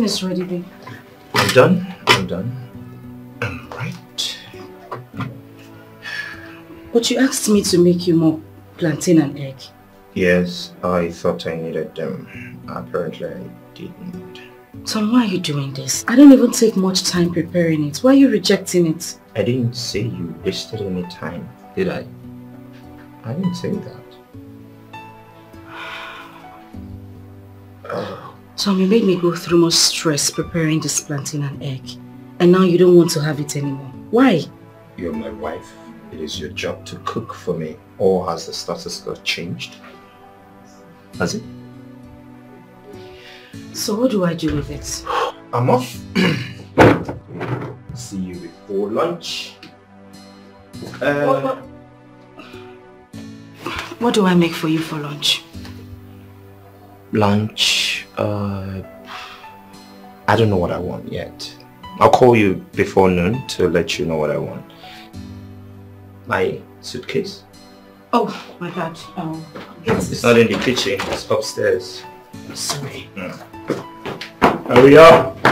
plantain is ready, babe. I'm done. I'm done. I'm right. But you asked me to make you more plantain and egg. Yes, I thought I needed them. Apparently I didn't. Tom, why are you doing this? I didn't even take much time preparing it. Why are you rejecting it? I didn't say you wasted any time, did I? I didn't say that. Oh. Tom, you made me go through much stress preparing this plantain and egg. And now you don't want to have it anymore. Why? You're my wife. It is your job to cook for me. Or has the status quo changed? Has it? So what do I do with it? I'm off. See you before lunch. Uh, What, what, what do I make for you for lunch? Lunch. Uh, I don't know what I want yet. I'll call you before noon to let you know what I want. My suitcase? Oh, my god, Um, it's, It's not in the kitchen. It's upstairs. sorry. Hurry up. Be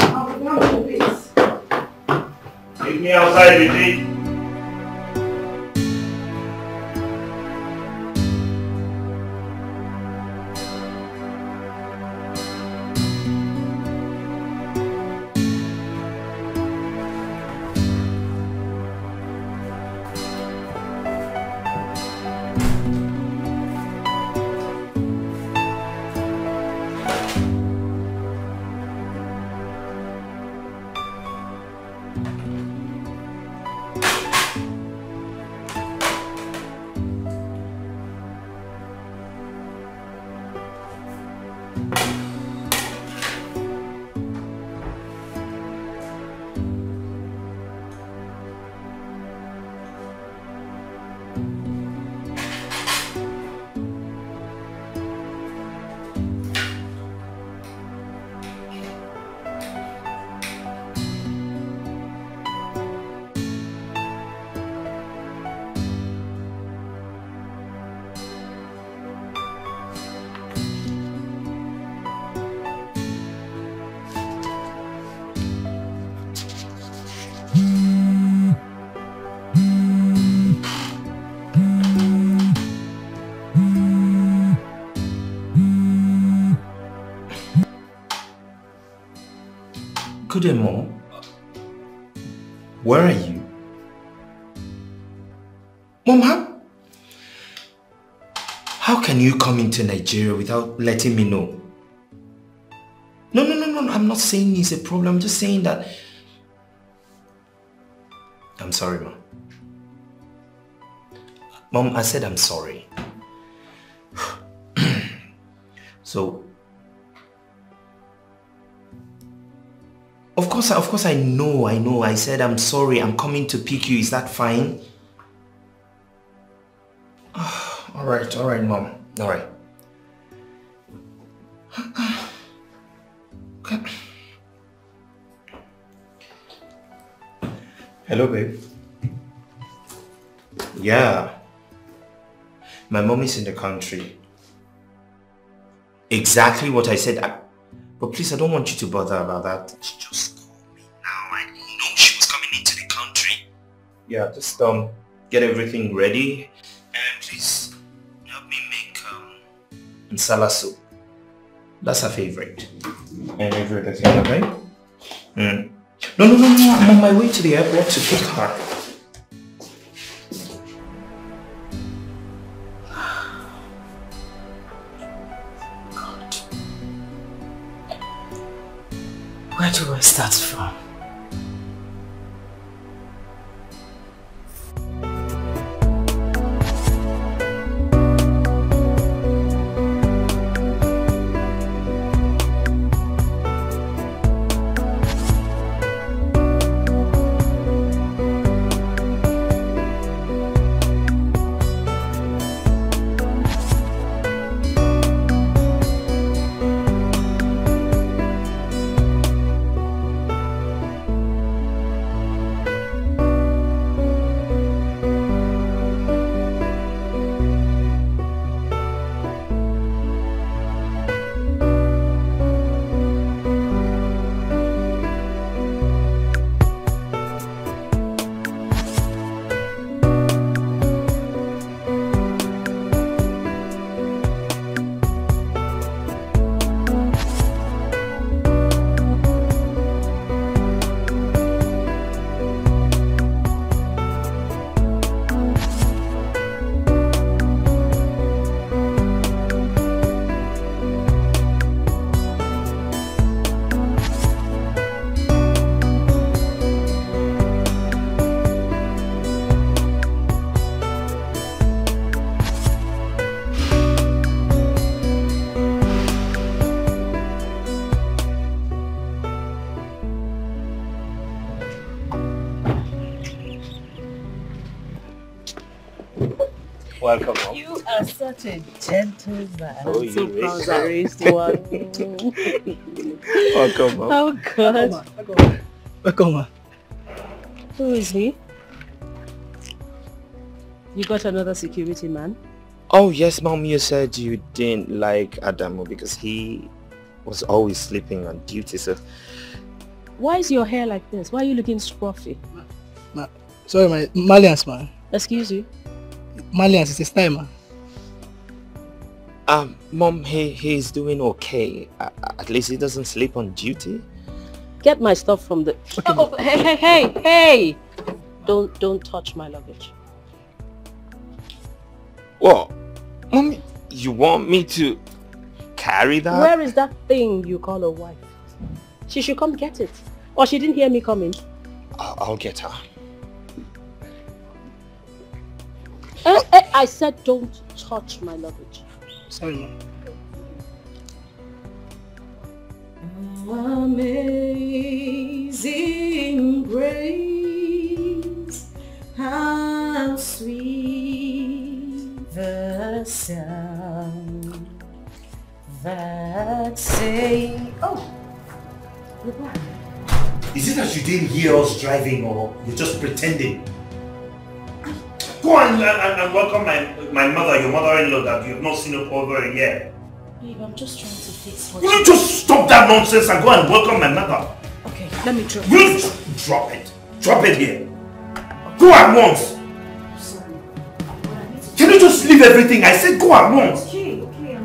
down in. Meet me outside, Vijay. Good. Where are you? How? How can you come into Nigeria without letting me know? No, no, no, no, I'm not saying it's a problem. I'm just saying that... I'm sorry, Mom. Mom, I said I'm sorry. so, Of course, of course I know, I know. I said I'm sorry, I'm coming to pick you. Is that fine? all right, all right, mom. All right. Hello, babe. Yeah. My mom is in the country. Exactly what I said. I, but please, I don't want you to bother about that. She Just called me now. I know she was coming into the country. Yeah, just um, get everything ready. And please, help me make um, nsala soup. That's her favorite. And every other thing, okay? Mm. No, no, no, no. I'm on my way to the airport to pick her. Do I start from? Such a gentleman. Oh, I'm so you proud is. I raised one. Oh, Welcome, Mom. oh God. Welcome, ma. Oh, Who is he? You got another security man? Oh yes, mom. You said you didn't like Adamu because he was always sleeping on duty. So Why is your hair like this? Why are you looking scruffy? Sorry, my Malians, man. Excuse you? Malians is a style, man. Um, mom, he he's doing okay. Uh, at least he doesn't sleep on duty. Get my stuff from the... Oh, hey, hey, hey, hey! Don't, don't touch my luggage. What? Mommy, you want me to carry that? Where is that thing you call a wife? She should come get it. Or she didn't hear me coming. I'll, I'll get her. Eh, eh, I said don't touch my luggage. Sorry, man. Amazing grace, how sweet the sound that saved. Oh, you're. Is it that you didn't hear us driving or you're just pretending? Go and, and, and welcome my, my mother, your mother-in-law that you've not seen for over a year. Babe, I'm just trying to fix what Will you just stop that nonsense and go and welcome my mother? Okay, let me try. Will you just drop it? Drop it here. Go at once. Sorry. But I need to. Can you just leave everything? I said go at once. Okay, okay,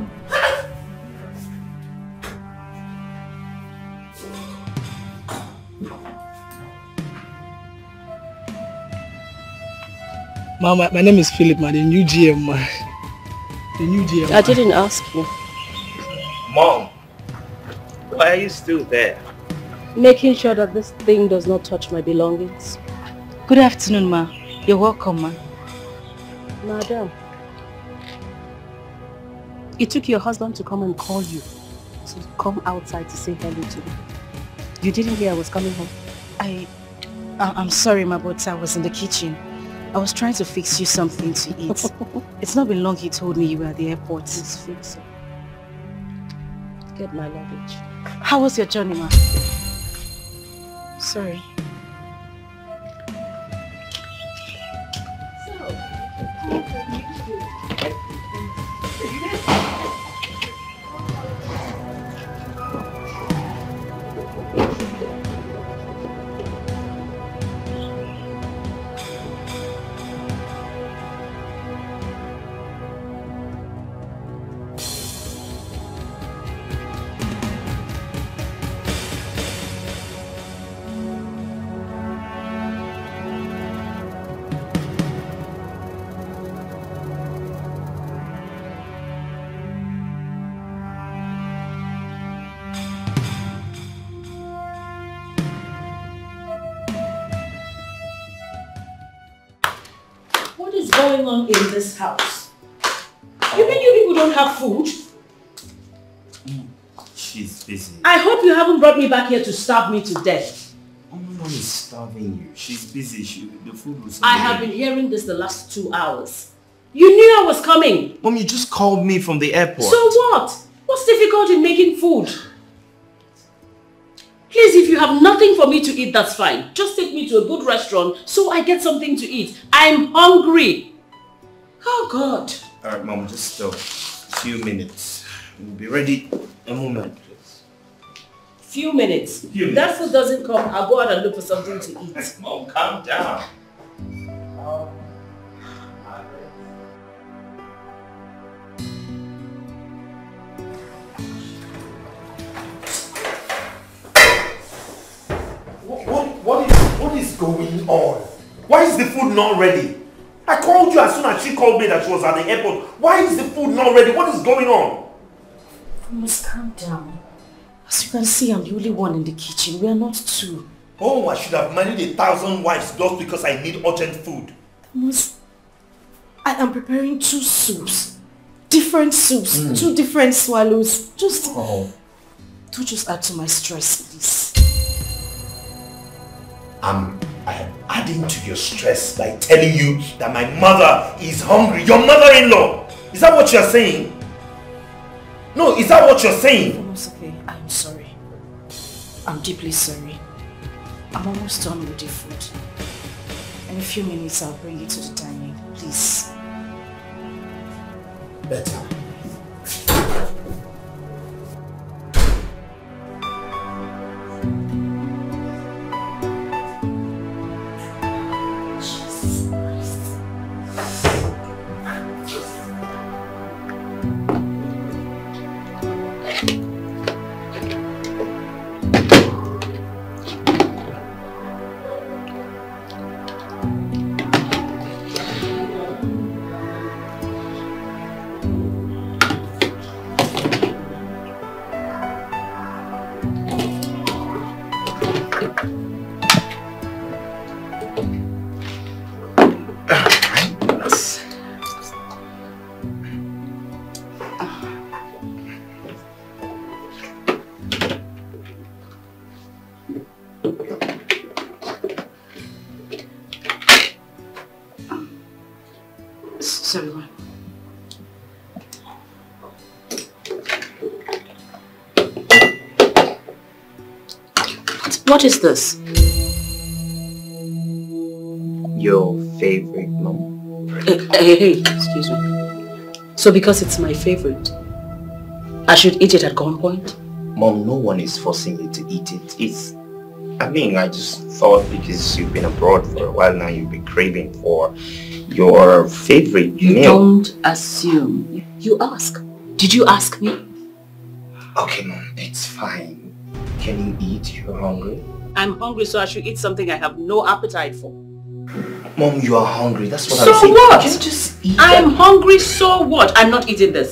Ma, my, my name is Philip, man. The new GM, man. The new GM. I didn't ask you. Mom, why are you still there? Making sure that this thing does not touch my belongings. Good afternoon, ma. You're welcome, ma. Madam, it took your husband to come and call you to come outside to say hello to me. You didn't hear I was coming home. I, I I'm sorry, ma, but I was in the kitchen. I was trying to fix you something to eat. it's not been long he told me you were at the airport. Please fix it. Get my luggage. How was your journey, ma? Sorry. What on in this house? You mean you people don't have food? Mm. She's busy. I hope you haven't brought me back here to starve me to death. Oh, my mom is starving you. She's busy. She, the food was. I have been hearing this the last two hours. You knew I was coming. Mom, you just called me from the airport. So what? What's difficult in making food? Please, if you have nothing for me to eat, that's fine. Just take me to a good restaurant so I get something to eat. I'm hungry. Oh God. Alright, mom, just a few minutes. We'll be ready a moment, please. Few minutes. Few If that food doesn't come, I'll go out and look for something to eat. Mom, calm down. What, what, what, is, what is going on? Why is the food not ready? I called you as soon as she called me that she was at the airport. Why is the food not ready? What is going on? You must calm down. As you can see, I'm the only one in the kitchen. We are not two. Oh, I should have married a thousand wives just because I need urgent food. Must I am preparing two soups. Different soups. Hmm. Two different swallows. Just Oh. don't just add to my stress, please. I'm I am adding to your stress by telling you that my mother is hungry. Your mother-in-law! Is that what you're saying? No, is that what you're saying? It's okay. I'm sorry. I'm deeply sorry. I'm almost done with the food. In a few minutes, I'll bring it to the dining. Please. Better. What is this? Your favorite mom. Hey, eh, eh, hey, eh, hey, excuse me. So because it's my favorite, I should eat it at gunpoint? Mom, no one is forcing you to eat it. It's, I mean, I just thought because you've been abroad for a while now, you've been craving for your favorite You meal. don't assume. You ask. Did you ask me? Okay, Mom, it's fine. Can you eat? You're hungry? I'm hungry, so I should eat something I have no appetite for. Mom, you are hungry. That's what So I'm saying. So what? Can you just eat I'm that? hungry, so what? I'm not eating this.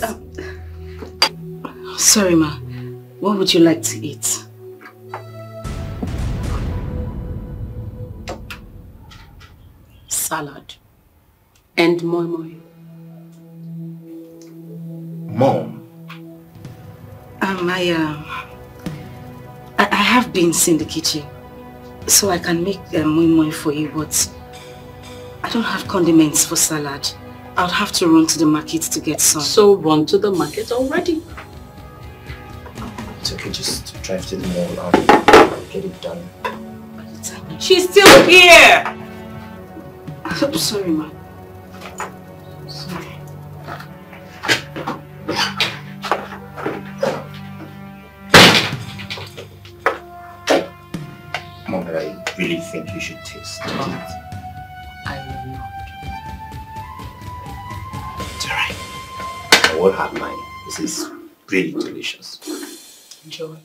Sorry, ma. What would you like to eat? Salad. And moi moi. Mom, Um, I, um, I, I have beans in the kitchen, so I can make uh, moi moi for you, but I don't have condiments for salad. I'll have to run to the market to get some. So run to the market already. it's okay. Just drive to the mall and get it done. She's still here! I'm sorry, ma. Sorry. Mom, but I really think you should taste it. Oh, I will not. It's alright. I will have mine. This is really delicious. Enjoy.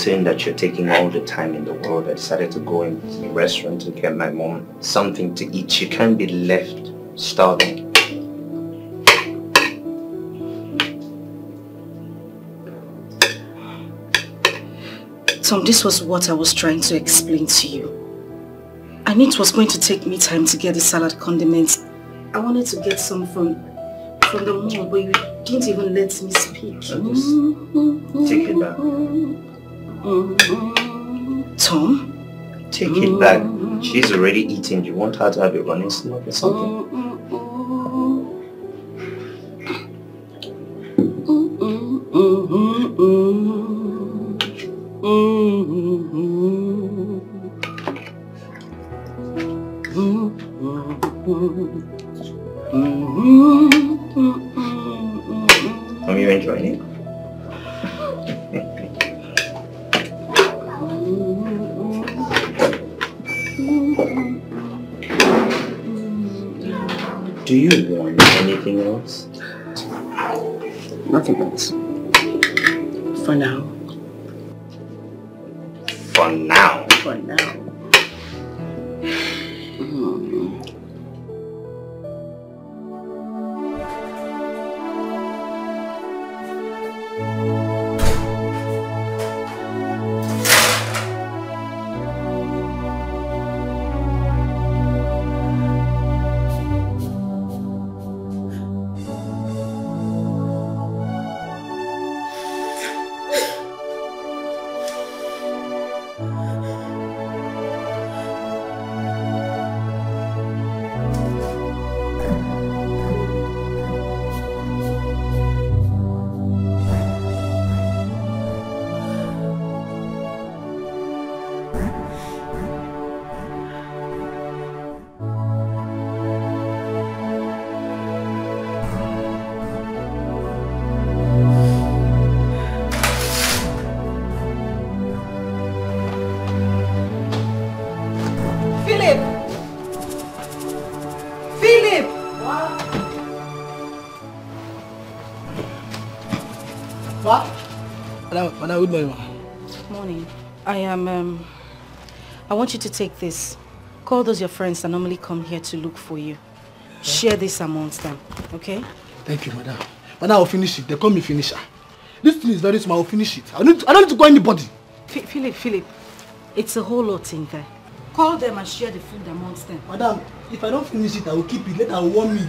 Seeing that you're taking all the time in the world, I decided to go in the restaurant to get my mom something to eat. She can't be left starving. Tom, this was what I was trying to explain to you. I knew it was going to take me time to get the salad condiments. I wanted to get some from from the mall, but you didn't even let me speak. take it back. Tom? Take it back. She's already eating. Do you want her to have a running stomach or something? Good morning. ma. Morning. I am, um, I want you to take this. Call those your friends that normally come here to look for you. Share this amongst them, okay? Thank you, madam. Madam, I'll finish it. They call me finisher. This thing is very small. I'll finish it. I, need I don't need to call anybody. F Philip, Philip, it's a whole lot in there. Call them and share the food amongst them. Madam, if I don't finish it, I will keep it. Later, I will warm it.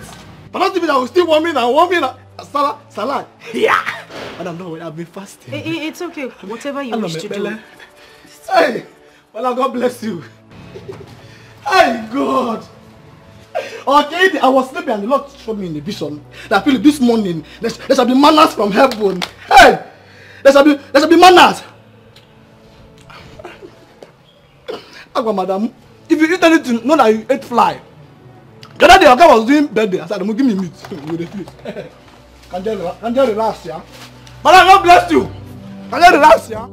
But not even I will still warm it and warm it. Salad, salad. Yeah. Madam, worry. I've been fasting. I- I- it's okay, whatever you wish to do. Hey, well, God bless you. Hey, God. Okay, I was sleeping and the Lord showed me in the vision that Philip this morning there, there shall be manners from heaven. Hey, there shall be there shall be manners. Agwa, madam, if you eat anything, know that you ate fly. The other day, Oga was doing birthday. I said, "Mo give me meat." Can you relax, yeah? Madam, God bless you. Can you relax, yeah?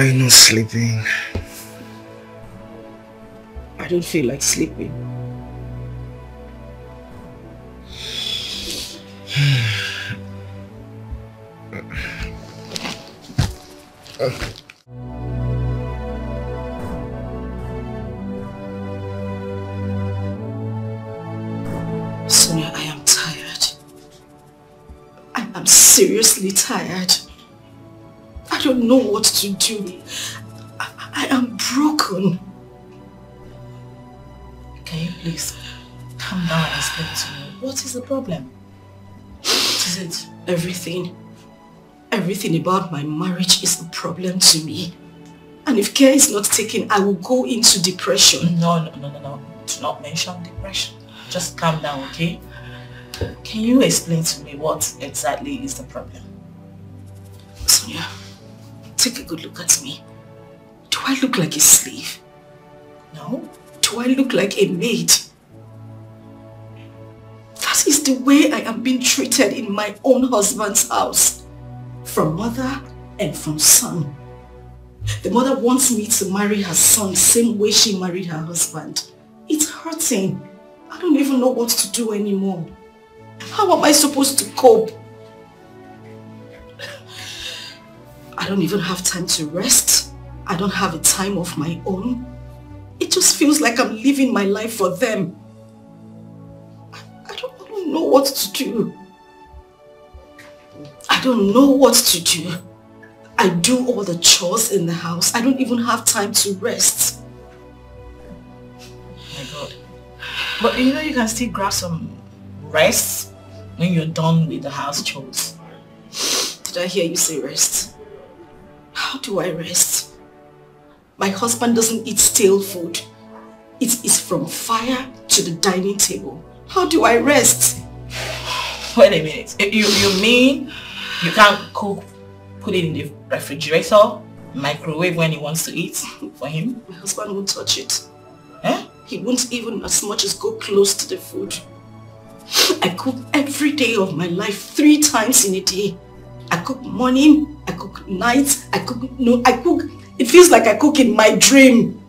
Are you not sleeping? I don't feel like sleeping. Sonia, I am tired. I am seriously tired. I don't know what to do. I, I am broken. Can you please calm down and explain to me what is the problem? What is it? Everything, everything about my marriage is a problem to me. And if care is not taken, I will go into depression. No, no, no, no, no. Do not mention depression. Just calm down, okay? Can you explain to me what exactly is the problem? Sonia, Sonia, take a good look at me. Do I look like a slave? No. Do I look like a maid? That is the way I am being treated in my own husband's house. From mother and from son. The mother wants me to marry her son same way she married her husband. It's hurting. I don't even know what to do anymore. How am I supposed to cope? I don't even have time to rest. I don't have a time of my own. It just feels like I'm living my life for them. I don't, I don't know what to do. I don't know what to do. I do all the chores in the house. I don't even have time to rest. my God. But you know you can still grab some rest when you're done with the house chores. Did I hear you say rest? How do I rest? My husband doesn't eat stale food. It is from fire to the dining table. How do I rest? Wait a minute. You, you mean you can't cook put it in the refrigerator, microwave when he wants to eat for him. My husband won't touch it. Eh? He won't even as much as go close to the food. I cook every day of my life three times in a day. I cook morning, I cook night, I cook no, I cook. It feels like I cook in my dream.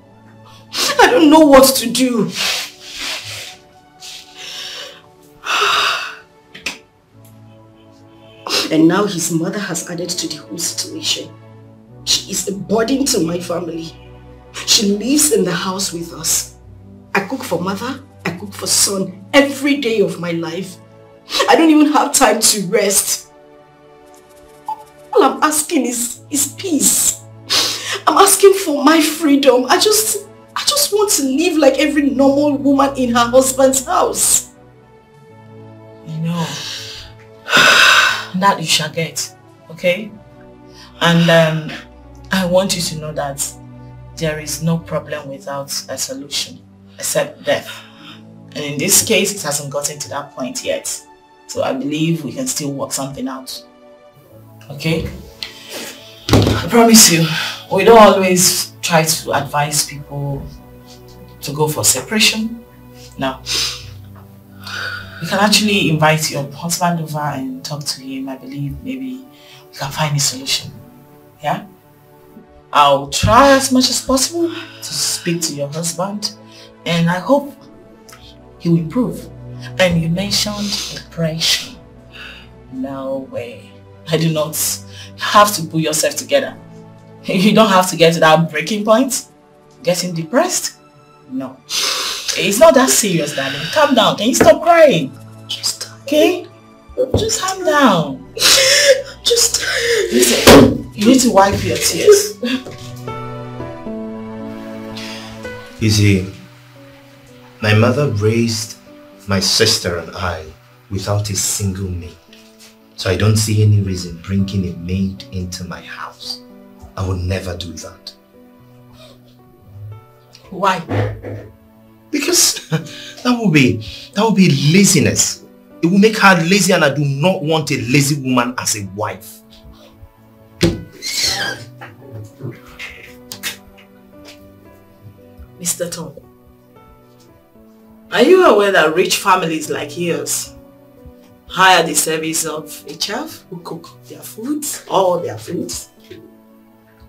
I don't know what to do. And now his mother has added to the whole situation. She is a burden to my family. She lives in the house with us. I cook for mother, I cook for son every day of my life. I don't even have time to rest. All I'm asking is, is peace. I'm asking for my freedom. I just, I just want to live like every normal woman in her husband's house. You know that you shall get, okay? And um, I want you to know that there is no problem without a solution except death. And in this case, it hasn't gotten to that point yet. So I believe we can still work something out. Okay? I promise you, we don't always try to advise people to go for separation. Now, You can actually invite your husband over and talk to him. I believe maybe we can find a solution. Yeah? I'll try as much as possible to speak to your husband and I hope he will improve. And you mentioned depression. No way. I do not have to put yourself together. You don't have to get to that breaking point. Getting depressed? No. It's not that serious, darling. Calm down. Can you stop crying? Just Okay? Just calm down. Just Listen, you need to wipe your tears. You see, my mother raised my sister and I without a single maid. So I don't see any reason bringing a maid into my house. I will never do that. Why? Because that will be that will be laziness. It will make her lazy and I do not want a lazy woman as a wife. Mr. Tom, are you aware that rich families like yours hire the service of a chef who cook their foods, all their foods,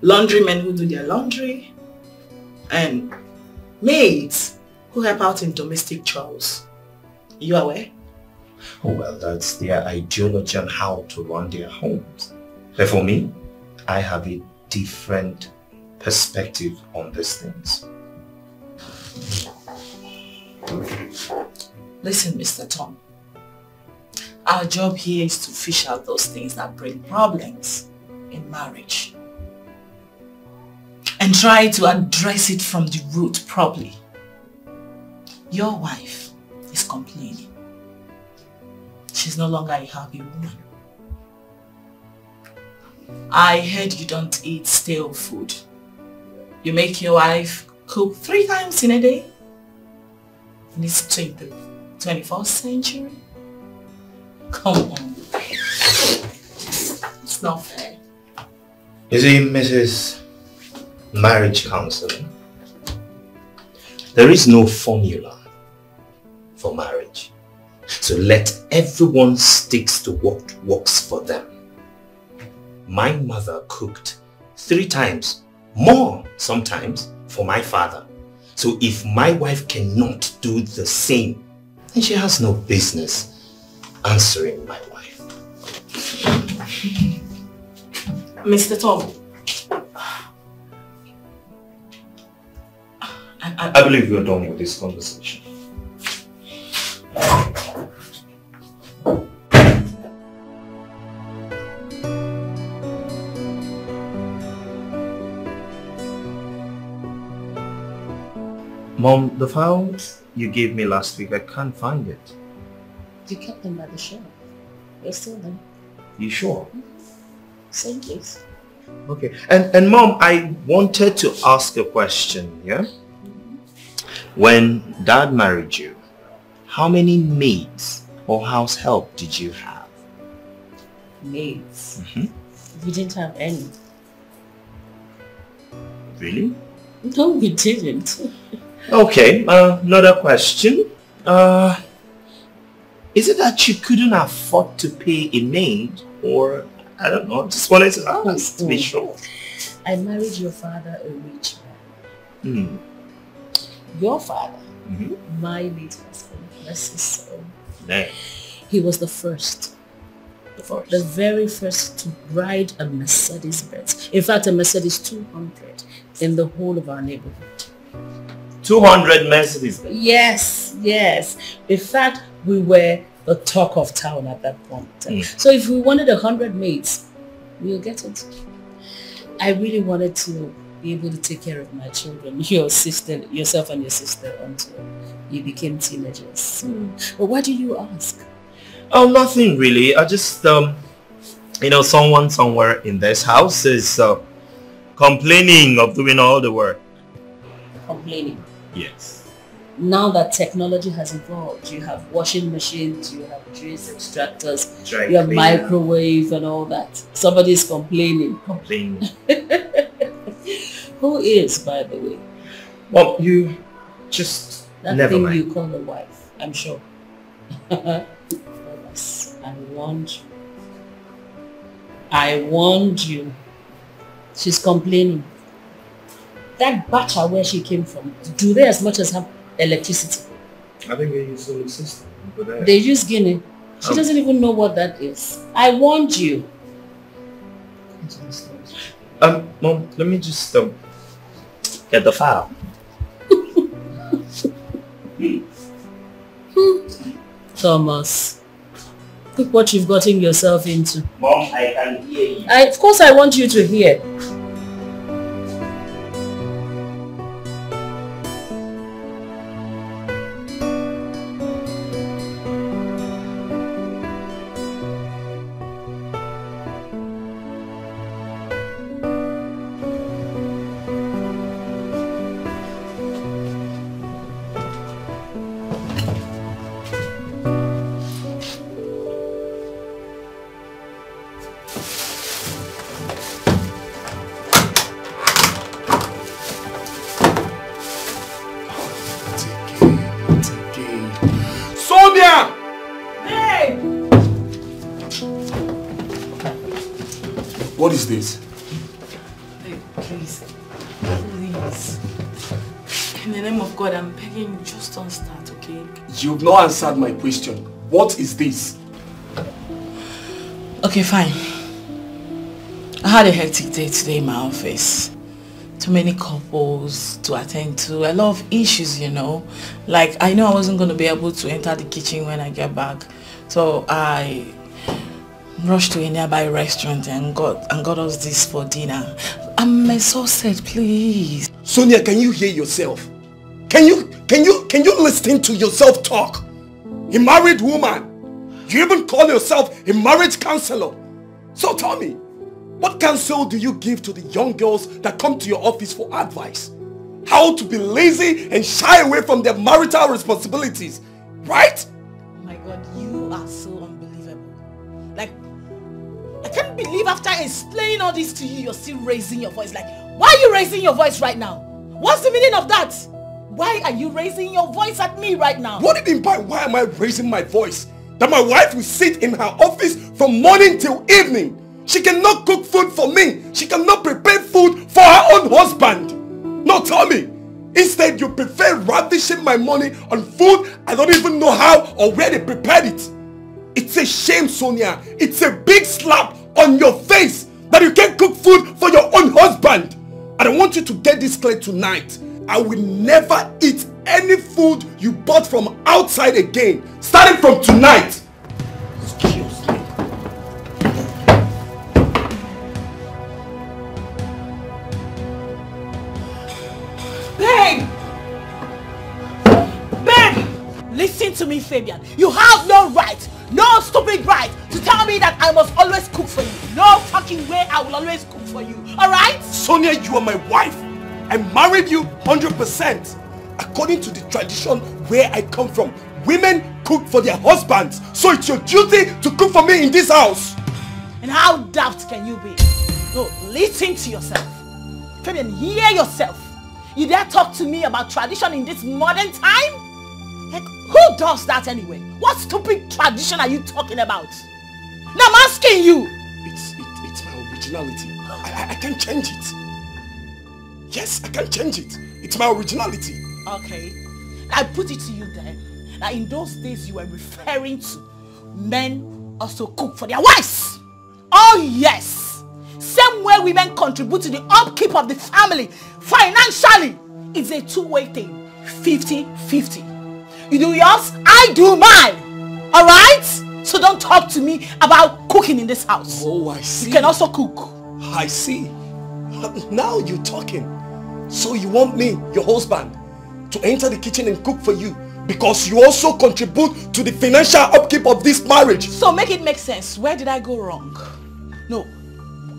laundrymen who do their laundry, and maids who help out in domestic chores? You aware? Oh, well, that's their ideology on how to run their homes. But for me, I have a different perspective on these things. Listen, Mr. Tom. Our job here is to fish out those things that bring problems in marriage. And try to address it from the root properly. Your wife is complaining. She's no longer a happy woman. I heard you don't eat stale food. You make your wife cook three times in a day? In this 20, 21st century? Come on. It's not fair. You see, Mrs. Marriage Counselor, there is no formula for marriage. So let everyone stick to what works for them. My mother cooked three times, more sometimes, for my father. So if my wife cannot do the same, then she has no business answering my wife. Mr. Tom. I, I, I believe we're done with this conversation. Mom, the file you gave me last week, I can't find it. You kept them by the shelf. They're still there. You sure? Same place. Okay. And and mom, I wanted to ask a question, yeah? When dad married you, how many maids or house help did you have? Maids? Mm -hmm. We didn't have any. Really? No, we didn't. okay, uh, another question. Uh, is it that you couldn't afford to pay a maid or I don't know, just wanted to ask to be sure. I married your father a rich man. Hmm. Your father, mm -hmm. my late husband, bless his soul. He was the first. The first. The very first to ride a Mercedes Benz. In fact, a Mercedes 200 in the whole of our neighborhood. 200 Mercedes Yes, yes. In fact, we were the talk of town at that point. Mm. So if we wanted a hundred mates, we'll get it. I really wanted to be able to take care of my children, your sister, yourself and your sister until you became teenagers. Mm. But why do you ask? Oh, nothing really. I just, um, you know, someone somewhere in this house is uh, complaining of doing all the work. Complaining? Yes now that technology has evolved, you have washing machines, you have juice extractors, Dry you have cleaner. microwave and all that. Somebody is complaining. Complaining. Who is, by the way? Well, you just that never thing mind. you call a wife, I'm sure. I warned you. I warned you. She's complaining. That bacha where she came from, do they as much as have electricity. I think they use solar system. They use Guinea. She oh. doesn't even know what that is. I warned you. Um, mom, let me just um, get the file. Thomas, look what you've gotten yourself into. Mom, I can hear you. I, of course I want you to hear. You've not answered my question. What is this? Okay, fine. I had a hectic day today in my office. Too many couples to attend to, a lot of issues, you know. Like, I know I wasn't going to be able to enter the kitchen when I get back. So I rushed to a nearby restaurant and got and got us this for dinner. I'm exhausted, please. Sonia, can you hear yourself? Can you can you can you listen to yourself talk? A married woman. You even call yourself a marriage counselor. So tell me, what counsel do you give to the young girls that come to your office for advice? How to be lazy and shy away from their marital responsibilities, right? Oh my God, you are so unbelievable. Like I can't believe after explaining all this to you, you're still raising your voice. Like, why are you raising your voice right now? What's the meaning of that? Why are you raising your voice at me right now? What do you mean by why am I raising my voice? That my wife will sit in her office from morning till evening. She cannot cook food for me. She cannot prepare food for her own husband. No, tell me. Instead, you prefer ravishing my money on food I don't even know how or where they prepared it. It's a shame, Sonia. It's a big slap on your face that you can't cook food for your own husband. And I want you to get this clear tonight. I will never eat any food you bought from outside again. Starting from tonight. Excuse me. Babe! Babe! Listen to me, Fabian. You have no right, no stupid right to tell me that I must always cook for you. No fucking way I will always cook for you. Alright? Sonia, you are my wife. I married you 100%. According to the tradition where I come from, women cook for their husbands. So it's your duty to cook for me in this house. And how daft can you be? No, listen to yourself. Fabian, hear yourself. You dare talk to me about tradition in this modern time? Like, who does that anyway? What stupid tradition are you talking about? Now I'm asking you. It's, it, it's my originality. I, I, I can't change it. Yes, I can't change it. It's my originality. Okay. I put it to you then. That in those days you were referring to men also cook for their wives. Oh yes. Same way women contribute to the upkeep of the family financially. It's a two-way thing. 50-50. You do yours, I do mine. Alright? So don't talk to me about cooking in this house. Oh, I see. You can also cook. I see. Now you're talking. So you want me, your husband, to enter the kitchen and cook for you because you also contribute to the financial upkeep of this marriage. So make it make sense. Where did I go wrong? No.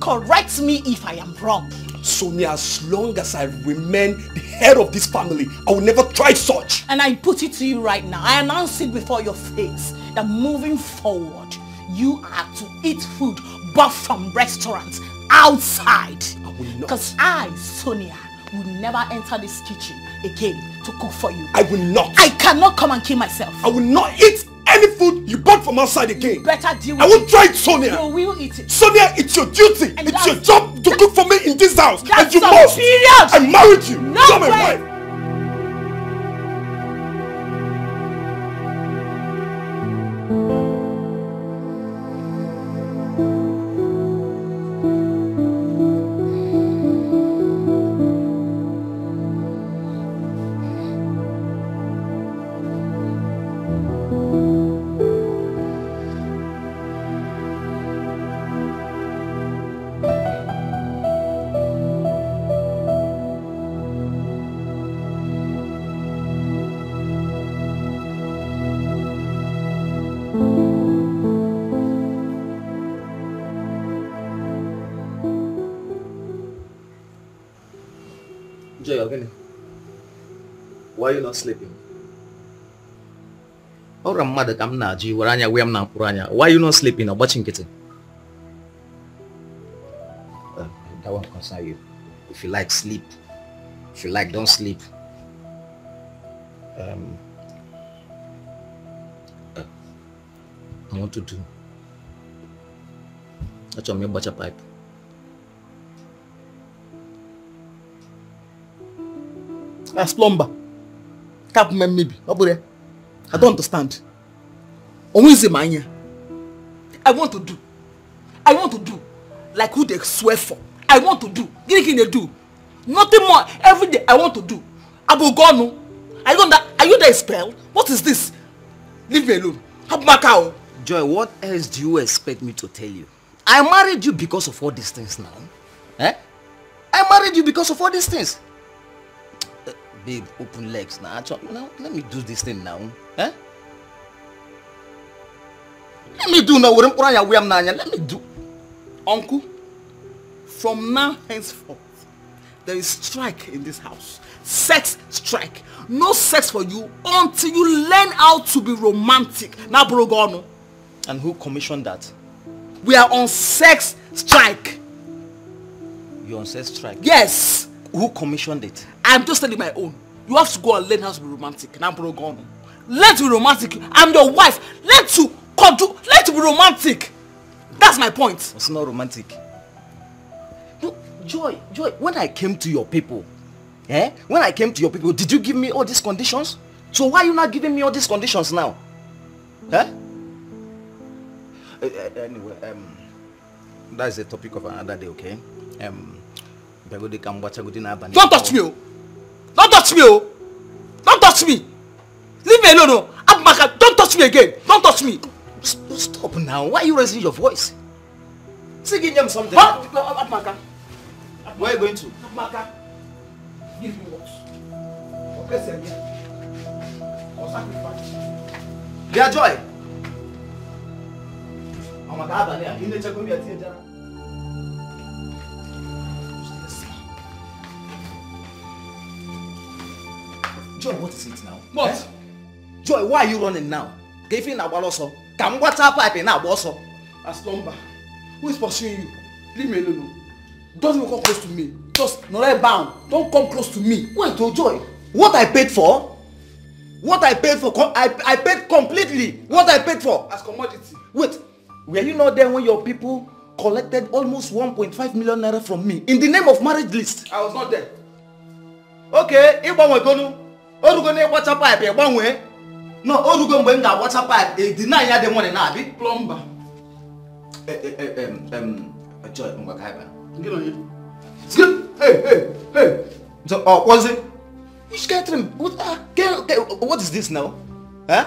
Correct me if I am wrong. Sonia, as long as I remain the head of this family, I will never try such. And I put it to you right now. I announce it before your face that moving forward, you are to eat food bought from restaurants outside. I. Because I, Sonia, will never enter this kitchen again to cook for you. I will not. I cannot come and kill myself. I will not eat any food you bought from outside again. Better deal with I won't it. try it, Sonia. You will eat it. Sonia, it's your duty. And it's your job to cook for me in this house. That's and you must. period. I married you. No You're my way. wife. Joy, you not sleeping? Ọrịa mmadụ ka m na-ajụ iwere anya wee m na mkpụrụ anya why you not sleeping? Ọgbachi nkịtị. Uh, that one concern you. If you like sleep. If you like don't sleep. Um, I want to do achọrọ m ịgbacha pipe. As plumber tap me maybe. Ọ bụrụ i don't understand. Onwezi m anya i want to do. I want to do. Like who dey swear for. I want to do. Gịnị ka ị na-do nothing more. Every day i want to do. Abụgọnụ are you gonna are you there spell what is this? Leave me alone. Hapụ maka o Joy, what else do you expect me to tell you? I married you because of all these things now. Eh? I married you because of all these things. Babe, open legs now. Actu- Now, let me do this thing now. Eh? Let me do now. Were mkpụrụ anya wee m n'anya. Let me do. uncle from now henceforth there is strike in this house sex strike no sex for you until you learn how to be romantic na bụrụ gị ọnụ And who commissioned that? We are on sex strike. You're on sex strike? Yes. Who commissioned it? I'm just telling my own. You have to go and learn how to be romantic. Now, bro, go on. Learn to be romantic. I'm your wife. Control. Learn to be romantic. That's my point. It's not romantic. No, Joy, Joy, when I came to your people, eh? When I came to your people, did you give me all these conditions? So why are you not giving me all these conditions now? Eh? Uh, anyway, um, that's the topic of another day, okay? Um, Don't touch me, oh! Don't touch me, oh! Don't touch me! Leave me alone, oh! Abmaka, don't touch me again! Don't touch me! Stop now. Why are you raising your voice? Singing them something. Huh? Abmaka. Where are you going to? Abmaka. Give me what? Okay, sir. Or sacrifice. Dear Joy. Oh my God, Daniel. You need to check on me Joy, what is it now? What? Eh? Joy, why are you running now? Ọsọ ka m gbata pipe na-agba ọsọ. As who is pursuing you? Leave me alone. Don't even come close to me. Just not bound. Don't come close to me. Wait, oh Joy, what I paid for? What I paid for? I, I paid completely. What I paid for? As commodity. Wait, were you not there when your people collected almost 1.5 million naira from me in the name of marriage list? I was not there. Okay, ịgbanwegonu. Orugo na ịgbacha pipe ịgbanwee. No, orugo mgbe m ga-agbacha pipe e deny ya dị oh, was it? Which catering? What, uh, what is this now? Huh?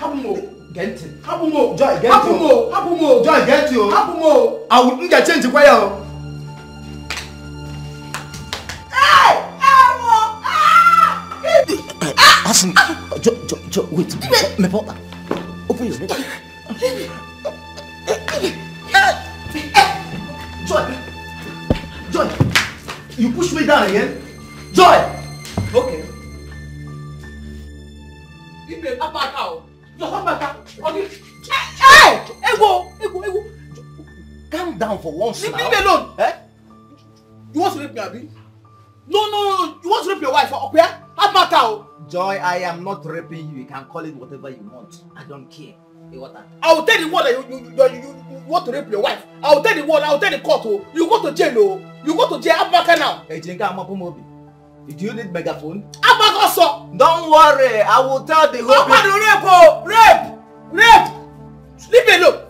Hapụ m o. Gee ntị. Hapụ m o. Joy, gee ntị. Hapụ m o. Hapụ m o. Joy, gee ntị o. Hapụ m o. Awụ m ga-echenji kwa ya o. Asin, Jo, Jo, Jo, wait. Mepe ọkpa. Open your mouth. Joy, Joy, you push me down again. Joy. Okay. Ibe Abmaka, oh! Just Abmaka. Okay. Hey! Ego! Ego! Ego! Calm down for once Leave now. me alone! Eh? You want to rape me, Abi? No, no, no, you want to rape your wife, okay? Abmaka, oh! Joy, I am not raping you. You can call it whatever you want. I don't care. Hey, what a- I will tell the world that you, you, you, you, you want to rape your wife. I will tell the world, I will tell the court, oh. You go to jail, oh. You go to jail, Abmaka now. Hey, Jinka, I'm up Mobi. Do you need megaphone? Abmaka also. Don't worry. I will tell the whole Abmaka the rape, oh. Rape! Rape! Leave me alone.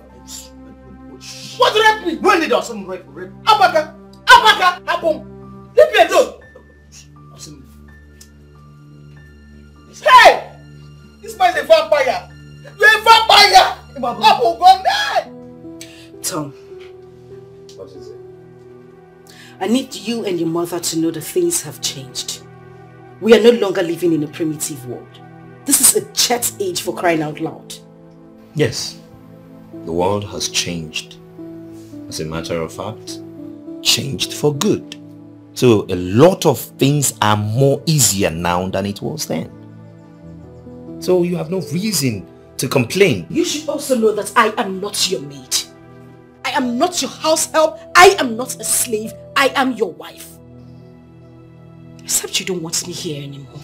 What rape me? When did Osum rape? Rape? Abmaka! Abmaka! Happen. Leave me alone. Hey! This man is a vampire. You're a vampire. Apple gone die. Tom? I need you and your mother to know that things have changed. We are no longer living in a primitive world. This is a chat age for crying out loud. Yes, the world has changed. As a matter of fact, changed for good. So a lot of things are more easier now than it was then. So you have no reason to complain. You should also know that I am not your maid. I am not your house help. I am not a slave. I am your wife. Except you don't want me here anymore.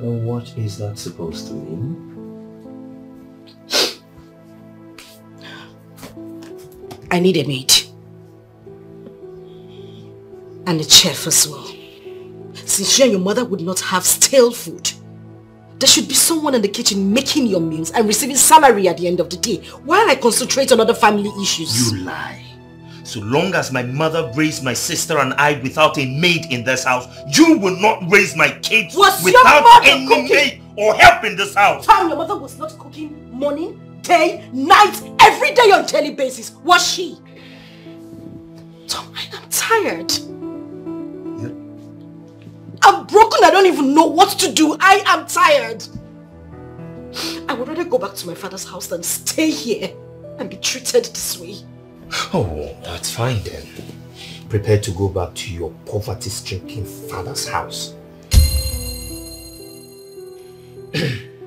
what is that supposed to mean? I need a maid. And a chef as well. Since you and your mother would not have stale food, there should be someone in the kitchen making your meals and receiving salary at the end of the day while I concentrate on other family issues. You lie. So long as my mother raised my sister and I without a maid in this house, you will not raise my kids Was without any cooking? maid or help in this house. Tom, your mother was not cooking morning, day, night, every day on daily basis, was she? Tom, I am tired. I'm broken. I don't even know what to do. I am tired. I would rather go back to my father's house than stay here and be treated this way. Oh, that's fine then. Prepare to go back to your poverty-stricken father's house.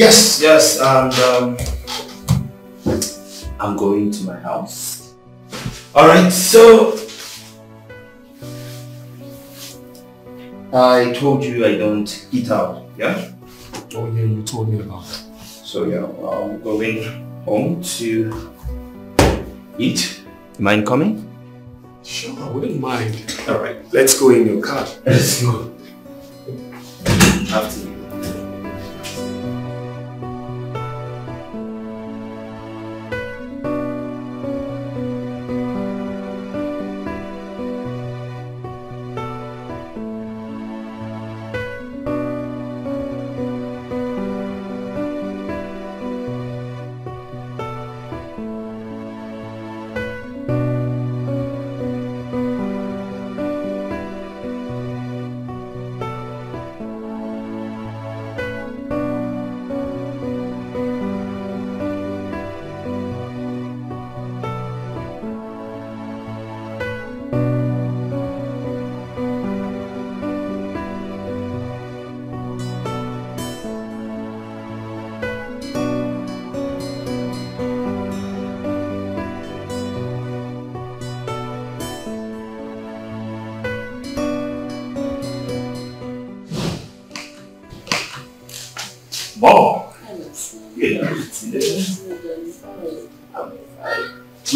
Yes, yes, and um, I'm going to my house. Alright, so I told you I don't eat out, yeah? Oh yeah, you told me about it. So yeah, I'm going home to eat. Mind coming? Sure, I wouldn't mind. Alright. Let's go in your car. Let's go. After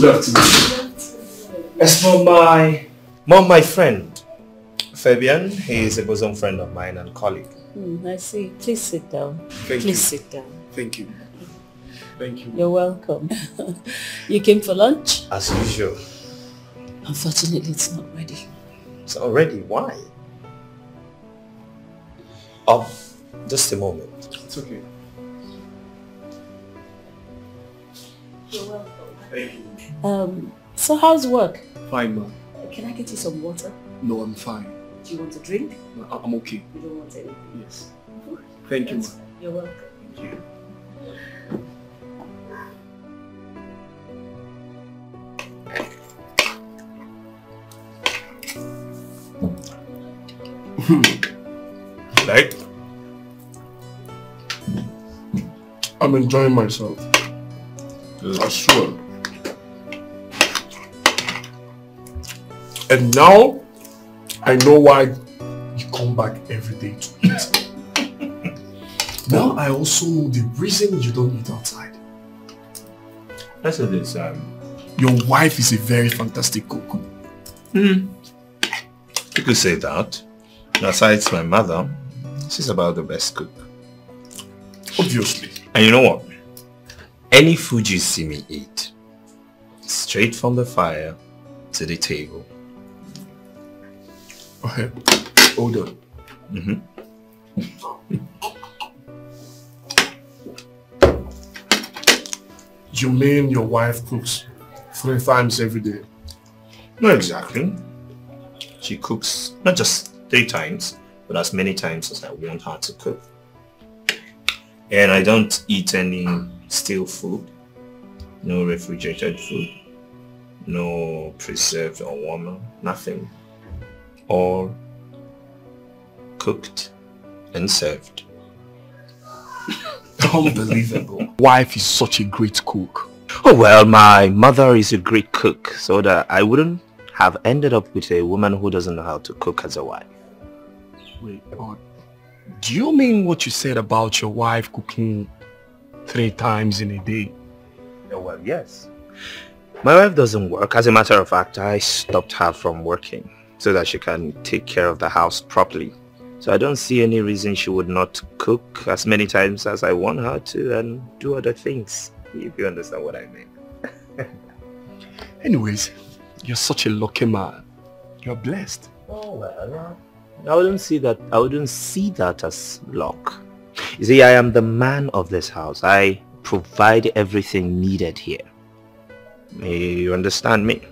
Good afternoon. It's mom, my mom, my friend. Fabian, he is a bosom friend of mine and colleague. Hmm, I see. Please sit down. Thank Please you. sit down. Thank you. Thank you. You're welcome. you came for lunch? As usual. Unfortunately, it's not ready. It's already why? Oh, just a moment. It's okay. You're welcome. Thank you. Um, so how's work? Fine, ma. Can I get you some water? No, I'm fine. Do you want a drink? No, I- I'm okay. You don't want anything? Yes. Thank you, ma. You're welcome. Thank you. Like? I'm enjoying myself. I swear. And now, I know why you come back every day to eat. now I also know the reason you don't eat outside. Listen to this, um, Your wife is a very fantastic cook. Hmm. You could say that. Besides my mother, she's about the best cook. Obviously. And you know what? Any food you see me eat, straight from the fire to the table. Okay. Hold on. Mm-hmm. You mean your wife cooks three times every day? Not exactly. She cooks not just three times, but as many times as I want her to cook. And I don't eat any stale food, no refrigerated food, no preserved or warmer, nothing. All cooked and served. Unbelievable. Wife is such a great cook. Oh well, my mother is a great cook, so that I wouldn't have ended up with a woman who doesn't know how to cook as a wife. Wait, but do you mean what you said about your wife cooking three times in a day? Oh well, yes. My wife doesn't work. As a matter of fact, I stopped her from working so that she can take care of the house properly. So I don't see any reason she would not cook as many times as I want her to and do other things, if you understand what I mean. Anyways, you're such a lucky man. You're blessed. Oh well, uh, I wouldn't see that. I wouldn't see that as luck. You see, I am the man of this house. I provide everything needed here. You understand me?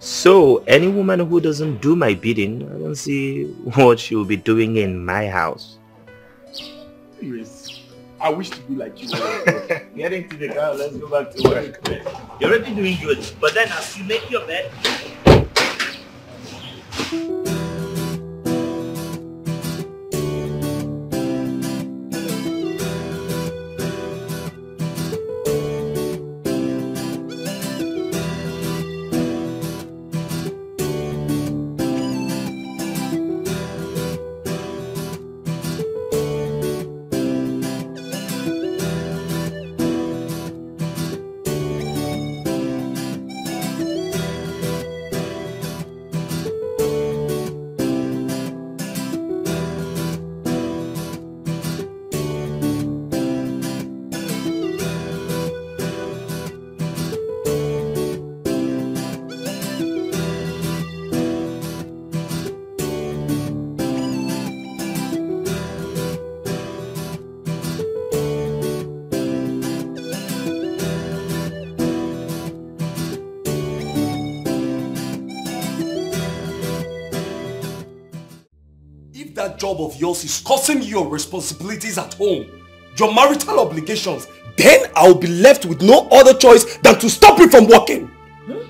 So, any woman who doesn't do my bidding, I don't see what she will be doing in my house. Yes. I wish to be like you. Get into the car, let's go back to work. You're already doing good, but then as you make your bed, job of yours is causing your responsibilities at home, your marital obligations, then I'll be left with no other choice than to stop you from working. Hmm?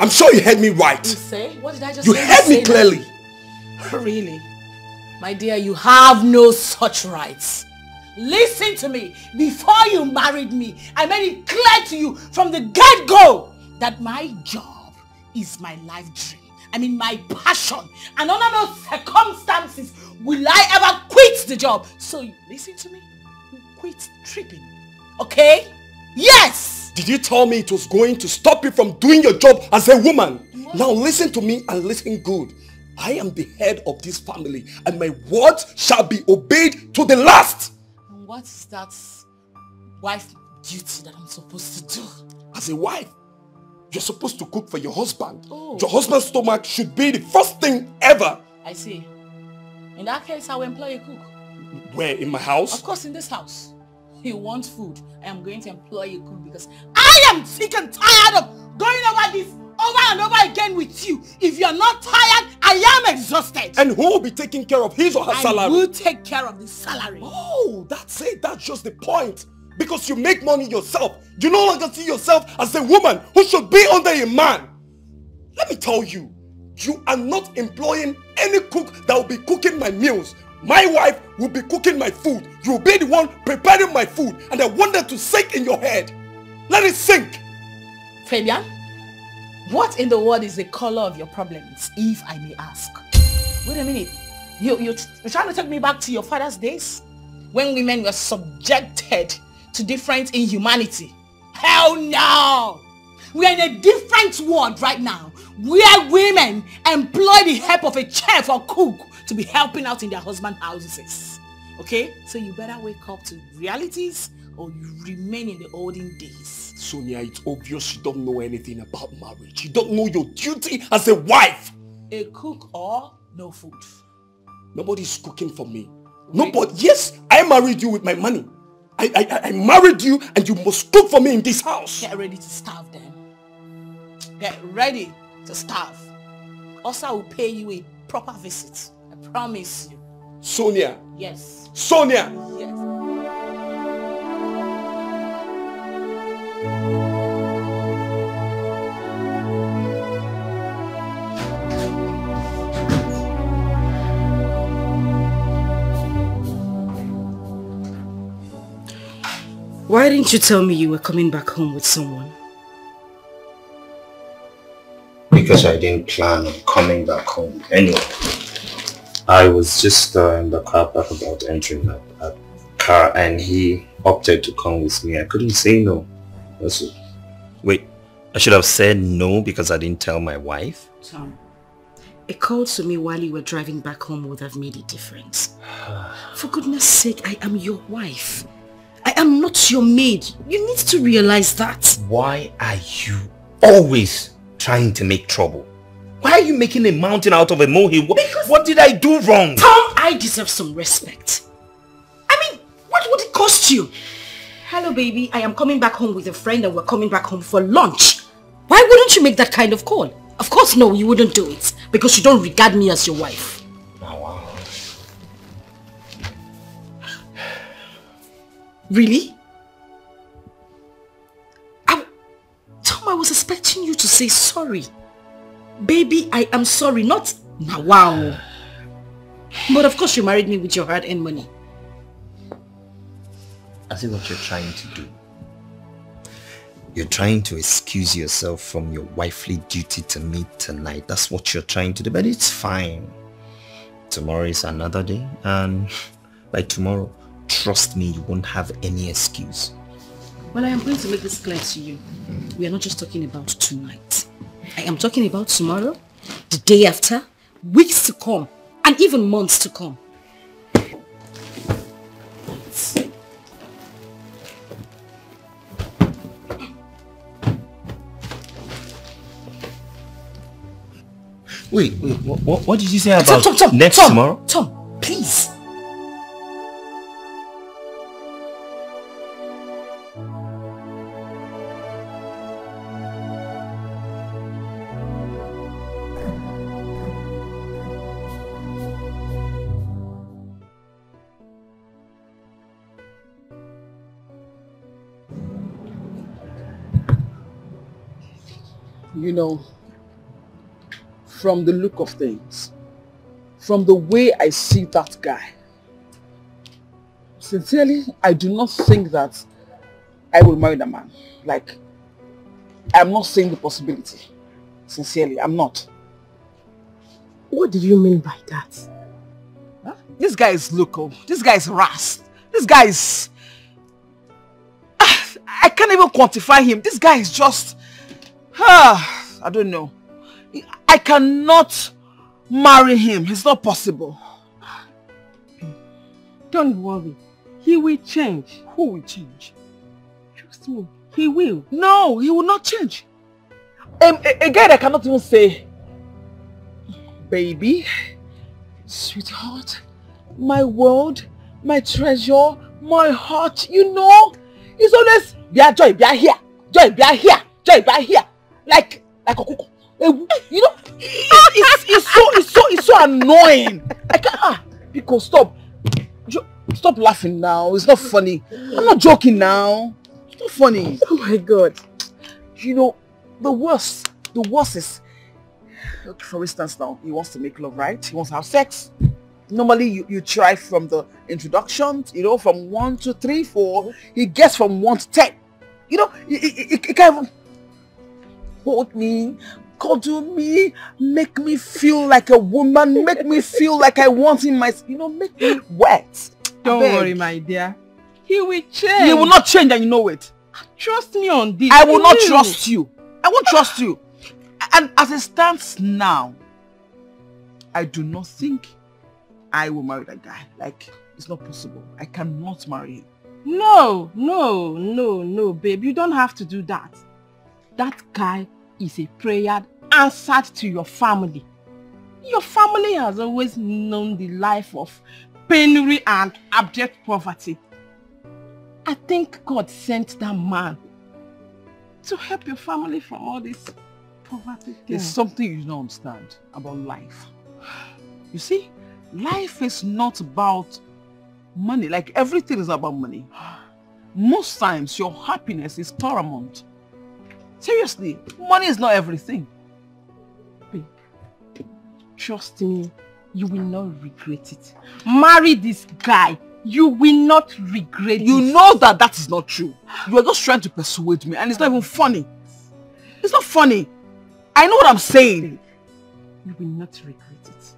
I'm sure you heard me right. You say? What did I just You heard me clearly. that? Really? My dear, you have no such rights. Listen to me. Before you married me, I made it clear to you from the get-go that my job is my life dream. I mean my passion. And under no circumstances will I ever quit the job. So you listen to me. You quit tripping. Okay? Yes! Did you tell me it was going to stop you from doing your job as a woman? Now listen to me and listen good. I am the head of this family and my word shall be obeyed to the last. And what is that wife duty that I'm supposed to do? As a wife, you're supposed to cook for your husband. Oh. Your husband's stomach should be the first thing ever. I see. In that case, I will employ a cook. Where, in my house? Of course, in this house. He wants food. I am going to employ a cook because I am sick and tired of going over this over and over again with you. If you're not tired, I am exhausted. And who will be taking care of his or her I salary? I will take care of the salary. Oh, that's it. That's just the point. Because you make money yourself. You no longer see yourself as a woman who should be under a man. Let me tell you, you are not employing any cook that will be cooking my meals. My wife will be cooking my food. You will be the one preparing my food. And I want that to sink in your head. Let it sink. Fabian, what in the world is the color of your problems, if I may ask? Wait a minute. You, you, you're trying to take me back to your father's days? When women were subjected to different inhumanity? Hell no! We are in a different world right now where women employ the help of a chef or cook to be helping out in their husband houses. Okay? So you better wake up to realities or you remain in the olden days. Sonia, it's obvious you don't know anything about marriage. You don't know your duty as a wife. A cook or no food. Nobody's cooking for me. Nobody. Yes, I married you with my money. I, I, I married you and you must cook for me in this house. Get ready to starve then. Get ready to starve. Also, I will pay you a proper visit. I promise you. Sonia. Yes. Sonia. Yes. Why didn't you tell me you were coming back home with someone? Because I didn't plan on coming back home anyway. I was just uh, in the car park about entering that, that car and he opted to come with me. I couldn't say no. That's it. Wait, I should have said no because I didn't tell my wife? Tom, a call to me while you were driving back home would have made a difference. For goodness sake, I am your wife. I am not your maid. You need to realize that. Why are you always trying to make trouble? Why are you making a mountain out of a molehill? What, what did I do wrong? Tom, I deserve some respect. I mean, what would it cost you? Hello, baby. I am coming back home with a friend and we're coming back home for lunch. Why wouldn't you make that kind of call? Of course, no, you wouldn't do it because you don't regard me as your wife. Oh, wow. Really? I was expecting you to say sorry. Baby, I am sorry, not now. Wow. But of course you married me with your hard-earned money. I see what you're trying to do. You're trying to excuse yourself from your wifely duty to me tonight. That's what you're trying to do, but it's fine. Tomorrow is another day, and by tomorrow, trust me, you won't have any excuse. Well, I am going to make this clear to you. We are not just talking about tonight. I am talking about tomorrow, the day after, weeks to come, and even months to come. Wait, wait what, what, what did you say about Tom, Tom, Tom, next Tom, tomorrow? Tom, please. You know, from the look of things, from the way I see that guy, sincerely, I do not think that I will marry the man. Like, I'm not seeing the possibility. Sincerely, I'm not. What do you mean by that? Huh? This guy is local. This guy is ras. This guy is... I can't even quantify him. This guy is just... Ah, I don't know. I cannot marry him. It's not possible. Don't worry. He will change. Who will change? Trust me. He will. No, he will not change. Um, a, a guy that cannot even say, baby, sweetheart, my world, my treasure, my heart, you know, he's always, yeah, joy, be here, joy, be here, joy, be here, like, like a cuckoo. You know, it's, it's, so, it's so, it's so annoying. I can't, ah, because stop, jo stop laughing now. It's not funny. I'm not joking now. It's not funny. Oh my God. You know, the worst, the worst is, look, for instance now, he wants to make love, right? He wants to have sex. Normally you, you try from the introduction, you know, from one to three, four. He gets from one to ten. You know, he, he, he, he can't even hold me, cuddle me, make me feel like a woman, make me feel like I want him my, you know, make me wet. Don't worry, my dear. He will change. He will not change and you know it. Trust me on this. I will not trust you. I won't trust you. And as it stands now, I do not think I will marry that guy. Like, it's not possible. I cannot marry him. No, no, no, no, babe. You don't have to do that. That guy is a prayer answered to your family. Your family has always known the life of penury and abject poverty. I think God sent that man to help your family from all this poverty. There's something you don't understand about life. You see, life is not about money. Like everything is about money. Most times your happiness is paramount. Seriously, money is not everything. Babe, trust me, you will not regret it. Marry this guy. You will not regret You it. You know that that is not true. You are just trying to persuade me and it's not even funny. It's not funny. I know what I'm saying. You will not regret it.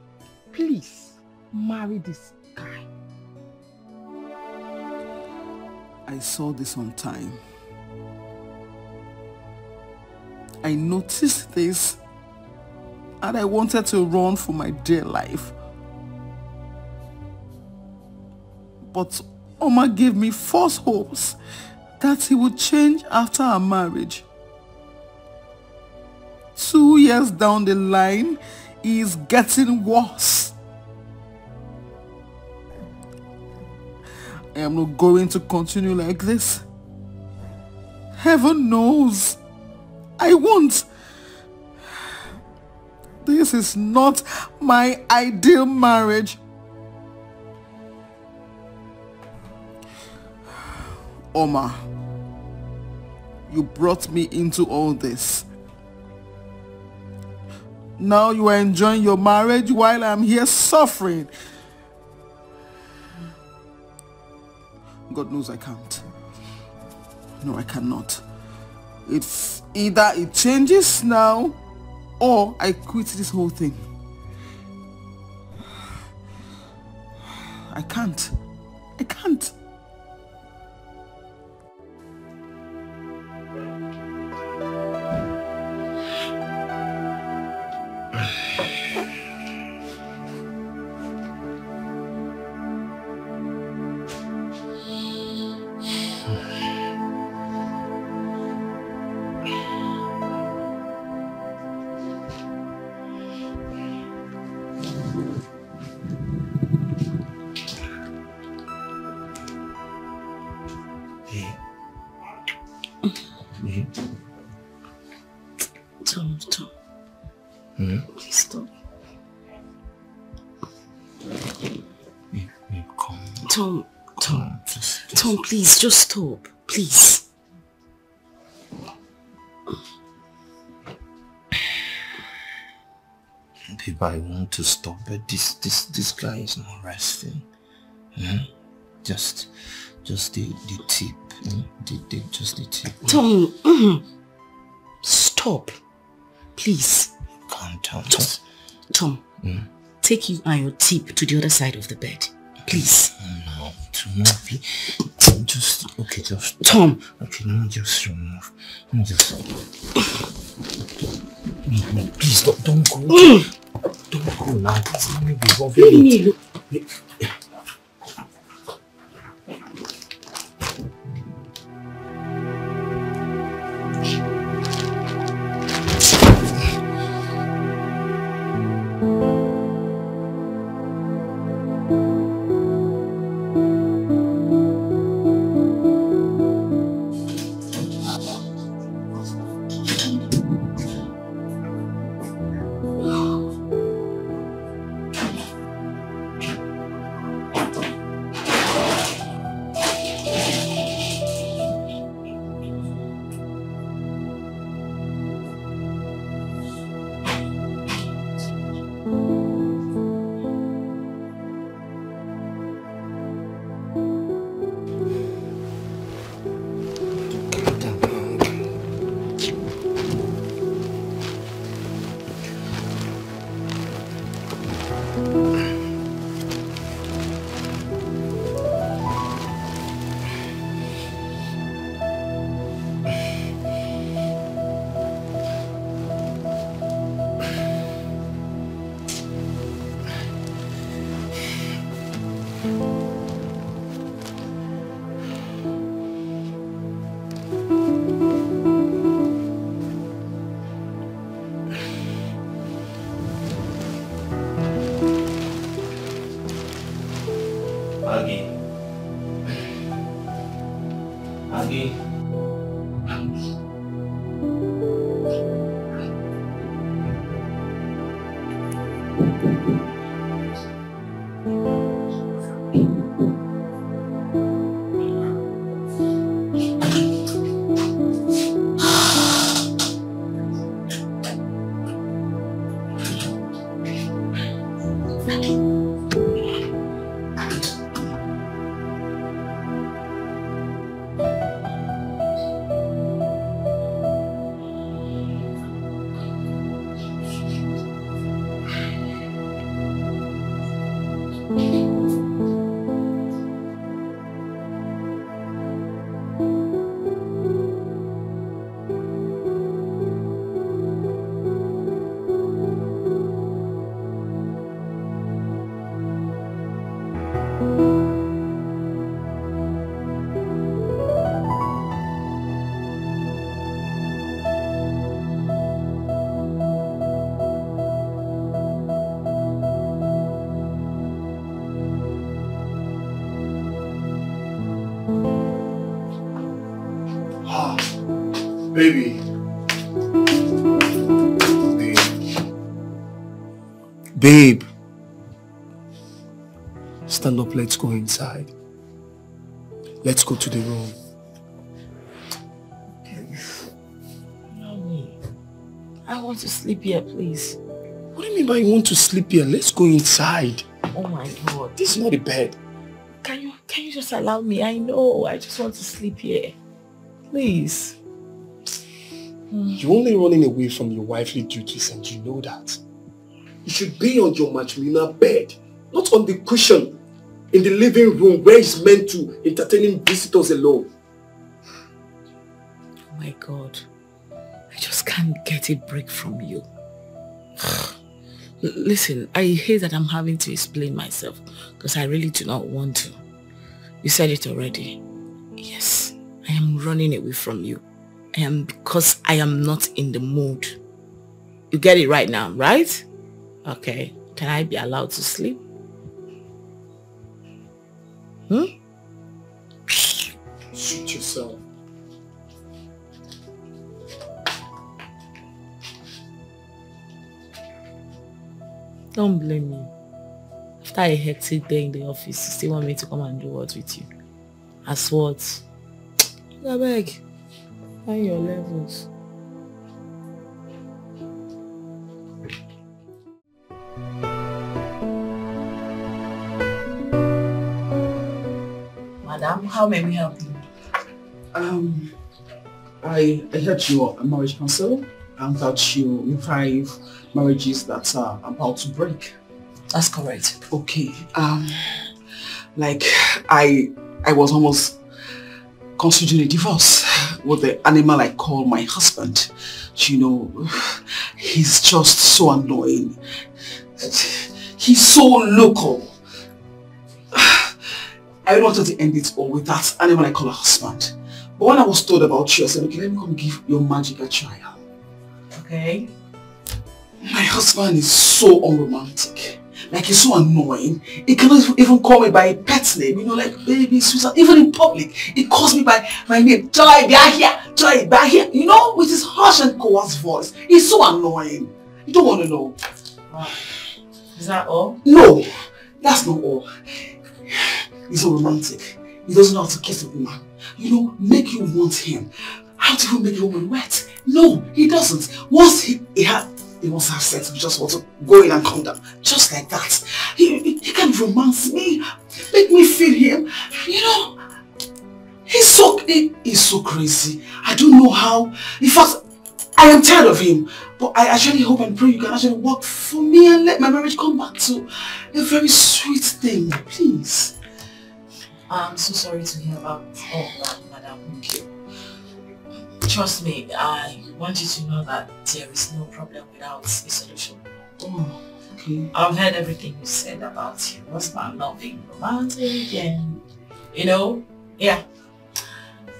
Please, marry this guy. I saw this on time. I noticed this and I wanted to run for my dear life. But Oma gave me false hopes that he would change after our marriage. Two years down the line, he is getting worse. I am not going to continue like this. Heaven knows. I won't. This is not my ideal marriage. Oma, you brought me into all this. Now you are enjoying your marriage while I'm here suffering. God knows I can't. No, I cannot. It's either it changes now or I quit this whole thing. I can't. Just stop. Please. Babe, I want to stop, but this this this guy is not resting. Hmm? Just just the the tip. Hmm? The, the just the tip. Tom, mhm. stop. Please. Calm down. Just, Tom, take you and your tip to the other side of the bed. Please. No, to move. Just okay, just Tom. Okay, no, just remove. No, just. No, no, please don't don't go. Mm. Don't go now. Please let me be. Baby. Babe. Stand up, let's go inside. Let's go to the room. Mommy, I want to sleep here, please. What do you mean by you want to sleep here? Let's go inside. Oh my god. This is not a bed. Can you can you just allow me? I know. I just want to sleep here. Please. You're only running away from your wifely duties and you know that. You should be on your matrimonial bed, not on the cushion in the living room where it's meant to entertaining visitors alone. Oh my god. I just can't get a break from you. Listen, I hate that I'm having to explain myself because I really do not want to. You said it already. Yes, I am running away from you. I am because I am not in the mood. You get it right now, right? Okay. Can I be allowed to sleep? Hmm? Suit yourself. Don't blame me. After a hectic day in the office, you still want me to come and do what with you? As what? I beg. Find your levels. Madam, how may we help you? Um, I, I heard you're a marriage counselor and that you revive marriages that are about to break. That's correct. Okay. Um, like I, I was almost considering a divorce with the animal I call my husband. You know, he's just so annoying. He's so local. I wanted to end it all with that animal I call a husband. But when I was told about you, I said, okay, let me come give your magic a try. Okay. My husband is so unromantic. Like he's so annoying. He cannot even call me by a pet name, you know, like baby, sweetheart. Even in public, he calls me by my name. Joy, here. Joy, here. You know, with his harsh and coarse voice. He's so annoying. You don't want to know. Is that all? No, that's not all. He's so romantic. He doesn't know how to kiss a woman. You know, make you want him. How to even make a woman wet? No, he doesn't. Once he, he had he wants to have sex, we just want to go in and come down. Just like that. He, he, he can romance me, make me feel him. You know, he's so, he, he's so crazy. I don't know how. In fact, I am tired of him. But I actually hope and pray you can actually work for me and let my marriage come back to a very sweet thing. Please. I'm so sorry to hear about all that, Madam. Trust me, I want you to know that there is no problem without a solution. Oh, okay. I've heard everything you said about your husband not being romantic and, you know, yeah.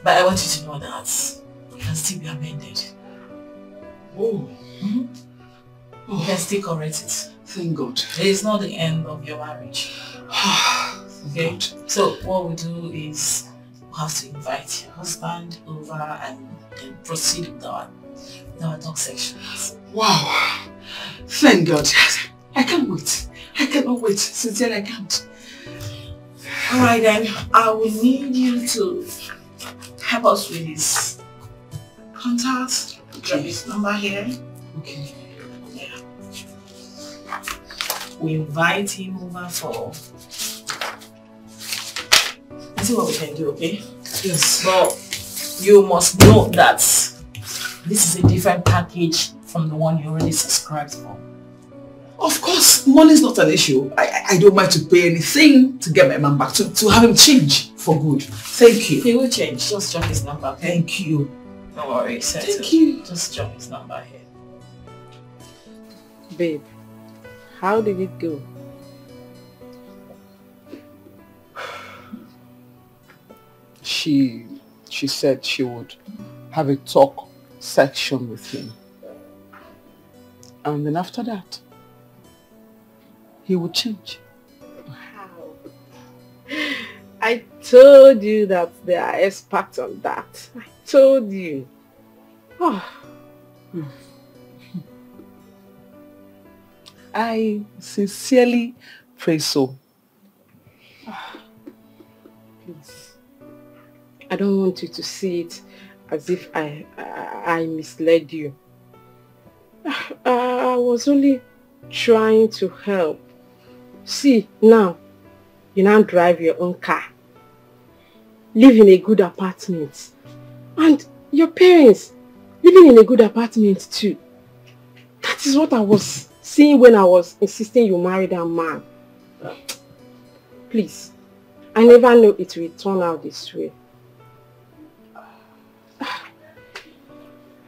But I want you to know that it can still be amended. Oh. Mm -hmm. You can still correct it. Thank God. It is not the end of your marriage. okay? God. So what we do is we have to invite your husband over and then proceed with our, with our talk sections. Wow. Thank God. I can't wait. I cannot wait. Sincerely, I can't. Alright then, I will need you to help us with this contact. Drop his number here. Okay. Yeah. We invite him over for see what we can do, okay? Yes. But you must know that this is a different package from the one you already subscribed for. Of course, money is not an issue. I, I don't mind to pay anything to get my man back, to, to have him change for good. Thank you. He will change. Just drop his number. Okay? Thank you. Don't worry, settle. Thank you. Just drop his number here. Babe, how did it go? She, she said she would have a talk section with him. And then after that, he would change. I told you that they are experts on that. I told you. Oh. I sincerely pray so. I don't want you to see it as if I I, I misled you. I, I was only trying to help. See, now, you now drive your own car. Live in a good apartment. And your parents living in a good apartment too. That is what I was seeing when I was insisting you marry that man. Please, I never know it will turn out this way.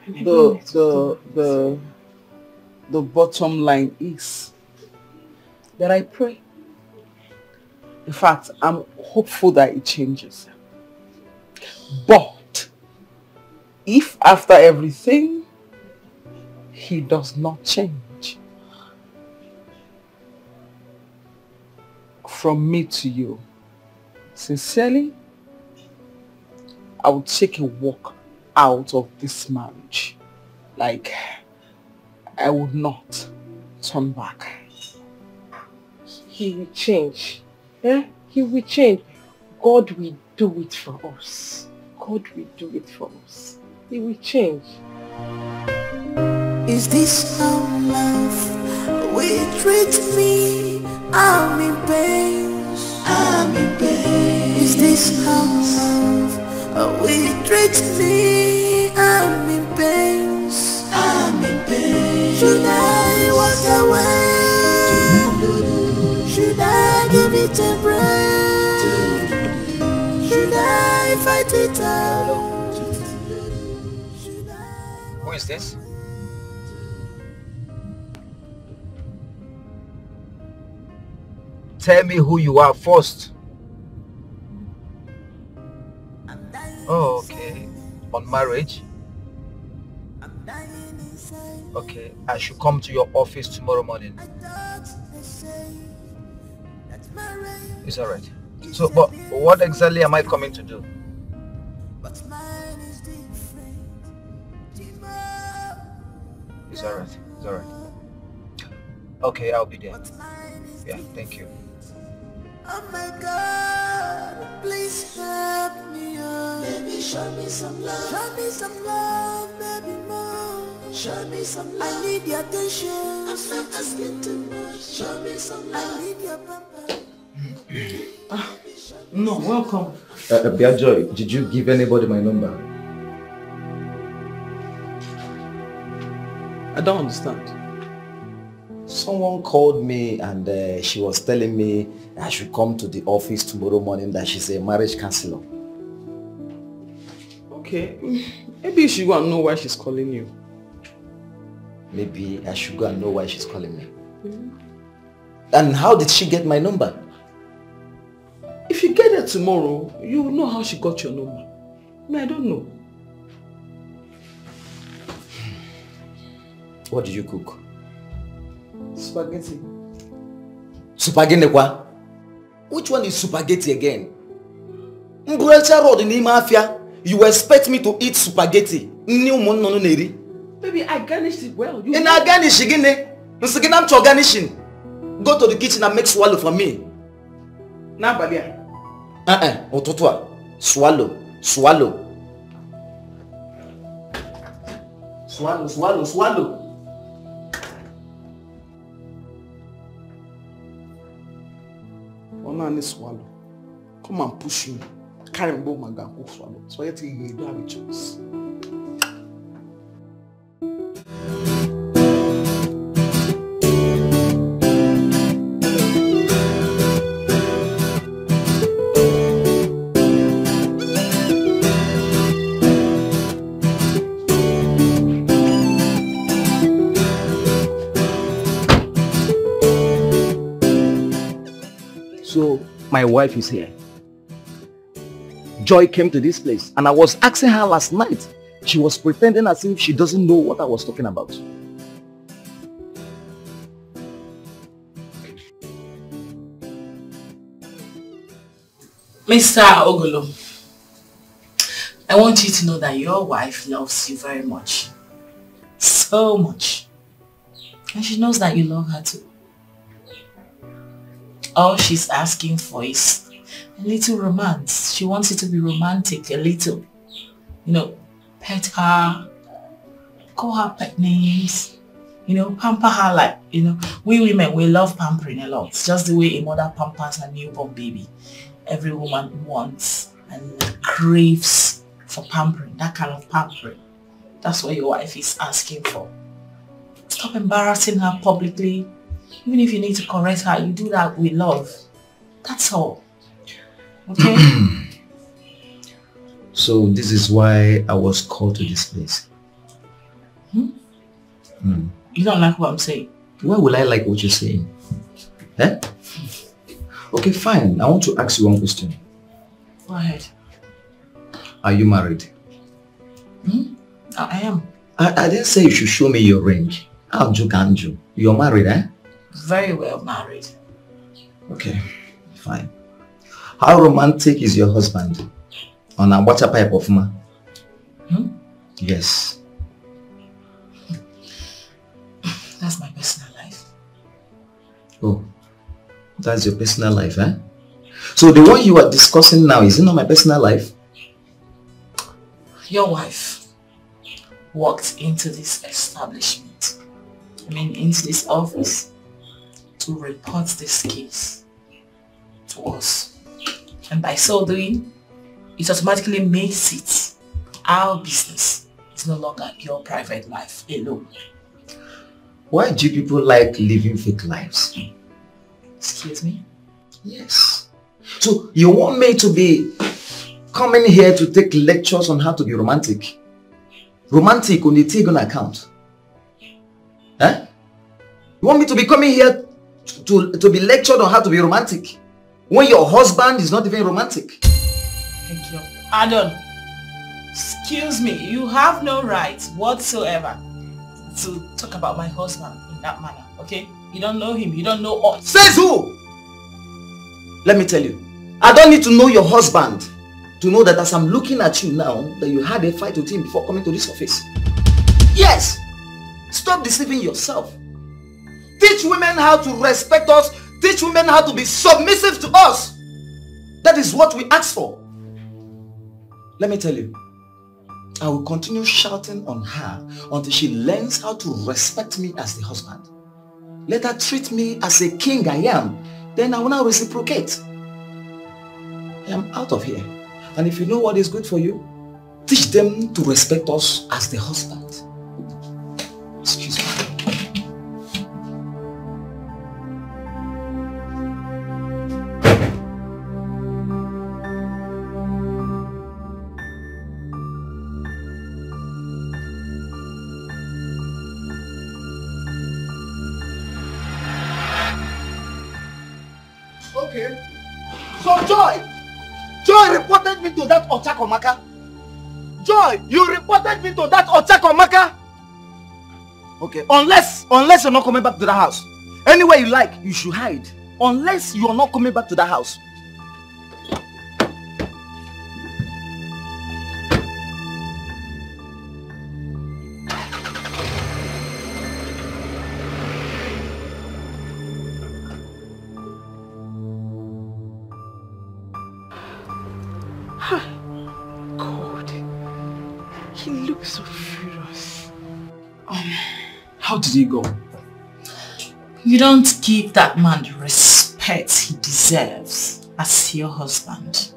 The the the the bottom line is that I pray. In fact, I'm hopeful that it changes. But if after everything he does not change, from me to you, sincerely, I will take a walk out of this marriage. Like, I would not turn back. He will change. Eh? He will change. God will do it for us. God will do it for us. He will change. Is this how love will treat me? I'm in pain. I'm in pain. Is this how love will treat me? I'm in pain. I'm in pain. Should I walk away? Should I give it a break? Should I fight it out? Who is this? Tell me who you are first. Oh, okay. On marriage? Okay, I should come to your office tomorrow morning. It's alright. So, but what exactly am I coming to do? It's alright. It's alright. Okay, I'll be there. Yeah, thank you. Oh my God, please help me, oh. Baby, show me some love. Show me some love, baby, more. Show me some love. I need your attention. I'm not asking too much. Show me some love. I need your pamper. No, welcome. Uh, uh, Biajoy, did you give anybody my number? I don't understand. Someone called me and uh, she was telling me I should come to the office tomorrow morning that she's a marriage counselor. Okay, maybe you should go and know why she's calling you. Maybe I should go and know why she's calling me. And how did she get my number? If you get it tomorrow, you will know how she got your number. Mean, I don't know. What did you cook? Spaghetti. Spaghetti kwa? Which one is spaghetti again? Mbrecha road n'ime afia. You expect me to eat spaghetti? Nni ụmụnnọ nọ na-eri? Baby, I garnished it well. You Ị na-garnish gịnị? Nsị gị na m chọ garnishing. Go to the kitchen and make swallow for me. N'abalị a. Uh-uh, ụtụtụ a. Swallow, swallow. Swallow, swallow, swallow. Naanị swallow. Come and push me. Carry go my go swallow. So think you don't have a choice. My wife is here. Joy came to this place and I was asking her last night. She was pretending as if she doesn't know what I was talking about. Mr. Ogolo, I want you to know that your wife loves you very much. So much. And she knows that you love her too. All she's asking for is a little romance. She wants it to be romantic a little. You know, pet her, call her pet names, you know, pamper her like, you know, we women, we love pampering a lot. It's just the way a mother pampers her newborn baby. Every woman wants and craves for pampering, that kind of pampering. That's what your wife is asking for. Stop embarrassing her publicly. Even if you need to correct her, you do that with love. That's all. Okay? so this is why I was called to this place. Hmm? Hmm. You don't like what I'm saying? Why would I like what you're saying? Eh? Okay, fine. I want to ask you one question. Go ahead. Are you married? Hmm? I am. I, I didn't say you should show me your range. Anju Kanju. You're married, eh? Very well married. Okay, fine. How romantic is your husband? On a water pipe of ma? Hmm? Yes. That's my personal life. Oh, that's your personal life, eh? So the one you are discussing now, is it not my personal life? Your wife walked into this establishment, I mean into this office, to report this case to us. And by so doing, it automatically makes it our business. It's no longer your private life alone. Why do people like living fake lives? Excuse me? Yes. So you want me to be coming here to take lectures on how to be romantic? Romantic on the Tigon account? Huh? You want me to be coming here to, to, be lectured on how to be romantic? When your husband is not even romantic? Thank you. Adon, excuse me, you have no right whatsoever to talk about my husband in that manner, okay? You don't know him, you don't know us. Says who? Let me tell you, I don't need to know your husband to know that as I'm looking at you now, that you had a fight with him before coming to this office. Yes! Stop deceiving yourself. Teach women how to respect us. Teach women how to be submissive to us. That is what we ask for. Let me tell you, I will continue shouting on her until she learns how to respect me as the husband. Let her treat me as a king I am. Then I will now reciprocate. I am out of here. And if you know what is good for you, teach them to respect us as the husband. Okay, unless unless you're not coming back to the house. Anywhere you like, you should hide. Unless you're not coming back to the house. How did he go? You don't give that man the respect he deserves as your husband.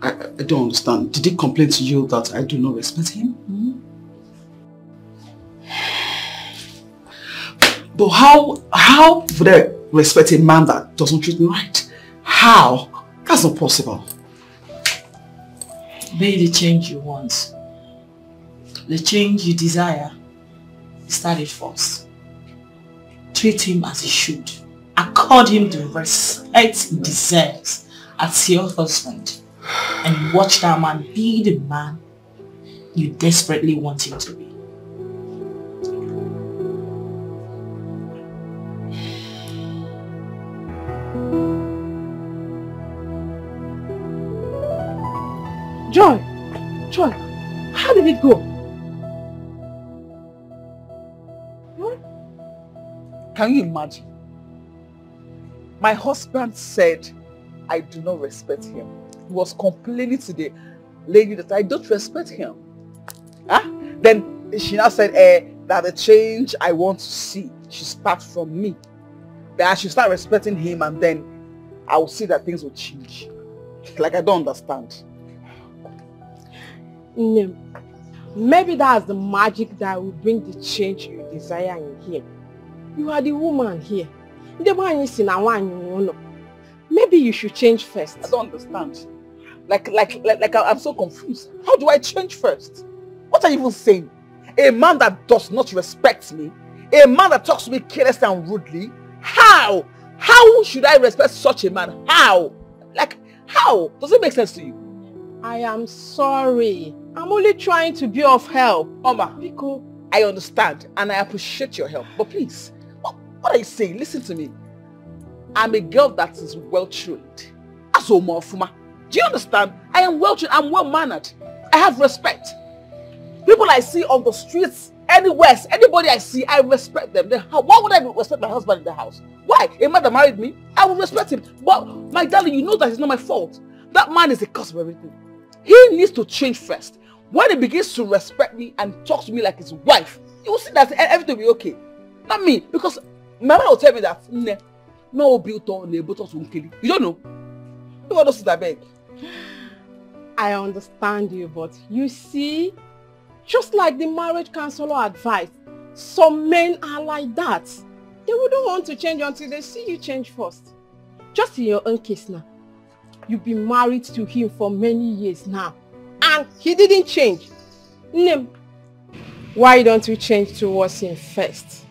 I, I don't understand. Did he complain to you that I do not respect him? Hmm? But how how would I respect a man that doesn't treat me right? How? That's not possible. Be the change you want. The change you desire. Start it first. Treat him as he should. Accord him the respect he deserves as your husband. And watch that man be the man you desperately want him to be. Can you imagine? My husband said I do not respect him. He was complaining to the lady that I don't respect him. Huh? Then she now said eh, that the change I want to see should start from me. That I should start respecting him and then I will see that things will change. Like I don't understand. No. Maybe that's the magic that will bring the change you desire in him. You are the woman here. The one you see now, one you know. Maybe you should change first. I don't understand. Like, like, like, like I'm so confused. How do I change first? What are you even saying? A man that does not respect me, a man that talks to me carelessly and rudely, how? How should I respect such a man? How? Like, how? Does it make sense to you? I am sorry. I'm only trying to be of help. Oma, Biko, I understand and I appreciate your help. But please, what, are you saying? Listen to me. I'm a girl that is well trained. As Fuma. Do you understand? I am well trained. I'm well mannered. I have respect. People I see on the streets, anywhere, anybody I see, I respect them. Then how, why would I respect my husband in the house? Why? A man that married me, I will respect him. But my darling, you know that it's not my fault. That man is the cause of everything. He needs to change first. When he begins to respect me and talk to me like his wife, you will see that everything will be okay. Not me, because my mother will tell me that "Nne, no built on the built on You don't know. You want to sit that beg. I understand you, but you see, just like the marriage counselor advised, some men are like that. They wouldn't want to change until they see you change first. Just in your own case now. You've been married to him for many years now. And he didn't change. Nim, why don't you change towards him first?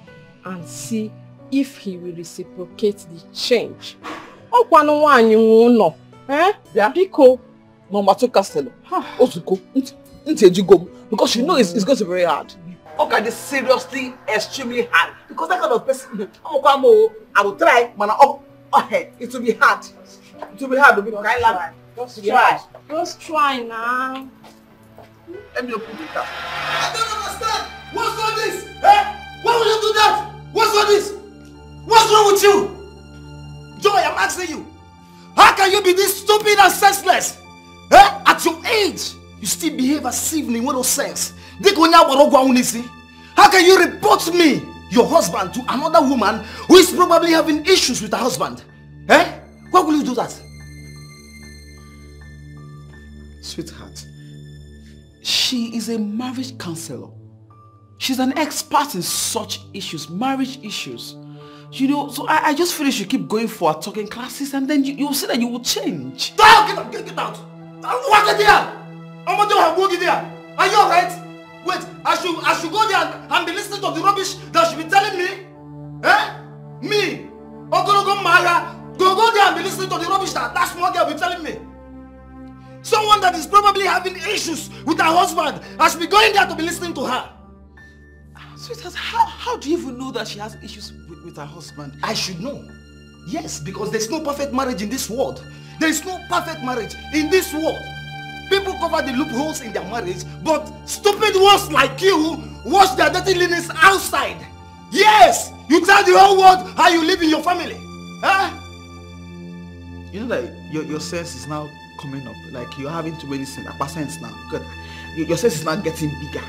And see if he will reciprocate the change. Ọkwanụ nwaanyị nwe ụlọ. Eh? Biko. Mama to Castello. Ozuko. Ntejigom. Because you know it's, it's going to be very hard. Okay, this seriously extremely hard. Because that kind of person, I will try, but oh, okay, it will be hard. It will be hard because I like Just try. Just try now. Let me open it up. I don't understand. What's all this? Eh? Why would you do that? What's all this? What's wrong with you? Joy, I'm asking you. How can you be this stupid and senseless? Eh? At your age, you still behave as if in no sense. How can you report me, your husband, to another woman who is probably having issues with her husband? Eh? Why will you do that? Sweetheart, she is a marriage counselor. She's an expert in such issues, marriage issues. You know, so I, I just feel you should keep going for talking classes and then you, you'll see that you will change. Get out! Get, get out! Walk it there! I'm going to walk it there. Are you alright? Wait, I should, I should go there and, and be listening to the rubbish that should be telling me? Eh? Me? Ogologo Mara? Go go there and be listening to the rubbish that that small girl be telling me? Someone that is probably having issues with her husband. I should be going there to be listening to her. Sweetheart, how, how do you even know that she has issues with, her husband? I should know. Yes, because there's no perfect marriage in this world. There is no perfect marriage in this world. People cover the loopholes in their marriage, but stupid ones like you wash their dirty linens outside. Yes, you tell the whole world how you live in your family. Huh? You know that your, your sense is now coming up. Like you're having too many sense, sense now. Good. Your, your sense is now getting bigger.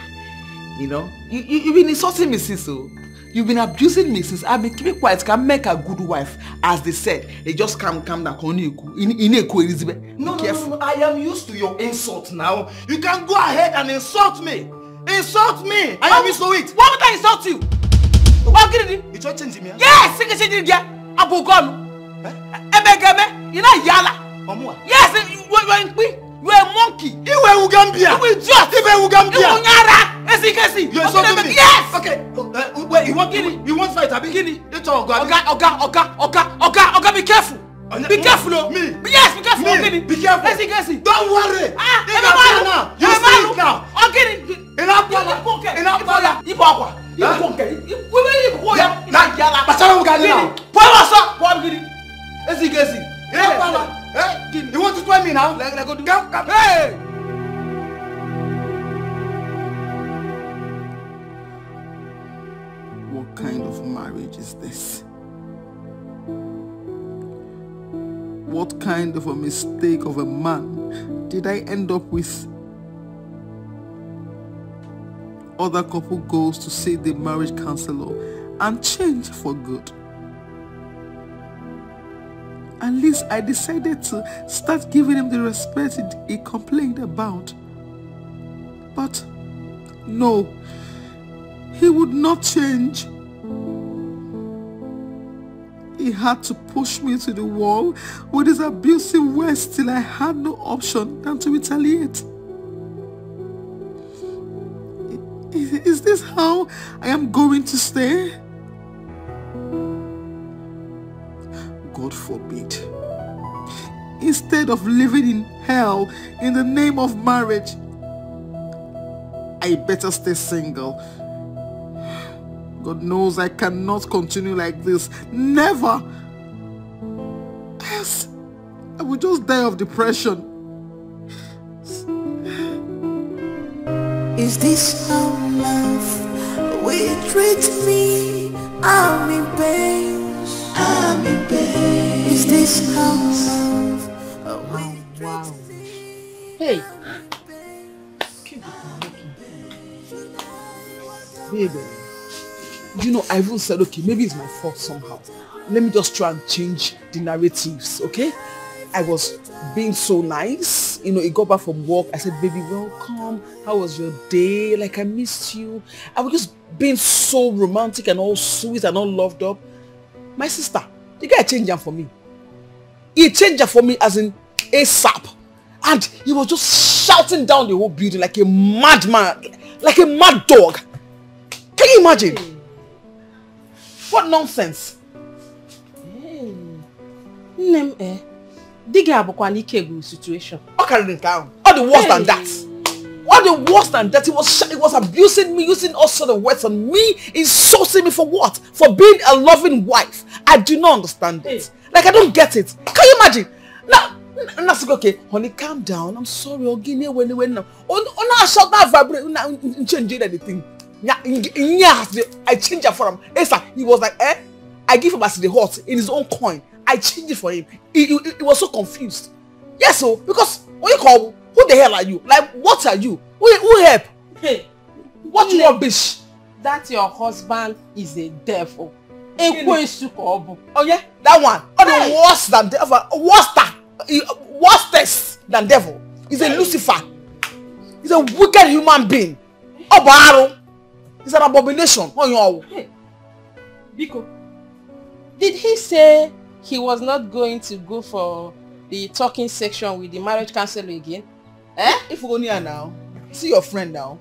You know? You, you, you've been insulting me since so. You've been abusing me since I've been keeping quiet. Can make a good wife. As they said, they just calm, calm down. In, in Elizabeth. No, no, no, no, I am used to your insult now. You can go ahead and insult me. Insult me. I am used to it. Why would I insult you? What did you You try changing me? Yes, it, sing it, yeah. Abu gone. Ebegeme, you know yala. Mamua. Yes, are in You a monkey. You are Ugambia. You are idiot. You are Ugambia. You are Nyara. Esi kesi. You insulted me. Yes. Okay. Uh, wait, you want Guinea? You want fight, Abi? Guinea. It's all good. Oga, Oga, Oga, Oga, Oga, Oga, be careful. Be careful, oh. Me. Yes, be careful. Me. Ogini. Be careful. Esi kesi. Don't worry. Ah, Think ebe I'm malu. here now. You see it now. Ogini. Enough. Enough. Enough. Enough. Ibo akwa. Ibo nke. Ibo ibo ya. Na yala. Bachara mu gani now. Pwa wasa. Pwa Ogini. Esi kesi. Enough. Hey, you want to throw me now? Like, like, come, come. Hey! What kind of marriage is this? What kind of a mistake of a man did I end up with? Other couple goes to see the marriage counselor and change for good. At least I decided to start giving him the respect he complained about. But no, he would not change. He had to push me to the wall with his abusive words till I had no option than to retaliate. Is this how I am going to stay? God forbid. Instead of living in hell in the name of marriage, I better stay single. God knows I cannot continue like this. Never. Yes, I will just die of depression. Is this how love will treat me? I'm in pain. Is this Wow. Hey. Baby, you know, I even said, okay, maybe it's my fault somehow. Let me just try and change the narratives, okay? I was being so nice. You know, he got back from work. I said, baby, welcome. How was your day? Like, I missed you. I was just being so romantic and all sweet and all loved up. My sister, the guy changed her for me. He changed her for me as in ASAP. And he was just shouting down the whole building like a madman, like a mad dog. Can you imagine? What nonsense. Nne m eh, di gị abụkwa n'ike situation. Ọ karịrị nke ahụ. All the worse than that. All the worst than that. He was he was abusing me, using all sort of words on me, insulting me for what? For being a loving wife. I do not understand it. Like I don't get it. Can you imagine? Now, say, okay, honey, calm down. I'm sorry. Ogini, when when now. Oh, oh, now shut that vibrate. Now, change anything. Yeah, yeah. I changed it for him. Esa, he was like, eh? I give him as the hot in his own coin. I changed it for him. He, he, he was so confused. Yes, so because what you call who the hell are you? Like what are you? Who who help? Hey, what rubbish? That your husband is a devil. Ka ọ bụ. Oh yeah, that one. Oh, the worse than devil. Worse worse than devil. He's a Lucifer. He's a wicked human being. Ọ bụ arụ. He's an abomination. Oh, you Biko, did he say he was not going to go for the talking section with the marriage counselor again? Eh? If go near now, see your friend now.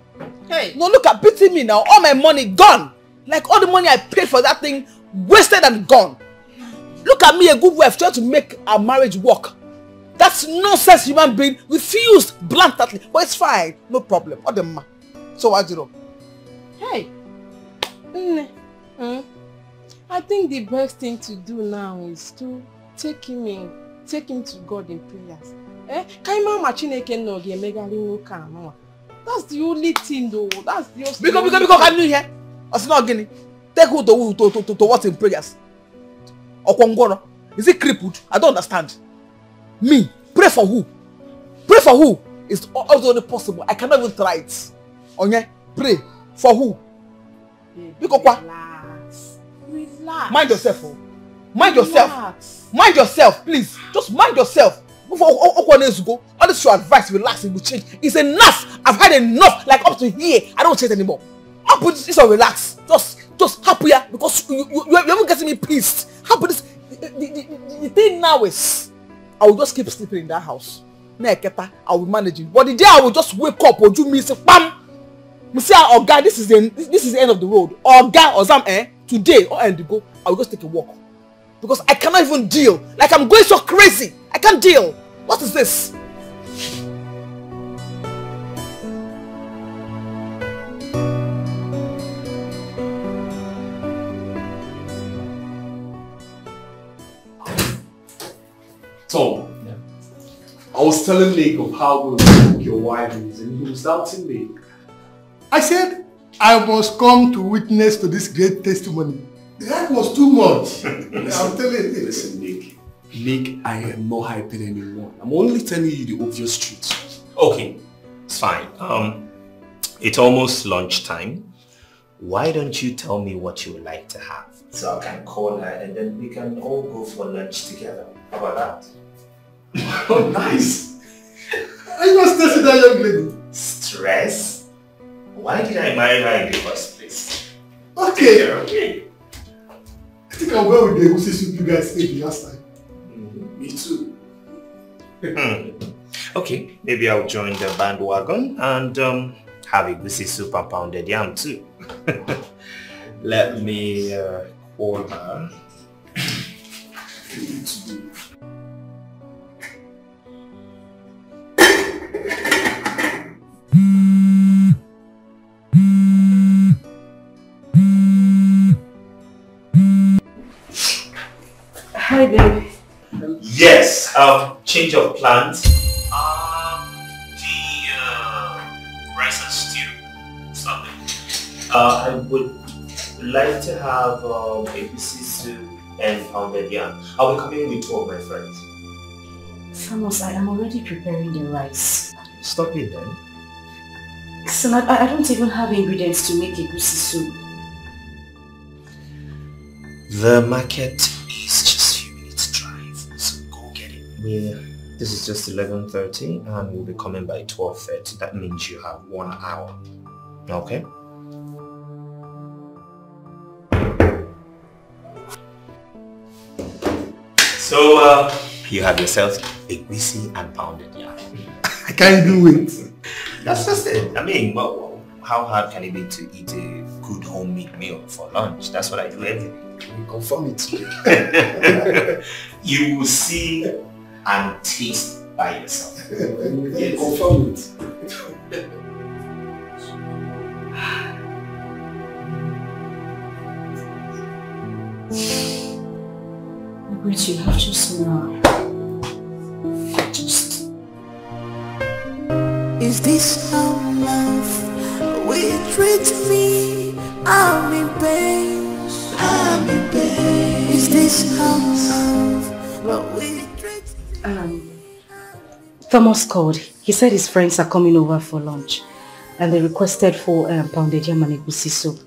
Hey. No, look at beating me now. All my money gone. Like all the money I paid for that thing, wasted and gone. Look at me, a good wife, trying to make our marriage work. That's nonsense human being refused bluntly. But it's fine. No problem. All the ma. So what do you know? Hey. Nne. Hmm? I think the best thing to do now is to take him in, take him to God in prayers. Eh? Ka ị maa ma Chineke nọ ga-emegharị nwoke a. That's the only thing though. That's the only Biko, biko, biko, can you hear? Ọsị na gịnị? Take to who to, to, to, to what in prayers? Ọkwọ ngwọrọ? Is it crippled? I don't understand. Me? Pray for who? Pray for who? It's also only possible. I cannot even try it. Onye? Pray. For who? Biko kwa? Relax. Mind yourself. Oh. Mind yourself. Mind yourself, please. Just mind yourself. Is go, all this your advice, will relax, it will change. It's enough. I've had enough. Like up to here, I don't change anymore. How about this? Just relax. Just, just happy because you, you, you, you're getting me pissed. How about this? The, the, the, thing now is, I will just keep sleeping in that house. Neketa, I will manage it. But the day I will just wake up or do me say, bam. Me say, oh God, this is the this is the end of the road. Or God, or some eh today or end go. I will just take a walk because I cannot even deal. Like I'm going so crazy. I can't deal. What is this? Tom, I was telling Nick of how good your wife is and he was doubting me. I said I must come to witness to this great testimony. The hype was too much. I'm telling you. Listen, Nick. Nick, I am not hyping anyone. I'm only telling you the obvious truth. Okay, it's fine. Um, it's almost lunchtime. Why don't you tell me what you would like to have? So I can call her and then we can all go for lunch together. How about that? oh, nice. Are you not stressing that young lady? Stress? Why did I marry her in the first place? Okay. Okay. I think I'll go with the egusi soup you guys ate the last time. Too. okay, maybe I'll join the bandwagon and um, have egusi soup and pounded yam too. Let me uh, call her. Um, change of plans. Um, the uh, rice and stew, something. Uh, I would like to have um, egusi soup and pounded yam. I'll be coming with two of my friends. Thomas, I am already preparing the rice. Stop it then. Listen, I, I don't even have ingredients to make egusi soup. The market go get it. Yeah, this is just 11.30 and we'll be coming by 12.30. That means you have one hour. Okay? So, uh, you have yourself a greasy and pounded yam. I can't do it. That's just it. I mean, well, how hard can it be to eat a good homemade meal for lunch? That's what I do every day. You confirm it. you will see and taste by yourself. You confirm it. Wait, you have just now. Just. Is this how love will treat me? I'm in pain. I'm in pain. Is this how love will treat Um, Thomas called. He said his friends are coming over for lunch. And they requested for um, pounded yam and egusi soup.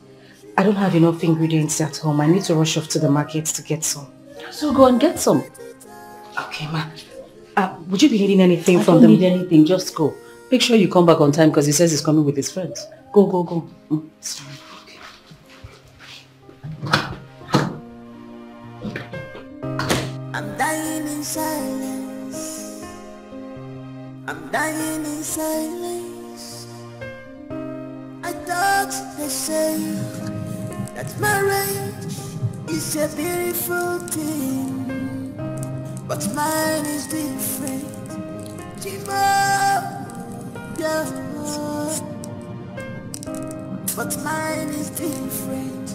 I don't have enough ingredients at home. I need to rush off to the market to get some. So go and get some. Okay, ma. Uh, would you be needing anything I from don't them? need anything, just go. Make sure you come back on time because he says he's coming with his friends. Go, go, go. Mm. Sorry. I'm dying in silence. I'm dying in silence. I thought they say that marriage is a beautiful thing, but mine is different. Jima, yeah. But mine is different.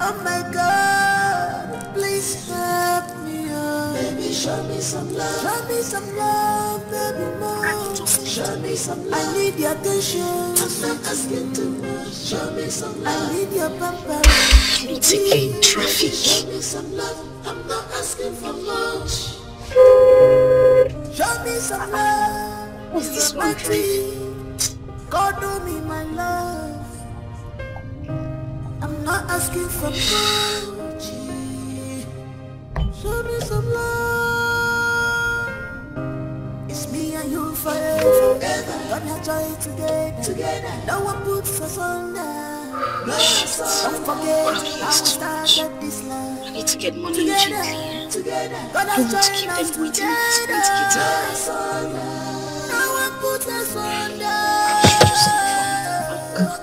Oh my God, please help me, oh. Baby, show me some love. Show me some love, baby, more. Show me some love. I need your attention. I'm not asking too much. Show me some love. I need your pamper. It's traffic. Show me some love. I'm not asking for much. Show me some ah, ah. love. What's this one drink? God do me my love. I'm not asking for much. Show me some love. It's me and you forever. Don't have joy together. together. No one puts us under. Don't forget how we started this love. I need to get money Together, urgently. together. I don't want to keep them waiting. I just need to get it. No one puts us under.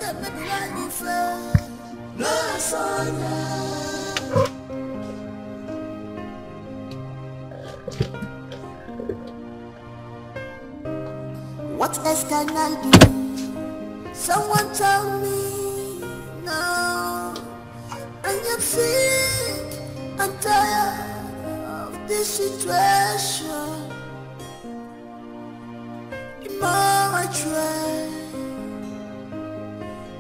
That made me like me fail. No, What else can I do? Someone tell me now. I am sick and tired of this situation. The more I try,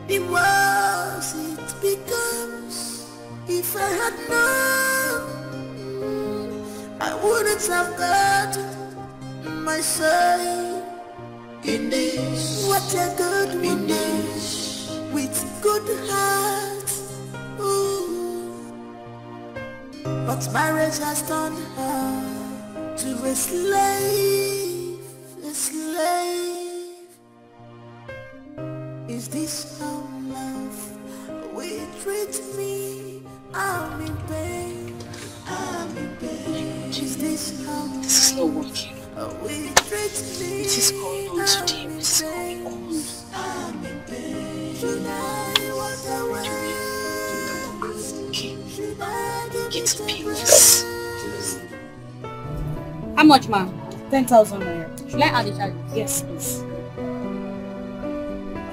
the worse it becomes. If I had known, I wouldn't have got my say in this. What a good woman with good heart. Ooh. But marriage has turned her to a slave, a slave. Is this how love will treat me? I'm in pain. I'm in pain. Is this how This is not working. Will treat me? What is going on today? What is going on? I'm in pain. Should I walk away? Should Get it a a peace. How much, ma'am? 10,000 naira. Should I add the charges? Yes, please.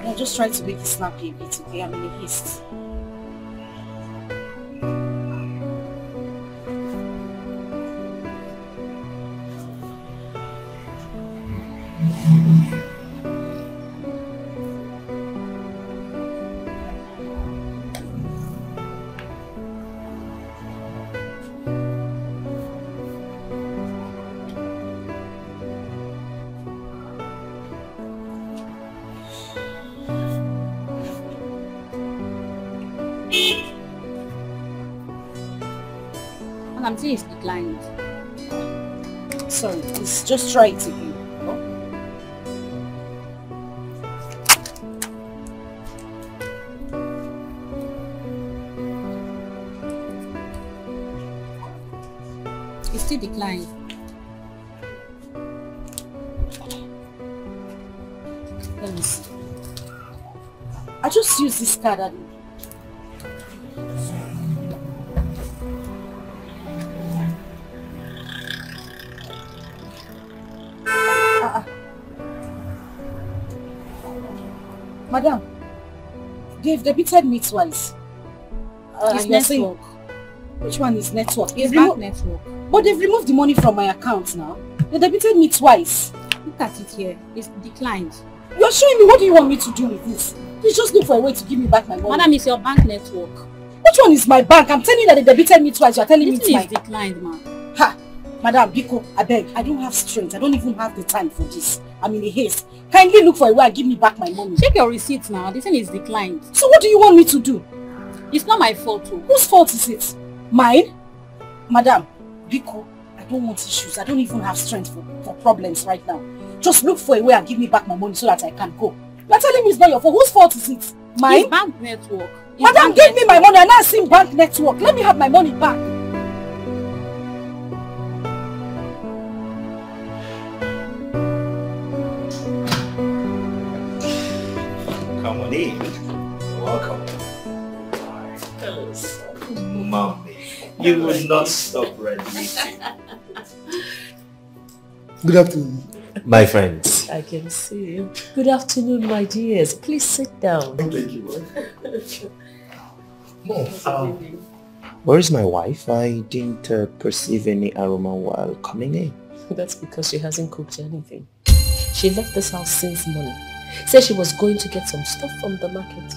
I'm just trying to make it snappy a bit, okay? I'm in a haste. Just try it again. Still declined. Let me see. I just use this card they've debited me twice. Uh, It's network. Which one is network? It's bank network. But they've removed the money from my account now. They debited me twice. Look at it here. It's declined. You're showing me what do you want me to do with this? Please just look for a way to give me back my money. Madam, it's your bank network. Which one is my bank? I'm telling you that they debited me twice. You're telling me This it's my is declined, ma'am. Ha! Madam, Biko, I beg. I don't have strength. I don't even have the time for this. I'm in a haste. Kindly look for a way and give me back my money. Check your receipts now. This thing is declined. So what do you want me to do? It's not my fault, too. Whose fault is it? Mine? Madam, Biko, I don't want issues. I don't even have strength for, for problems right now. Just look for a way and give me back my money so that I can go. You're telling me it's not your fault. Whose fault is it? Mine? It's bank network. It's Madam, bank give me my money. I now see bank network. Let me have my money back. Come on in. Welcome. Fellas. Mommy, you would not stop radiating. Good afternoon. My friends. I can see you. Good afternoon, my dears. Please sit down. Thank you. Mom, um, Where is my wife? I didn't uh, perceive any aroma while coming in. That's because she hasn't cooked anything. She left this house since morning. Said she was going to get some stuff from the market.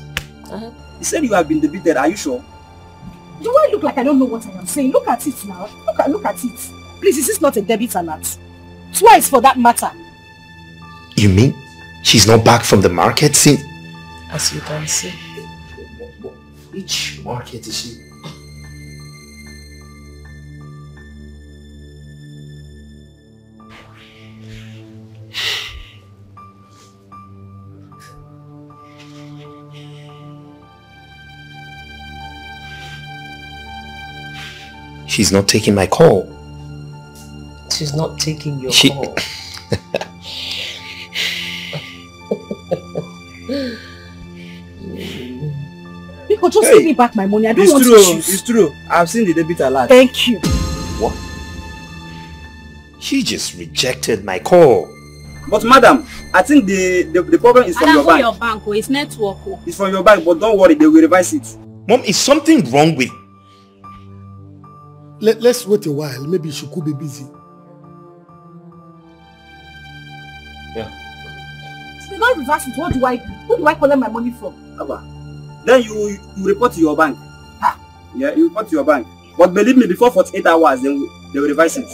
Uh-huh. You said you have been debited. Are you sure? Do I look like I don't know what I am saying? Look at it now. Look at look at it. Please, is this not a debit alert? Twice for that matter. You mean she's not back from the market since... As you can see. which market is she? She's not taking my call. She's not taking your She- call. Because just Hey, give me back my money. I don't It's want true. issues. It's true. I've seen the debit alert. Thank you. What? She just rejected my call. But madam, I think the the, the problem is from Madam, your go bank. your bank. Oh, it's network. Oh. It's from your bank, but don't worry, they will revise it. Mom, is something wrong with... Let, let's wait a while. Maybe she could be busy. If they don't reverse it, what do I do? Who do I collect my money from? Abba. Then you, you report to your bank. Yeah, you report to your bank. But believe me, before 48 hours, they will, they will revise it.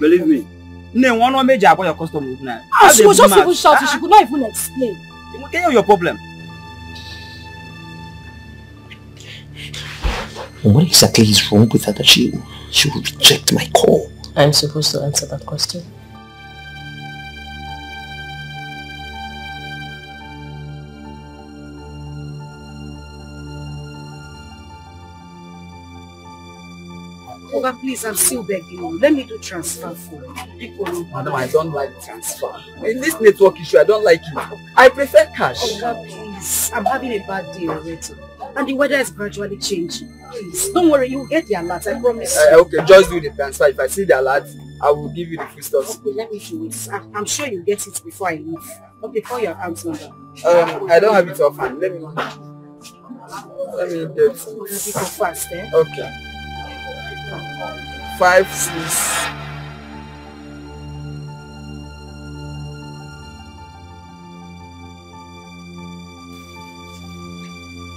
Believe me. Nne, one more major about your customer now. Ah, she was just even shouting. She could not even explain. You can hear your problem. What exactly is wrong with her that she, she would reject my call? I'm supposed to answer that question. Oga, please, I'm still begging you. Let me do transfer for people. Madam, I don't like transfer. In this network issue, I don't like it. I prefer cash. Oga, please. I'm having a bad day already. And the weather is gradually changing. Please, don't worry. You'll get the alert. I promise. Uh, okay, just do the transfer. If I see the alert, I will give you the full stuff. Okay, let me do it. I- I'm sure you'll get it before I leave. Okay, call your account number. Um, I don't have it offhand. Let me let me get it. Go fast, eh? Okay. Five six.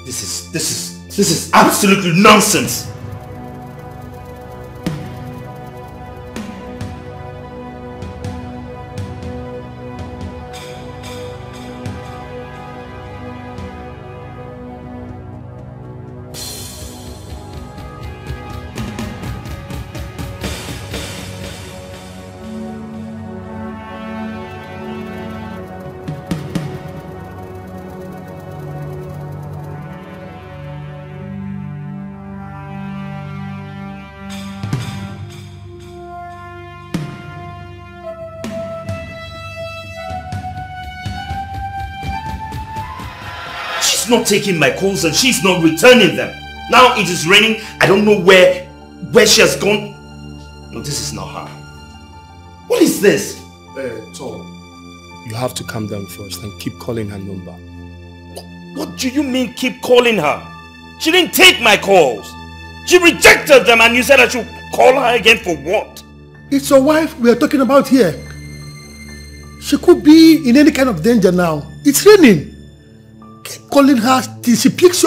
This is this is this is absolutely nonsense. She's not taking my calls and she's not returning them. Now it is raining. I don't know where where she has gone. No, this is not her. What is this? Uh, Tom, you have to calm down first and keep calling her number. What do you mean keep calling her? She didn't take my calls. She rejected them and you said I should call her again for what? It's your wife we are talking about here. She could be in any kind of danger now. It's raining. Keep calling her till she picks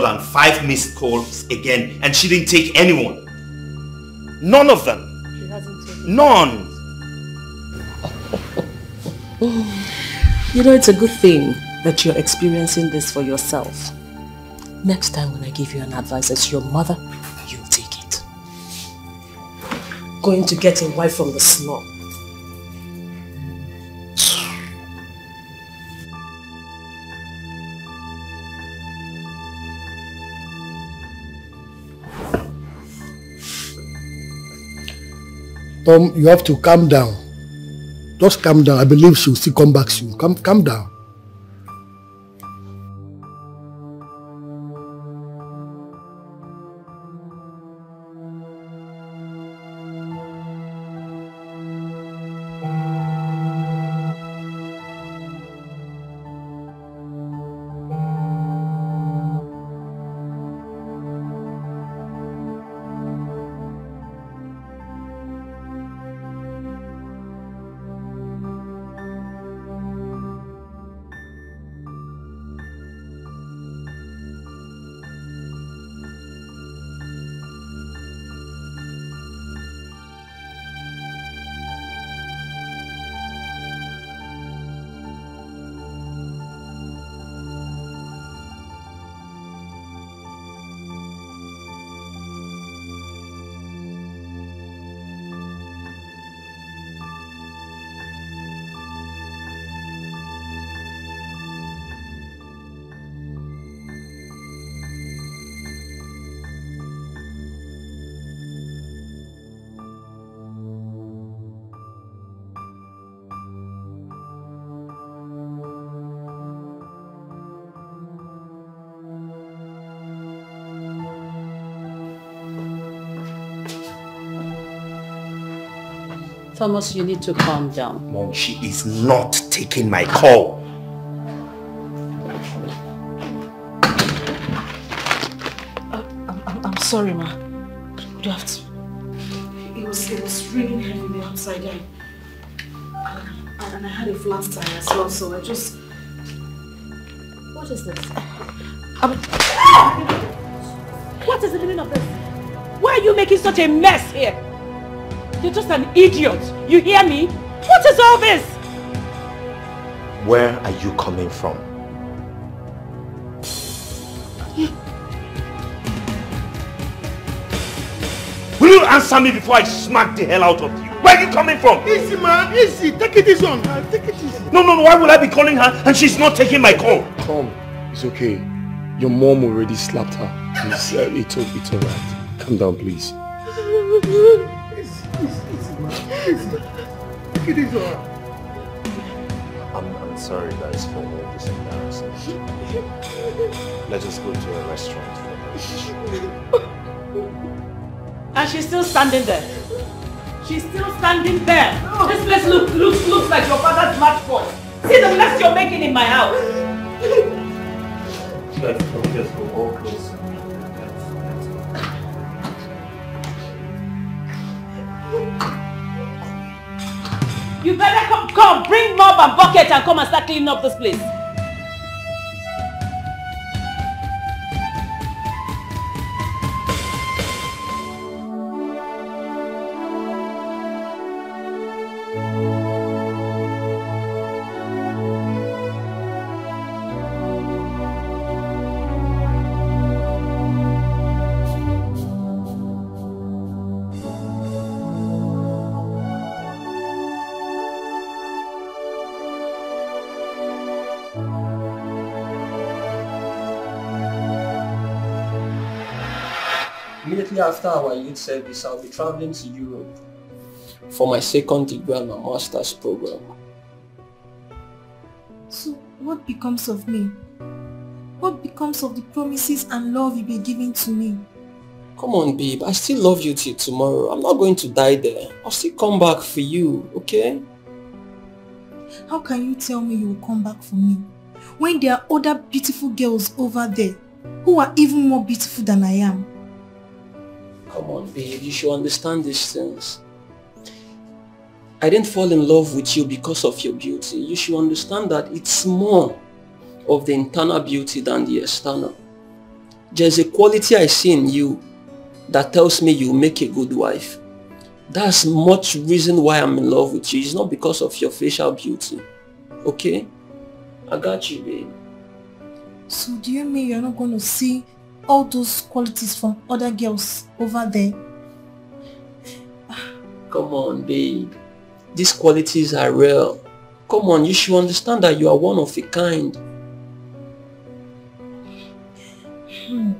more than five missed calls again and she didn't take anyone. None of them. None. You know, it's a good thing that you're experiencing this for yourself. Next time when I give you an advice as your mother, you'll take it. Going to get a wife from the slum. Tom, you have to calm down. Just calm down. I believe she will still come back soon. Calm, calm down. Thomas, you need to calm down. Mom, she is not taking my call. I'm, I'm, I'm sorry, ma. You have to. It was, it was raining heavily outside and, and, and I had a flat tire as well, so I just... What is this? I'm, What is the meaning of this? Why are you making such a mess here? You're just an idiot. You hear me? What is all this? Where are you coming from? Will you answer me before I smack the hell out of you? Where are you coming from? Easy, man. Easy. Take it easy on her. Take it easy. No, no, no. Why would I be calling her and she's not taking my call? Come, it's okay. Your mom already slapped her. It's, uh, it's, o- it's alright. Calm down, please. Take it easy on. I'm, I'm sorry guys for all this embarrassment. Let us go to a restaurant for And she's still standing there. She's still standing there. This place look, looks, looks like your father's matchbox. See the mess you're making in my house. Let's go, just go all close. You better come, come, bring mop and bucket and come and start cleaning up this place. After our youth service, I'll be traveling to Europe for my second degree and my master's program. So what becomes of me? What becomes of the promises and love you've been giving to me? Come on, babe. I still love you till tomorrow. I'm not going to die there. I'll still come back for you, okay? How can you tell me you will come back for me when there are other beautiful girls over there who are even more beautiful than I am? Come on, babe. You should understand these things. I didn't fall in love with you because of your beauty. You should understand that it's more of the internal beauty than the external. There's a quality I see in you that tells me you make a good wife. That's much reason why I'm in love with you. It's not because of your facial beauty. Okay? I got you, babe. So do you mean you're not going to see all those qualities from other girls over there? Come on, babe. These qualities are real. Come on, you should understand that you are one of a kind. Hmm.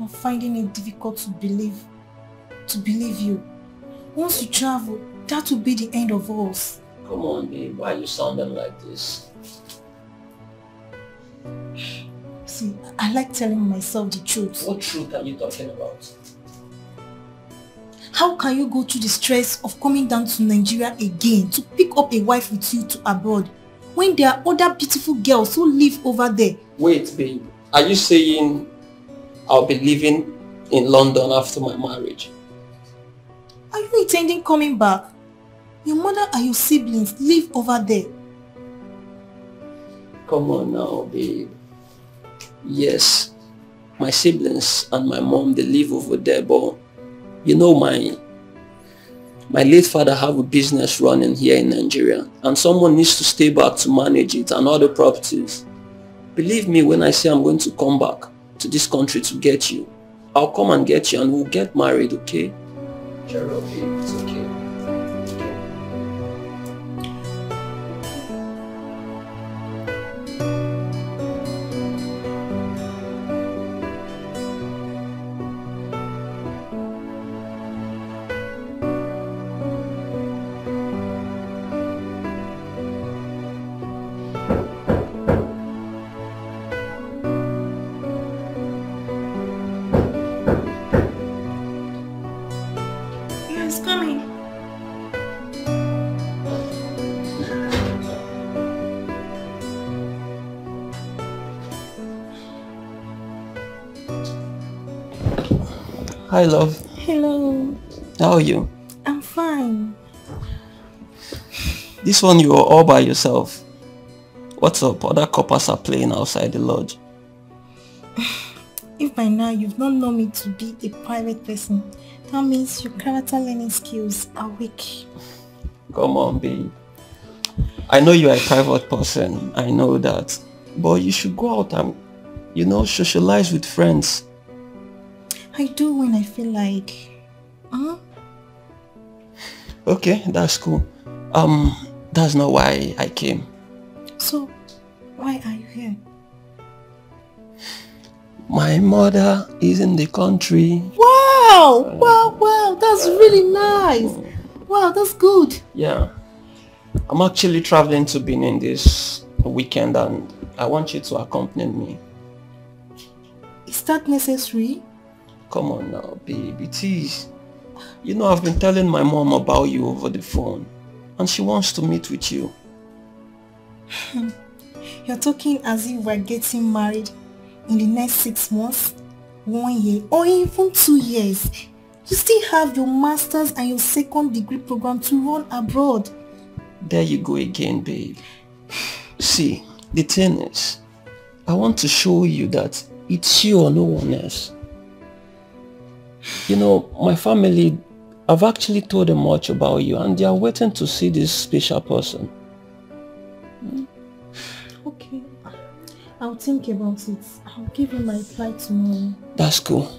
I'm finding it difficult to believe, to believe you. Once you travel, that will be the end of us. Come on, babe. Why are you sounding like this? I like telling myself the truth. What truth are you talking about? How can you go through the stress of coming down to Nigeria again to pick up a wife with you to abroad when there are other beautiful girls who live over there? Wait, babe. Are you saying I'll be living in London after my marriage? Are you intending coming back? Your mother and your siblings live over there. Come on now, babe. Yes, my siblings and my mom, they live over there, but you know my my late father have a business running here in Nigeria and someone needs to stay back to manage it and other properties. Believe me when I say I'm going to come back to this country to get you. I'll come and get you and we'll get married, okay? It's okay. Hi, love. Hello. How are you? I'm fine. This one you are all by yourself. What's up? Other coppers are playing outside the lodge. If by now you've not known me to be a private person, that means your character learning skills are weak. Come on, babe. I know you are a private person. I know that. But you should go out and, you know, socialize with friends. I do when I feel like. Huh? Okay, that's cool. Um, that's not why I came. So, why are you here? My mother is in the country. Wow! Wow, wow, that's really nice. Wow, that's good. Yeah. I'm actually traveling to Benin this weekend and I want you to accompany me. Is that necessary? Come on now, babe. It is. You know, I've been telling my mom about you over the phone and she wants to meet with you. You're talking as if we're getting married in the next six months, one year, or even two years. You still have your master's and your second degree program to run abroad. There you go again, babe. See, the thing is, I want to show you that it's you or no one else. You know, my family, I've actually told them much about you and they are waiting to see this special person. Hmm. Okay. I'll think about it. I'll give you my reply tomorrow. That's cool.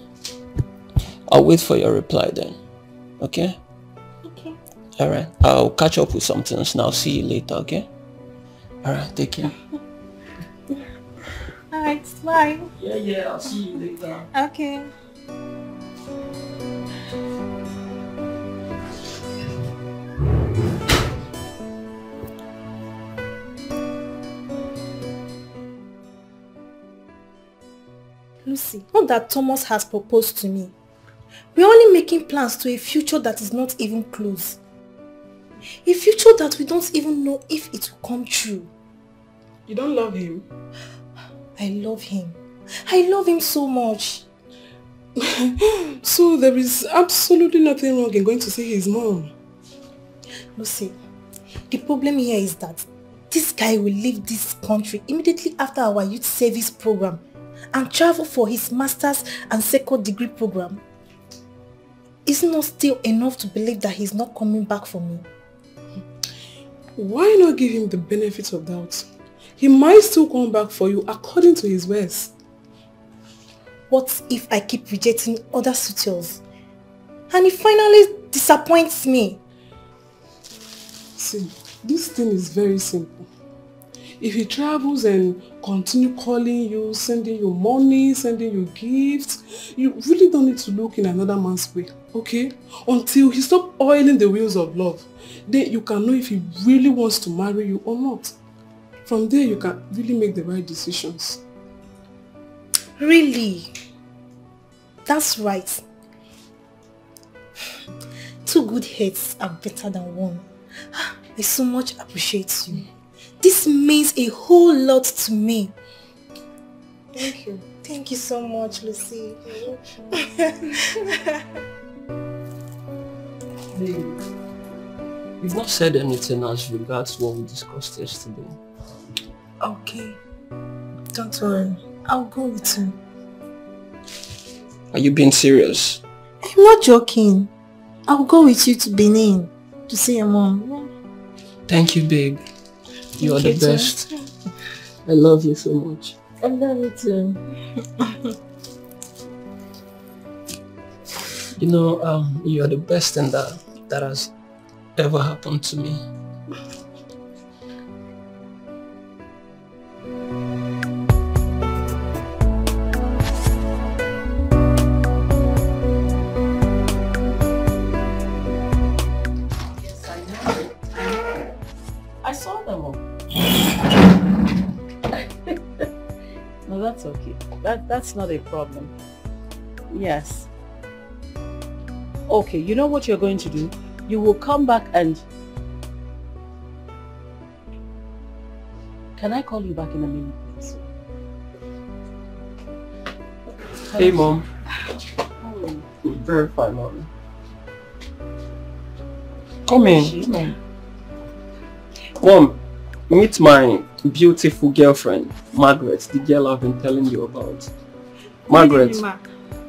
I'll wait for your reply then. Okay? Okay. Alright. I'll catch up with some things and I'll see you later, okay? Alright, take care. Alright, bye. Yeah, yeah, I'll see you later. Okay. Lucy, not that Thomas has proposed to me. We're only making plans to a future that is not even close. A future that we don't even know if it will come true. You don't love him? I love him. I love him so much. so there is absolutely nothing wrong in going to see his mom. Lucy, the problem here is that this guy will leave this country immediately after our youth service program and travel for his master's and second degree program. Is it not still enough to believe that he's not coming back for me? Why not give him the benefit of doubt? He might still come back for you according to his words. What if I keep rejecting other suitors? And he finally disappoints me. See, this thing is very simple. If he travels and continue calling you, sending you money, sending you gifts, you really don't need to look in another man's way, okay? Until he stop oiling the wheels of love, then you can know if he really wants to marry you or not. From there, you can really make the right decisions. Really? That's right. Two good heads are better than one. Ah, I so much appreciate you. This means a whole lot to me. Thank you. Thank you so much, Lucy. You've not said anything as regards what we discussed yesterday. okay. Don't worry. I'll go with you. Are you being serious? I'm not joking. I'll go with you to Benin to see your mom. Thank you, babe. You are the best. I love you so much. I love you too. You know, um, you are the best thing that, that has ever happened to me. That's okay. That that's not a problem. Yes. Okay, you know what you're going to do? You will come back and Can I call you back in a minute, please? Hey, mom. How Very fine, mommy. Come in. Mom, meet my beautiful girlfriend, Margaret, the girl I've been telling you about. Margaret, evening, Ma.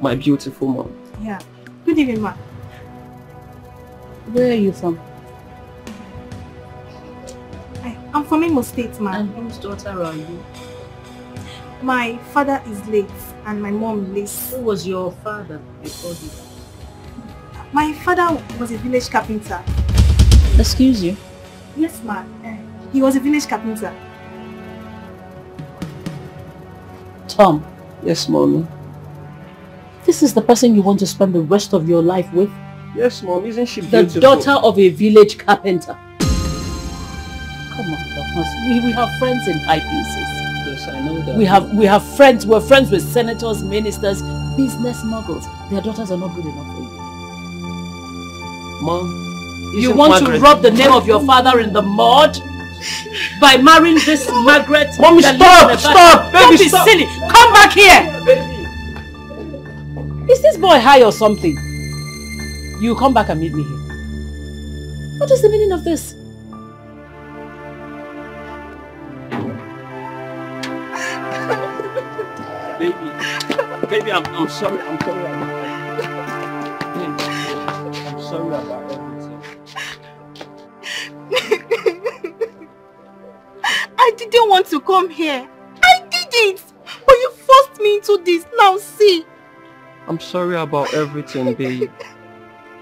my beautiful mom. Yeah. Good evening, ma. Where are you from? I, I'm from Imo State, ma. And whose daughter are you? My father is late and my mom lives. Who was your father before he My father was a village carpenter. Excuse you? Yes, ma. Uh, he was a village carpenter. Tom, Yes, mommy. this is the person you want to spend the rest of your life with? Yes, mom. Isn't she beautiful? The daughter of a village carpenter. Come on, Thomas. We, we have friends in high places. Yes, I know that. We have we have friends. We're friends with senators, ministers, business moguls. Their daughters are not good enough for you. Mom, You want Margaret- to rub the name of your father in the mud by marrying this Margaret? Mommy, that stop, lives in a stop, Don't be stop. silly. Come back here. Is this boy high or something? You come back and meet me here. What is the meaning of this? Baby, baby, I'm, I'm sorry. I'm sorry I'm sorry about everything. I didn't want to come here. I didn't. But you forced me into this. Now see. I'm sorry about everything, babe.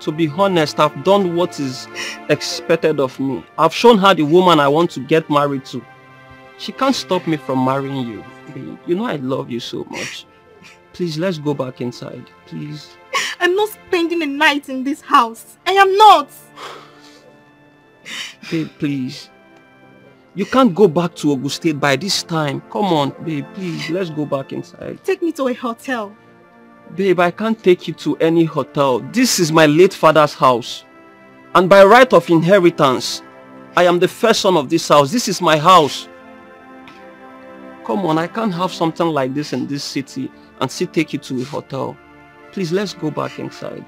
To be honest, I've done what is expected of me. I've shown her the woman I want to get married to. She can't stop me from marrying you, babe. You know I love you so much. Please, let's go back inside. Please. I'm not spending a night in this house. I am not. Babe, please. You can't go back to Ogun State by this time. Come on, babe, please. Let's go back inside. Take me to a hotel. Babe, I can't take you to any hotel. This is my late father's house. And by right of inheritance, I am the first son of this house. This is my house. Come on, I can't have something like this in this city and still take you to a hotel. Please, let's go back inside.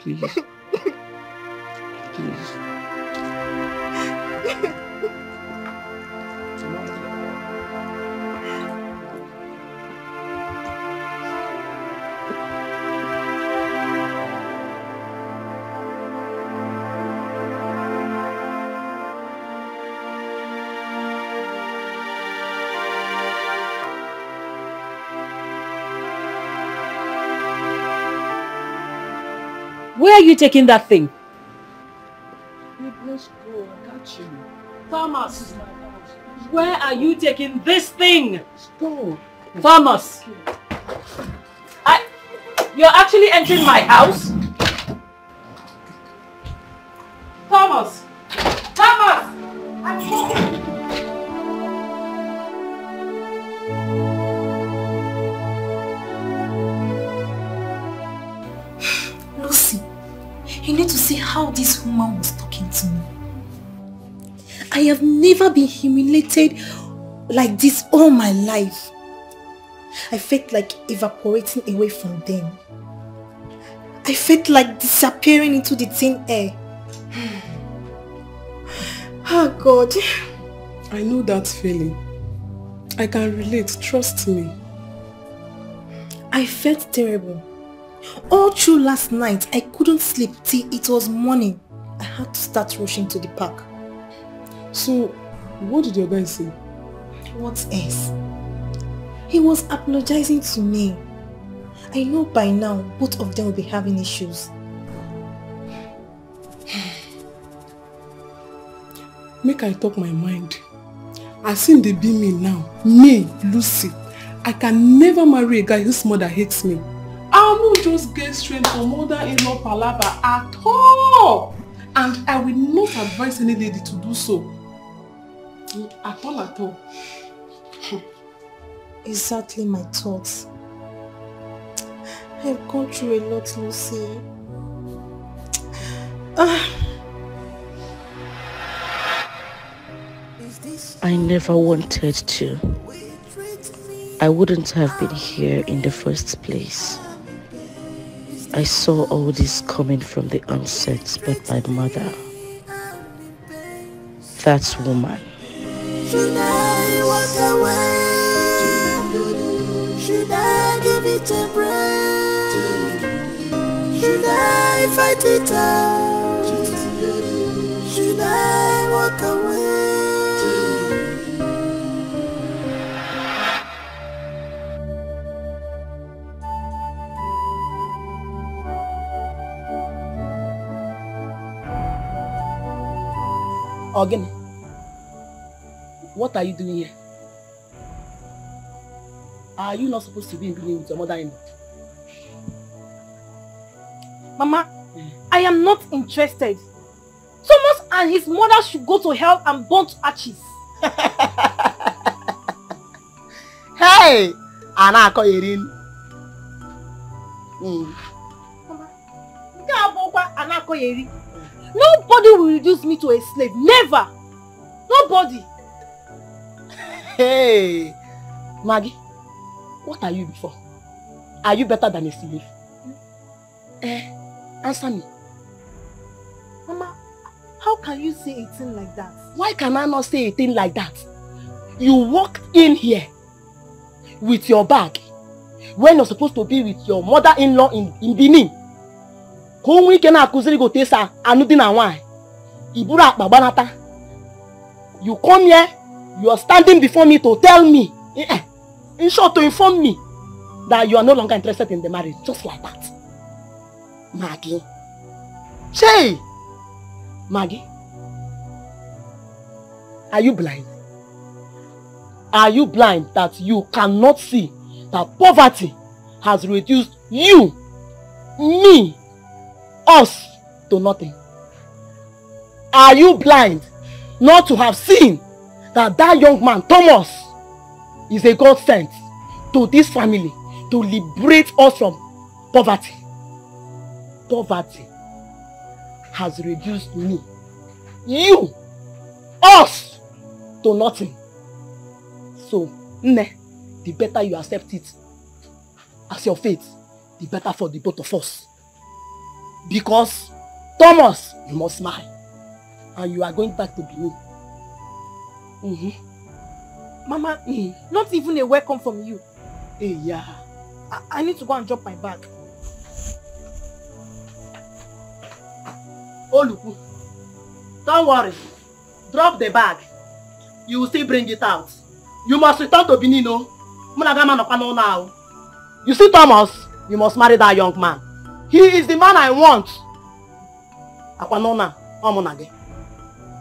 Please. Please. Are you taking that thing? Let's go. I got you. Thomas, where are you taking this thing? Go. Thomas, I, you're actually entering my house? Never been humiliated like this all my life. I felt like evaporating away from them. I felt like disappearing into the thin air. Oh God. I know that feeling. I can relate, trust me. I felt terrible. All through last night, I couldn't sleep till it was morning. I had to start rushing to the park. So, what did your guy say? What else? He was apologizing to me. I know by now both of them will be having issues. Make I talk my mind. As him dey be me now, me, Lucy, I can never marry a guy whose mother hates me. I will just get straight for mother-in-law palava at all. And I will not advise any lady to do so. At all, at all. Exactly my thoughts. I've gone through a lot, Lucy. Ah. I never wanted to. I wouldn't have been here in the first place. I saw all this coming from the onset, but my mother, that woman, Should I walk away? Should I give it a break? Should I fight it out? Should I walk away? Again, what are you doing here? Are you not supposed to be in Benin with your mother-in-law? Mama, I am not interested. Thomas and his mother should go to hell and burn to ashes. Hey! Ana-akọ erin. Mm. Nke a bụkwa Anakoyeri. Nobody will reduce me to a slave. Never. Nobody. Hey! Maggie, what are you before? Are you better than a slave? Eh, answer me. Mama, how can you say a thing like that? Why can I not say a thing like that? You walked in here with your bag when you're supposed to be with your mother-in-law in, in Benin. Ka o nwee ike na-akụziri gị otu esi anụ di na nwaanyị. I akpa gbanata. You come here, you are standing before me to tell me, eh, eh, in short to inform me that you are no longer interested in the marriage, just like that. Maggie. Shay! Maggie. Are you blind? Are you blind that you cannot see that poverty has reduced you, me, us to nothing? Are you blind not to have seen that that young man, Thomas, is a God sent to this family to liberate us from poverty? Poverty has reduced me, you, us, to nothing. So, Nne, the better you accept it as your fate, the better for the both of us. Because, Thomas, you must smile. And you are going back to Benin. Mm-hmm. Mama, not even a welcome from you. Hey, yeah. I, I need to go and drop my bag. Oluku, don't worry. Drop the bag. You will still bring it out. You must return to Benin, no? Now. You see, Thomas, you must marry that young man. He is the man I want. Akwanona, omunage.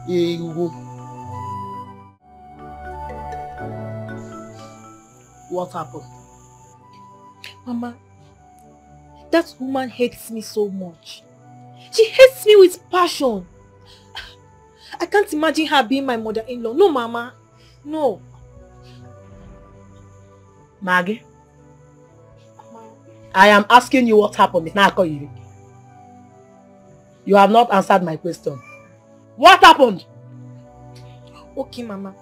Ewu. What happened? Mama, that woman hates me so much. She hates me with passion. I can't imagine her being my mother-in-law. No, Mama. No. Maggie, I am asking you what happened Now I call you. You have not answered my question. What happened? Okay, Mama.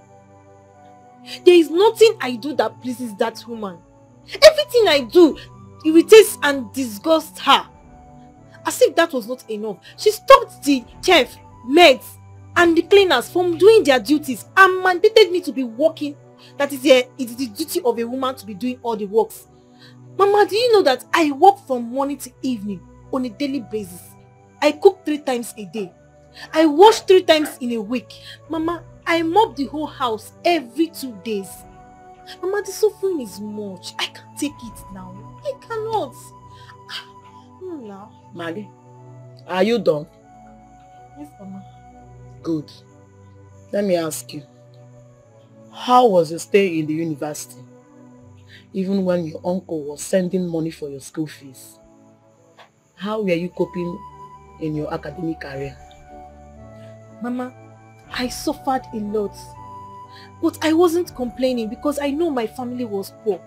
There is nothing I do that pleases that woman. Everything I do irritates and disgusts her. As if that was not enough, she stopped the chef, maids, and the cleaners from doing their duties and mandated me to be working. That is it is the duty of a woman to be doing all the works. Mama, do you know that I work from morning to evening on a daily basis? I cook three times a day. I wash three times in a week. Mama, I mop the whole house every two days. Mama, the suffering is much. I can't take it now. I cannot. No, now. Maggie, are you done? Yes, Mama. Good. Let me ask you. How was your stay in the university? Even when your uncle was sending money for your school fees. How were you coping in your academic career? Mama, I suffered a lot. But I wasn't complaining because I know my family was poor.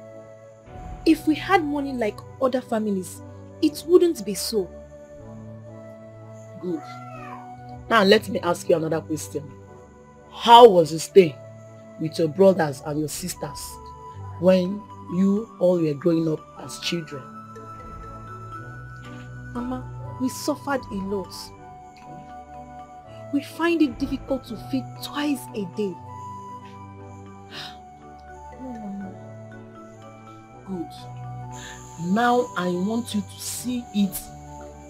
If we had money like other families, it wouldn't be so. Good. Now let me ask you another question. How was your stay with your brothers and your sisters when you all were growing up as children? Mama, we suffered a lot. We find it difficult to feed twice a day. Good. Now I want you to see it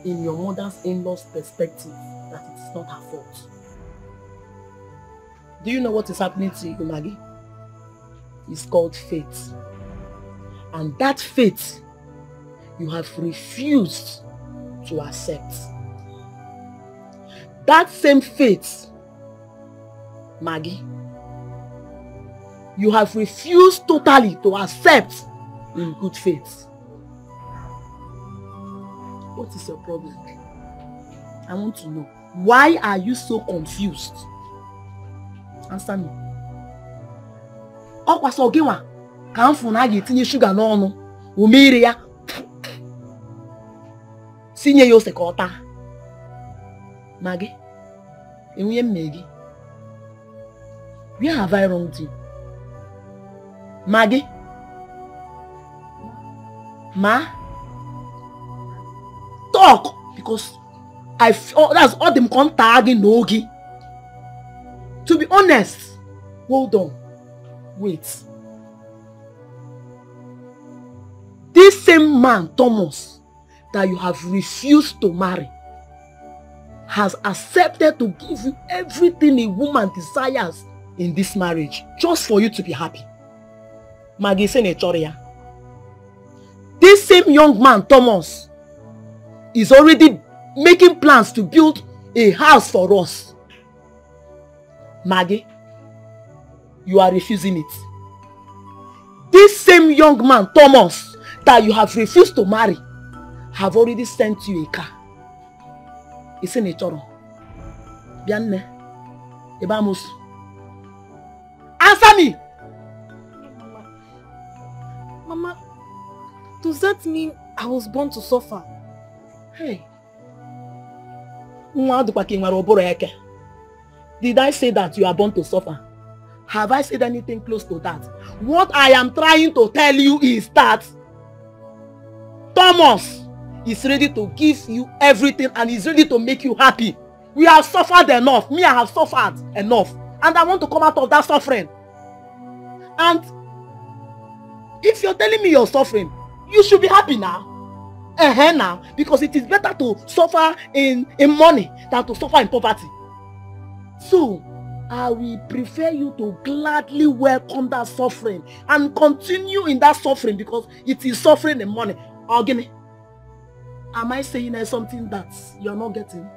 in your mother's in-law's perspective that it is not her fault. Do you know what is happening to you, Maggie? It's called fate. And that fate you have refused to accept. That same fate, Maggie, you have refused totally to accept in good faith. What is your problem? I want to know. Why are you so confused? Answer me. Ọkwa sọ gị nwa ka m fụ na a ga-etinye shuga n'ọnụ o mere ya sinye ya ose ka ọ taa ma gị enwunye mme gị where have I wronged you? Ma gị ma? Talk! Because I feel that's all them come tag in ogi. To be honest hold on. Wait. This same man Thomas that you have refused to marry has accepted to give you everything a woman desires in this marriage just for you to be happy. Maggie ya. This same young man, Thomas, is already making plans to build a house for us. Maggie, you are refusing it. This same young man, Thomas, that you have refused to marry, have already sent you a car. Isi na ị chọrọ. Bịa nne, ebe amosu. Answer me! Mama, does that mean I was born to suffer? Hey. Nwa dịkwa ka ị nwere ụbụrụ eke. Did I say that you are born to suffer? Have I said anything close to that? What I am trying to tell you is that Thomas is ready to give you everything and is ready to make you happy. We have suffered enough. Me, I have suffered enough. And I want to come out of that suffering. And if you're telling me you're suffering, you should be happy now. Uh-huh now. Because it is better to suffer in, in money than to suffer in poverty. So, I will prefer you to gladly welcome that suffering and continue in that suffering because it is suffering in money. Ogini, am I saying there's something that you're not getting?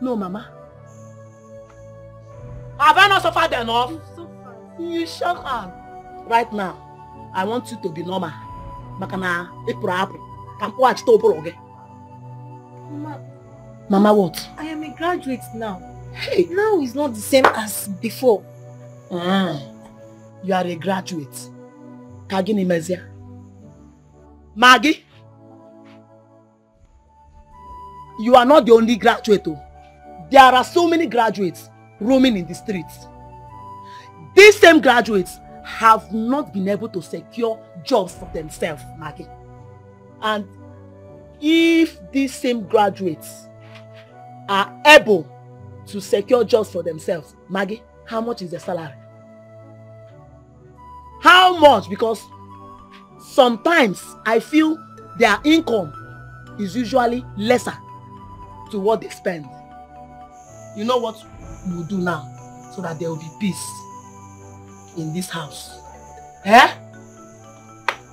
No, Mama. Have I not suffered enough? You shut up. Right now, I want you to be normal. Maka na ịpụrụ apụ ka m kpọghachite ụbụrụ gị. Mama, Mama what? I am a graduate now. Hey. Now is not the same as before. Mm. You are a graduate. Ka gịnị mezie? Maggie, you are not the only graduate. Oh. There are so many graduates roaming in the streets. These same graduates have not been able to secure jobs for themselves, Maggie. And if these same graduates are able to secure jobs for themselves, Maggie, how much is the salary? How much? Because sometimes I feel their income is usually lesser to what they spend. You know what we will do now so that there will be peace in this house. Eh?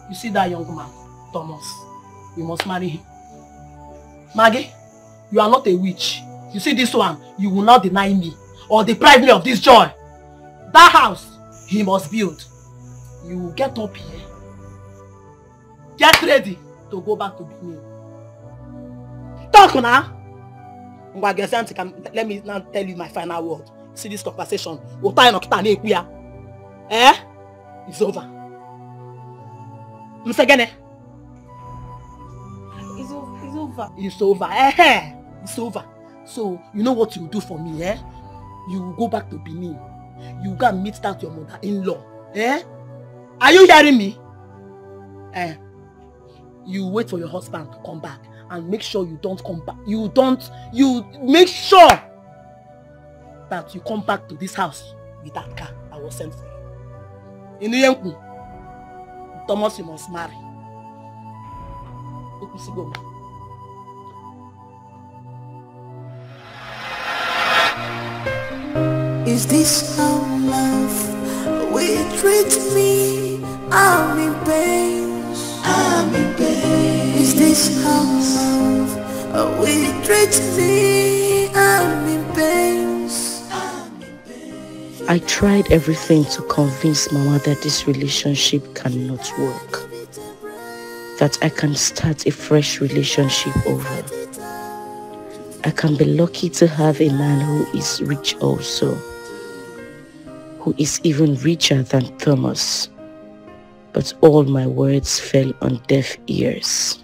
You see that young man, Thomas, you must marry him. Maggie, you are not a witch. You see this one, you will not deny me or deprive me of this joy. That house, he must build. You will get up here. Get ready to go back to Benin. Talk now. Ngwa gezie ntị ka m- let me now tell you my final word. See this conversation. Ụta anyị nọkịta na-ekwu ya. Eh? It's over. M sị gịnị? It's, it's over. It's over. Eh, it's over. So you know what you do for me, eh? You go back to Benin. You go and meet that your mother-in-law. Eh? Are you hearing me? Eh? You wait for your husband to come back and make sure you don't come back. You don't, you make sure that you come back to this house with that car I was sent for you. In the Thomas, you must marry. Is this how love will treat me? I'm in pain. This treat me? I'm in. I tried everything to convince Mama that this relationship cannot work. That I can start a fresh relationship over. I can be lucky to have a man who is rich also who is even richer than Thomas. But all my words fell on deaf ears.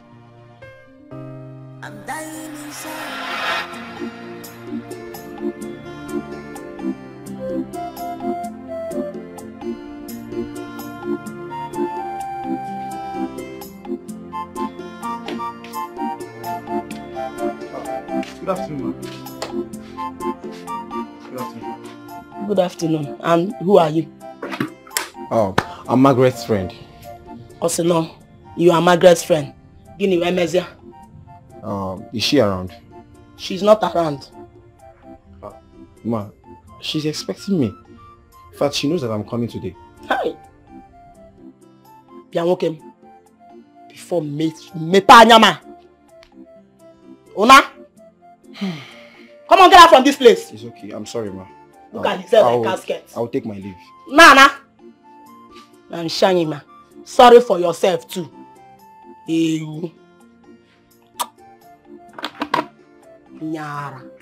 Good afternoon, Good afternoon. Good afternoon. And who are you? Oh, I'm Margaret's friend. Also, no. You are Margaret's friend. Guinea Wemezia. Um, is she around? She's not around. Ma, she's expecting me. In fact, she knows that I'm coming today. Hi. Bianwokem. Before me, me panyama. Una. Come on, get out from this place. It's okay. I'm sorry, ma. Look at yourself like casket. I'll take my leave. Nana. And Shanyima. Sorry for yourself too. Ew. Nyara.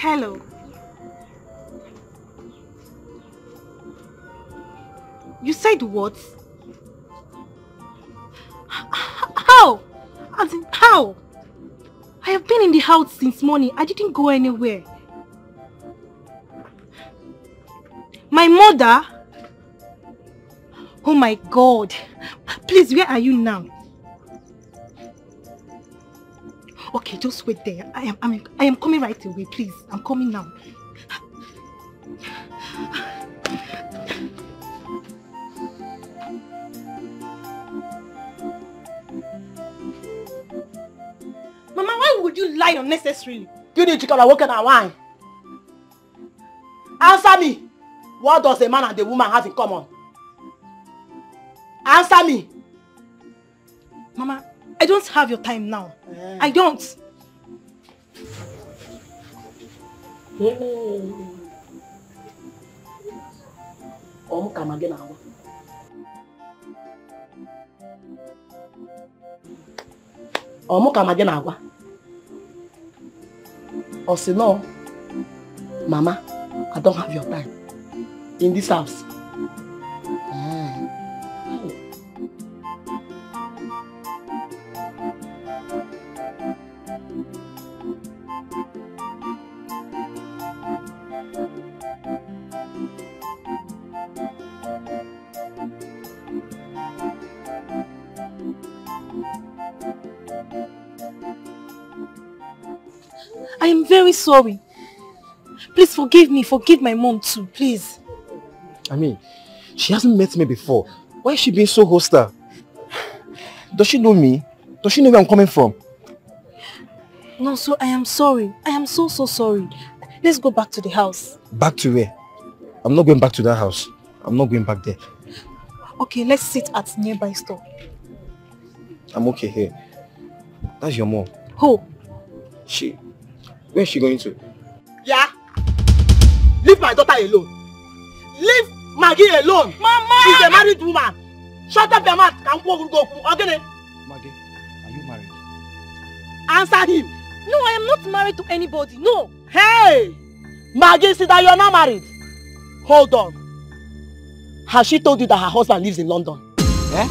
Hello. You said what? How? As in, how? I have been in the house since morning. I didn't go anywhere. My mother? Oh my god. Please, where are you now? Okay, just wait there. I am, I am, I am coming right away, please. I'm coming now. Mama, why would you lie unnecessarily? You need to come and work and wine. Answer me. What does a man and a woman have in common? Answer me. Mama, I don't have your time now. I don't. Ọmụ ka ma gị na-agwa. Ọmụ ka ma gị na-agwa. Ọ sị nọ, Mama, I don't have your time in this house. I am very sorry. Please forgive me. Forgive my mom too, please. I mean, she hasn't met me before. Why is she being so hostile? Does she know me? Does she know where I'm coming from? No, so I am sorry. I am so, so sorry. Let's go back to the house. Back to where? I'm not going back to that house. I'm not going back there. Okay, let's sit at nearby store. I'm okay here. That's your mom. Who? She... Where's she going to? Yeah? Leave my daughter alone. Leave Maggie alone. Mama! She's a married woman. Shut up your mouth. Can go go Okay? Maggie, are you married? Answer him. No, I am not married to anybody. No. Hey! Maggie, see that you're not married. Hold on. Has she told you that her husband lives in London? Eh?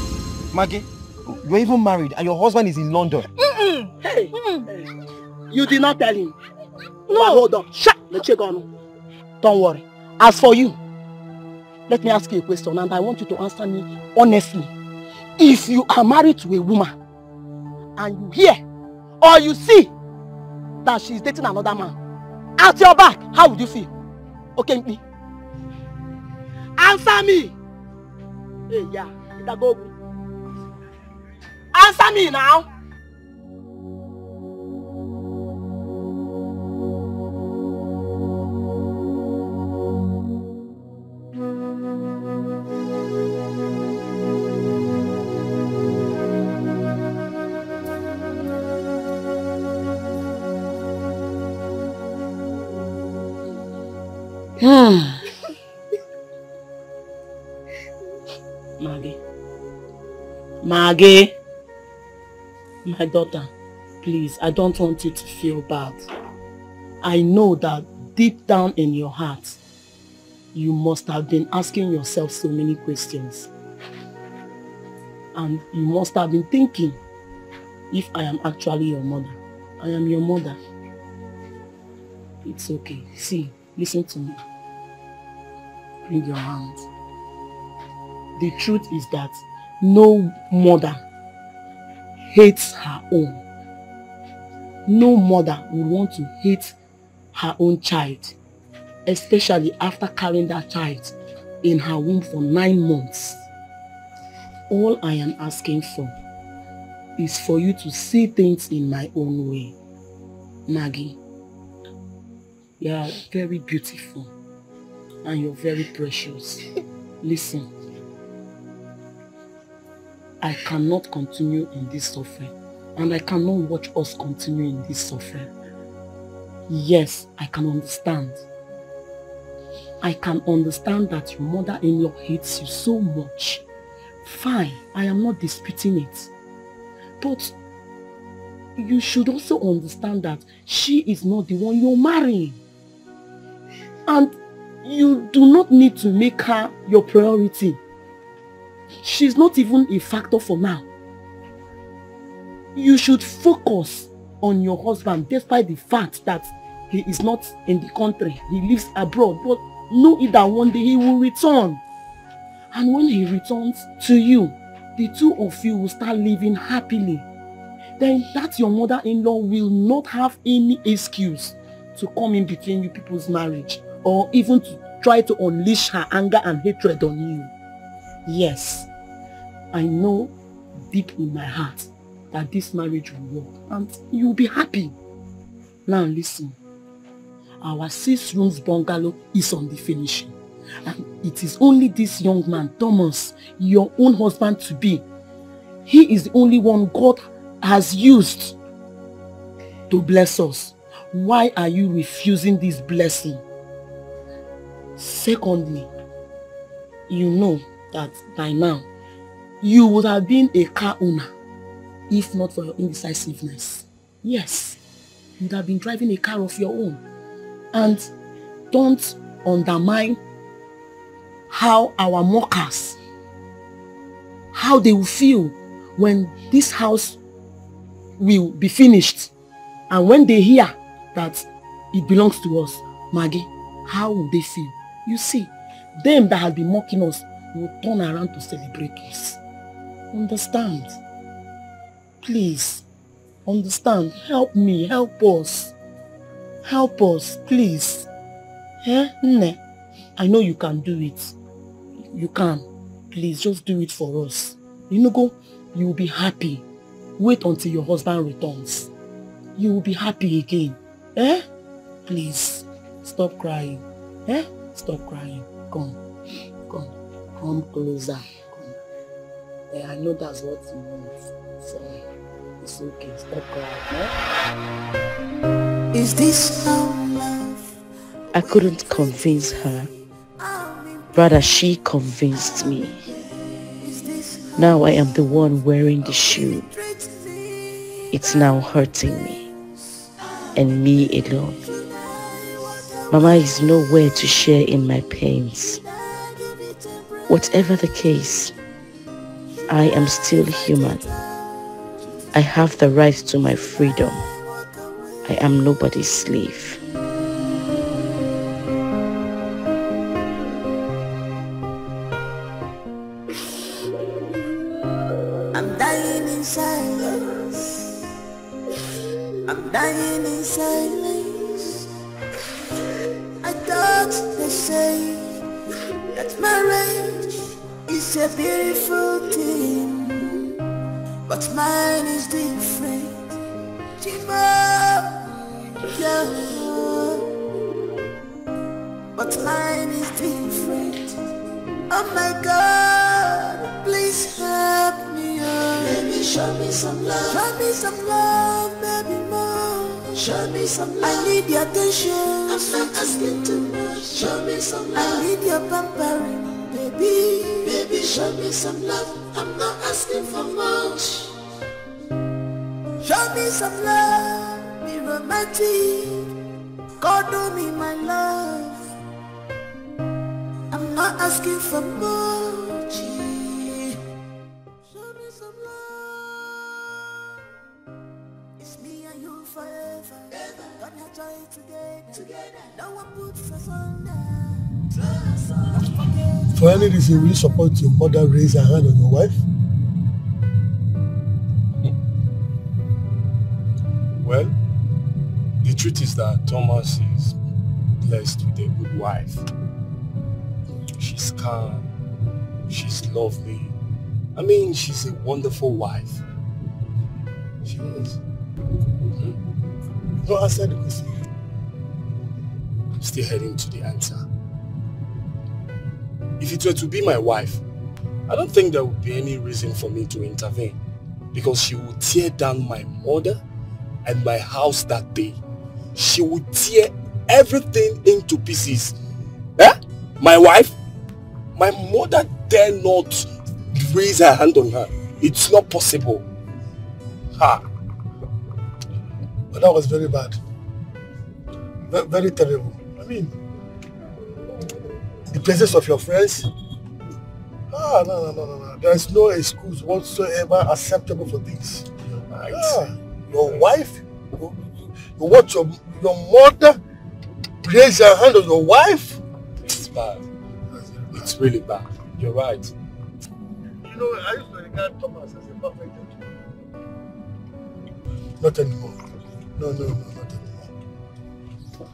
Maggie, you're even married and your husband is in London. Mm-mm. Hey, mm. you did not tell him. No. But hold on. Shut the check on. Don't worry. As for you, let me ask you a question and I want you to answer me honestly. If you are married to a woman and you hear or you see that she's dating another man at your back, how would you feel? Okay, me. Answer me. Hey, yeah. Answer me now. Maggie. Maggie. My daughter, please, I don't want you to feel bad. I know that deep down in your heart, you must have been asking yourself so many questions. And you must have been thinking, if I am actually your mother, I am your mother. It's okay. See, listen to me. Bring your hands. The truth is that no mother hates her own. No mother would want to hate her own child, especially after carrying that child in her womb for nine months. All I am asking for is for you to see things in my own way. Maggie, you are very beautiful and you're very precious. Listen, I cannot continue in this suffering and I cannot watch us continue in this suffering. Yes, I can understand. I can understand that your mother-in-law hates you so much. Fine, I am not disputing it. But you should also understand that she is not the one you're marrying. And you do not need to make her your priority. She's not even a factor for now. You should focus on your husband despite the fact that he is not in the country. He lives abroad. But know that one day he will return. And when he returns to you, the two of you will start living happily. Then that your mother-in-law will not have any excuse to come in between you people's marriage or even to try to unleash her anger and hatred on you. Yes, I know deep in my heart that this marriage will work and you'll be happy. Now listen, our six rooms bungalow is on the finishing and it is only this young man, Thomas, your own husband to be. He is the only one God has used to bless us. Why are you refusing this blessing? Secondly, you know that by now, you would have been a car owner if not for your indecisiveness. Yes, you would have been driving a car of your own. And don't undermine how our mockers, how they will feel when this house will be finished and when they hear that it belongs to us, Maggie, how will they feel? You see, them that have been mocking us will turn around to celebrate us. Understand? Please, understand. Help me, help us. Help us, please. Eh? Ne? I know you can do it. You can. Please, just do it for us. You know, go, you will be happy. Wait until your husband returns. You will be happy again. Eh? Please, stop crying. Eh? Stop crying. Come. Come. Come closer. Come. Eh, I know that's what you want. Sorry. It's okay. Stop crying. Eh? Is this how love? I couldn't convince her. Rather, she convinced me. Now I am the one wearing the shoe. It's now hurting me. And me alone. Mama is nowhere to share in my pains. Whatever the case, I am still human. I have the right to my freedom. I am nobody's slave. I'm dying in silence. I'm dying in silence. Say that marriage is a beautiful thing, but mine is different. But mine is different. Oh my God, please help me. Oh. Baby, show me some love. Show me some love, baby, more. Show me some love. I need your attention. I'm not asking too much. Show me some love. I need your pampering, baby. Baby, show me some love. I'm not asking for much. Show me some love. Be romantic. Cuddle me, my love. I'm not asking for much. Gonna together. Together. No one puts us under. For any reason, will you support your mother raise her hand on your wife? Well, the truth is that Thomas is blessed with a good wife. She's calm. She's lovely. I mean, she's a wonderful wife. She is. Hmm? No answer the question. I'm still heading to the answer. If it were to be my wife, I don't think there would be any reason for me to intervene because she would tear down my mother and my house that day. She would tear everything into pieces. Eh? My wife? My mother dare not raise her hand on her. It's not possible. Ha! But that was very bad. Ve- Very terrible. I mean, the presence of your friends. Ah, no, no, no, no, no. There is no excuse whatsoever acceptable for this. Ah, your wife, you, you watch your, your mother raise her hand on your wife? It's bad. It's really bad. You're right. You know, I used to regard Thomas as a perfect gentleman. Not anymore. No, no, no, not anymore.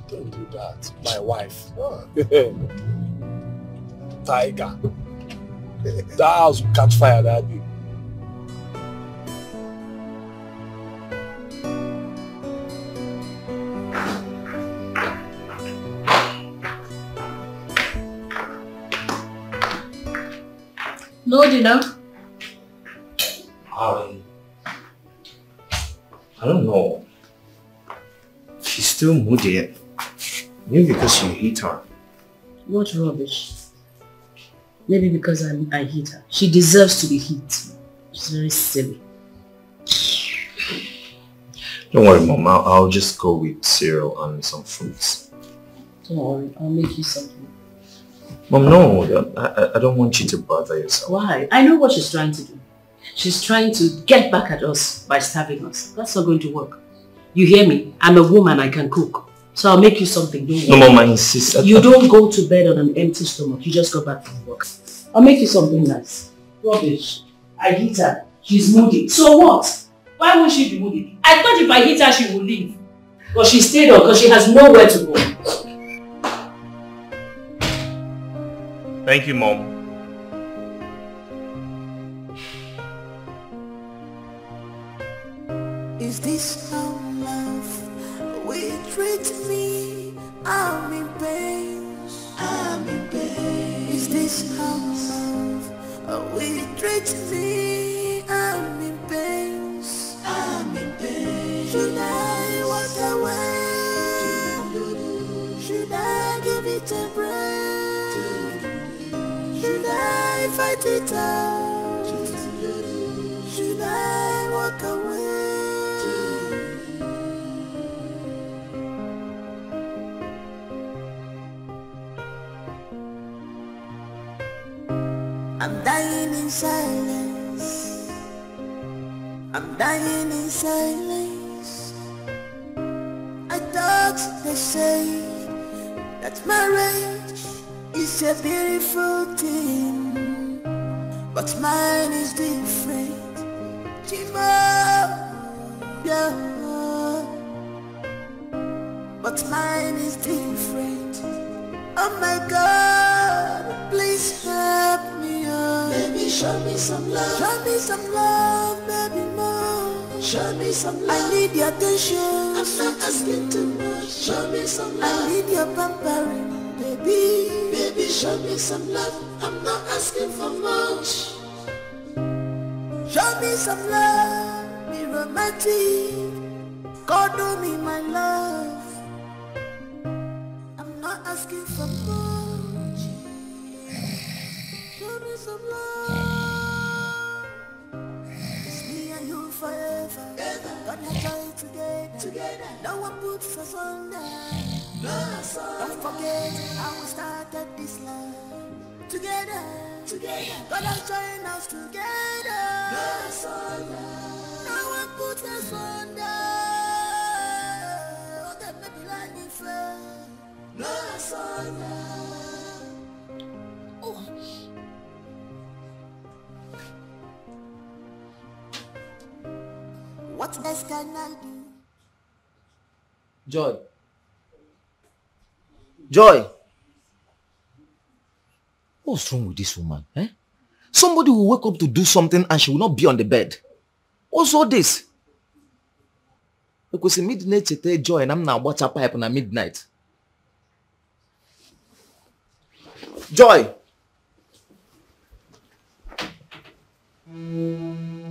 Don't do that. My wife. Ah. Tiger. That house will catch fire that day. No dinner? I, I don't know. She's still moody. Maybe because you hate her. What rubbish. Maybe because I'm, I hate her. She deserves to be hit. She's very silly. Don't worry, Mom. I'll, I'll just go with cereal and some fruits. Don't worry, I'll make you something. Mom, no. I, I, I don't want you to bother yourself. Why? I know what she's trying to do. She's trying to get back at us by starving us. That's not going to work. You hear me? I'm a woman, I can cook. So I'll make you something, don't No, worry. Mom, I insist. You don't go to bed on an empty stomach. You just got back from work. I'll make you something nice. Rubbish. I hit her. She's moody. So what? Why won't she be moody? I thought if I hit her, she would leave. But she stayed on because she has nowhere to go. Thank you, Mom. Is this how love treat me? I'm in pain. I'm in pain. Is this how love will treat me? I'm in pain. I'm in pain. Should I walk away? Should I give it a break? Should I fight it out? Should I walk away? Dying in silence. I'm dying in silence. I thought they say that marriage is a beautiful thing, but mine is different. Chima, yeah. But mine is different. Oh my God, please help me. Baby, show me some love. Show me some love, baby, more. Show me some love. I need your attention. I'm not asking too much. Show me some love. I need your pampering, baby. Baby, show me some love. I'm not asking for much. Show me some love. Be romantic. Cuddle me, my love. I'm not asking for much. Together. together. No one puts us under. Don't forget how we started this love. Together. Together. Gonna join us together. No one puts us under. Oh, that may be like me fair. What else can I do? Joy. Joy. What's wrong with this woman? Eh? Somebody will wake up to do something and she will not be on the bed. What's all this? Ekwesị midnight cheta Joy na m na-agbacha pipe na midnight. Joy! Joy.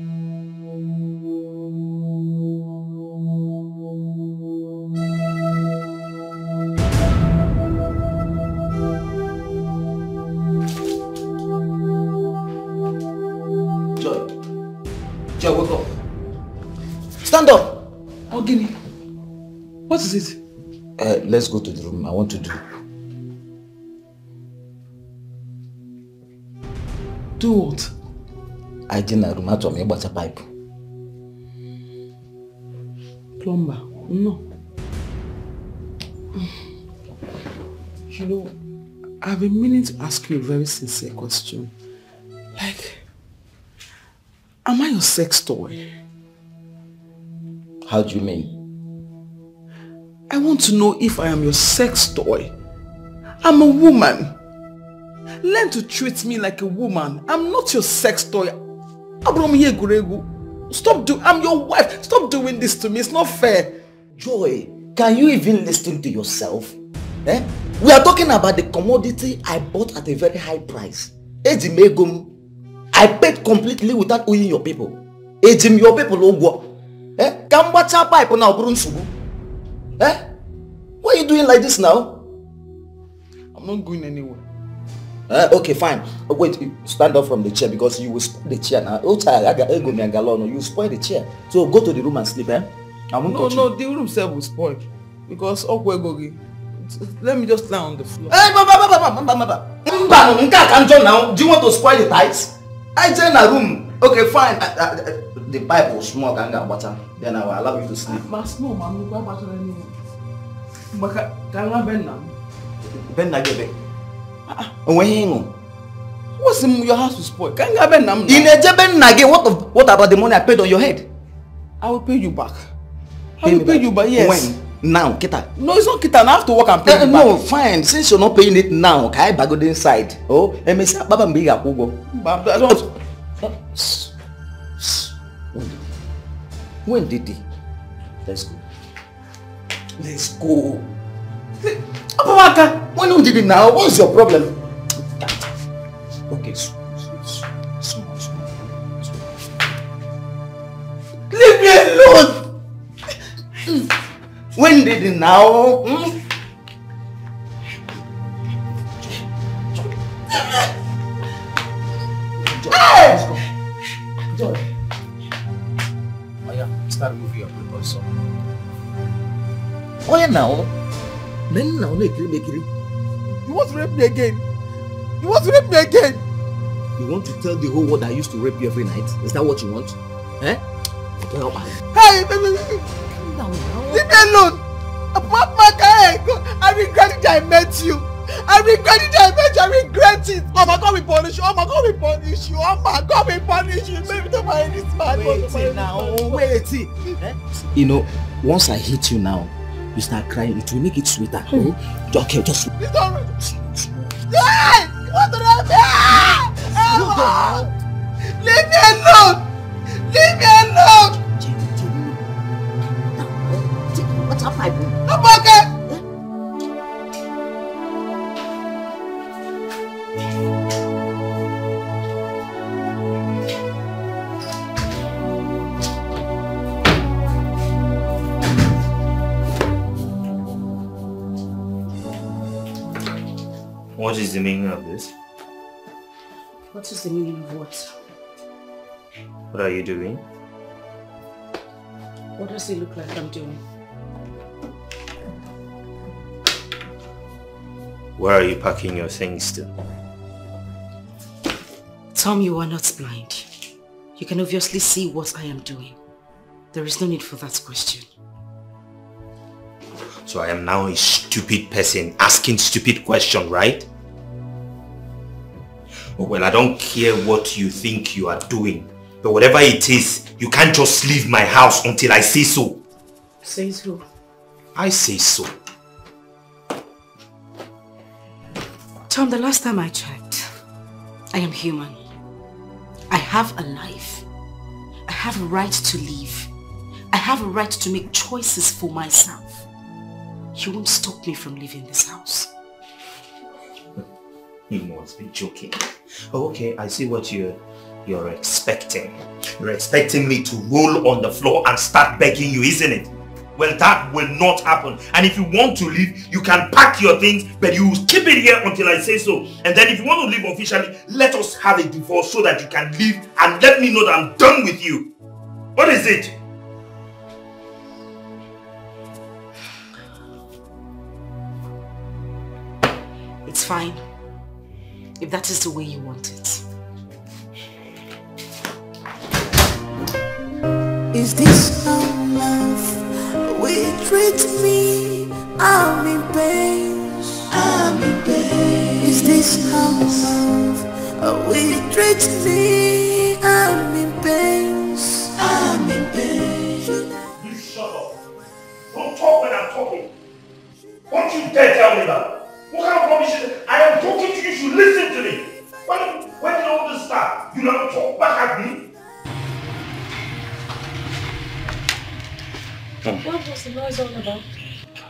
Joy, wake up. Stand up. What is it? Uh, let's go to the room. I want to do. Do what? I na room achọrọ m ịgbacha pipe. Plumber, no. You know, I've been meaning to ask you a very sincere question. Like, am I your sex toy? How do you mean? I want to know if I am your sex toy. I'm a woman. Learn to treat me like a woman. I'm not your sex toy. Stop do I'm your wife. Stop doing this to me. It's not fair. Joy, can you even listen to yourself? Eh? We are talking about the commodity I bought at a very high price. Ejim ego m. I paid completely without owing your people. Ejim your people ụgwọ. Eh? Ka m gbachaa pipe na ọ bụrụ nsogbu. Eh? Why are you doing like this now? I'm not going anywhere. Uh, okay, fine. Uh, wait, stand up from the chair because you will spoil the chair now. Oh, child, ego me and galon. You spoil the chair. So go to the room and sleep, eh? I won't No, no, you. the room self will spoil. Because Okwegogi. Let me just lie on the floor. Hey, baba, baba, baba, baba, baba. Mba, nke a ka njọ now. Do you want to spoil the tights? I jee na room. Okay, fine. Uh, uh, uh, the pipe will small ka m ga-agbacha. Then I will allow you to sleep. Ma small ma nnukwu agbachara n'ihu. Maka ka nwa be nna m. Be nna gị ebe? Onwe ihe ịṅụ. What's in your house will spoil? Ka m ga be nna m na. Ị na-eje be nna gị? What, of, what about the money I paid on your head? I will pay you back. I will pay you back, yes. When? Now, kita. No, it's not kita. I have to work and pay Uh, you no, fine. Since you're not paying it now, ka anyị bagodo inside. Oh, emesi akpaba mgbe ị ga-akwụ ụgwọ. I don't. When did he? Let's go. Let's go. Abubakar, when you did it now, what's your problem? Okay, s- s- s- small, small, small. Leave me alone! When did it now? Hmm? Hey! Joy. Oh yeah, start moving your papers. Oh yeah, now. Then now, make it, make it. You want to rape me again? You want to rape me again? You want to tell the whole world I used to rape you every night? Is that what you want? Eh? Well, Hey, baby, calm down now. Leave me alone. Papa, I regret it I met you. I regret it I met you. I regret it. Oh my God, we punish you. Oh my God, we punish you. Oh my God, we punish you. Baby, don't marry this man. Wait now. Wait. Eh? You know, once I hit you now, you start crying. It will make it sweeter. Hmm. Okay, just. It's all right. Hey! What hell? Emma! Leave me alone! Leave me alone! What's up, my boy? I'm. What is the meaning of this? What is the meaning of what? What are you doing? What does it look like I'm doing? Where are you packing your things to? Tom, you are not blind. You can obviously see what I am doing. There is no need for that question. So I am now a stupid person asking stupid question, right? Oh, well, I don't care what you think you are doing. But whatever it is, you can't just leave my house until I say so. Say so? I say so. Tom, the last time I checked, I am human. I have a life. I have a right to live. I have a right to make choices for myself. You won't stop me from leaving this house. You must be joking. Oh, okay, I see what you're, you're expecting. You're expecting me to roll on the floor and start begging you, isn't it? Well, that will not happen. And if you want to leave, you can pack your things, but you keep it here until I say so. And then if you want to leave officially, let us have a divorce so that you can leave and let me know that I'm done with you. What is it? It's fine. If that is the way you want it. Is this how love will treat me? I'm in pain. I'm in pain. Is this how love will treat me? I'm in pain. I'm in pain. You shut up. Don't talk when I'm talking. Don't you dare tell me that. What kind of rubbish is it? I am talking to you, you should listen to me. When, when did all this start? You don't talk back at me? What was the noise all about?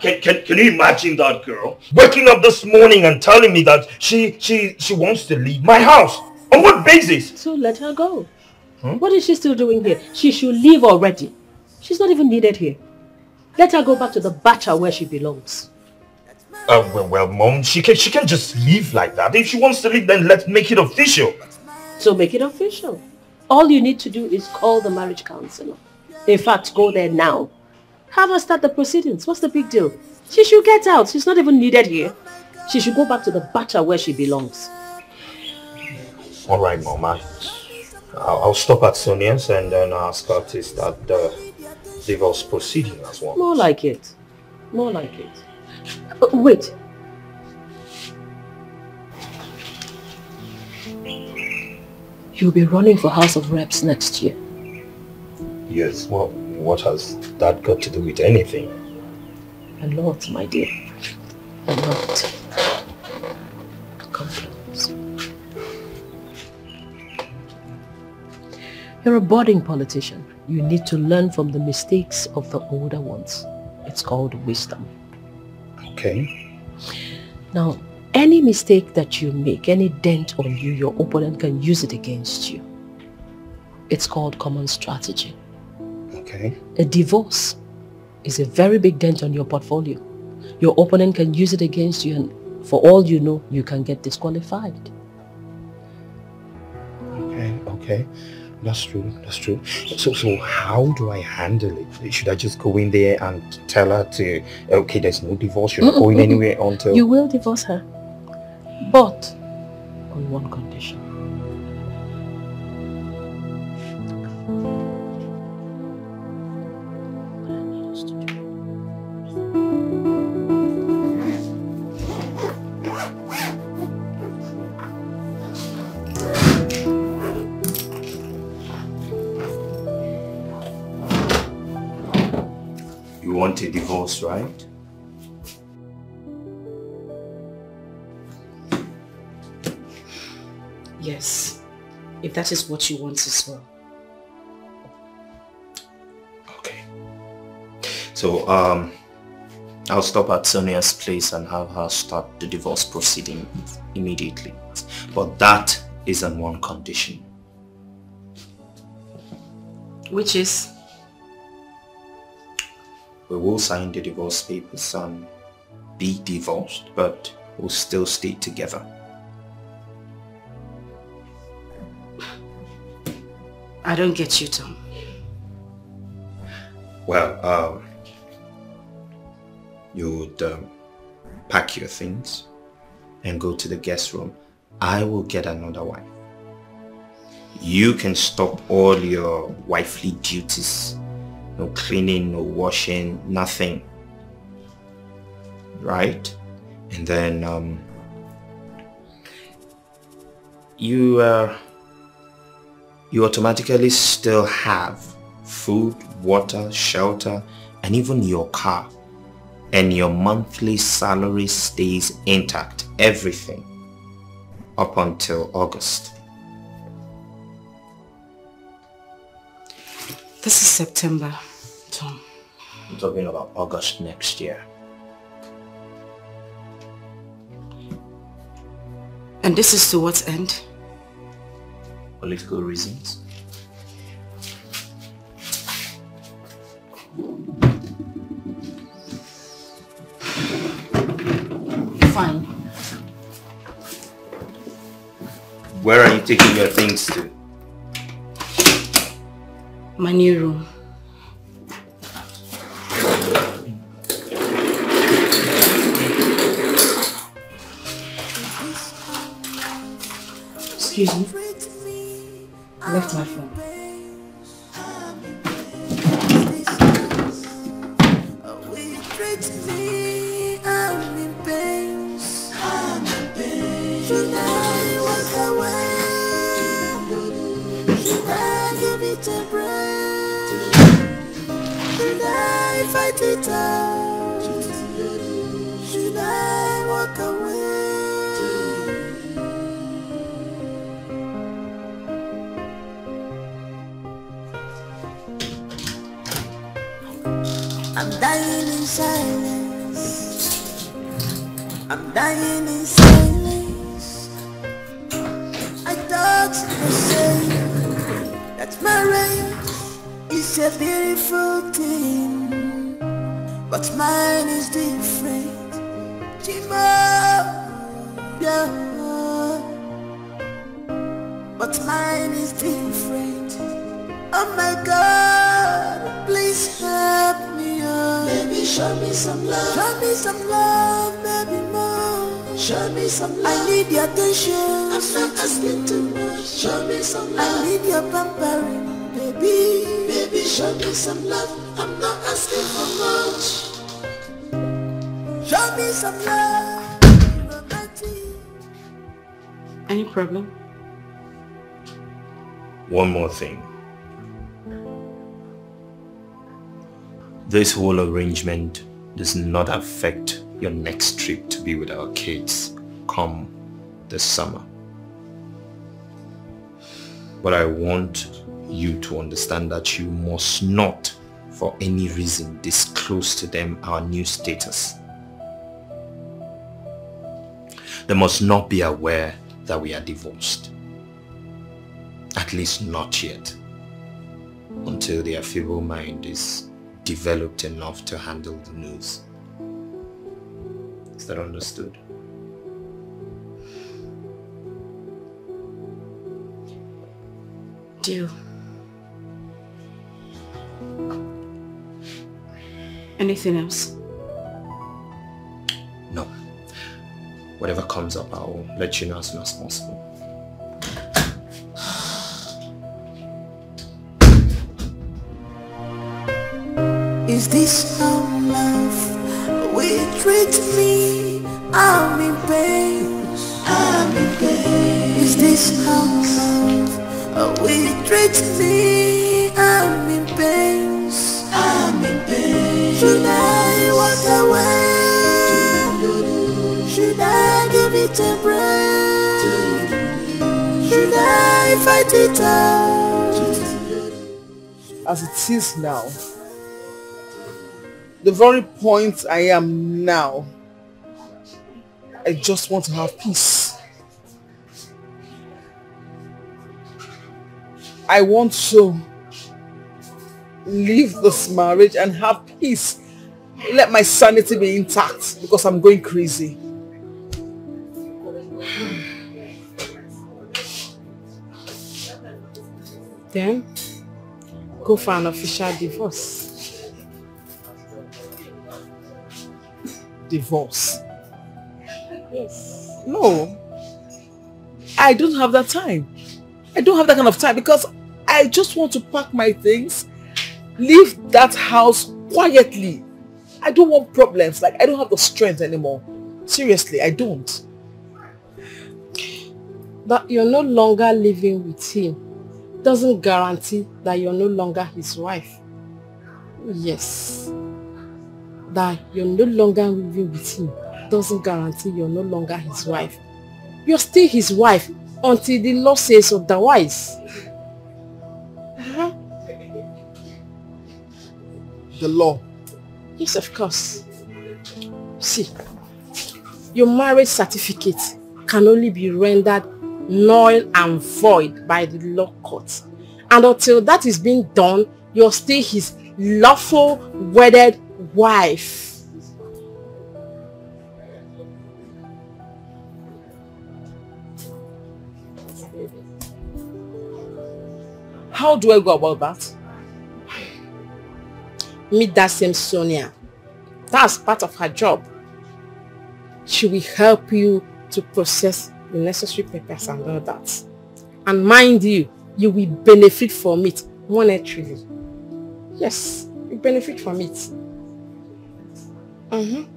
Can, can, can you imagine that girl waking up this morning and telling me that she, she, she wants to leave my house? On what basis? So let her go. Hmm? What is she still doing here? She should leave already. She's not even needed here. Let her go back to the bacha where she belongs. Uh, well, well, mom, she can, she can just leave like that. If she wants to leave, then let's make it official. So make it official. All you need to do is call the marriage counselor. In fact, go there now. Have her start the proceedings. What's the big deal? She should get out. She's not even needed here. She should go back to the bacha where she belongs. All right, Mama. I'll, I'll stop at Sonia's and then ask her to start the divorce proceeding as well. More like it. More like it. Uh, wait. You'll be running for House of Reps next year. Yes, well, what has that got to do with anything? A lot, my dear. A lot. Close. You're a budding politician. You need to learn from the mistakes of the older ones. It's called wisdom. Okay. Now, any mistake that you make, any dent on you, your opponent can use it against you. It's called common strategy. Okay. A divorce is a very big dent on your portfolio. Your opponent can use it against you and for all you know, you can get disqualified. Okay, okay. That's true, that's true. So, so how do I handle it? Should I just go in there and tell her to, okay, there's no divorce, you're not going Mm-mm, anywhere until... You will divorce her. But on one condition. Right? Yes, if that is what you want as well. Okay. So, um, I'll stop at Sonia's place and have her start the divorce proceeding immediately. But that is on one condition. Which is? We will sign the divorce papers and be divorced, but we'll still stay together. I don't get you, Tom. Well, um, you would um, pack your things and go to the guest room. I will get another wife. You can stop all your wifely duties. No cleaning, no washing, nothing. Right? And then um, you uh, you automatically still have food, water, shelter, and even your car and your monthly salary stays intact, everything, up until August. This is September, Tom. I'm talking about August next year. And this is to what end? Political reasons. Fine. Where are you taking your things to? My new room. Excuse me. I left my phone. Should I walk away? I'm dying in silence. I'm dying in silence. I thought you say that marriage is a beautiful thing, but mine is different. Chima, yeah. But mine is different. Oh my God, please help me, oh. Baby, show me some love. Show me some love, baby, more. Show me some love. I need your attention. I'm not asking too much. Show me some love. I need your pampering, baby. Baby, show me some love. I'm not asking for much. Show me some love. Any problem? One more thing. This whole arrangement does not affect your next trip to be with our kids come this summer. But I want you to understand that you must not, for any reason, disclose to them our new status. They must not be aware that we are divorced. At least not yet. Until their feeble mind is developed enough to handle the news. Is that understood? Deal. Anything else? No. Whatever comes up, I'll let you know as soon as possible. Is this how love will treat me? I'm in pain. I'm in pain. Is this how Oh, week you me? I'm in pain. I'm in pain. Should I walk away? Should I give it a break? Should I fight it out? As it is now, the very point I am now, I just want to have peace. I want to leave this marriage and have peace. Let my sanity be intact because I'm going crazy. Then, go for an official divorce. Divorce? Yes. No. I don't have that time. I don't have that kind of time because I just want to pack my things, leave that house quietly. I don't want problems. Like, I don't have the strength anymore. Seriously, I don't. That you're no longer living with him doesn't guarantee that you're no longer his wife. Yes. That you're no longer living with him doesn't guarantee you're no longer his wife. You're still his wife until the law says otherwise. Uh-huh. The law? Yes, of course. See, your marriage certificate can only be rendered null and void by the law court. And until that is being done, you're still his lawful wedded wife. How do I go about that? Meet that same Sonia. That's part of her job. She will help you to process the necessary papers and all that. And mind you, you will benefit from it monetarily. Yes, you benefit from it. Mm-hmm.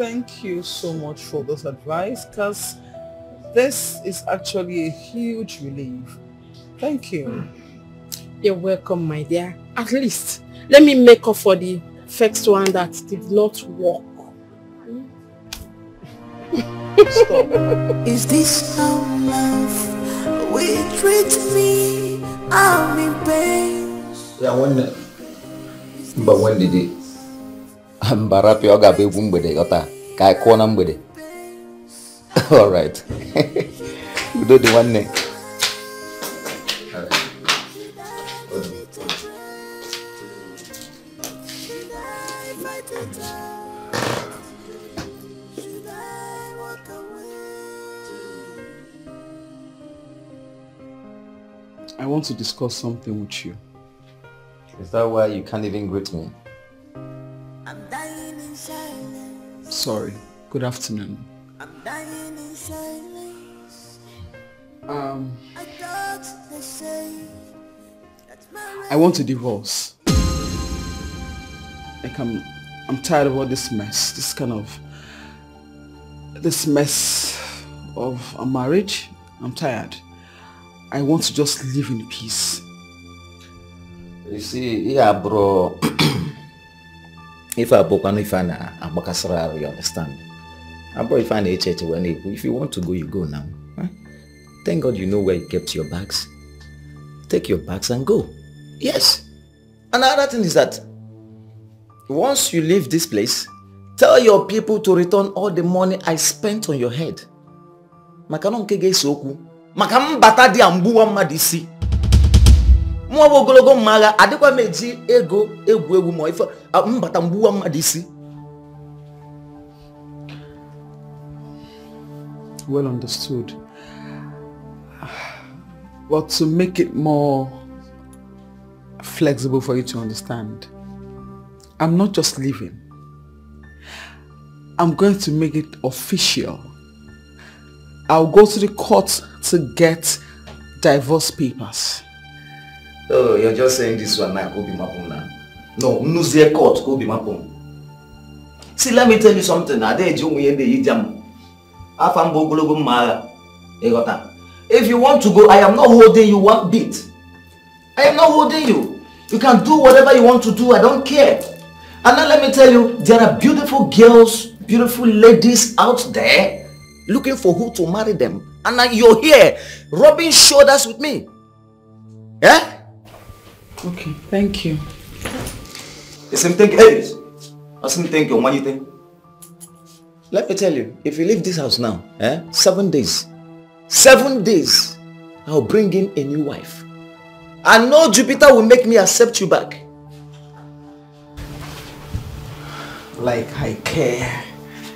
Thank you so much for this advice because this is actually a huge relief. Thank you. Hmm. You're welcome, my dear. At least, let me make up for the first one that did not work. Is this how love will treat me? I'm in pain. ya nwanne mba nwanne dị mba rapịa ọ ga-abụ egwu mgbede ghọta. Ka anyị kụọ na mgbede. Alright udo dị nwanne. I want to discuss something with you. is that why you can't even greet me Sorry. Good afternoon. Dying in silence. Um, I thought they say I want a divorce. Like I'm, I'm tired of all this mess. This kind of, this mess of a marriage. I'm tired. I want to just live in peace. you see yeah, abụrụ ife abụkwanụ ife a na-agbakasịrị arụ you understand? Abụrụ ife a na-eche eche wee na-ekwu if you want to go you go now. Thank god you know where you kept your bags. Take your bags and go. Yes. Another thing is that once you leave this place tell your people to return all the money i spent on your head. Maka na nke ga-ese okwu. Dị adịkwa ego egwu egwu mbata Well understood. But to make it more flexible for you to understand, I'm not just leaving. I'm going to make it official. I'll go to the court to get divorce papers. Oh you're just saying this one now obi mapụ na no nnuzie court ka obi mapụ m. see let me tell you something ada eji ụmụ ihe na-eyi jam afa mbụ ogologo mma agha if you want to go i am not holding you one bit i am not holding you You can do whatever you want to do. I don't care. And now let me tell you, there are beautiful girls, beautiful ladies out there looking for who to marry them. And now you're here rubbing shoulders with me. Yeah? Okay, thank you. The same thing. Hey, I same thing. What do you think? Let me tell you, if you leave this house now, eh, seven days, seven days, I'll bring in a new wife. And no Jupiter will make me accept you back. Like I care.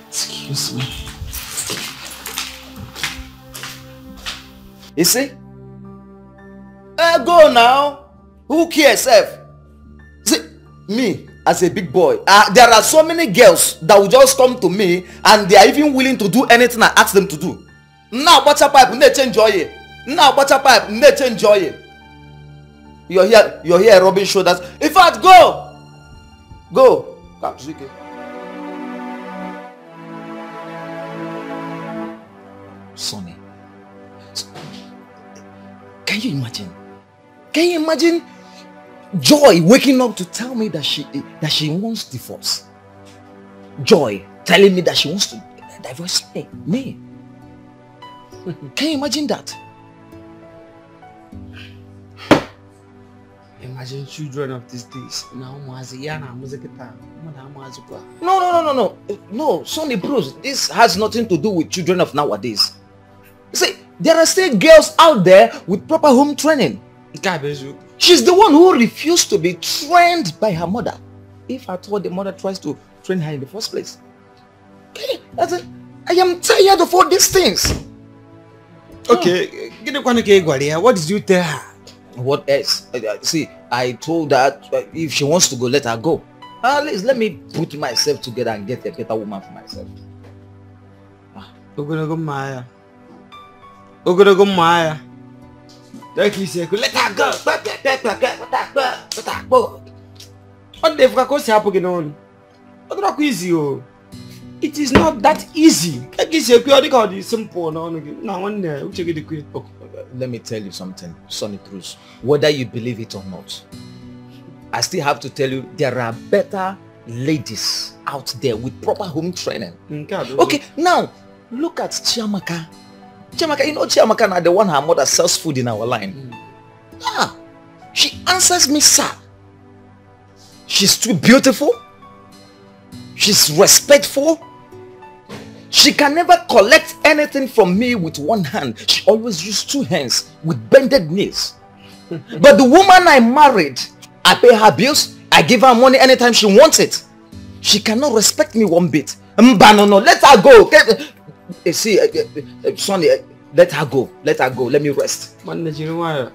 Excuse me. You see? Uh, go now. Who cares, Seth? See, me, as a big boy, uh, there are so many girls that will just come to me and they are even willing to do anything I ask them to do. What's up, pipe? They change joy. Now, what's up, pipe? They change joy. You're here, you're here rubbing shoulders. In fact, go! Go. Come, Zuke. Sonny. Can you imagine? Can you imagine Joy waking up to tell me that she that she wants divorce? Joy telling me that she wants to divorce me. Me. Can you imagine that? Imagine children of these days. Now, Maziana, Muzikita, Mazukwa. No, no, no, no, no. No, Sonny Bruce, this has nothing to do with children of nowadays. See, there are still girls out there with proper home training. She's the one who refused to be trained by her mother. If at all the mother tries to train her in the first place. Okay, that's it. I am tired of all these things. Okay, what did you tell her? What else? Uh, See, I told her uh, if she wants to go, let her go. At least let me put myself together and get a better woman for myself. Ogologo mma ya. Ogologo mma ya. Like you say, let her go. Ọ dị ka ka o si hapụ gị n'ọnụ. Ọ dịrọkwa easy o. It is not that easy. Like you say, dị ka simple n'ọnụ gị. Na nwanne uche gị dịkwa ya. Let me tell you something, Sonny Cruz. Whether you believe it or not, I still have to tell you there are better ladies out there with proper home training. Okay, now look at Chiamaka. Chiamaka, you know Chiamaka now the one her mother sells food in our line. Ah, she answers me, sir. She's too beautiful. She's respectful. She can never collect anything from me with one hand. She always uses two hands with bended knees. but the woman I married, I pay her bills. I give her money anytime she wants it. She cannot respect me one bit. Mba, no, no, let her go. Get, uh, see, uh, uh, Sonny, uh, let her go. Let her go. Let me rest. Nwanne jiri nwayọ.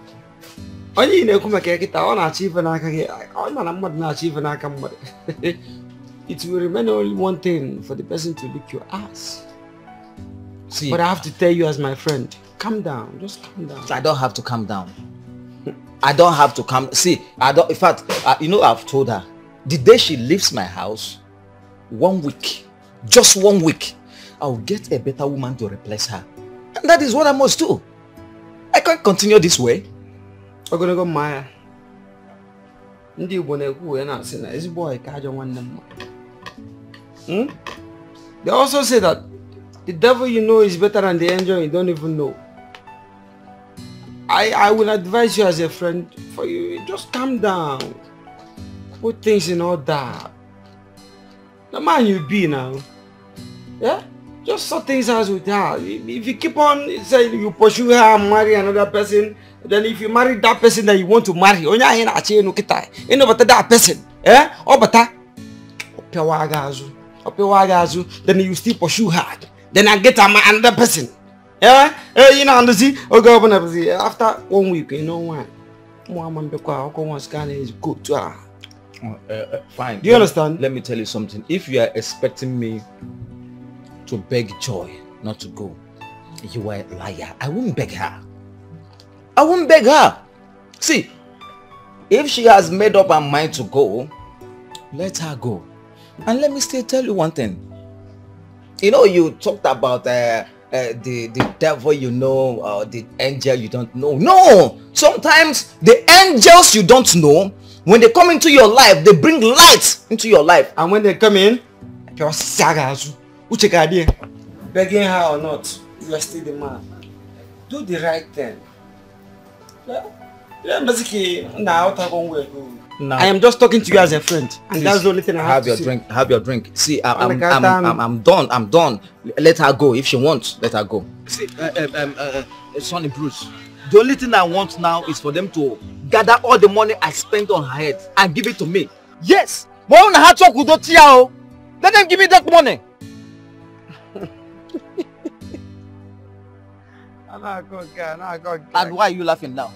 Onye ị na-ekwu maka kịta ọ na-achọ ife n'aka gị ọ ma na mmadụ na-achọ ife n'aka mmadụ. It will remain only one thing for the person to lick your ass. See, But I have to tell you as my friend, calm down. Just calm down. I don't have to calm down. I don't have to calm. See, I don't. In fact, uh, you know, I've told her the day she leaves my house, one week, just one week, I'll get a better woman to replace her, and that is what I must do. I can't continue this way. ya ndị Igbo na-ekwu wee na-asị na ezigbo ọyị ka ajọ nwanne Hmm? They also say that the devil you know is better than the angel you don't even know. I I will advise you as a friend for you just calm down, put things in order. The man you be now, yeah. Just sort things out with her. If you keep on saying you pursue her and marry another person, then if you marry that person that you want to marry, onye ahụ ị na-achọ ịnụ kịta, ịnụbata that person, eh? Ọ bata, ọ pịawa gị azụ, ọ pịawa gị azụ, then you still pursue her. Then I get another person. Eh? Eh, you know, understand? Oge ọbụla bụzi, after one week, you know why? Mụ ama mbịakwa akwụkwọ nwa sika na-eji coat. Uh, uh, fine. Do you understand? Let me tell you something. If you are expecting me to beg Joy not to go, you are a liar. I won't beg her. I won't beg her. See, if she has made up her mind to go, let her go. And let me still tell you one thing. You know, you talked about uh, uh, the the devil you know, or the angel you don't know. No, sometimes the angels you don't know When they come into your life, they bring light into your life. And when they come in, just sagazu. Uche ka adị. Begging her or not, you are still the man. Do the right thing. Yeah. Yeah, basically, now Now, I am just talking to you as a friend, and Please, that's the only thing I have, have to your say. drink. Have your drink. See, I, I'm, I'm, I'm, I'm, I'm done. I'm done. Let her go if she wants. Let her go. See, uh, um, um, uh, uh, Sonny Bruce. The only thing I want now is for them to gather all the money I spent on her head and give it to me. Yes. But when I talk with Otiao, let them give me that money. And why are you laughing now?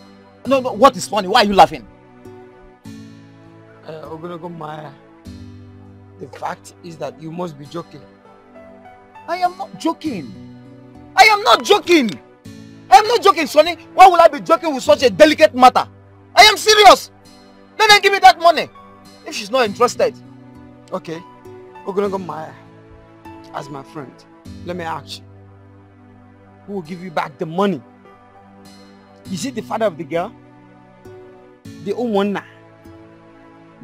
No, no, what is funny? Why are you laughing? Uh, Ogologo Maya, the fact is that you must be joking. I am not joking. I am not joking. I am not joking, Sonny. Why would I be joking with such a delicate matter? I am serious. Let them give me that money. If she's not interested. Okay, Ogologo Maya, as my friend, let me ask you, who will give you back the money? Is it the father of the girl? The Umwana?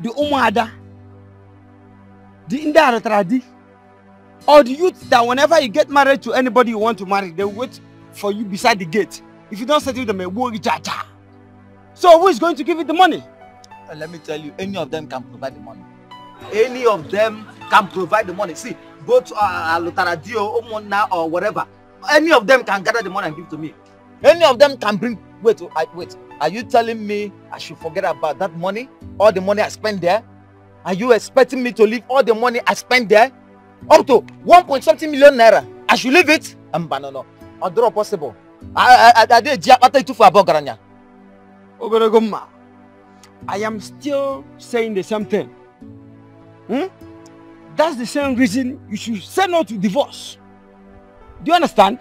The Umada? The Indaratradi? Or the youth that whenever you get married to anybody you want to marry, they wait for you beside the gate. If you don't settle them, a worry jaja. So who is going to give you the money? Uh, let me tell you, any of them can provide the money. Any of them can provide the money. See, both uh, Lutaradio, Omona, or whatever, any of them can gather the money and give to me. Any of them can bring. Wait, oh, I, wait. Are you telling me I should forget about that money? All the money I spent there? Are you expecting me to leave all the money I spent there? Up to one point something million naira. I should leave it? Um, but no, no. Odoro possible. I, I, I, I did japa itu for abogaranya. Ogorogoma, I am still saying the same thing. Hmm? That's the same reason you should say no to divorce. Do you understand?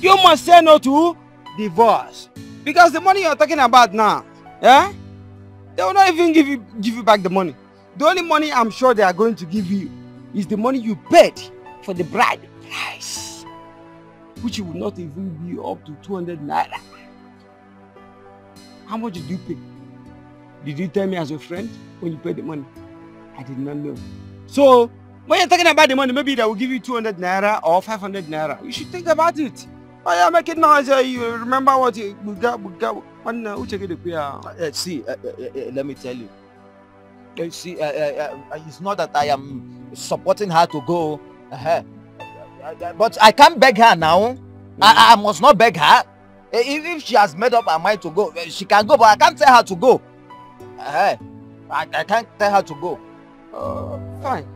You must say no to divorce. Because the money you're talking about now, yeah? They will not even give you give you back the money. The only money I'm sure they are going to give you is the money you paid for the bride price. Which will not even be up to 200 naira. How much did you pay? Did you tell me as a friend when you paid the money? I did not know. So, when you're talking about the money, maybe they will give you 200 naira or 500 naira. You should think about it. Oh yeah, make it noise. uh, You remember what you got, got. One, uh, who check it up here? Uh, see, uh, uh, uh, let me tell you. Uh, see, uh, uh, uh, it's not that I am supporting her to go. Uh-huh. Uh, But I can't beg her now. I, I must not beg her. Uh, If, if she has made up her mind to go, uh, she can go. But I can't tell her to go. Uh-huh. I, I can't tell her to go. Uh, fine.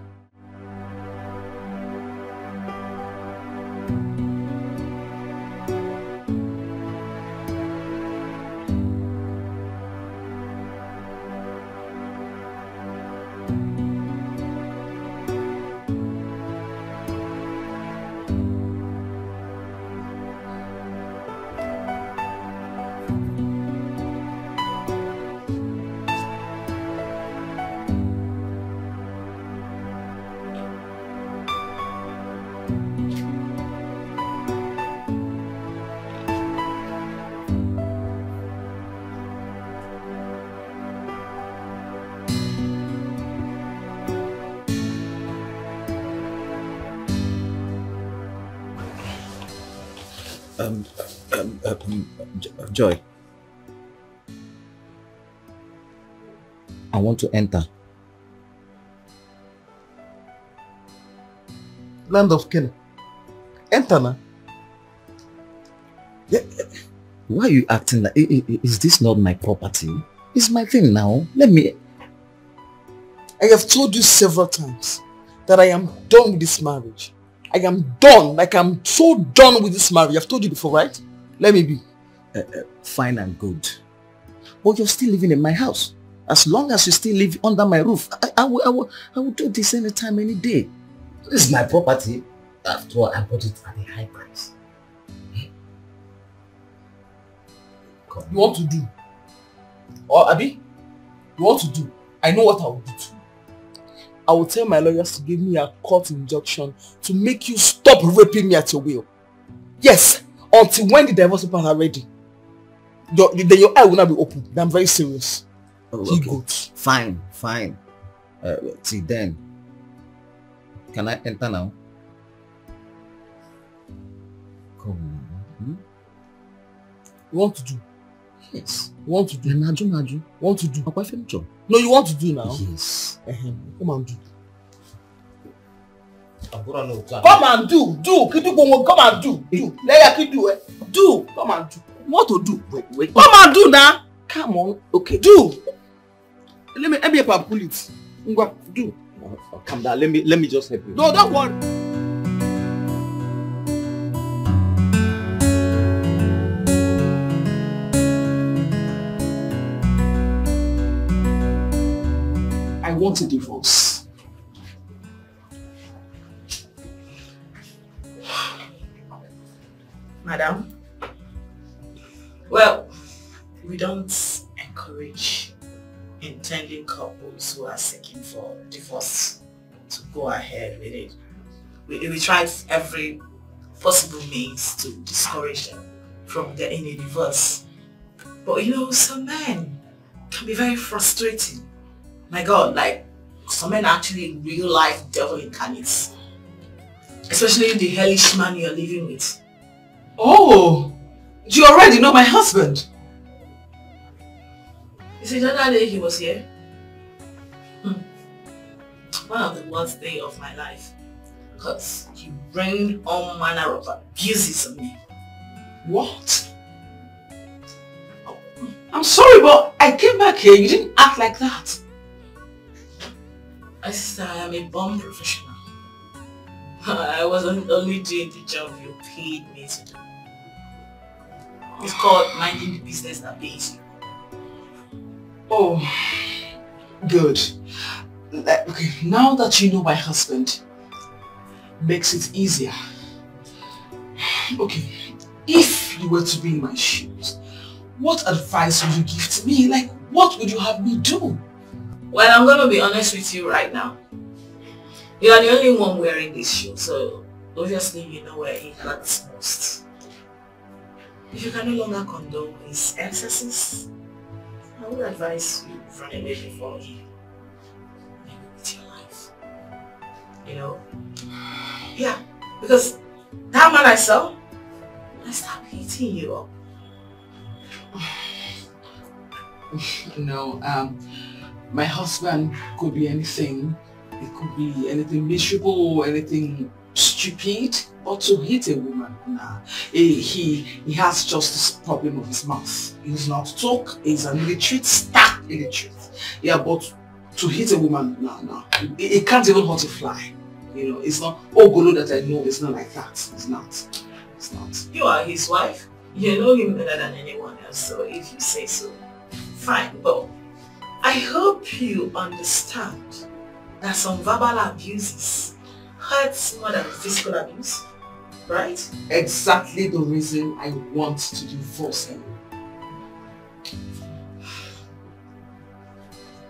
Joy. I want to enter. Land of Canaan. Enter now. Why are you acting like, i- i- is this not my property? It's my thing now. Let me, I have told you several times that I am done with this marriage. I am done. Like I'm so done with this marriage. I've told you before, right? Let me be. Uh, uh, fine and good. But you're still living in my house. As long as you still live under my roof, I, I, will, I, will, I will do this anytime, any day. This is my property. After all, I bought it at a high price. You want to do? Or Abby? You want to do? I know what I will do too. I will tell my lawyers to give me a court injunction to make you stop raping me at your will. Yes, until when the divorce papers are ready. Your, then your eye will not be open. I'm very serious. Oh, He okay. Fine, fine. Uh, see then. Can I enter now? Come on. Hmm? You want to do? Yes. You want to do? Naju, Naju. Want to do? Akwa Femcho. No, you want to do now? Yes. Uh-huh. Come and do. Come and do, do, come and do, do. Lẹ́yà kí do ẹ, do, come and do. What to do? Wait, wait. Come and do now. Come on. Okay. Do. Let me, let me help am pull it. Ngwa, do. Oh, calm down. Let me let me just help you. No, don't worry. I want a divorce. Madam? Encourage intending couples who are seeking for divorce to go ahead with it. We, we tried every possible means to discourage them from getting a divorce. But you know, some men can be very frustrating. My God, like some men actually real life devil incarnates. Especially the hellish man you're living with. Oh, do you already know my husband. See, the other day he was here. Hmm. One of the worst day of my life. Because he rained all manner of abuses on me. What? I'm sorry, but I came back here. You didn't act like that. My sister, I am a bomb professional. I wasn't only doing the job you paid me to do. It's called minding the business that pays you. Oh, good. Okay, now that you know my husband, makes it easier. Okay, if you were to be in my shoes, what advice would you give to me? Like, what would you have me do? Well, I'm gonna be honest with you right now. You are the only one wearing this shoe, so obviously you know where it hurts most. If you can no longer condone his excesses, I would advise you run away before he with your life. You know? Yeah, because that man I saw, I start hitting you up. No, um, my husband could be anything. It could be anything miserable, anything stupid, or to hit a woman. Nah, he, he, he has just this problem of his mouth. He does not talk. He's an illiterate, stark illiterate. Yeah, but to hit a woman, nah, nah. He can't even hurt a fly. You know, it's not, oh, Golo that I know, it's not like that. It's not. It's not. You are his wife. You know him better than anyone else, so if you say so, fine. But I hope you understand that some verbal abuses hurts more than physical abuse, right? Exactly the reason I want to divorce him.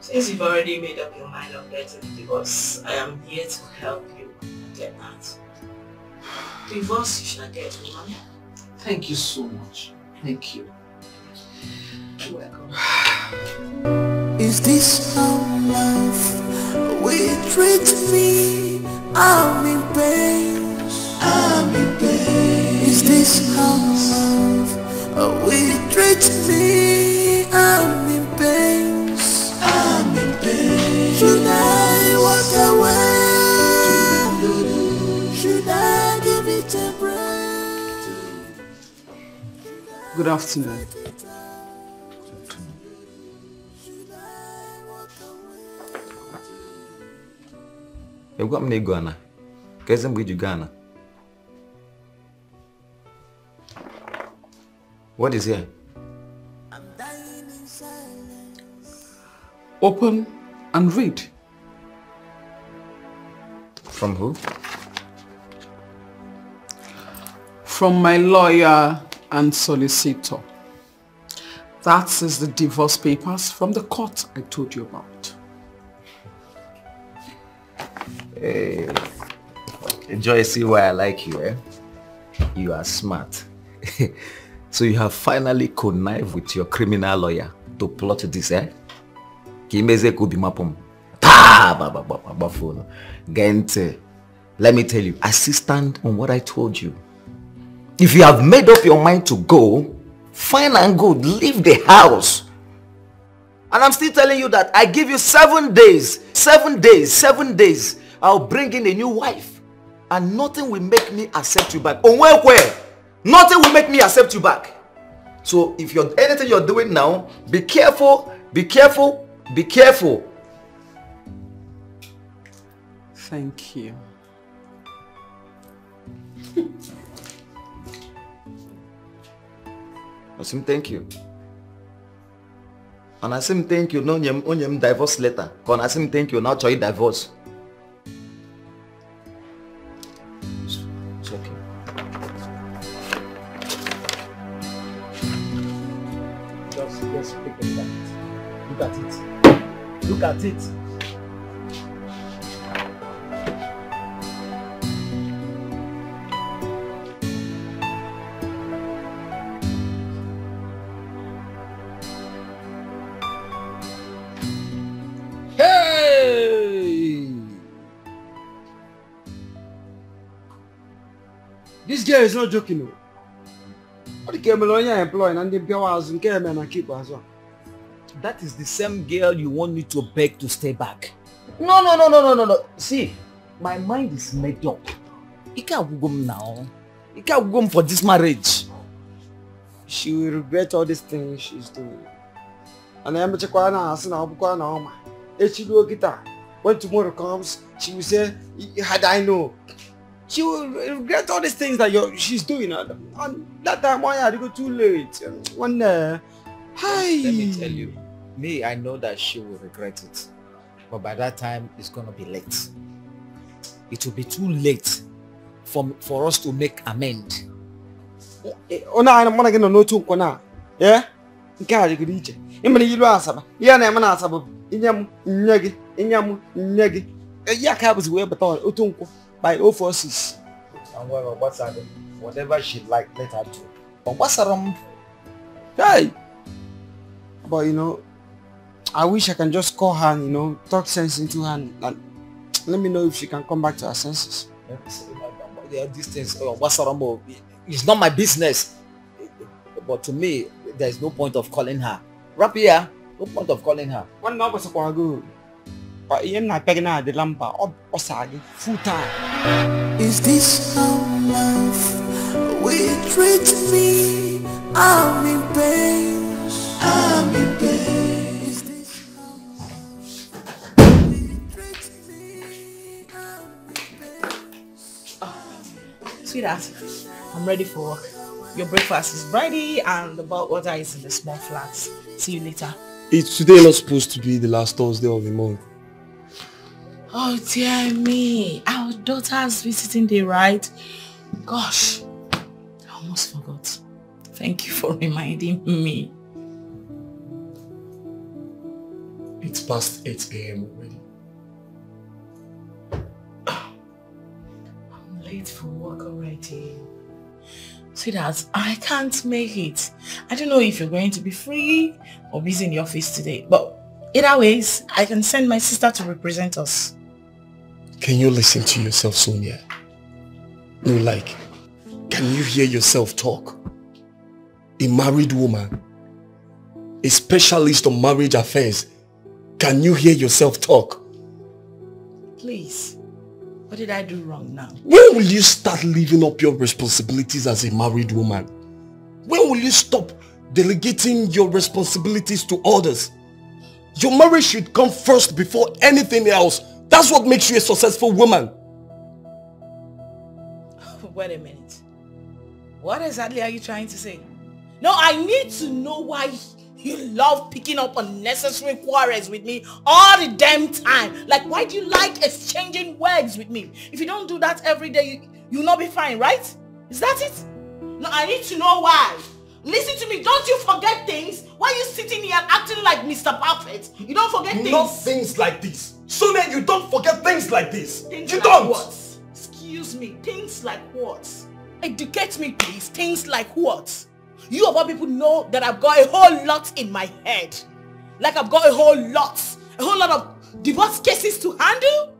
Since you've already made up your mind on getting a divorce, I am here to help you get that. Divorce you shall get, woman. Thank you so much. Thank you. You're welcome. Is this how love will treat me? I'm in pain. I'm in pain. Is this how love will treat me? I'm in pain. I'm in pain. Should I walk away? Should I give it a break? Good afternoon. Egwa m na ego ana. Ka eze mgbe iji go ana. What is here? Open and read. From who? From my lawyer and solicitor. That is the divorce papers from the court I told you about. Hey. Joy, see why I like you, eh? You are smart. so you have finally connived with your criminal lawyer to plot this, eh? ka imezie ka obi mapụ m taa gbafụrụ gee ntị let me tell you stand on what i told you if you have made up your mind to go fine and good leave the house and i'm still telling you that i give you seven days seven days seven days i'll bring in a new wife and nothing will make me accept you back onwekwe nothing will make me accept you back so if you're anything you're doing now be careful be careful be careful Thank you. Osim, thank you. And na-asị thank you onye m onye divorce letter ka ọ na-asị thank you ọ chọrọ divorce. Look at it. This girl is not joking. o. Ọ dị ka emere employ na ndị mpịawa azụ nke eme na nke ikpeazụ a. That is the same girl you want me to beg to stay back. No, no, no, no, no, no, no. See, my mind is made up. You can't go now. You can't go for this marriage. She will regret all these things she's doing. Ana emechakwa na asị na ọ bụkwa na ọma. Echi ruo kịta, when tomorrow comes, she will say, had I know. She will regret all these things that you're, she's doing. And, and that time, why had to go too late? One, uh, hi. Let me tell you, me, I know that she will regret it. But by that time, it's gonna be late. It will be too late for, for us to make amend. Eh, eh, anyị mụ na gị nọ n'otu nkwa na ya nke a dịgoro iche ịmere ilu asaba ihe na-eme na asaba bụ inye m nye gị inye m nye gị ya eh, ka bụzi wee bata otu nkwụ by 046 And well. Whatever she like, let her do. But what's around? hey but you know I wish I can just call her and you know talk sense into her and, and let me know if she can come back to her senses Yeah, these things, uh, what's around? It's not my business. But to me, there's no point of calling her. Wrap here, no point of calling her. One number gbasakwa gị o. ihe m na-apịa gị na-adịla mba ọ ọ full time Is this how love will treat me? I'm in pain. I'm in pain. Sweetheart, I'm ready for work. Your breakfast is ready and the bottled water is in the small flask. See you later. It's today not supposed to be the last Thursday of the month. Oh dear me. Our daughter's visiting day, right? Gosh, I almost forgot. Thank you for reminding me. It's past 8 a.m. late for work already. Sweetheart, I can't make it. I don't know if you're going to be free or busy in the office today, but either ways, I can send my sister to represent us. Can you listen to yourself, Sonia? No, like, can you hear yourself talk? A married woman, a specialist on marriage affairs. Can you hear yourself talk? Please, what did I do wrong now? When will you start living up your responsibilities as a married woman? When will you stop delegating your responsibilities to others? Your marriage should come first before anything else. That's what makes you a successful woman. Wait a minute. What exactly are you trying to say? No, I need to know why you love picking up unnecessary quarrels with me all the damn time. Like, why do you like exchanging words with me? If you don't do that every day, you, you'll not be fine, right? Is that it? No, I need to know why. Listen to me. Don't you forget things? Why are you sitting here acting like Mr. Perfect? You don't forget things. Not things like this. Sonia, you don't forget things like this. Things you like don't. What? Excuse me. Things like what? Educate me, please. Things like what? You of all people know that I've got a whole lot in my head. Like I've got a whole lot. a whole lot of divorce cases to handle.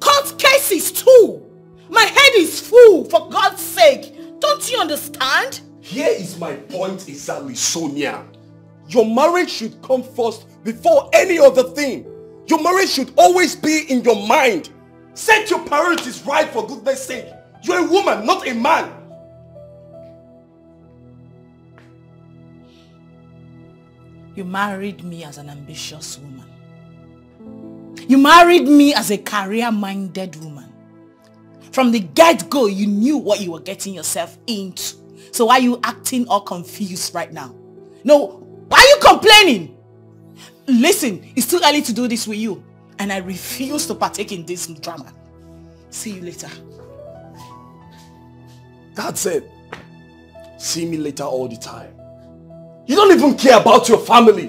Court cases too. My head is full, for God's sake. Don't you understand? Here is my point exactly, Sonia. Your marriage should come first before any other thing. Your marriage should always be in your mind. Set your priorities right for goodness sake. You're a woman, not a man. You married me as an ambitious woman. You married me as a career-minded woman. From the get-go, you knew what you were getting yourself into. So why are you acting all confused right now? No, why are you complaining? Listen, it's too early to do this with you. And I refuse to partake in this drama. See you later. That's it. See me later all the time. You don't even care about your family.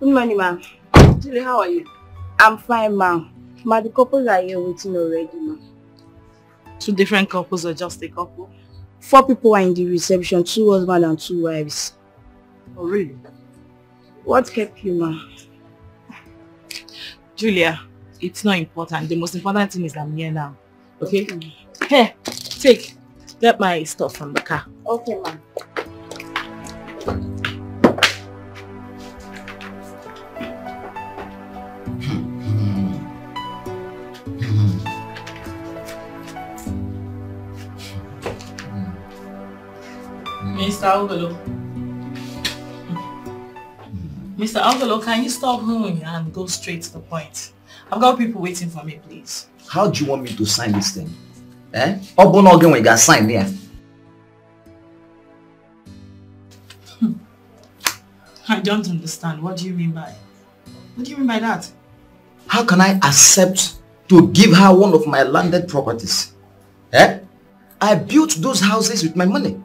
Good morning, ma'am. Julie, how are you? I'm fine, ma'am. Ma, the couples are here waiting already, ma'am. Two different couples or just a couple? Four people are in the reception, two husbands and two wives. Oh, really? What kept you, ma'am? Julia, it's not important. The most important thing is I'm here now. Okay? Here, take. Get my stuff from the car. Okay, ma'am. Mr. Ogolo. Mr. Ogolo, can you stop hooing and go straight to the point? I've got people waiting for me, please. How do you want me to sign this thing? Eh? Ọ bụ na ọ gị nwe ga-sign. I don't understand. What do you mean by What do you mean by that? How can I accept to give her one of my landed properties? Eh? I built those houses with my money.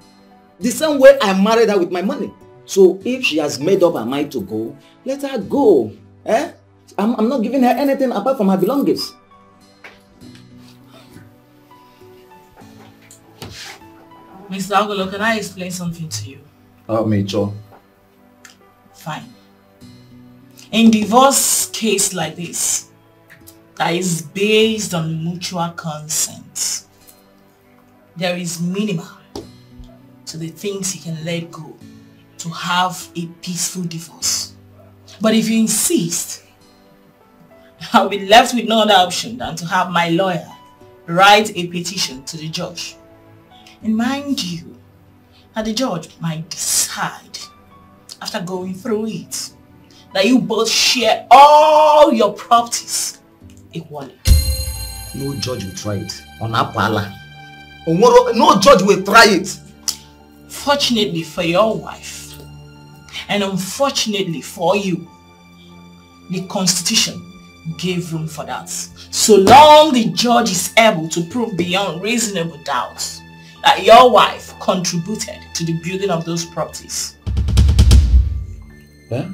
The same way I married her with my money. So if she has made up her mind to go, let her go. Eh? I'm, I'm not giving her anything apart from her belongings. Mr. Ogolo, can I explain something to you? Oh, Major. Fine. In divorce case like this, that is based on mutual consent, there is minimum to the things you can let go to have a peaceful divorce. But if you insist, I'll be left with no other option than to have my lawyer write a petition to the judge. And mind you, that the judge might decide, after going through it, that you both share all your properties equally. No judge will try it. On Apala. No judge will try it. Fortunately for your wife, and unfortunately for you, the constitution gave room for that. So long the judge is able to prove beyond reasonable doubt that your wife contributed to the building of those properties. Eh?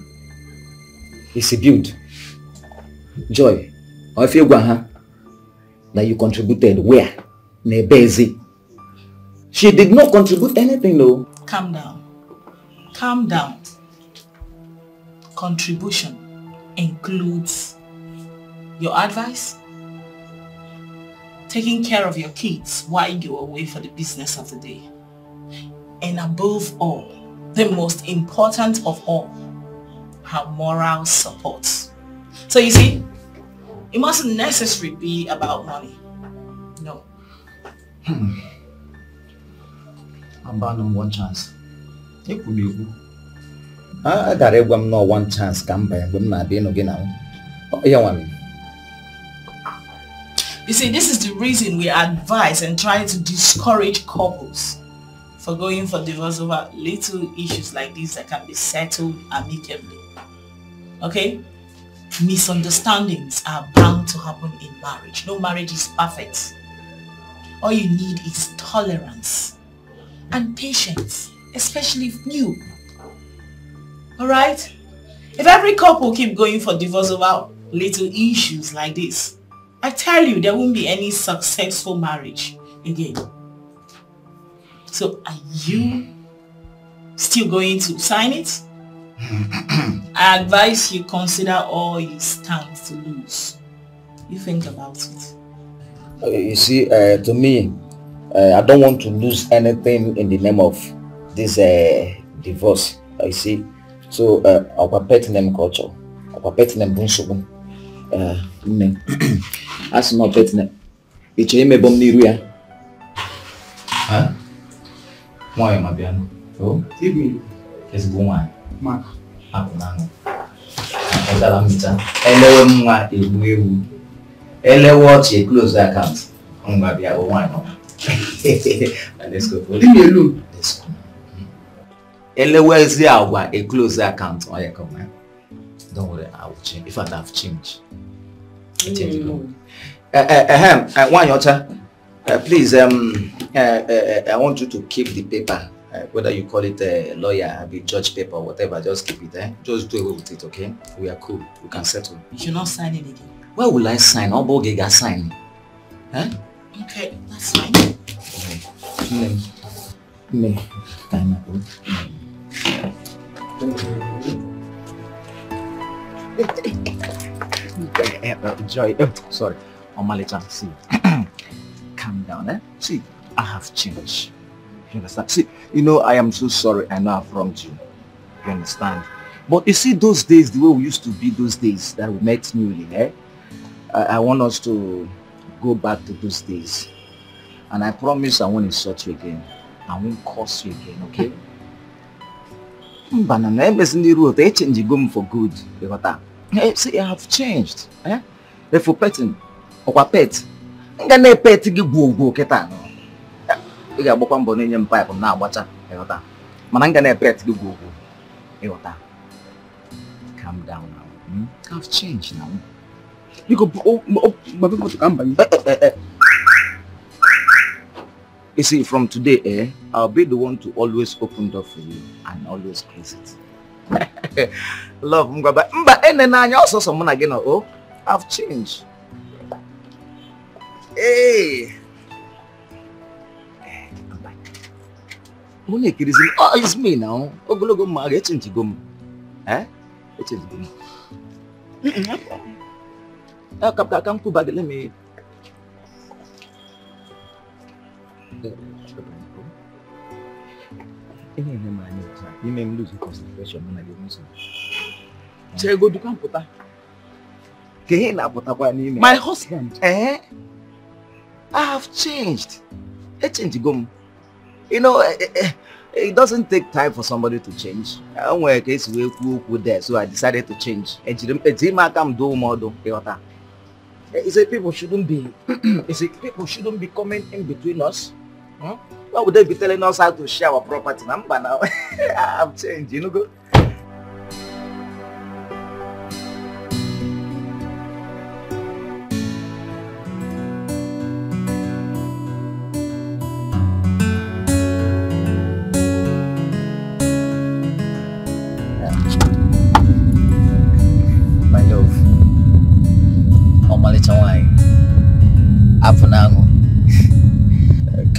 It's a build. Joy, go huh, that you contributed where? Nebezi. She did not contribute anything though. Calm down. Calm down. Contribution includes your advice, taking care of your kids while you're away for the business of the day, and above all, the most important of all, her moral support. So you see, it mustn't necessarily be about money. No. Hmm. About them one chance. Ekwu m ekwu. A gara ịgwa m nọọ one chance ka m banye mgbe m na-abịa ịnụ gị na ya nwa You see, this is the reason we advise and try to discourage couples for going for divorce over little issues like this that can be settled amicably. Okay? Misunderstandings are bound to happen in marriage. No marriage is perfect. All you need is tolerance and patience, especially if you. Alright? If every couple keep going for divorce over little issues like this, I tell you there won't be any successful marriage again. So are you still going to sign it? I advise you consider all you stand to lose. You think about it. Uh, You see, uh, to me, uh, I don't want to lose anything in the name of this uh, divorce. uh, You see, so uh, our pet name culture, our pet name bunsugun. Uh, nne, asị m pet name. Ị chọrọ imebe m n'iru ya? Ha? Nwaanyị ma bịa nụ. O? Ezigbo nwaanyị. Hapụ na aṅụ. Akpọtara m ncha. Elewe m nwa egbu ewu. Elewe ọchị close account. Ngwa bịa bụ nwaanyị ọma. Let's go. Leave me alone. Let's go. Elewezi agwa a close account. Oh yeah, come on. Don't worry, I will change. In fact, I've changed. I changed uh, uh, uh, nwaanyị ọcha. Uh, please, um, uh, uh, I want you to keep the paper. Uh, whether you call it a lawyer, a judge paper, whatever, just keep it. Eh? Just do away with it, okay? We are cool. We can settle. You should not sign it again. Why will I sign? Ọ bụ oge ga-sign. Huh? Okay, that's fine. Nne, ka anyị na-akpọ. Joy, oh, sorry. Omalicha, see. Calm down, eh? See, I have changed. You understand? See, you know, I am so sorry. I know I've wronged you. You understand? But you see those days, the way we used to be those days that we met newly, eh? I, I want us to go back to those days. And I promise I won't insult you again. I won't curse you again, okay? Mba na na emezi ndị ruo otu echenjigo m for good. Ịghọta? Eh, See, I have changed. Eh? Petting, ọkwa pet, m ga na-epet gị gwogwo kịta. Ị ga-agbakwa mbọ na-enye m paịpụ na-agbacha. Ịghọta? Mana m ga na-epet gị gwogwo. Ịghọta? Calm down now. Hmm? I've changed now. Biko, gbabe moto ka m banye. You see, from today, eh, I'll be the one to always open door for you and always close it. Love, mgba, mba, ene eh, n'anya ọsọsọ mụ na gị nọ, oh, I've changed. Hey! Eh, mụ na-ekirizi oh, it's me now. Ogologo mma, a ga-echenjigo m. Eh? Echenjigo m. Lose concentration mụ na gị nso. Chegodu ka m pụta. Ka ihe na-apụtakwa. My husband. Eh? I have changed. Echenjigo m. You know, eh, eh, eh, it doesn't take time for somebody to change. O nwere ka esi wee kwuo okwu there, so I decided to change. Ejiri m ejiri m aka Eh, said people shouldn't be, said people shouldn't be coming in between us. Huh? Why would they be telling us how to share our property? Number now, I'm changed, you know. Go.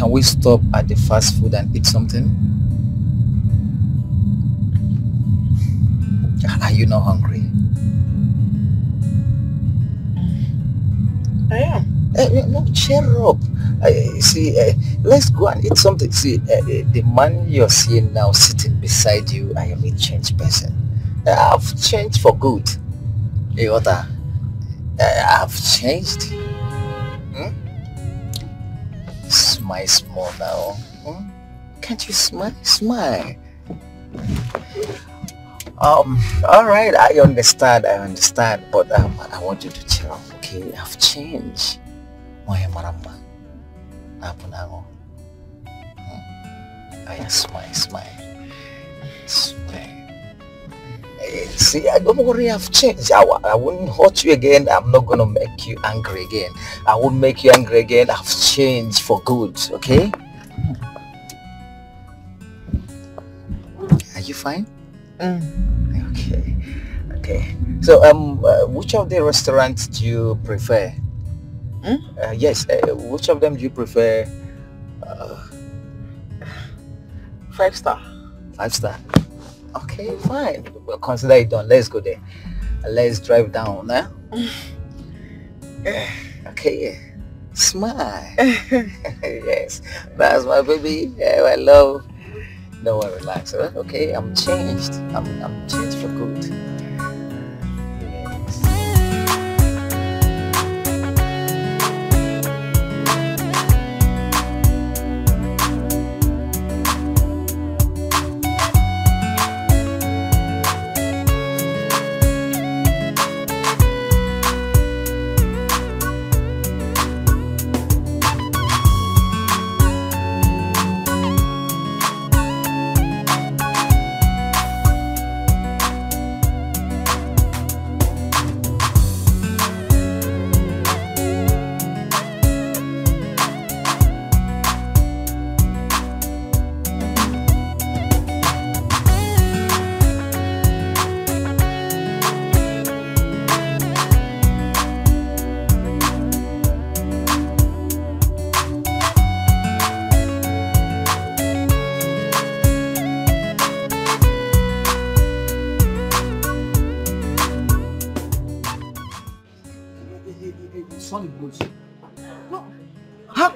Can we stop at the fast food and eat something? Are you not hungry? I am. Uh, no, cheer up. Uh, see, uh, let's go and eat something. See, the man you're seeing now sitting beside you, I am a changed person. I've changed for good. Uh, I've changed. Smile small now. Hmm? Can't you smile? Smile. Um, all right, I understand, I understand, but um, I want you to cheer up, okay? I've changed. Moya maramba. Hapo na ako. Hmm. Smile, smile. Smile. See, I don't worry, I've changed. I, I won't hurt you again. I'm not gonna make you angry again. I won't make you angry again. I've changed for good, okay? Are you fine? Okay. Okay. So, um, uh, which of the restaurants do you prefer? Hmm? Uh, yes. Uh, which of them do you prefer? Uh, Five star. five star. Okay, fine. We'll consider it done. Let's go there. Let's drive down. Huh? Eh? okay. Smile. yes. That's my baby. Yeah, my love. Don't relax. Huh? Okay, I'm changed. I'm, I'm changed for good.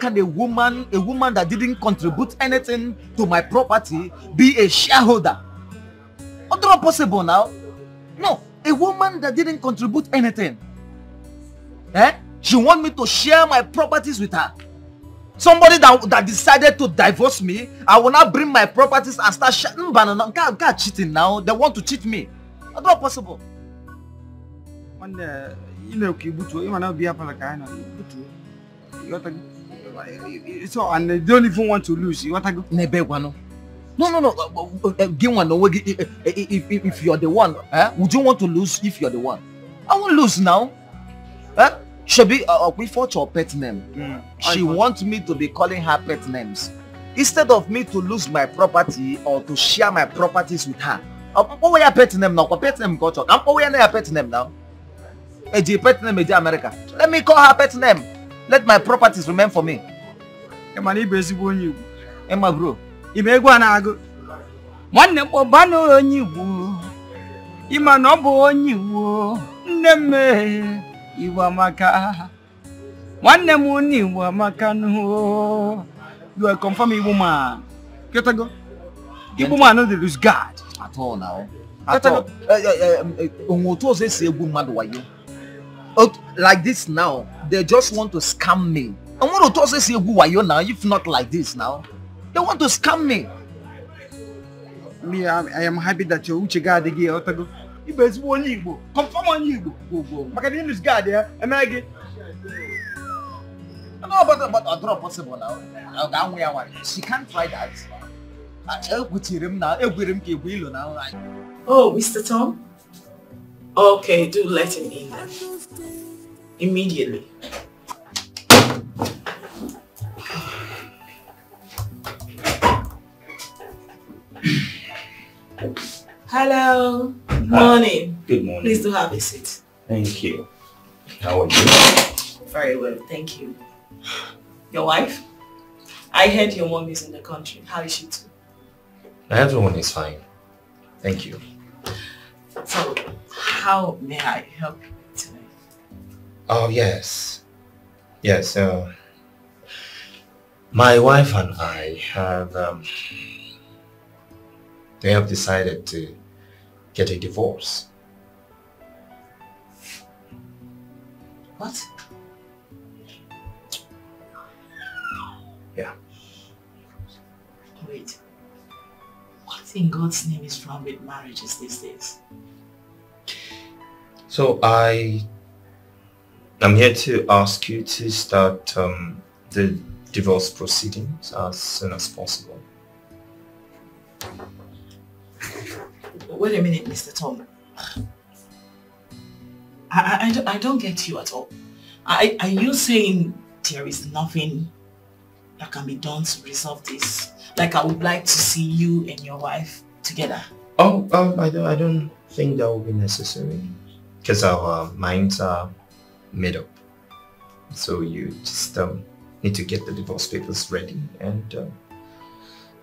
Can a woman, a woman that didn't contribute anything to my property, be a shareholder? Not possible now? No, a woman that didn't contribute anything. Eh? She want me to share my properties with her. Somebody that, that decided to divorce me, I will not bring my properties and start sharing. Banana, God, God cheating now. They want to cheat me. Not possible? Nwanne ị na-ekwu igbutuo ịma na obi ya pala ka anyị nọ igbutuo ịghọtago so and they don't even want to lose ịghọtago n'ebe gwanụ No, no, no. uh, uh, uh, Give one. If, if, if, you're the one, eh? would you want to lose if you're the one? I won't lose now. Eh? Shebi, uh, we fought your pet name. She wants me to be calling her pet names. Instead of me to lose my property or to share my properties with her. What were your pet name now? Pet name got talk? What were your pet name now? Eji pet name America. Let me call her pet name. Let my properties remain for me. Ịma na ịbụ ezigbo onye Igbo. Emma bro. Ime egwu a na-agụ. Nwanne m kpọbanụ onye Igbo. Ịma na ọ bụ onye Igbo. Nne m mee Igbo amaka. Nwanne m onye Igbo amaka nụ. You are confirm Igbo man. Ketago. Igbo man no dey lose guard. At all now. At all. Onwe otu ọzọ esi egbu mmadụ wayo. Like this now, they just want to scam me. Onwere otu ọzọ esi egbu wayo now, if not like this now. They want to scam me. Me, I, I am happy that your uche ga adịghị ya ọtago. Ịbụ ezigbo onye Igbo. Confirm onye Igbo. Gwogwo. Maka na ị lose guard ya, emee gị. No, but, but ọ dịrọ possible now. Ọ ga-anwụ ya nwaanyị. She can't try that. Ah, Egwuchiri m na, egwere m ka egwu ilo na Oh, Mr. Tom? Okay, do let him in then. Immediately. Hello. Morning. Good morning. Please do have a seat. Thank you. How are you? Very well, thank you. Your wife? I heard your mom is in the country. How is she too? Everyone is fine. Thank you. So, how may I help you today? Oh, yes. Yes, uh, my wife and I have, um, they have decided to get a divorce. What? Yeah. Wait. What in God's name is wrong with marriages these days? So I I am here to ask you to start um, the divorce proceedings as soon as possible. Wait a minute, Mr. Tom. I, I, I, don't, I don't get you at all. I, are you saying there is nothing that can be done to resolve this? Like I would like to see you and your wife together. Oh, um, I don't, I don't, think that will be necessary because our minds are made up. So you just um, need to get the divorce papers ready and uh,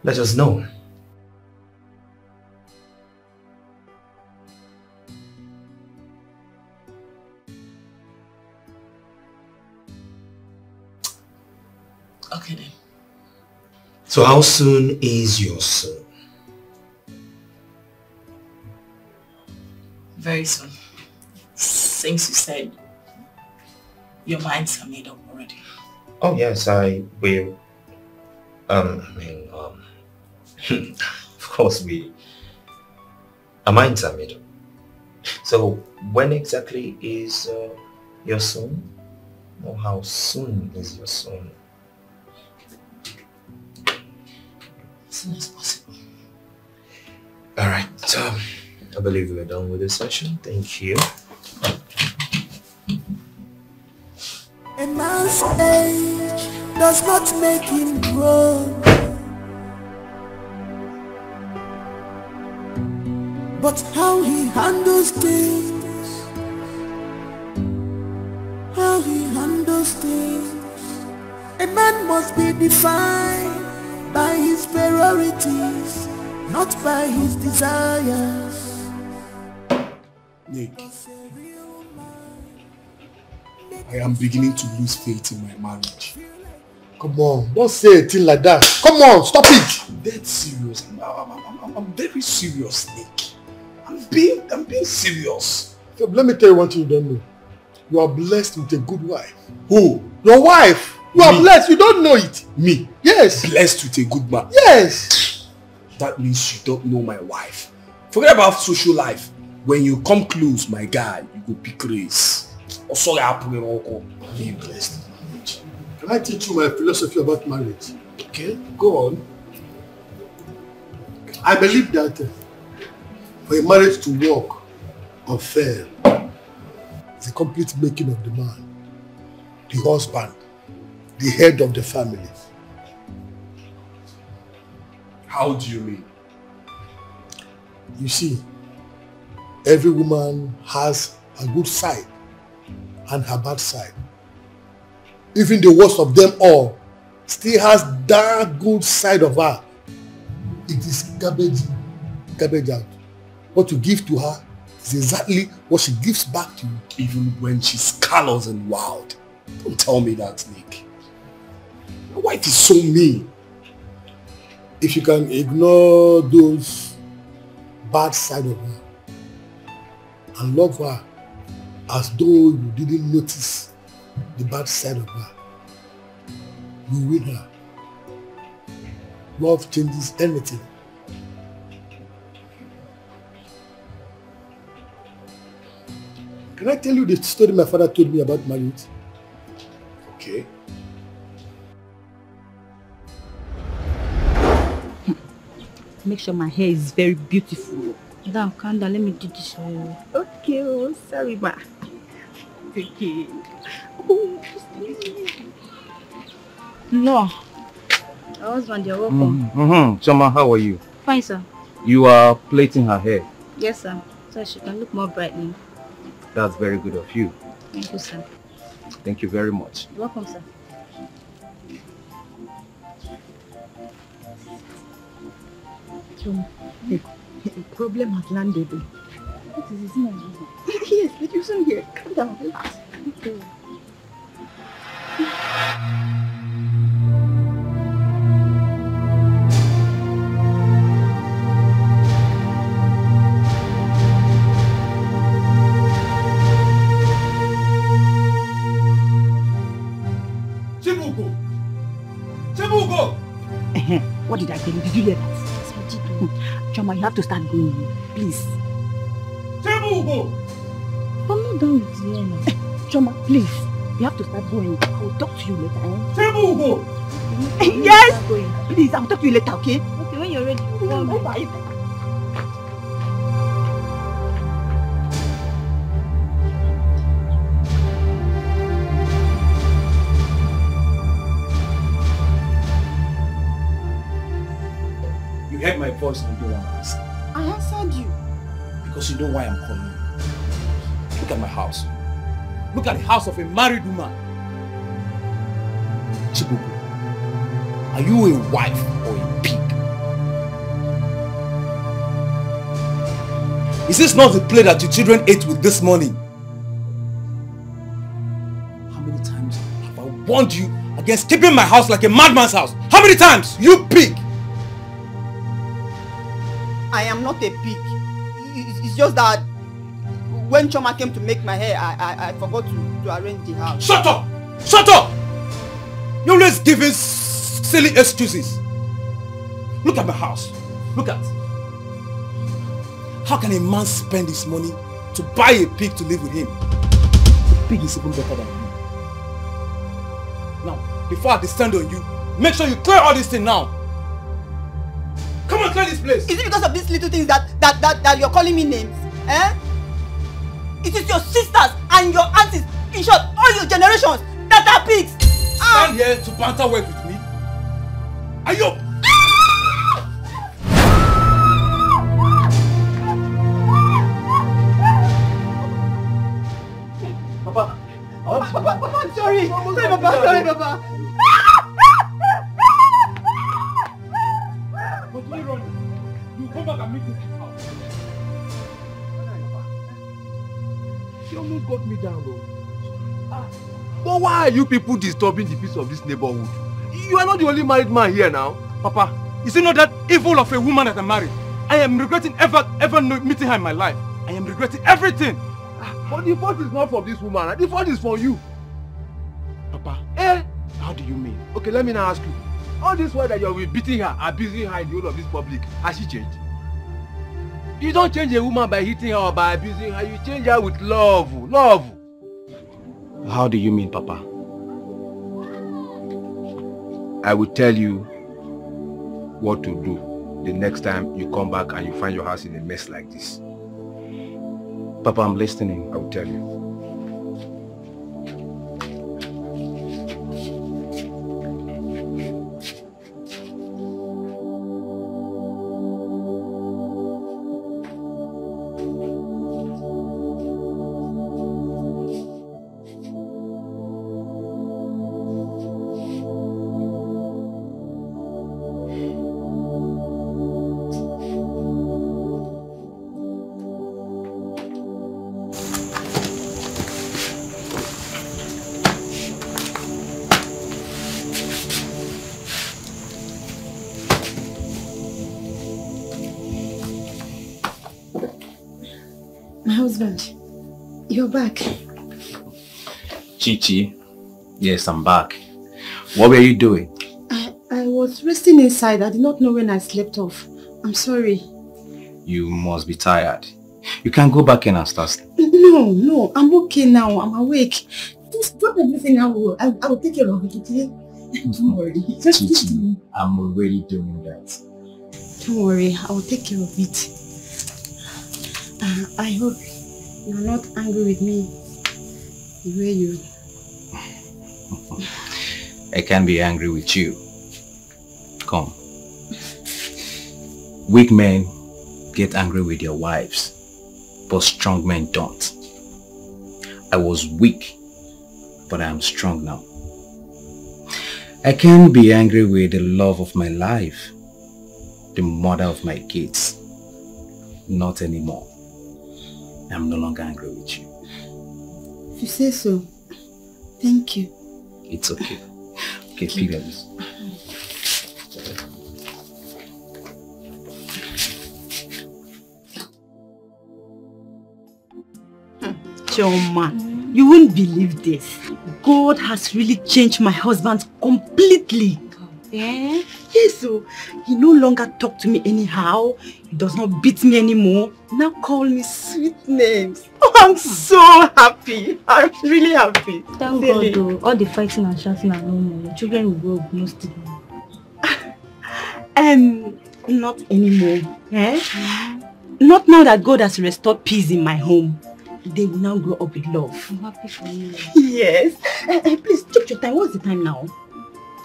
let us know. Okay then. So how soon is your son? Very soon. Since you said your minds are made up already. Oh yes, I will. Um, I mean, um, of course we, our minds are made up. So when exactly is uh, your son? Or how soon is your son? Soon as possible. All right. Um, I believe we're done with this session. Thank you. A man's age does not make him grow. But how he handles things, how he handles things. A man must be defined by his priorities, not by his desires. Nick, I am beginning to lose faith in my marriage. Come on, don't say a thing like that. Come on, stop it. Dead serious. I'm, I'm, I'm, I'm, I'm very serious, Nick. I'm being, I'm being serious. So let me tell you one thing you don't know. You are blessed with a good wife. Who? Your wife. You are Me. blessed. You don't know it. Me? Yes. Blessed with a good man. Yes. That means you don't know my wife. Forget about social life. When you come close, my guy, you go pick race. Oh, sorry, I put it all Being blessed. Can I teach you my philosophy about marriage? Okay, go on. I believe that uh, for a marriage to work or fail, it's a complete making of the man, the husband, the head of the family. How do you mean? You see, every woman has a good side and her bad side. Even the worst of them all still has that good side of her. It is garbage, garbage out. What you give to her is exactly what she gives back to you. Even when she's callous and wild. Don't tell me that, Nick. My wife is so mean. If you can ignore those bad side of her and love her as though you didn't notice the bad side of her, you win her. Love changes anything. Can I tell you the story my father told me about marriage? Okay. Make sure my hair is very beautiful. Madam, calm down. Let me do this for you. Okay, oh, sorry, ma. Okay. No. Your husband, you're welcome. Mm-hmm. Chama, how are you? Fine, sir. You are plaiting her hair. Yes, sir. So she can look more brightly. That's very good of you. Thank you, sir. Thank you very much. You're welcome, sir. Chum, a, a problem has landed. What is this now? yes, but you soon here. Calm down, relax. Okay. Chibugo! Chibugo! what did I tell you? Did you hear that? Chama, you have to start going. Please. Not done with the end. Chama, please. You have to start going. I will talk to you later. Eh? Chibugo! yes! Please, I will talk to you later, okay? Okay, when you're ready, call Bye me. Bye. You heard my voice and ask. I answered you. Because you know why I'm calling you. Look at my house. Look at the house of a married woman. Chibuku, are you a wife or a pig? Is this not the plate that your children ate with this morning? How many times have I warned you against keeping my house like a madman's house? How many times? You pig! I am not a pig. It's, just that when Choma came to make my hair, I, I, I forgot to, to arrange the house. Shut up! Shut up! You're always giving silly excuses. Look at my house. Look at. How can a man spend his money to buy a pig to live with him? The pig is even better than you. Now, before I descend on you, make sure you clear all this thing now. Come on, clear this place. Is it because of these little things that, that, that, that you're calling me names? Eh? It is your sisters and your aunties, in short, all your generations that are pigs. Stand here to banter work with me. Are you? Papa, Papa, Papa, I'm sorry. Sorry, Papa, sorry, Papa. She almost got me down though. But why are you people disturbing the peace of this neighborhood? You are not the only married man here now. Papa, is it not that evil of a woman that I married? I am regretting ever, ever meeting her in my life. I am regretting everything. But the fault is not from this woman. The fault is from you. Papa, Eh? how do you mean? Okay, let me now ask you. All this while that you been beating her, abusing her in the whole of this public, has she changed? You don't change a woman by hitting her or by abusing her. You change her with love. Love. How do you mean, Papa? I will tell you what to do the next time you come back and you find your house in a mess like this. Papa, I'm listening. I will tell you. You're back. Chichi, yes, I'm back. What were you doing? I, I was resting inside. I did not know when I slept off. I'm sorry. You must be tired. You can go back in and start. No, no, I'm okay now. I'm awake. Just drop everything. I will, I, I will take care of it, okay? Don't worry. Just just Chichi, I'm already doing that. Don't worry. I will take care of it. Uh, I hope you're not angry with me the way you... I can't be angry with you. Come. Weak men get angry with their wives, but strong men don't. I was weak, but I am strong now. I can't be angry with the love of my life, the mother of my kids. Not anymore. I'm no longer angry with you. If you say so, thank you. It's okay. Okay, pick up this. Choma, you won't believe this. God has really changed my husband completely. Yeah? Yes, so he no longer talk to me anyhow. He does not beat me anymore. Now call me sweet names. Oh, I'm so happy. I'm really happy. Thank Really. God though, all the fighting and shouting are no more. Your children will grow up, no stigma. Um, not anymore. Eh? Not now that God has restored peace in my home. They will now grow up with love. I'm happy for you. Yes. Eh, eh, please, take your time. What's the time now?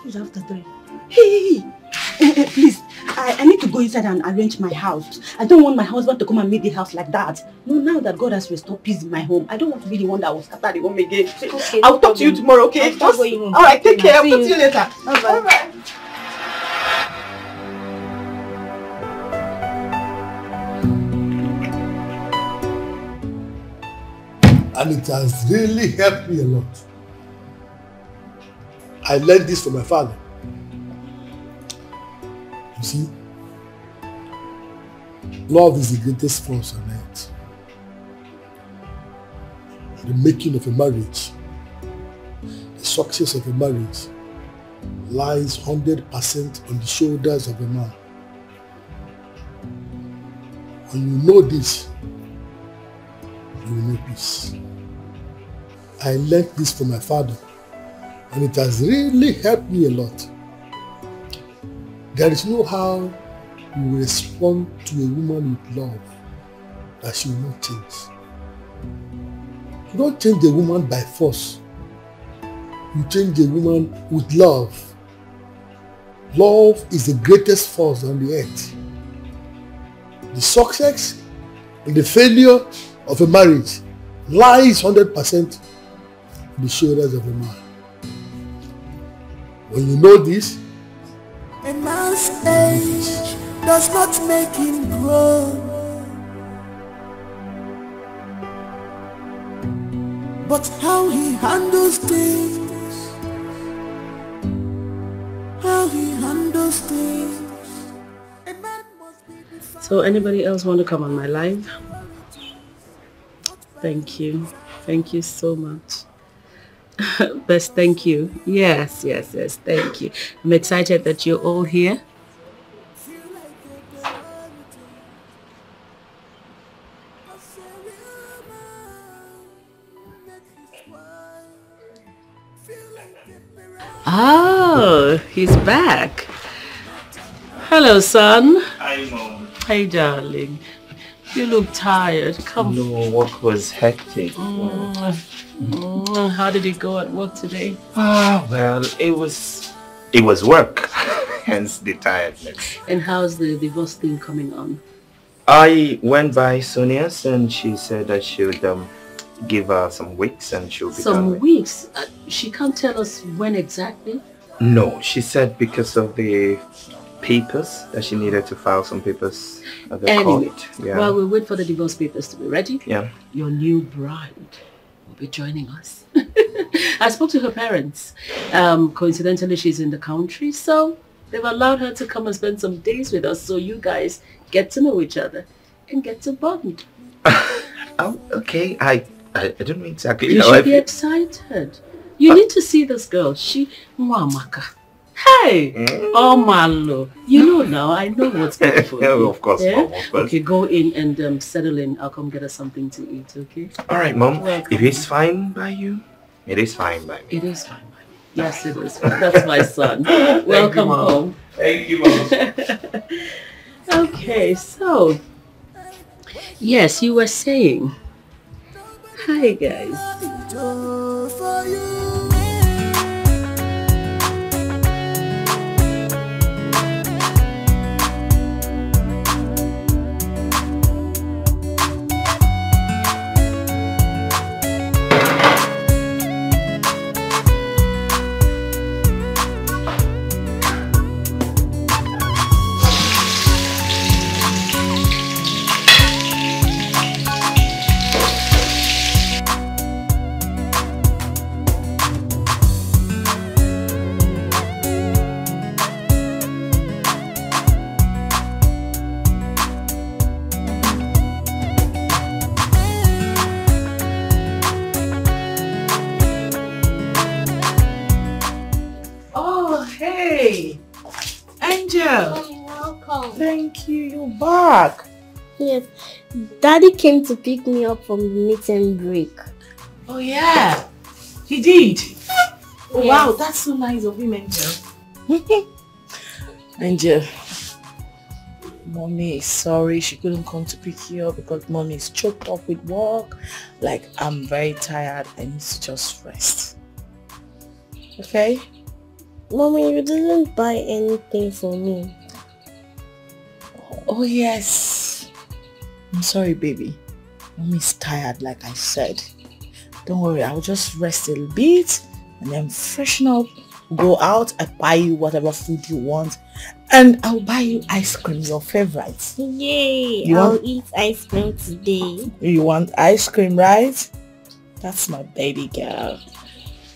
It's after three. Hey, hey, hey. Eh, please, I, I need to go inside and arrange my house. I don't want my husband to come and meet the house like that. No, now that God has restored peace in my home, I don't want to be the one that will scatter the home again. Okay, I'll no talk to you tomorrow, okay? Just, all right, take Okay, care. I'll talk to you later. Bye-bye. All right. and it has really helped me a lot. I learned this from my father. You see, love is the greatest force on earth. The making of a marriage, the success of a marriage lies 100% on the shoulders of a man. When you know this, you will know peace. I learned this from my father and it has really helped me a lot. There is no how you respond to a woman with love that she will not change. You don't change a woman by force. You change a woman with love. Love is the greatest force on the earth. The success and the failure of a marriage lies 100% on the shoulders of a man. When you know this, A man's age does not make him grow. But how he handles things, how he handles things. So anybody else want to come on my live? Thank you. Thank you so much. Best thank you. Yes, yes, yes. Thank you. I'm excited that you're all here. Oh, he's back. Hello, son. Hi, Mom. Hey, darling. You look tired. Come. No, work was hectic. Mm, mm, How did it go at work today? Ah, well, it was it was work, hence the tiredness. And how's the divorce thing coming on? I went by Sonia's and she said I should um, give her some weeks and she'll be done Some with weeks. Uh, she can't tell us when exactly. No, she said because of the papers that she needed to file some papers at the Anyway, court. Yeah. while we wait for the divorce papers to be ready, yeah. your new bride will be joining us. I spoke to her parents. Um, coincidentally, she's in the country, so they've allowed her to come and spend some days with us so you guys get to know each other and get to bond. Oh, okay. I, I I don't know exactly You how I should be excited. You need to see this girl. She, Nwamaka. Hey, Mm. oh Malo, you know now. I know what's good for Yeah, you. of course, Mom, of course. Okay, go in and um, settle in. I'll come get us something to eat. Okay. All right, Mom. Welcome. If it's fine by you, it is fine by me. It is fine. By me. Yes, it is. That's my son. Thank you, Welcome home. Thank you, Mom. okay, so yes, you were saying. Hi, guys. You're back. Yes. Daddy came to pick me up from the meeting break. Oh, yeah. He did. Oh, Yes. wow. That's so nice of him, Angel. Angel. Mommy is sorry she couldn't come to pick you up because mommy is choked up with work. Like, I'm very tired. I need to just rest. Okay? Mommy, you didn't buy anything for me. Oh yes. I'm sorry, baby. Mommy's tired, like I said. Don't worry, I'll just rest a little bit and then freshen up. Go out, I buy you whatever food you want, and I'll buy you ice cream, your favorite. Yay! You I'll want- eat ice cream today. You want ice cream, right? That's my baby girl.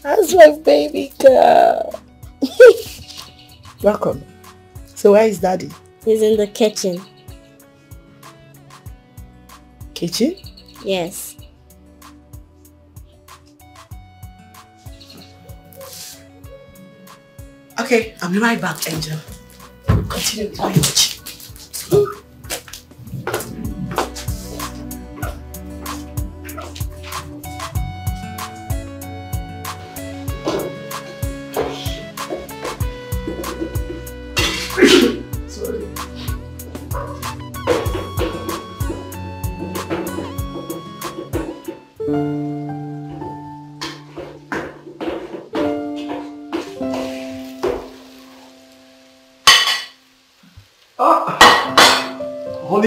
That's my baby girl. Welcome. So where is daddy? He's in the kitchen. Kitchen? Yes. Okay, I'll be right back, Angel. Continue with my watch.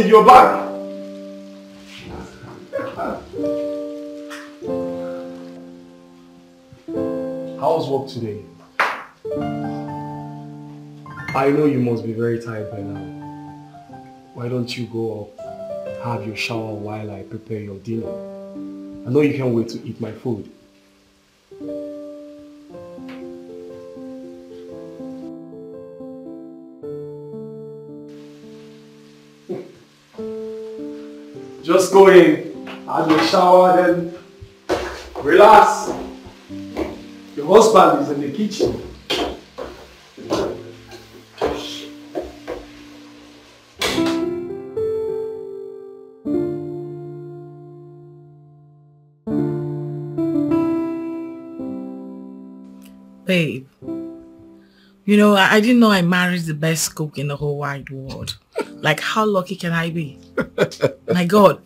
You're back. How's work today? I know you must be very tired by now. Why don't you go up, have your shower while I prepare your dinner? I know you can't wait to eat my food. Just go in, have your shower, then relax. Your husband is in the kitchen. Babe, you know, I, I didn't know I married the best cook in the whole wide world. Like, how lucky can I be? My God.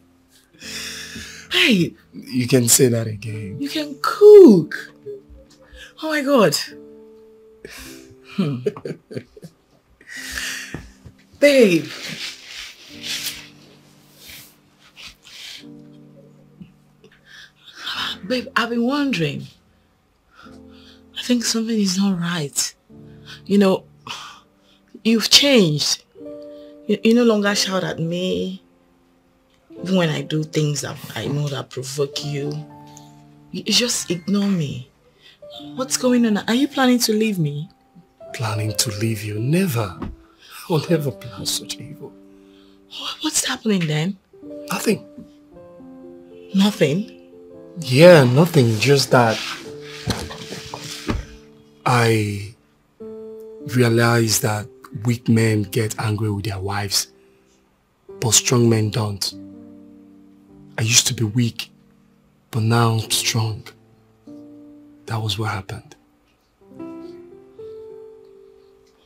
Hey, You can say that again. you can cook. Oh my God. Hmm. Babe. Babe, I've been wondering. I think something is not right. You know, you've changed. You, you no longer shout at me. Even when I do things that I know that provoke you. You just ignore me. What's going on? Are you planning to leave me? Planning to leave you? Never. I will never plan such evil. Wh- What's happening then? Nothing. Nothing? Yeah, nothing. Just that I realize that weak men get angry with their wives, but strong men don't. I used to be weak, but now I'm strong. That was what happened.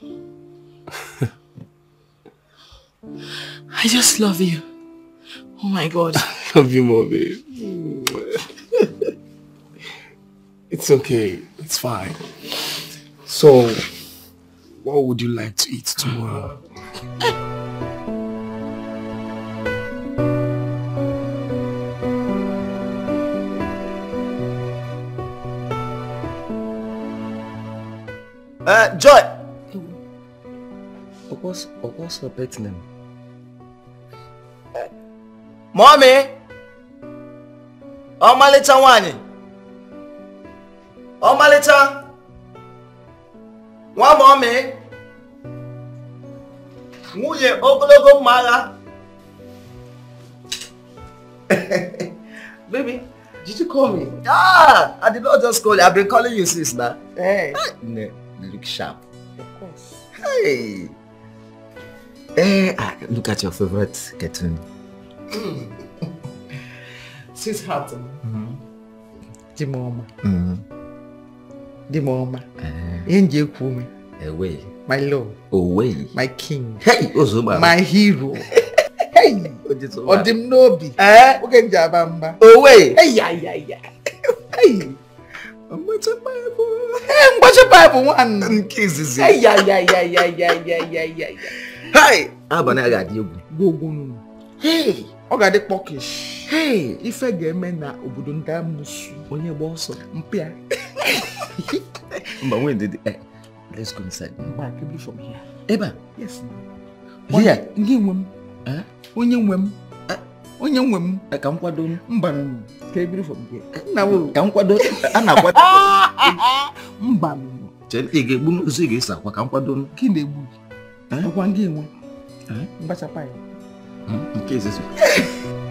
I just love you. Oh my God. I Love you more, babe. It's okay. It's fine. So, what would you like to eat tomorrow? Uh, Joy! What's, what's her pet name? Mommy! Ọmalịcha nwanyị! Ọmalịcha! Nwa mommy! Nwunye ogologo mma agha! Baby, did you call me? Ah! I did not just call you. I've been calling you since now. Hey. Ne, you look sharp. Of course. Hey. Eh, ah, look at your favorite cartoon. Sweetheart. Di m ọma. Mm. Di m ọma. Eh, Ihe m ji ekwu ume. My love. Away. My king. Hey, Ozugbo. My hero. hey! Ọ dị m n'obi. Eh? Oge m ji aba mba. Owe! Hey, ya, ya, ya. Hey! Mgbachi paịpụ. Hey, mgbachi paịpụ nwanne. Nke izizi. Hey, ya, ya, ya, ya, ya, ya, ya, ya, ya. Hai! Abalị a ga-adị egwu. Gbogbo nunu. Hey! Ọ ga-adị kpọkish. Hey! Ife ga-eme na obodo ndị amụsụ. Onye gba ọsọ mpịa. Mba, nwee ndidi. Eh, let's go inside. Mba, from here. Ebe a? Yes. Here? Ndị nwe m. Onye nwe m. Onye nwe m. Ka m kwado m. Mba. Ka ebiri from here. Nna m ka m kwado. A na-akwado. Mba nunu. Chere, ị ga-egbu m ụzọ ị ga-esi akwa ka m kwado m. Na-egbu. Ọkwa ndị nwe. Mgbachapa ya. Nke izizi.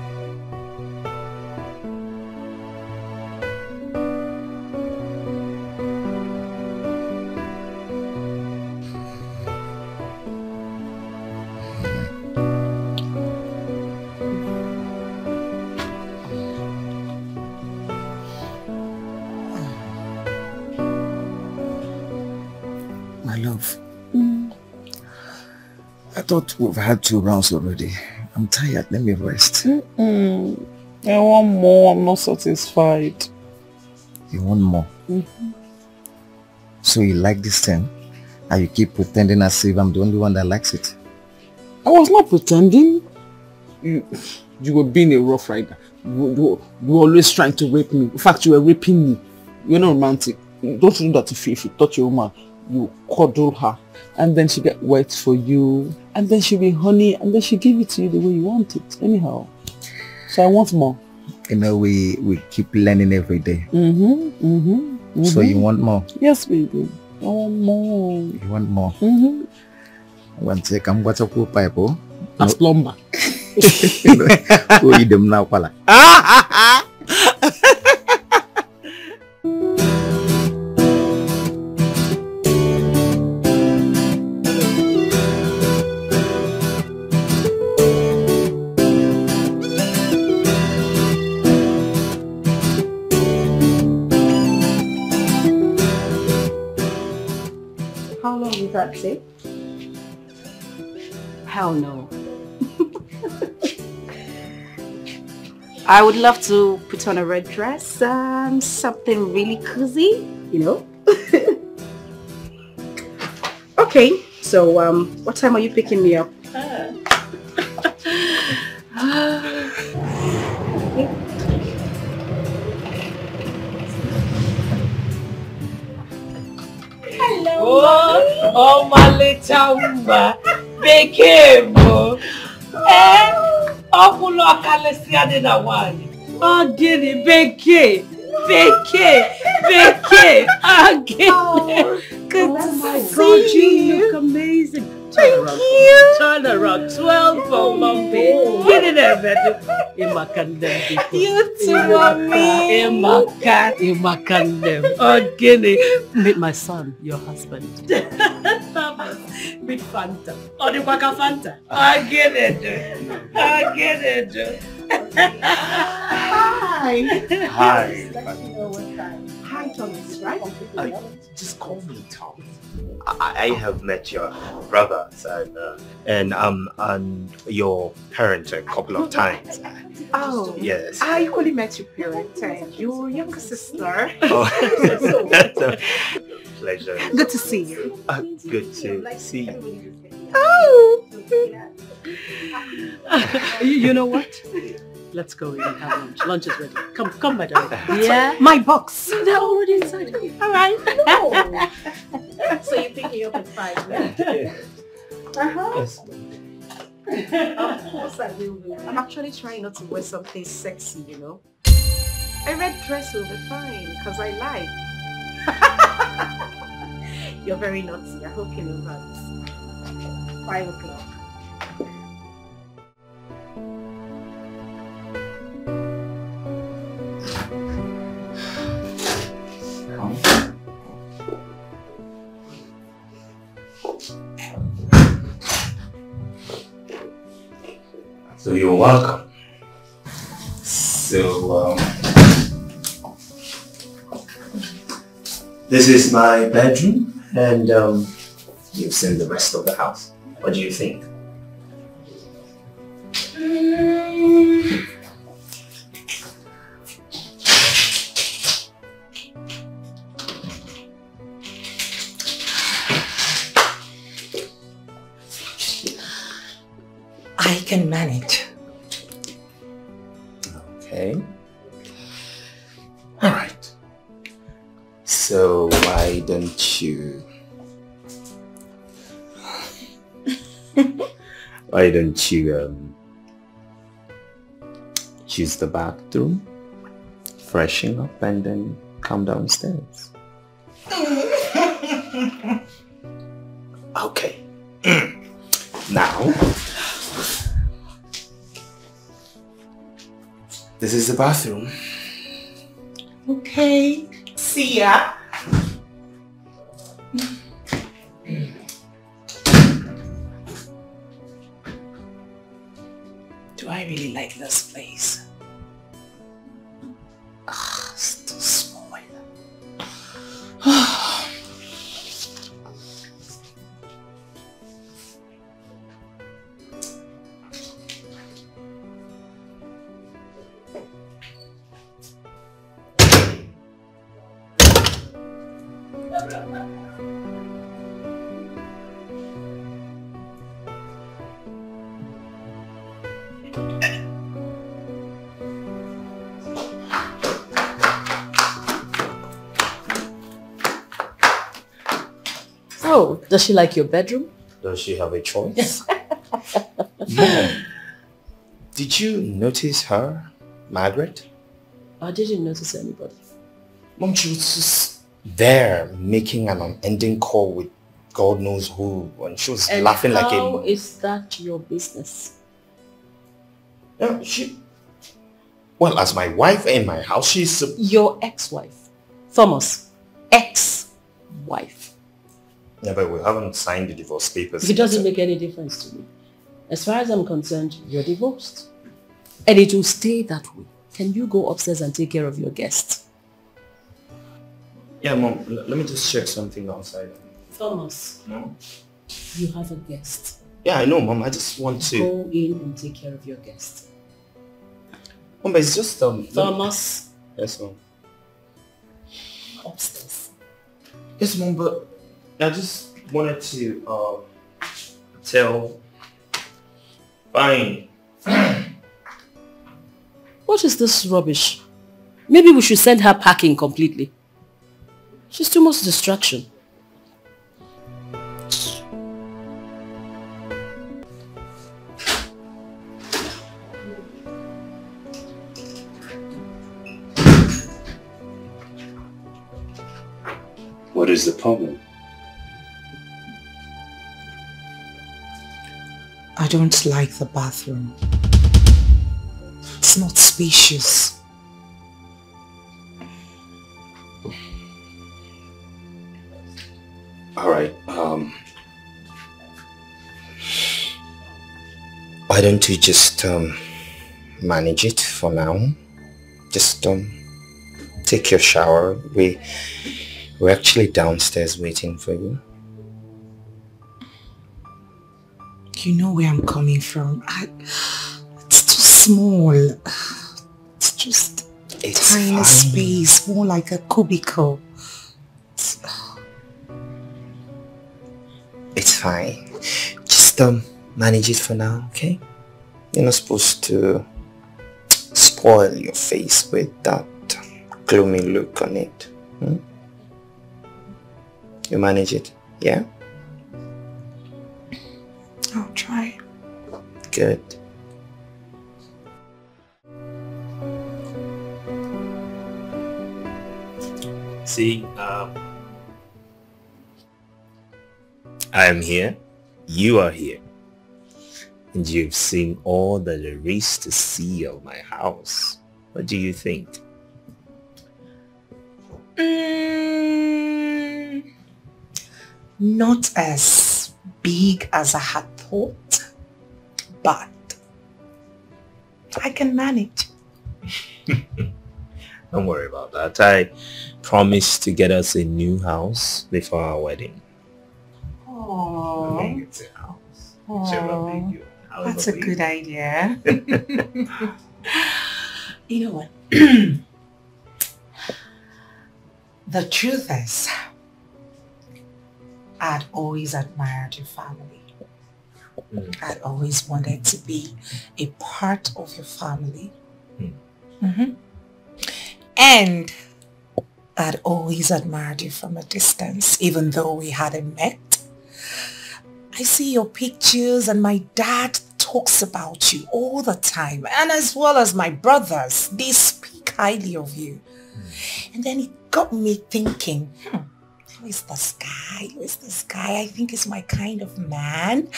thought we've had two rounds already. I'm tired. Let me rest. Mm. I want more. I'm not satisfied. You want more? So you like this thing? And you keep pretending as if I'm the only one that likes it? I was not pretending. You, you were being a rough rider. You, you, you were always trying to rape me. In fact, you were raping me. You're not romantic. Don't you know that if you, if you touch a woman, you cuddle her, and then she get wet for you, and then she'll be honey, and then she give it to you the way you want it. Anyhow, so I want more. You know, we, we keep learning every day. Mm-hmm. Mm-hmm. So you want more? Yes, baby. I want more. You want more? Mm-hmm. One sec, I'm going to cool pipe, oh? As plumber. Who eat them now, pala? Hell no. I would love to put on a red dress, um, something really cozy, you know? okay, so um, what time are you picking me up? Hello. Oh, ọmalịcha mba bekee bụ ee ọkwụlụ ọkalịsịa dị na nwanyị ọ gịnị bekee bekee bekee ọ gịnị good to see you. Amazing Turn around, you. turn around, 12 for mommy. Get in there, baby. Imakandem. You too, mommy. Imaka, Imakandem. Oh, Guinea. Meet my son, your husband. Meet Fanta. Oh, the Waka Fanta. I get it. I get it. Hi. Hi. Hi, Thomas, right? Uh, just call me Tom. I, I have met your brothers and uh, and um and your parents a couple of times. Oh, Yes. I equally met your parents and your younger sister. Oh, that's a pleasure. Good to see you. Uh, good to see you. Oh. you, you know what? Let's go in and have lunch. Lunch is ready. Come, come, my darling. Yeah. My box. They're already inside. All right. so you pick me up at five, yeah? Uh-huh. Yes. Of course I will. will. I'm actually trying not to wear something sexy, you know. A red dress will be fine because I like. You're very naughty. I hope you know that. Five o'clock. So you're welcome. So um, this is my bedroom, and um, you've seen the rest of the house. What do you think? Can manage. Okay. All right. So why don't you... why don't you um, use the bathroom, freshen up and then come downstairs? Okay. now, this is the bathroom. Okay. See ya. Do I really like this place? Ah, it's too small. does she like your bedroom? Does she have a choice? Mom, did you notice her, Margaret? I didn't notice anybody. Mom, she was just there making an unending call with God knows who, and she was And laughing like a. is that your business? No, she. Well, as my wife in my house, she's. Your ex-wife. Thomas. Ex-wife. Yeah, but we haven't signed the divorce papers. It doesn't make any difference to me. As far as I'm concerned, you're divorced. And it will stay that way. Can you go upstairs and take care of your guest? Yeah, Mom. let me just check something outside. Thomas. No. You have a guest. Yeah, I know, Mom. I just want to. Go in and take care of your guest. Mom, but it's just um. Thomas. Yes, Mom. Upstairs. Yes, Mom. But I just wanted to uh tell. Fine. What is this rubbish? Maybe we should send her packing completely. She's too much distraction. What is the problem? I don't like the bathroom. It's not spacious. All right. Um. Why don't you just um manage it for now? Just um take your shower. We we're actually downstairs waiting for you. You know where I'm coming from. I, it's too small. It's just It's tiny fine. space, more like a cubicle. It's fine. Just um manage it for now, okay? You're not supposed to spoil your face with that gloomy look on it. hmm? You manage it, yeah? I'll try. Good. See, um, I am here, you are here, and you've seen all that there is to see of my house. What do you think? Mm, not as big as I had but I can manage. Don't worry about that. I promise to get us a new house before our wedding. Oh, It's a house. Way that's a good idea. you know what? the truth is, I'd always admired your family. I'd always wanted to be a part of your family. Hmm. Mhm. And I'd always admired you from a distance, even though we hadn't met. I see your pictures and my dad talks about you all the time. And as well as my brothers, they speak highly of you. And then it got me thinking, hmm, who is this guy? Who is this guy? I think he's my kind of man.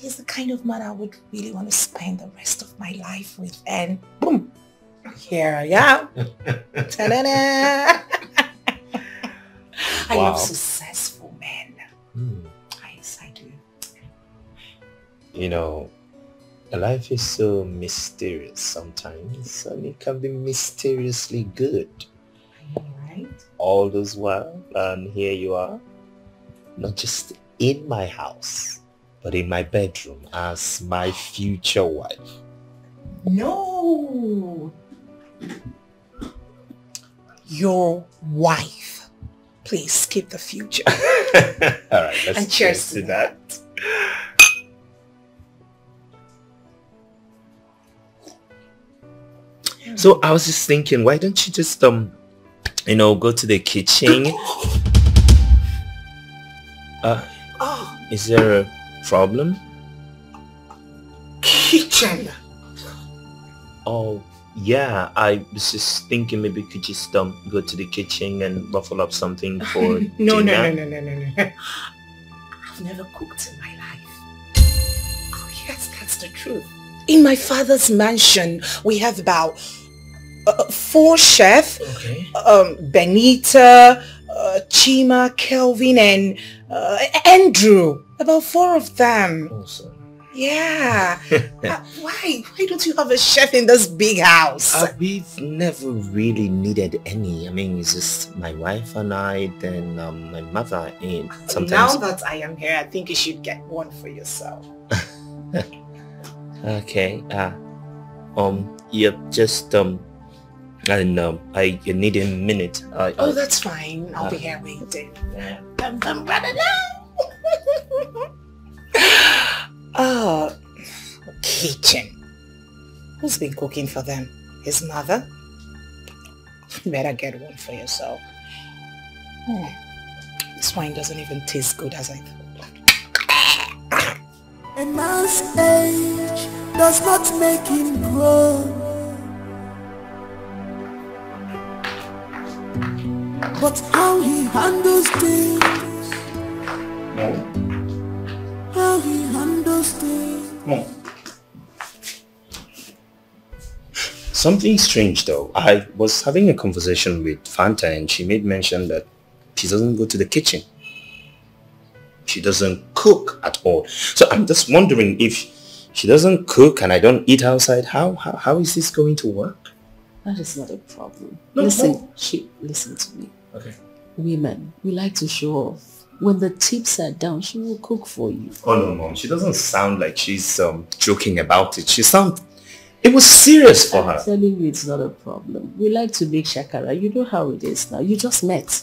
He's the kind of man I would really want to spend the rest of my life with. And boom, here I am. I Wow. love successful men. Hmm. Yes, I do. You know, life is so mysterious sometimes, and it can be mysteriously good. Right? All those while, and here you are, not just in my house, but in my bedroom as my future wife. No. Your wife. Please keep the future. All right, let's And cheers to that. So I was just thinking, why don't you just um, you know, go to the kitchen? Uh, is there a problem? Kitchen. Oh, yeah. I was just thinking maybe could just um go to the kitchen and ruffle up something for no, no, no, no, no, no, no. I've never cooked in my life. Oh, yes, that's the truth. In my father's mansion, we have about uh, four chefs. Okay. Um, Benita, uh, Chima, Kelvin, and uh, Andrew. About four of them. Awesome. Yeah. Uh, why? Why don't you have a chef in this big house? Uh, we've never really needed any. I mean, it's just my wife and I, then um, my mother, and Now that I am here, I think you should get one for yourself. Okay. Uh, um, yeah, just um, and um, I need a minute. I, Oh, that's fine. I'll be Uh, here waiting. yeah. Dum, dum, oh, kitchen. Who's been cooking for them? His mother? Better get one for yourself. Hmm. This wine doesn't even taste good as I thought. A man's age does not make him grow. But how he handles things, things. Something strange though. I was having a conversation with Fanta and she made mention that she doesn't go to the kitchen. She doesn't cook at all. So I'm just wondering if she doesn't cook and I don't eat outside, how how, how is this going to work? That is not a problem. No, listen, no. she, listen to me. Okay. Women, we like to show off. When the tips are down, she will cook for you. Oh no, mom. She doesn't sound like she's um, joking about it. She sound. It was serious for I'm her. telling you, it's not a problem. We like to make shakara. You know how it is now. You just met.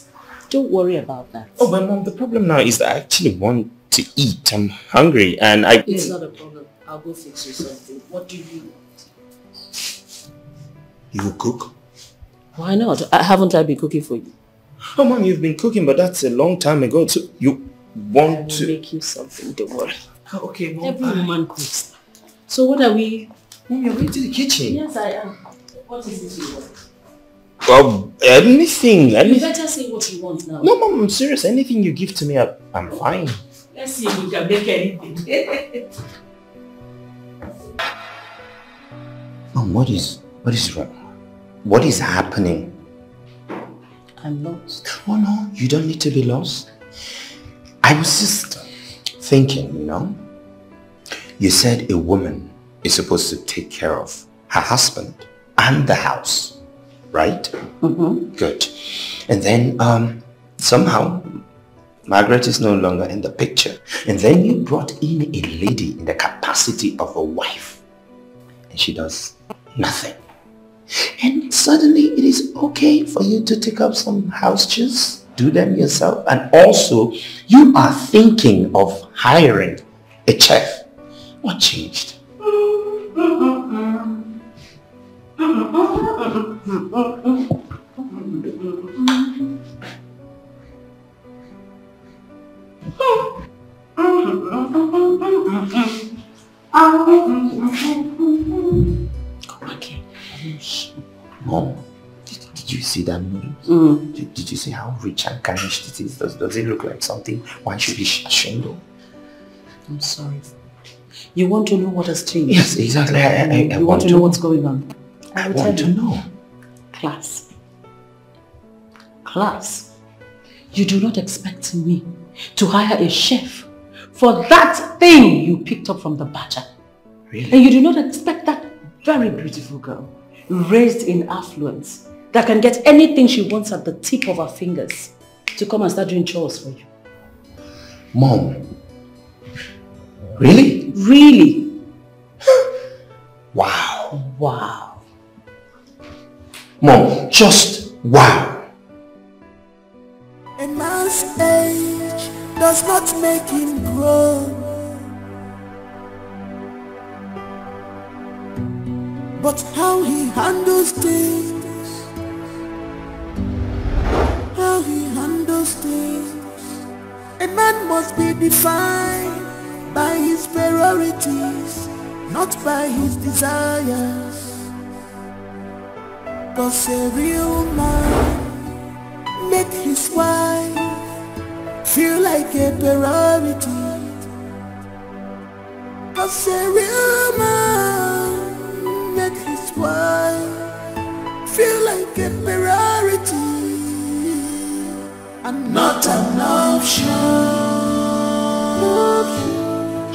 Don't worry about that. Oh, but mom, the problem now is that I actually want to eat. I'm hungry, and I. It's not a problem. I'll go fix you something. What do you want? You will cook? Why not? I, haven't I been cooking for you? Oh, mom, you've been cooking, but that's a long time ago. So you want to? make you something. Don't worry. Ah, okay, mom. Every woman cooks. So what are we? Mom, you're going to the kitchen. Yes, I am. What is it you want? Well, anything. You anything. better say what you want now. No, mom, I'm serious. Anything you give to me, I, I'm fine. Let's see if we can make anything. Mom, what is what is wrong? What is happening? I'm lost. Oh no, you don't need to be lost. I was just thinking, you know. You said a woman is supposed to take care of her husband and the house, right? Mm-hmm. Good. And then um, somehow Margaret is no longer in the picture. And then you brought in a lady in the capacity of a wife. And she does nothing. And suddenly it is okay for you to take up some house chores, do them yourself. And also you are thinking of hiring a chef. What changed? Come back here. Mom, did, did you see that noodle? Mm. Did, did you see how rich and garnished it is? Does, does it look like something one should be ashamed of? I'm sorry. You want to know what has changed? Yes, exactly. I- I- I you want, want to know what's going on? I want to know. Class. Class. You do not expect me to hire a chef for that thing you picked up from the badger. Really? And you do not expect that very beautiful girl, raised in affluence, that can get anything she wants at the tip of her fingers, to come and start doing chores for you. Mom. Really? Really? Wow. Wow. Mom, just wow. A man's age does not make him grow. But how he handles things, how he handles things. A man must be defined by his priorities, not by his desires. Cause a real man make his wife feel like a priority. Cause a real man make his wife feel like a priority and not an option.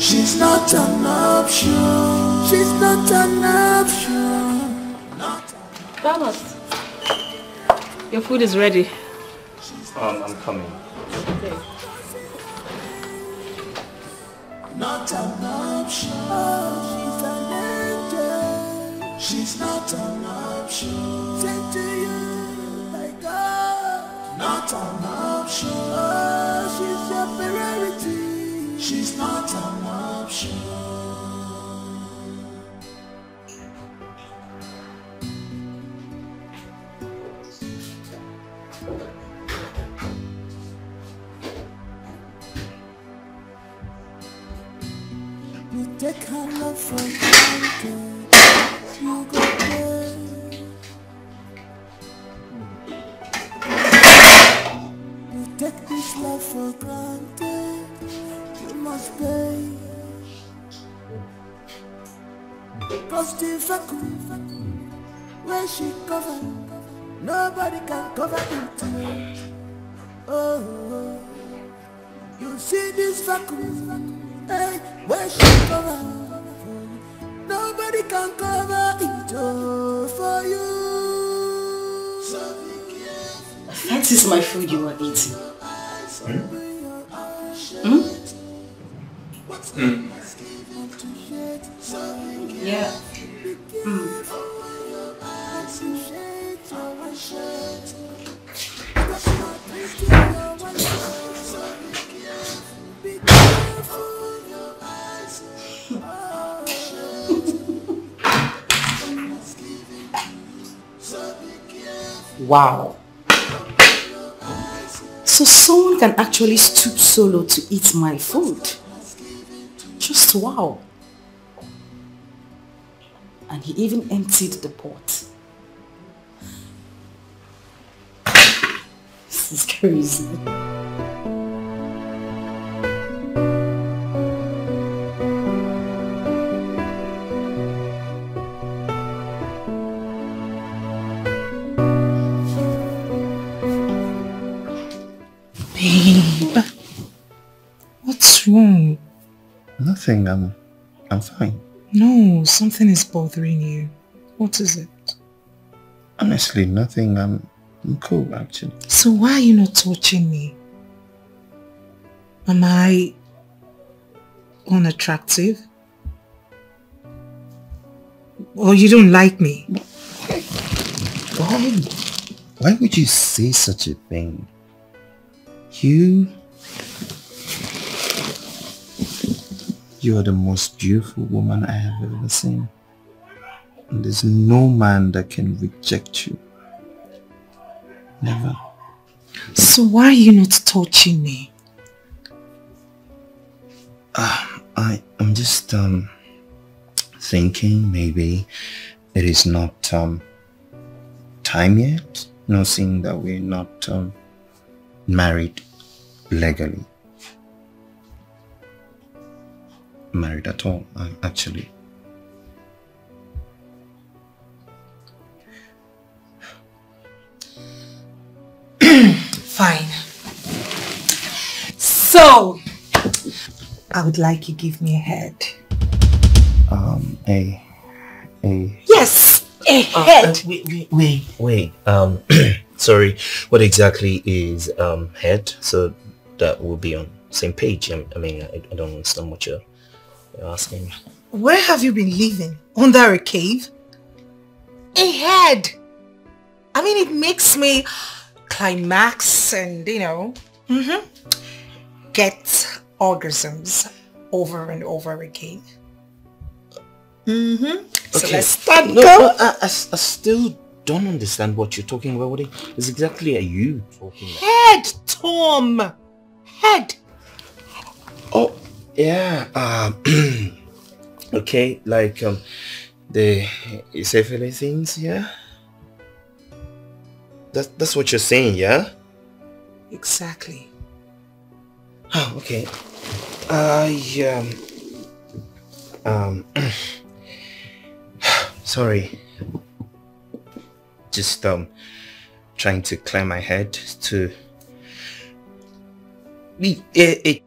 She's not an option. She's not an option. Thomas, your food is ready. Um, I'm coming. Not an option. She's an angel. She's not an option. Say to you, my God. Not an option. Oh, she's a priority. She's not an option. You take her love for granted. Take this love for granted. You must pay. Cause the vacuum where she cover, nobody can cover it. Oh, you see this vacuum. Hey, where she cover Nobody can cover it all for you So be careful That is my food you are eating. Hmm? Hmm. Yeah. Wow. So someone can actually stoop solo to eat my food. Just wow. And he even emptied the pot. This is crazy. Nothing. I'm, I'm fine. No, something is bothering you. What is it? Honestly, nothing. I'm, I'm cool actually. So why are you not touching me? Am I unattractive? Or you don't like me? Why? Why would you say such a thing? You, You are the most beautiful woman I have ever seen. And there's no man that can reject you. Never. So why are you not touching me? Uh, I, I'm just um, thinking maybe it is not um, time yet. You know, seeing that we're not um, married legally. Married at all, uh, actually. Fine. So, I would like you give me a head. Um, a, a. Yes, a Uh, head. uh, wait, wait, wait, wait. Um, sorry. What exactly is um head? So that will be on same page. I, I mean, I, I don't understand what you're, you're asking. Where have you been living? Under a cave? A head. I mean, it makes me climax and, you know, mhm, get orgasms over and over again. Mm-hmm. So let's start No, no, I, I, I still don't understand what you're talking about. What is exactly are you talking about? Head, Tom. Head. Oh, yeah. Um, okay, like um, the safely things, yeah. That's that's what you're saying, yeah. Exactly. Oh, okay. I um um sorry. Just um trying to clear my head to it, it,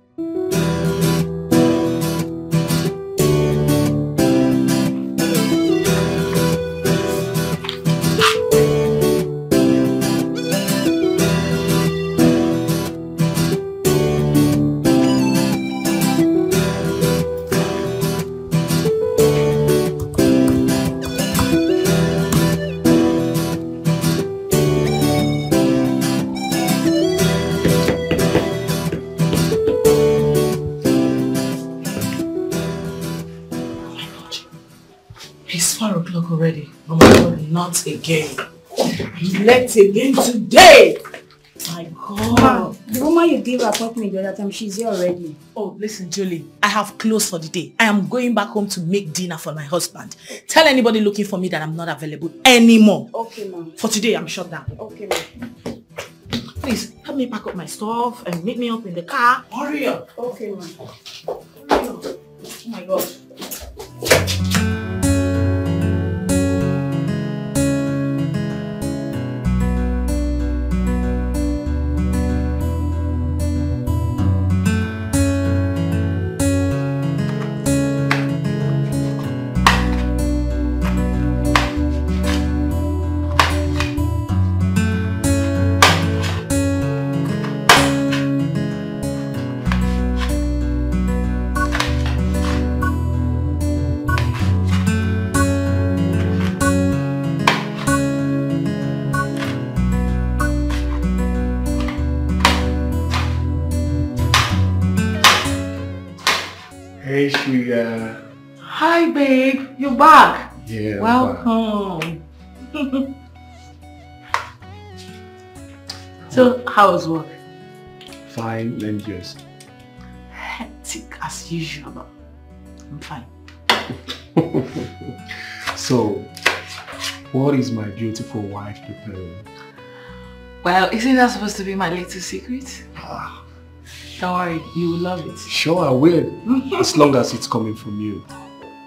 again. Not again today. My god. Ma, the woman you gave appointment the other time, she's here already. Oh, listen, Julie. I have closed for the day. I am going back home to make dinner for my husband. Tell anybody looking for me that I'm not available anymore. Okay, ma'am. For today, I'm shut down. Okay, ma'am. Please, help me pack up my stuff and meet me up in the car. Hurry up. Okay, ma'am. Hurry up. Oh my god. Hey. Uh, Hi, babe. You're back. Yeah. Welcome. so, how was work? Fine, and yours. Hectic as usual. but I'm fine. So, what is my beautiful wife preparing? Well, isn't that supposed to be my little secret? Don't worry, you will love it. Sure, I will. as long as it's coming from you.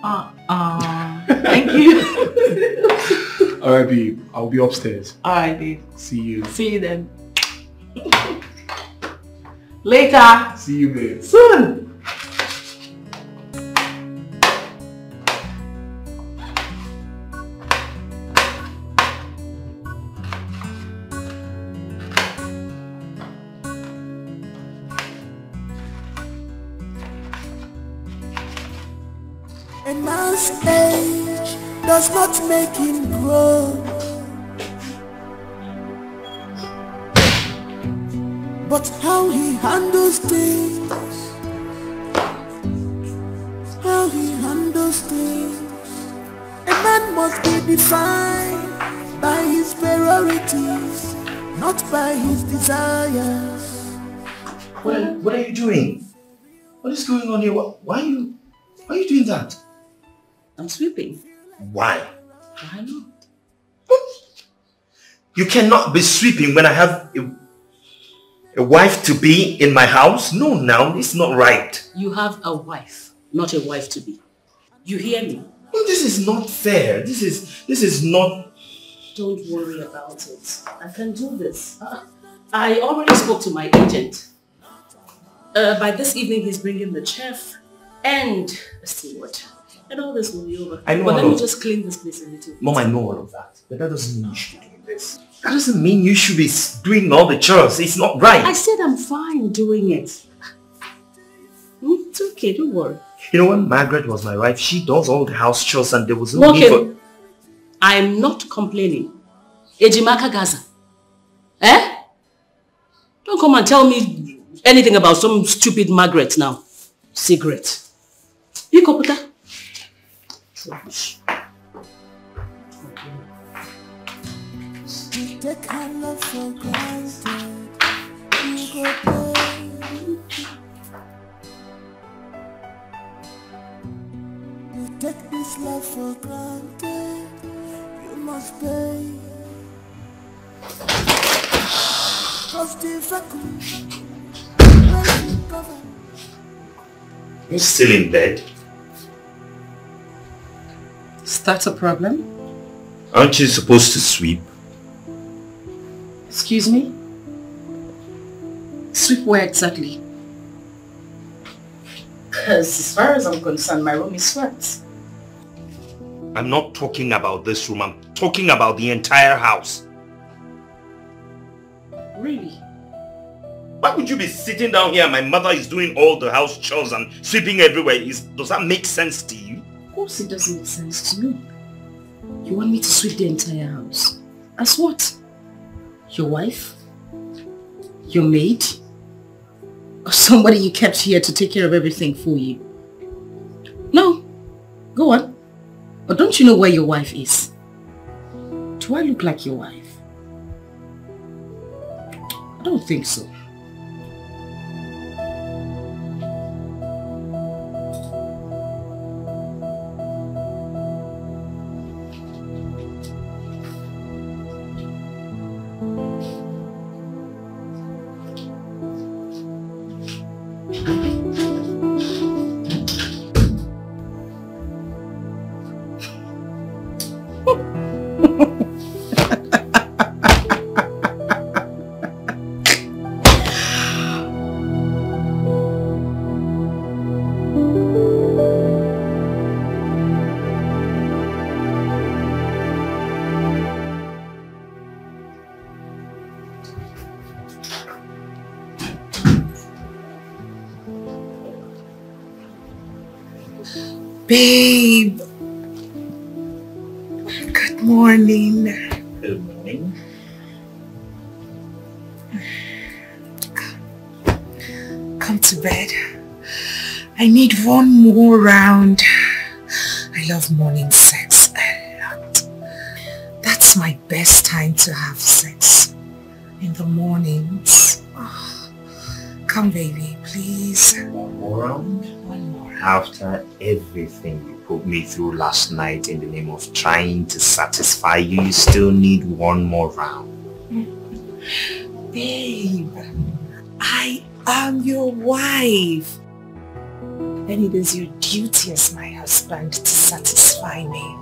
Uh, uh, thank you. Alright, babe. I'll be upstairs. Alright, babe. See you. See you then. Later. See you, babe. Soon. Does not make him grow. But how he handles things those things. A man must be defined by his priorities, not by his desires. What are, what are you doing? What is going on here? Why, why are you why are you doing that? I'm sweeping. Why? Why not? You cannot be sweeping when I have a, a wife to be in my house? No, now it's not right. You have a wife, not a wife to be. You hear me? No, this is not fair. This is this is not Don't worry about it. I can do this. Uh, I already spoke to my agent. Uh, by this evening, he's bringing the chef and a steward. And all this will be over. I know But let me just clean this place a little. Mom, I know all of that. But that doesn't mean you should be doing this. That doesn't mean you should be doing all the chores. It's not right. I said I'm fine doing it. Hmm, It's okay, don't worry. You know when Margaret was my wife, she does all the house chores and there was no need Okay, for... I'm not complaining. Ejimaka Gaza. Eh? Don't come and tell me anything about some stupid Margaret now. Cigarette. You Koputa? For granted. You go pay. You take this love for granted. You must pay. Cause. You're still in bed. Is that a problem? Aren't you supposed to sweep? Excuse me? Sweep where exactly? Because as far as I'm concerned, my room is swept. I'm not talking about this room. I'm talking about the entire house. Really? Why would you be sitting down here and my mother is doing all the house chores and sweeping everywhere? Is, does that make sense to you? Course it doesn't make sense to me. You want me to sweep the entire house? As what? Your wife? Your maid? Or somebody you kept here to take care of everything for you? No. Go on. Or don't you know where your wife is? Do I look like your wife? I don't think so. One more round. I love morning sex a lot. That's my best time to have sex. In the mornings. Oh, come baby, please. One more round? One more. After everything you put me through last night in the name of trying to satisfy you, you still need one more round. Babe, I am your wife. And it is your duty as my husband to satisfy me.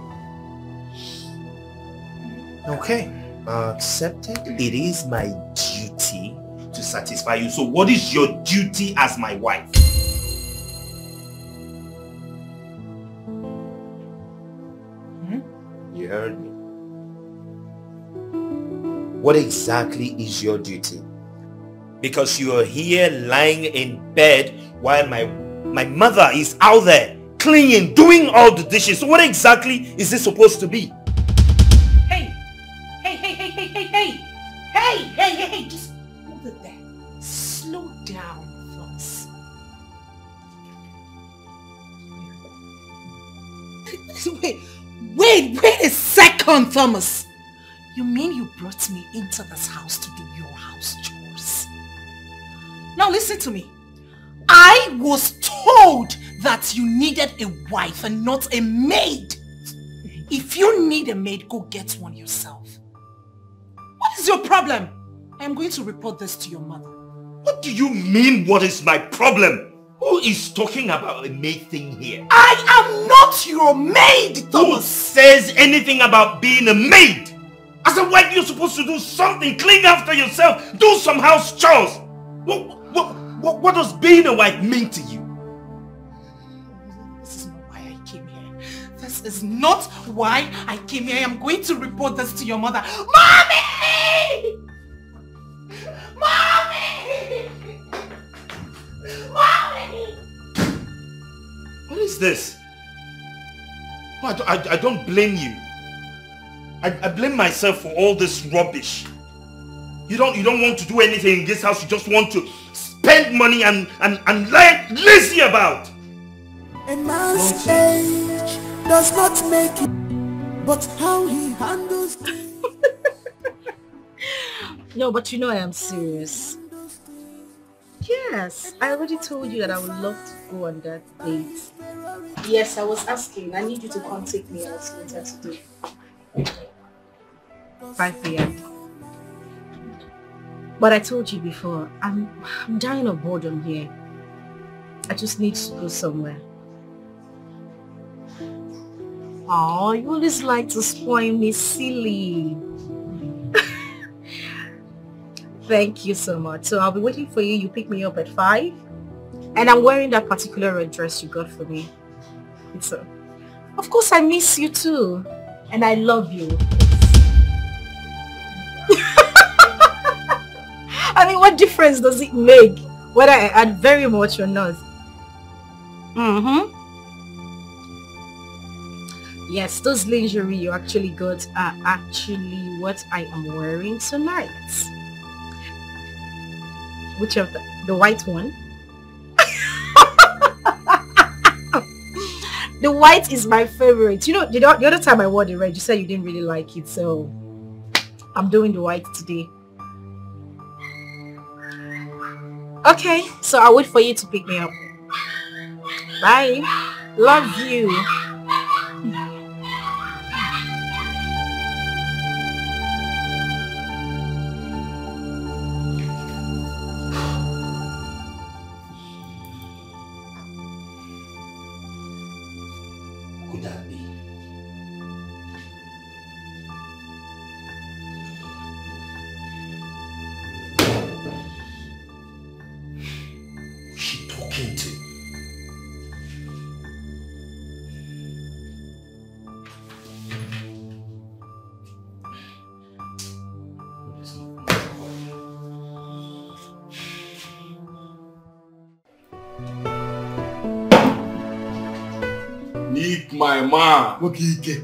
Okay, accepted. It is my duty to satisfy you. So what is your duty as my wife? Hmm? You heard me. What exactly is your duty? Because you are here lying in bed while my my mother is out there cleaning, doing all the dishes. What exactly is this supposed to be? Hey! Hey, hey, hey, hey, hey, hey! Hey, hey, hey! Just hold it there. Slow down, Floss. Wait, wait, wait a second, Thomas. You mean you brought me into this house to do your house chores? Now listen to me. I was told that you needed a wife and not a maid. If you need a maid, go get one yourself. What is your problem? I am going to report this to your mother. What do you mean what is my problem? Who is talking about a maid thing here? I am not your maid, Thomas. Who says anything about being a maid? As a wife, you're supposed to do something. Clean after yourself. Do some house chores. What, what, what, what does being a wife mean to you? This is not why I came here. This is not why I came here. I am going to report this to your mother. Mommy! Mommy! Mommy! What is this? I, don't, I, I don't blame you. I, I blame myself for all this rubbish. You don't you don't want to do anything in this house. You just want to spend money and and and lie lazy about. A man's age does not make it, but how he handles things. No, but you know I am serious. Yes, I already told you that I would love to go on that date. Yes, I was asking. I need you to come take me out later today. 5 p.m. But I told you before, I'm, I'm dying of boredom here. I just need to go somewhere. Oh, you always like to spoil me silly. Thank you so much. So I'll be waiting for you. You pick me up at 5. And I'm wearing that particular red dress you got for me. A, of course I miss you too. And I love you. I mean, what difference does it make whether I add very much or not? Mm-hmm. Yes, those lingerie you actually got are actually what I am wearing tonight. Which of the, the white one? the white is my favorite. You know, the, the other time I wore the red, you said you didn't really like it, so I'm doing the white today. Okay, so I'll wait for you to pick me up. Bye. Love you. Nwoke ike.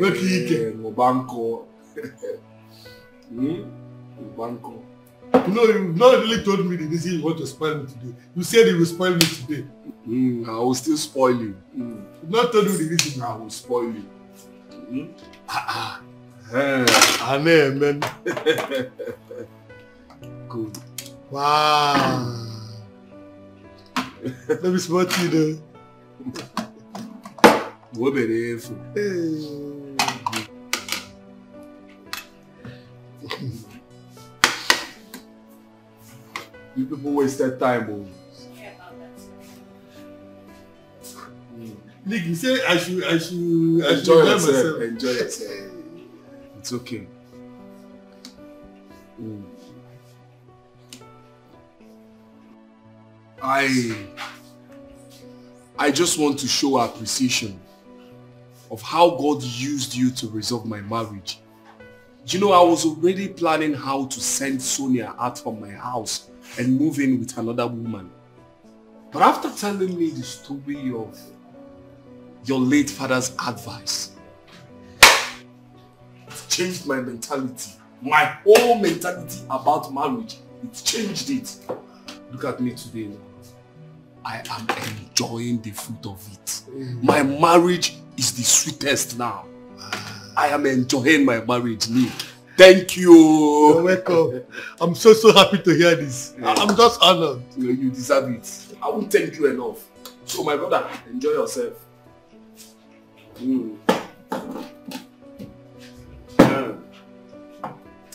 Nwoke ike. Mobanko. Hmm? Mobanko. You know, you've not really told me the reason you want to spoil me today. You said you will spoil me today. Mm, I will still spoil you. Mm. You've not told me the reason. I will spoil you. Mm? Ah, ah. Amen, man. Good. Wow. Let me spot you though. Be the You people wasted time, oh. Nick, you say I should, I should, I should Enjoy enjoy yourself. myself. Enjoy yourself. It's okay. Mm. I I just want to show appreciation of how God used you to resolve my marriage. You know, I was already planning how to send Sonia out from my house and move in with another woman. But after telling me the story of your late father's advice, it changed my mentality. My whole mentality about marriage. It changed it. Look at me today now. I am enjoying the fruit of it. My marriage is the sweetest now. I am enjoying my marriage, Lee. Thank you. You're welcome. I'm so, so happy to hear this. I'm just honored. You, you deserve it. I won't thank you enough. So my brother, enjoy yourself. Mm. Yeah.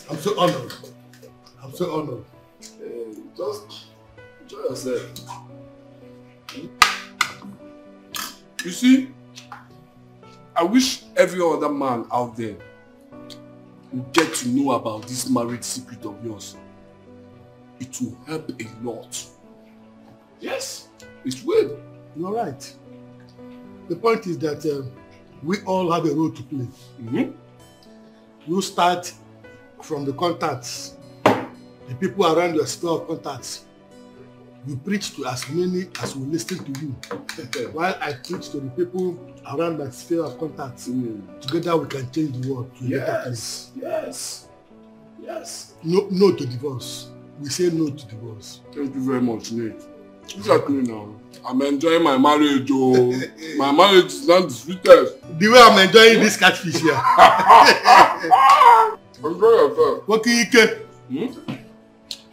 I'm so honored. I'm so honored. Eh, just enjoy yourself. You see, I wish every other man out there would get to know about this marriage secret of yours. It will help a lot. Yes, it will. You're right. The point is that um, we all have a role to play. Mm-hmm. You start from the contacts, the people around your sphere of contacts. You preach to as many as will listen to you. While I preach to the people around my sphere of contacts. Together we can change the world to a better place. Yes, yes. No, no to divorce. We say no to divorce. Thank you very much, Nate. At me now. I'm enjoying my marriage, oh. my marriage is not the sweetest. The way I'm enjoying this catfish here. Enjoy yourself. What can you get? Hmm?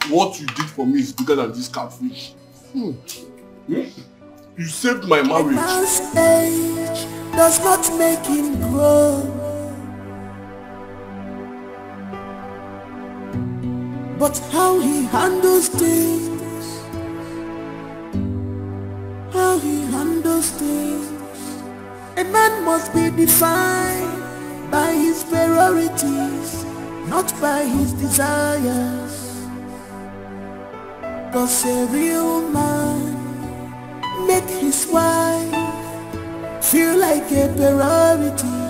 What you did for me is bigger than this catfish. Hmm. Hmm? You saved my marriage. man's age does not make him grow. But how he handles things, how he handles things. A man must be defined by his priorities, not by his desires. Cause a real man make his wife feel like a priority.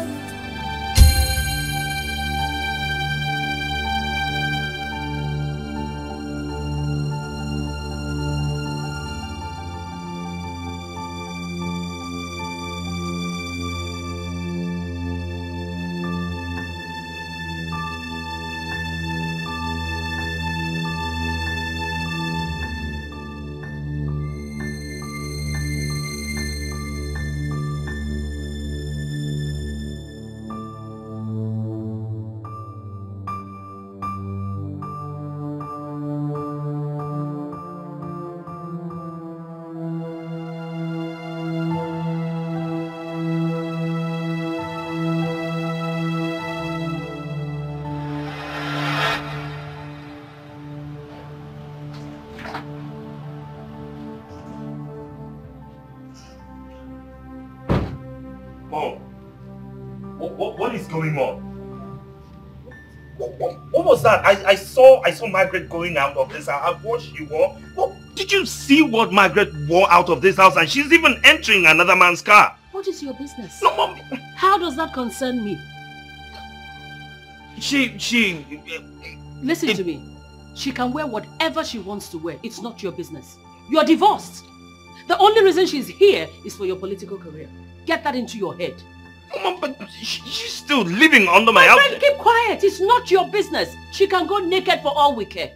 On? What, what, what was that? I, I saw I saw Margaret going out of this house. I watched you wore. What, did you see what Margaret wore out of this house? And she's even entering another man's car. What is your business? No, mom. How does that concern me? She, she... Listen to me. She can wear whatever she wants to wear. It's not your business. You're divorced. The only reason she's here is for your political career. Get that into your head. Mom, but she- she's still living under my My house. friend, keep quiet. It's not your business. She can go naked for all we care.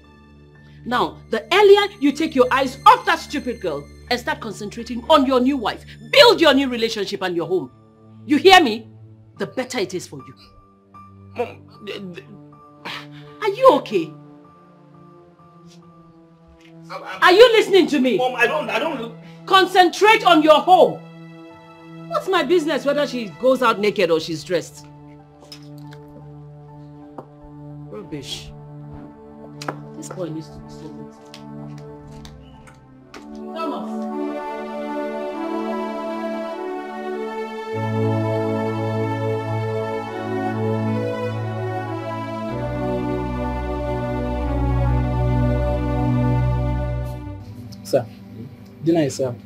Now, the earlier you take your eyes off that stupid girl and start concentrating on your new wife, build your new relationship and your home. You hear me? The better it is for you. Mom, Are you okay? Are you listening to me? Mom, I don't, I don't... Concentrate on your home. What's my business whether she goes out naked or she's dressed? Rubbish. This boy needs to be sold. Thomas. Sir, dinner is served.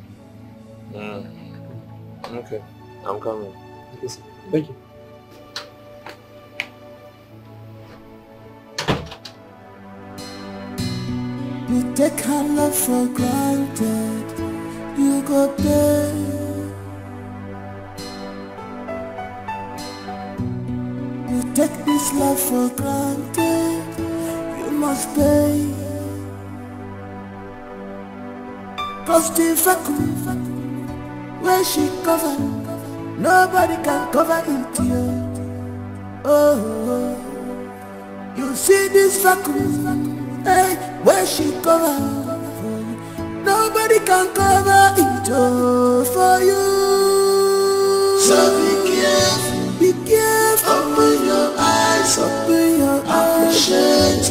Okay, I'm coming. Okay, sir. Thank you. You take her love for granted, you go pay. You take this love for granted, you must pay. Cause the vacuum where she cover, nobody can cover it, yeah. Oh, oh, you see this vacuum, hey, where she cover, nobody can cover it, oh, for you. So be careful, be careful. Open your eyes, open your eyes. Appreciate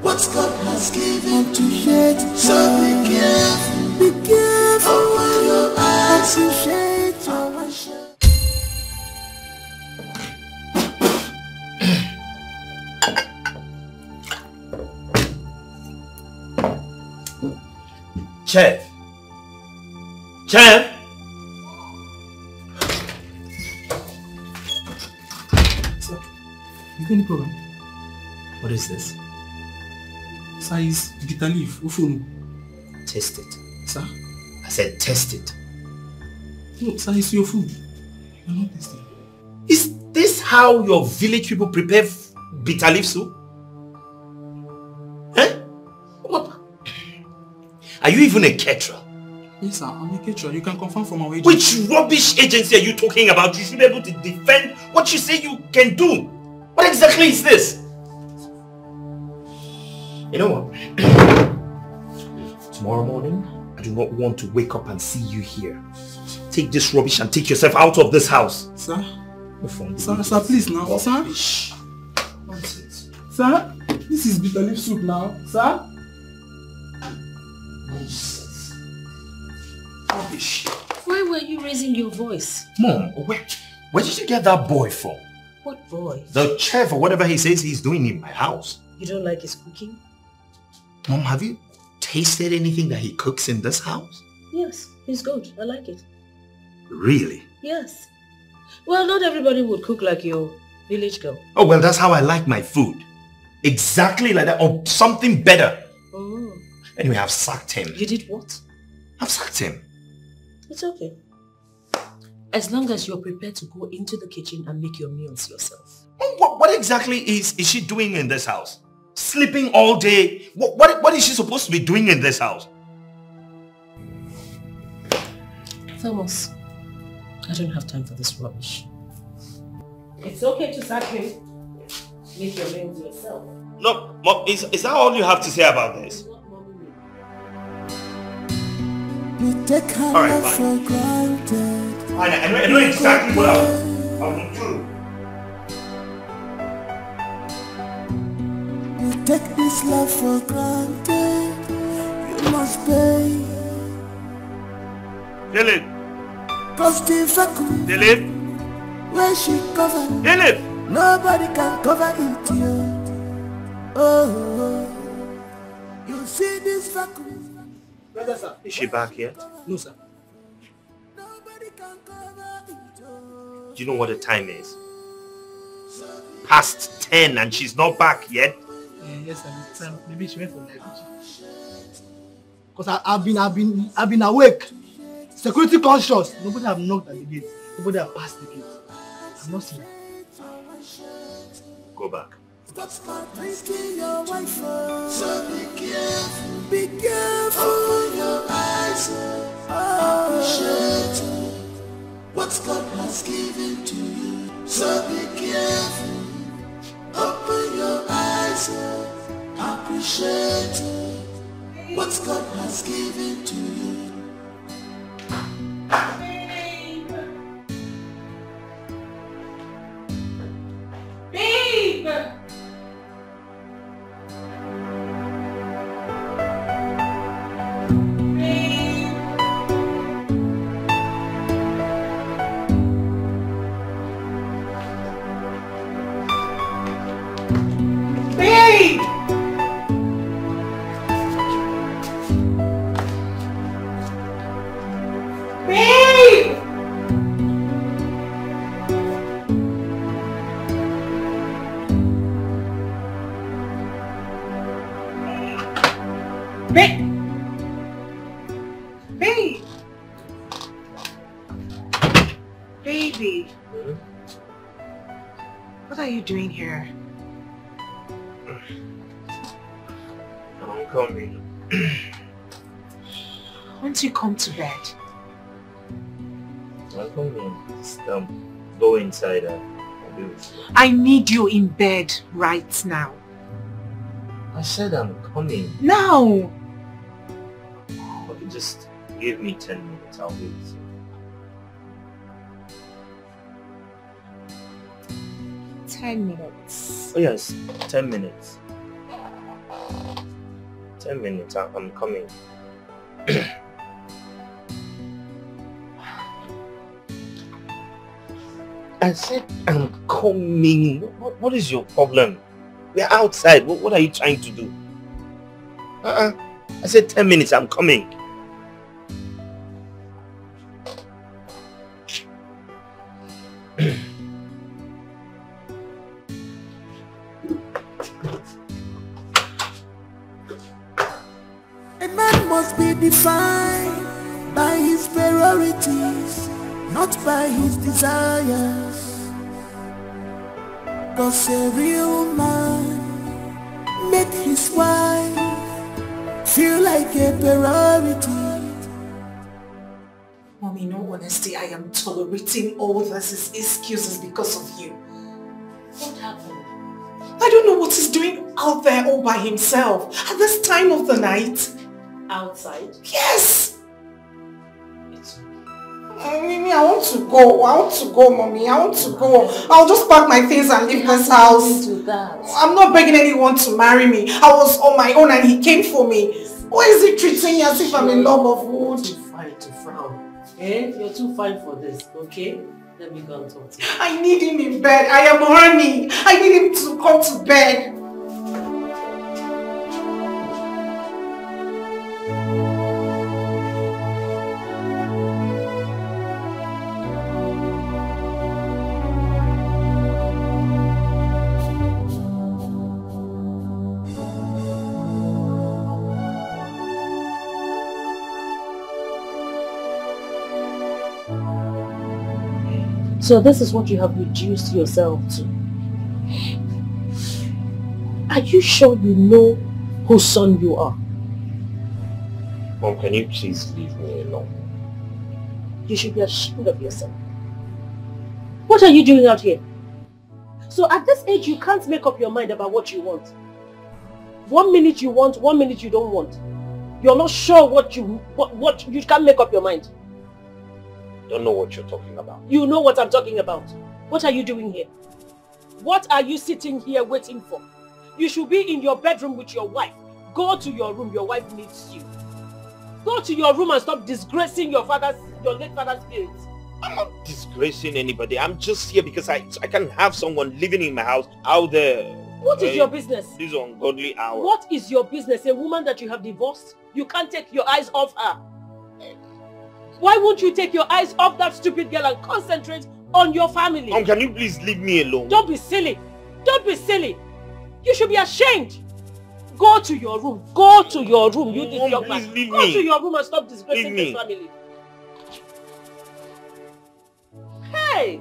what God has given to you. So be careful, be careful. Open your eyes, Chef. Chef. You got any problem? What is this? Size bitter leaf. Ufunu. Taste it. Sir? I said test it. No, sir, it's your food. You're not tasting. Is this how your village people prepare bitter leaf soup? Eh? What? Are you even a caterer? Yes, sir. I'm a caterer. You can confirm from our agent. Which rubbish agency are you talking about? You should be able to defend what you say you can do. What exactly is this? You know what? Tomorrow morning, I do not want to wake up and see you here. Take this rubbish and take yourself out of this house. Sir? Sir, sir, please now. Oh, sir? Nonsense. Sir? This is bitter leaf soup now. Sir? Nonsense. Rubbish. Why were you raising your voice? Mom, where, where did you get that boy from? What boy? The chef or whatever he says he's doing in my house. You don't like his cooking? Mom, have you tasted anything that he cooks in this house? Yes, he's good. I like it. Really? Yes. Well, not everybody would cook like your village girl. Oh, well, that's how I like my food. Exactly like that, or something better. Oh. Anyway, I've sacked him. You did what? I've sacked him. It's okay. As long as you're prepared to go into the kitchen and make your meals yourself. Oh, what, what exactly is, is she doing in this house? Sleeping all day? What, what, what is she supposed to be doing in this house? Thomas, I don't have time for this rubbish. It's okay to sack him. Make your meals yourself. No, Mom, is, is that all you have to say about this? You take her All right, love fine. I, I, know, I know exactly what I will, I will do. You take this love for granted. You must pay. Philip, Cause the vacuum Philip, where she cover, Philip. nobody can cover it, yeah. Oh, oh, you see this vacuum. Brother, sir. Is she back yet? No, sir. Oh. Do you know what the time is? Past 10 and she's not back yet? Yeah, yes, sir. Sir, Maybe she went for life. Because I've been, I've been, I've been awake. Security conscious. Nobody have knocked at the gate. Nobody have passed the gate. I'm not seeing. Go back. Stop risking your wife. Uh, so be careful, be careful. Open your eyes, oh, appreciate what God has given to you. So be careful, open your eyes, appreciate what God has given to you. Come to bed? I'm coming. Just um, go inside. Uh, I'll be with you. I need you in bed right now. I said I'm coming. Now! Okay, just give me 10 minutes. I'll be with you. Ten minutes. Oh yes, 10 minutes. 10 minutes. I'm coming. I said I'm coming. What, what is your problem? We're outside. What, what are you trying to do? Uh-uh. I said 10 minutes. I'm coming. A man must be defined by his priorities, not by his desires. Cause a real man make his wife feel like a priority. Mommy, in all honesty, I am tolerating all these excuses because of you. What happened? I don't know what he's doing out there all by himself at this time of the night. Outside? Yes! I mean, I want to go. I want to go, mommy. I want to go. I'll just pack my things and leave this house. I'm not begging anyone to marry me. I was on my own and he came for me. Why is he treating me as if I'm in love of wood? Fine to frown. Eh? You're too fine for this, okay? Let me go and talk to you. I need him in bed. I am horny. I need him to come to bed. So this is what you have reduced yourself to. Are you sure you know whose son you are? Mom, can you please leave me alone? You should be ashamed of yourself. What are you doing out here? So at this age, you can't make up your mind about what you want. One minute you want, one minute you don't want. You're not sure what you, what, what you can't make up your mind. Don't know what you're talking about. You know what I'm talking about. What are you doing here? What are you sitting here waiting for? You should be in your bedroom with your wife. Go to your room. Your wife needs you. Go to your room and stop disgracing your father's, your late father's spirit. I'm not disgracing anybody. I'm just here because I I can have someone living in my house out there. What is your business? This ungodly hour. What is your business? A woman that you have divorced? You can't take your eyes off her. Why won't you take your eyes off that stupid girl and concentrate on your family? Mom, can you please leave me alone? Don't be silly. Don't be silly. You should be ashamed. Go to your room. Go to your room. You this young man. leave Go me. to your room and stop disgracing this family. Hey!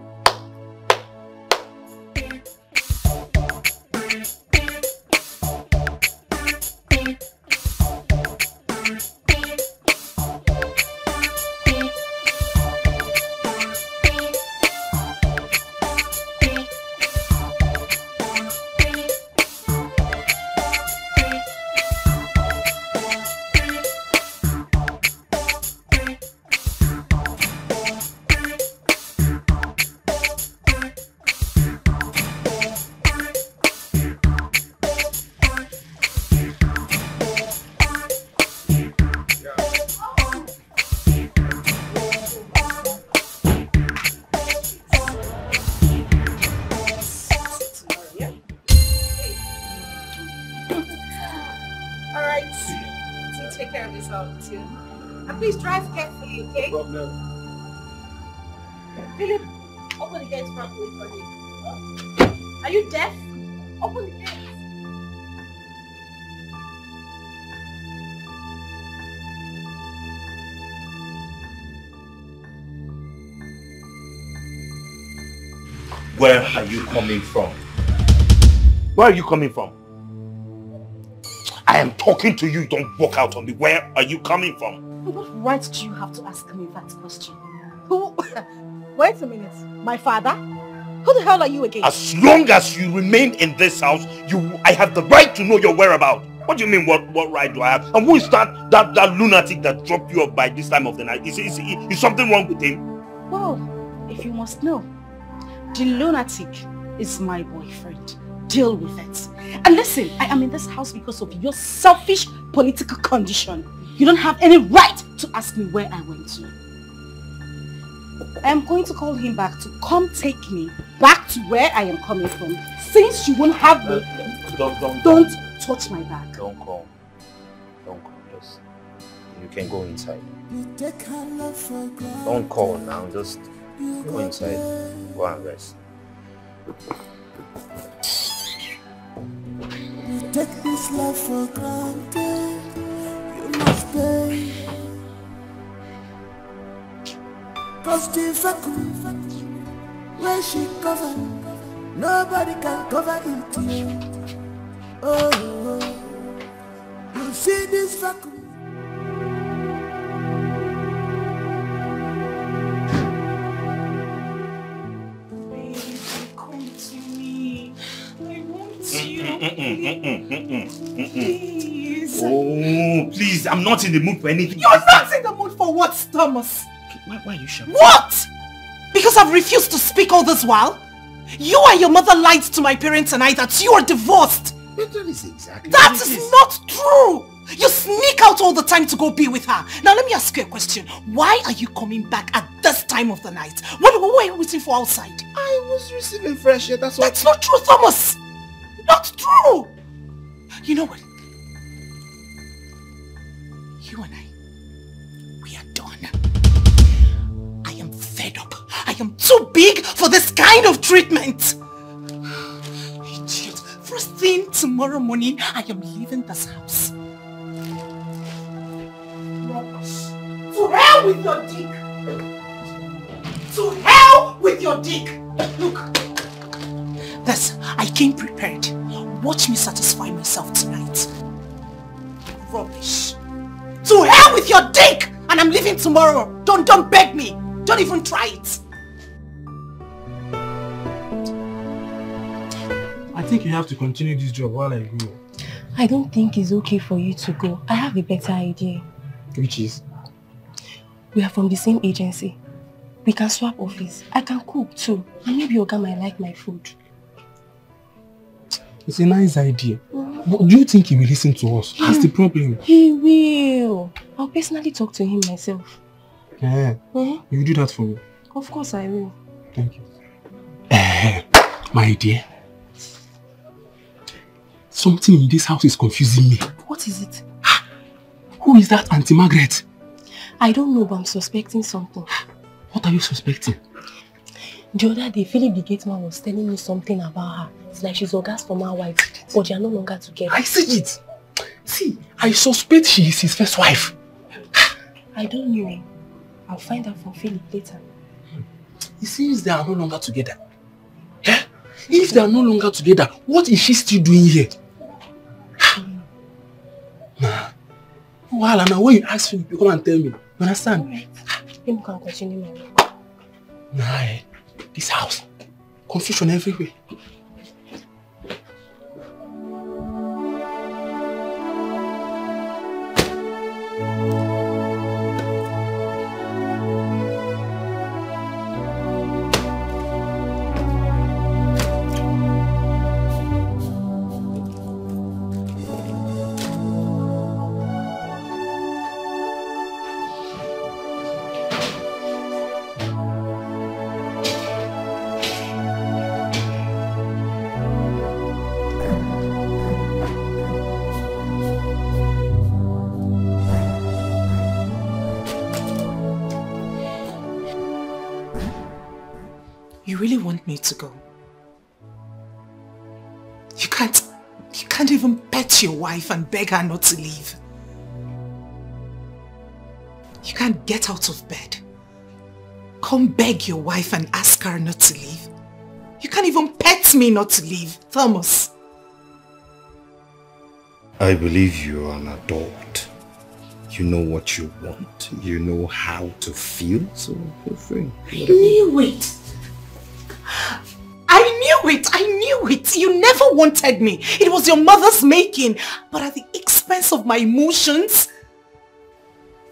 Where are you coming from? Where are you coming from? I am talking to you. Don't walk out on me. Where are you coming from? What right do you have to ask me that question? Who? Wait a minute. My father? Who the hell are you again? As long as you remain in this house, you, I have the right to know your whereabouts. What do you mean, what, what right do I have? And who is that, that, that lunatic that dropped you off by this time of the night? Is, is, is, is something wrong with him? Well, if you must know, the lunatic is my boyfriend. Deal with it. And listen, I am in this house because of your selfish political condition. You don't have any right to ask me where I went to. I am going to call him back to come take me back to where I am coming from. Since you won't have me, Uh, don't, don't, don't touch my bag. Don't call. Don't call. Just, you can go inside. Don't call now. Just go inside. Go and rest. You take this love for granted. You must pay. Cause the vacuum where she cover, nobody can cover it. Oh, oh, you see this vacuum. Mm-mm, mm-mm, mm-mm, mm-mm. Please. Oh, please, I'm not in the mood for anything. You're not in the mood for what, Thomas? Why, why are you shouting? What? Because I've refused to speak all this while? You and your mother lied to my parents and I that you are divorced. That is exactly That it is not true. You sneak out all the time to go be with her. Now let me ask you a question. Why are you coming back at this time of the night? What what were you waiting for outside? I was receiving fresh air, that's what... That's not true, Thomas. Not true. You know what? You and I, we are done. I am fed up. I am too big for this kind of treatment. Idiot. First thing tomorrow morning, I am leaving this house. To hell with your dick. To hell with your dick. Look. This, I came prepared. Watch me satisfy myself tonight. Rubbish. To hell with your dick! And I'm leaving tomorrow. Don't, don't beg me. Don't even try it. I think you have to continue this job while I go. I don't think it's okay for you to go. I have a better idea. Which is? We are from the same agency. We can swap office. I can cook too. And maybe Oga might like my food. It's a nice idea. But do you think he will listen to us? That's the problem. He will. I'll personally talk to him myself. Yeah. Mhm. You do that for me. Of course I will. Thank you. Eh, my dear. Something in this house is confusing me. What is it? Who is that Auntie Margaret? I don't know, but I'm suspecting something. What are you suspecting? The other day, Philip the gate man was telling me something about her. It's like she's Oga's former wife, but they are no longer together. I see it. See, I suspect she is his first wife. I don't know. I'll find out from Philip later. It seems they are no longer together. Eh? If they are no longer together, what is she still doing here? nah. Well, now when you ask Philip, you come and tell me. You understand? Alright. Let me can continue my work. Nah, eh, this house. Confusion everywhere. Even your wife and beg her not to leave. You can't get out of bed. Come beg your wife and ask her not to leave. You can't even pet me not to leave, Thomas. I believe you are an adult. You know what you want. You know how to feel. So feel free. I knew it. I knew it. I knew it. You never wanted me. It was your mother's making. But at the expense of my emotions.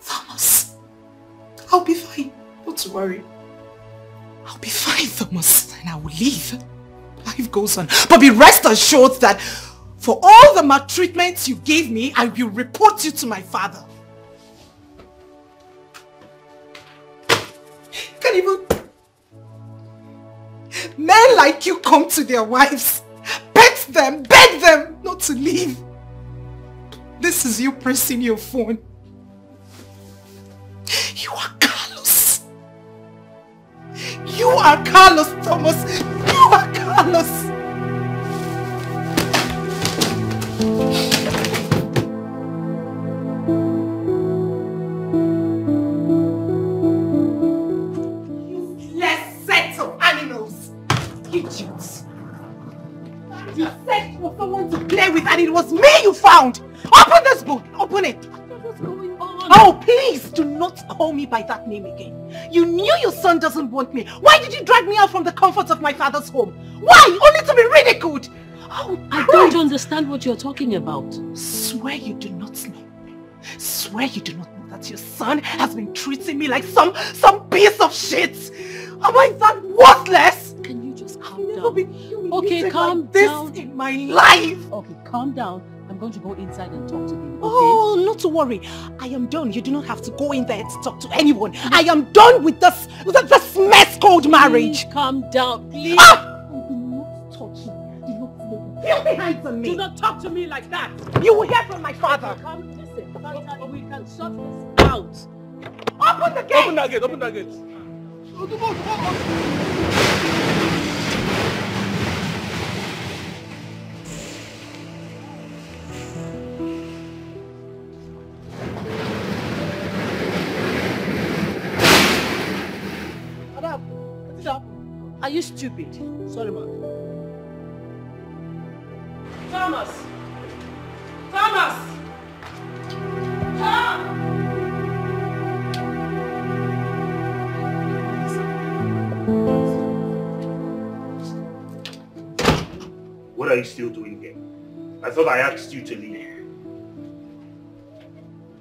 Thomas, I'll be fine. Don't worry. I'll be fine, Thomas. And I will leave. Life goes on. But be rest assured that for all the maltreatments you gave me, I will report you to my father. Can even men like you come to their wives, pet them, beg them not to leave. This is you pressing your phone. You are callous. You are callous, Thomas. You are callous. Please do not call me by that name again. You knew your son doesn't want me. Why did you drag me out from the comforts of my father's home? Why? Only to be ridiculed. Oh, I don't understand what you're talking about. Swear you do not know. Swear you do not know that your son has been treating me like some some piece of shit. Am I that worthless? Can you just calm never down? Okay, calm like this down. in my life. Okay, calm down. I'm going to go inside and talk to him. Okay? Oh, not to worry. I am done. You do not have to go in there to talk to anyone. I am done with this, with this mess called marriage. Please calm down, please. Ah! Do not touch me. Do not play. Feel your hands on me. Do not talk to me like that. You will hear from my father. Come, listen. Finally, we can sort this out. Open the gate. Open that gate, open that gate. Are you stupid? Sorry, man. Thomas! Thomas! Tom! What are you still doing here? I thought I asked you to leave.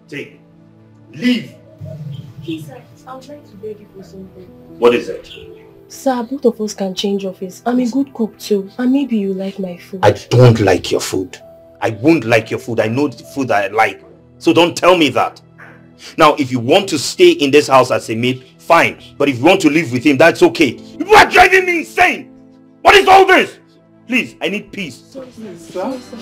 Take. Leave. Please, sir, I'm trying to beg you for something. What is it? Sir, both of us can change office. I'm a good cook too, and maybe you like my food. I don't like your food. I won't like your food. I know the food that I like. So don't tell me that. Now, if you want to stay in this house as a maid, fine. But if you want to live with him, that's okay. You are driving me insane. What is all this? Please, I need peace. Sorry, sir. Sorry, sir.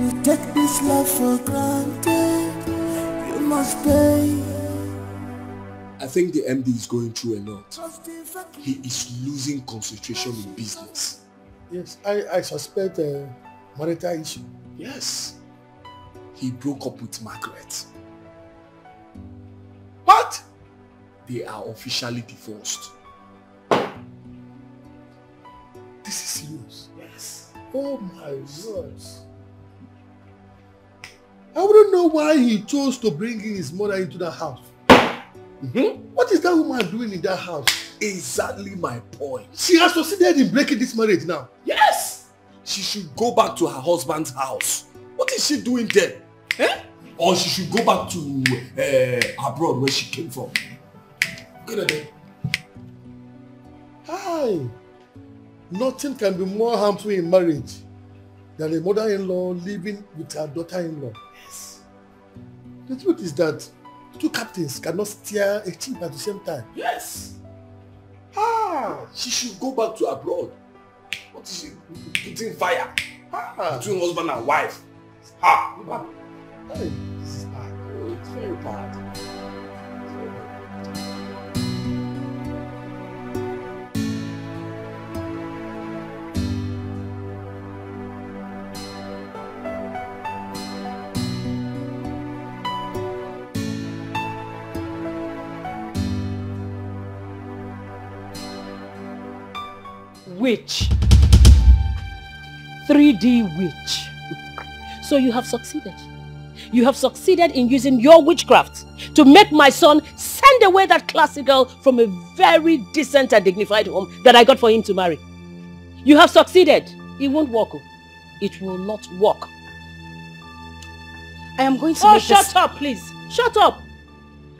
You take this love for granted. You must pay. I think the MD is going through a lot. He is losing concentration in business. Yes, I, I suspect uh, a marital issue. Yes. He broke up with Margaret. What? They are officially divorced. This is serious. Yes. Oh my God. I wouldn't know why he chose to bring in his mother into the house. Mm-hmm. What is that woman doing in that house? Exactly my point. She has succeeded in breaking this marriage now. Yes! She should go back to her husband's house. What is she doing there? Eh? Or she should go back to uh, abroad where she came from. Good idea. Hi. Nothing can be more harmful in marriage than a mother-in-law living with her daughter-in-law. The truth is that two captains cannot steer a ship at the same time. Yes. Ah, she should go back to abroad. What is she putting fire ah. between husband and wife? Ah. Hey, this is bad. Oh, it's very bad. Witch. 3D witch. So you have succeeded. You have succeeded in using your witchcraft to make my son send away that classy girl from a very decent and dignified home that I got for him to marry. You have succeeded. It won't work. oh. It will not work. I am going to Oh, shut this... up, please. Shut up.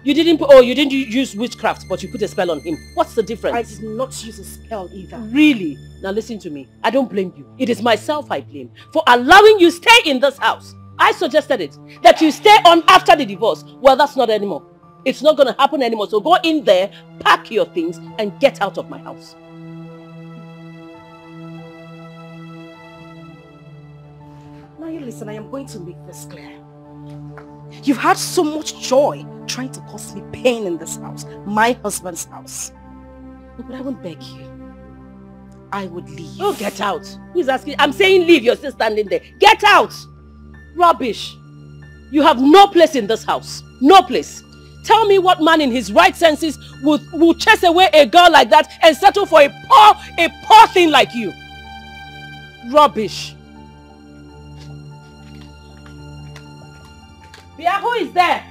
You didn't put, oh, you didn't use witchcraft, but you put a spell on him. What's the difference? I did not use a spell either. Really? Now listen to me. I don't blame you. It is myself I blame for allowing you stay in this house. I suggested it. That you stay on after the divorce. Well, that's not anymore. It's not going to happen anymore. So go in there, pack your things, and get out of my house. Now you listen, I am going to make this clear. You've had so much joy trying to cause me pain in this house, my husband's house. But I won't beg you. I would leave. Oh, get out. Who's asking? I'm saying leave. You're still standing there. Get out. Rubbish. You have no place in this house. No place. Tell me what man in his right senses would, would chase away a girl like that and settle for a poor, a poor thing like you. Rubbish. Bia, who is there?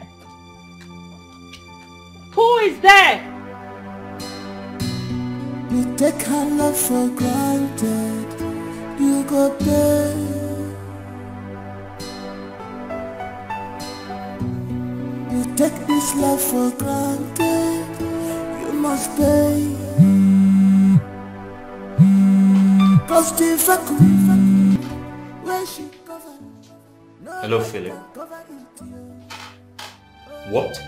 Who is there? You take her love for granted. You go there. You take this love for granted. You must pay. Cause the vacuum where she covered. Hello, Philip. What?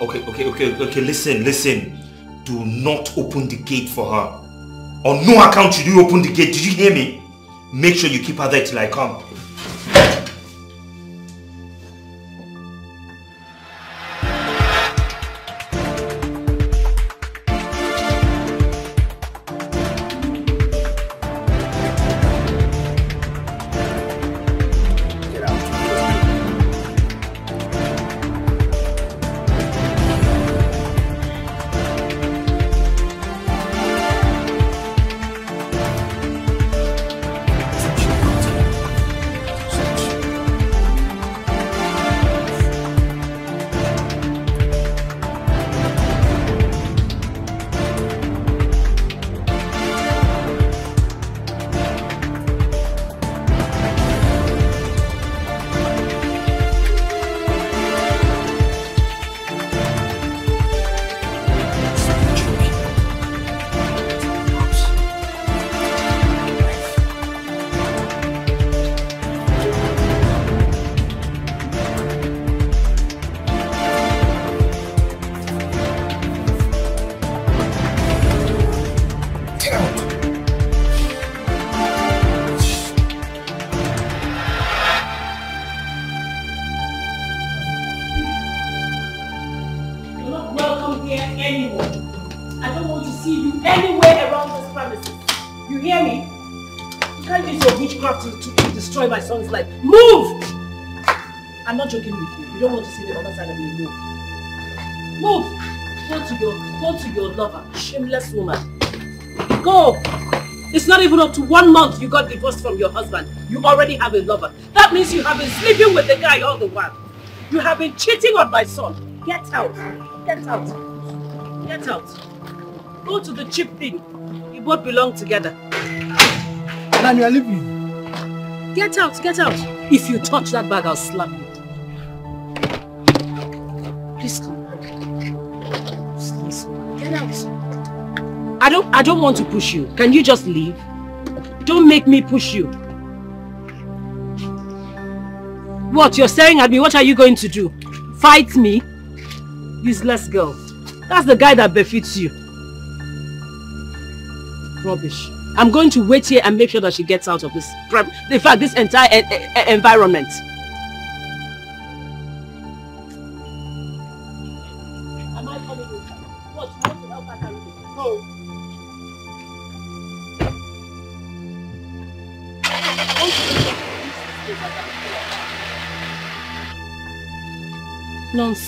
Okay, okay, okay, okay, listen, listen. Do not open the gate for her. On no account should you open the gate. Did you hear me? Make sure you keep her there till I come. Even up to one month you got divorced from your husband. You already have a lover. That means you have been sleeping with the guy all the while. You have been cheating on my son. Get out. Get out. Get out. Go to the cheap thing. You both belong together. Madam, you are leaving. Get out, get out. If you touch that bag, I'll slap you. Please come. Please, Get out. I don't I don't want to push you. Can you just leave? Don't make me push you. What? You're staring at me. What are you going to do? Fight me? Useless girl. That's the guy that befits you. Rubbish. I'm going to wait here and make sure that she gets out of this, in fact, this entire e- e- e- environment.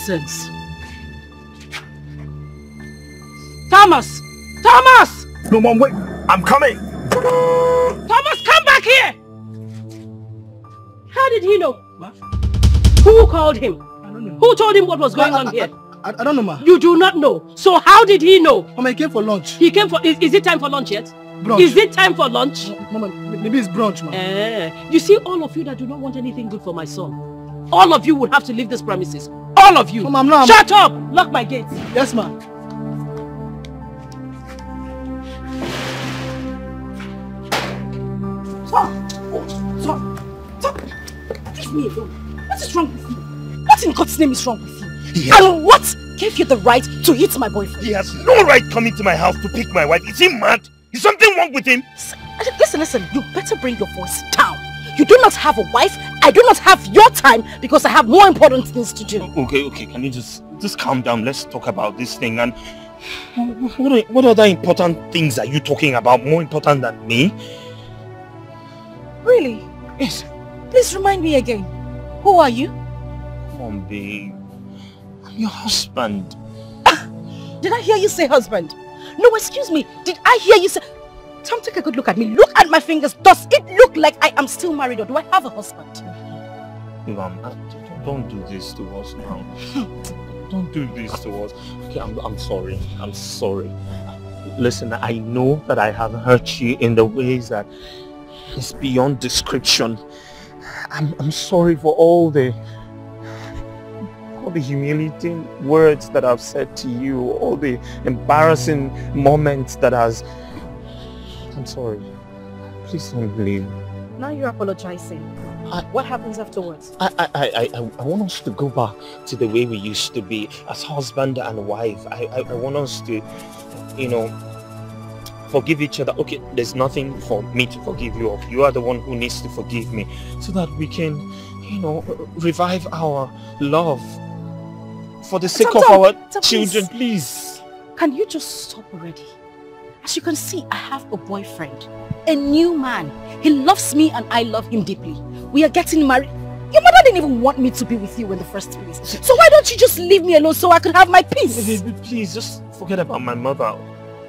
Nonsense. Thomas! Thomas! No, mom, wait. I'm coming. Thomas, come back here! How did he know? Who called him? Who told him what was going on here? I, I don't know, ma. You do not know. So how did he know? Mama, he came for lunch. He came for... Is, is it time for lunch yet? Brunch. Is it time for lunch? Mama, maybe it's brunch, ma. Eh, you see, all of you that do not want anything good for my son, all of you would have to leave this premises. All of you. Mama, I'm. Shut up! Lock my gates. Yes, ma'am. Tom! Tom! Tom! Leave me alone. What is wrong with you? What in God's name is wrong with you? Yes. And what gave you the right to hit my boyfriend? He has no right coming to my house to pick my wife. Is he mad? Is something wrong with him? Listen, listen, you better bring your voice down. You do not have a wife. I do not have your time because I have more important things to do. Okay, okay. Can you just just calm down? Let's talk about this thing. And what are, what other important things are you talking about? More important than me? Really? Yes. Please remind me again. Who are you? Come on, babe. I'm your husband. Ah, did I hear you say husband? No, excuse me. Did I hear you say... Tom, take a good look at me. Look at my fingers. Does it look like I am still married or do I have a husband? Mom, don't do this to us now. don't do this to us. Okay, I'm, I'm sorry. I'm sorry. Listen, I know that I have hurt you in the ways that is beyond description. I'm, I'm sorry for all the all the humiliating words that I've said to you, all the embarrassing moments that has I'm sorry. Please don't leave. Now you're apologizing. what happens afterwards? I, I, I, I, I want us to go back to the way we used to be as husband and wife. I, I, I want us to, you know, forgive each other. Okay, there's nothing for me to forgive you of. You are the one who needs to forgive me so that we can, you know, revive our love for the sake of our children, please. Can you just stop already? As you can see, I have a boyfriend. A new man. He loves me and I love him deeply. We are getting married. Your mother didn't even want me to be with you in the first place. So why don't you just leave me alone so I can have my peace? Please, just forget about my mother.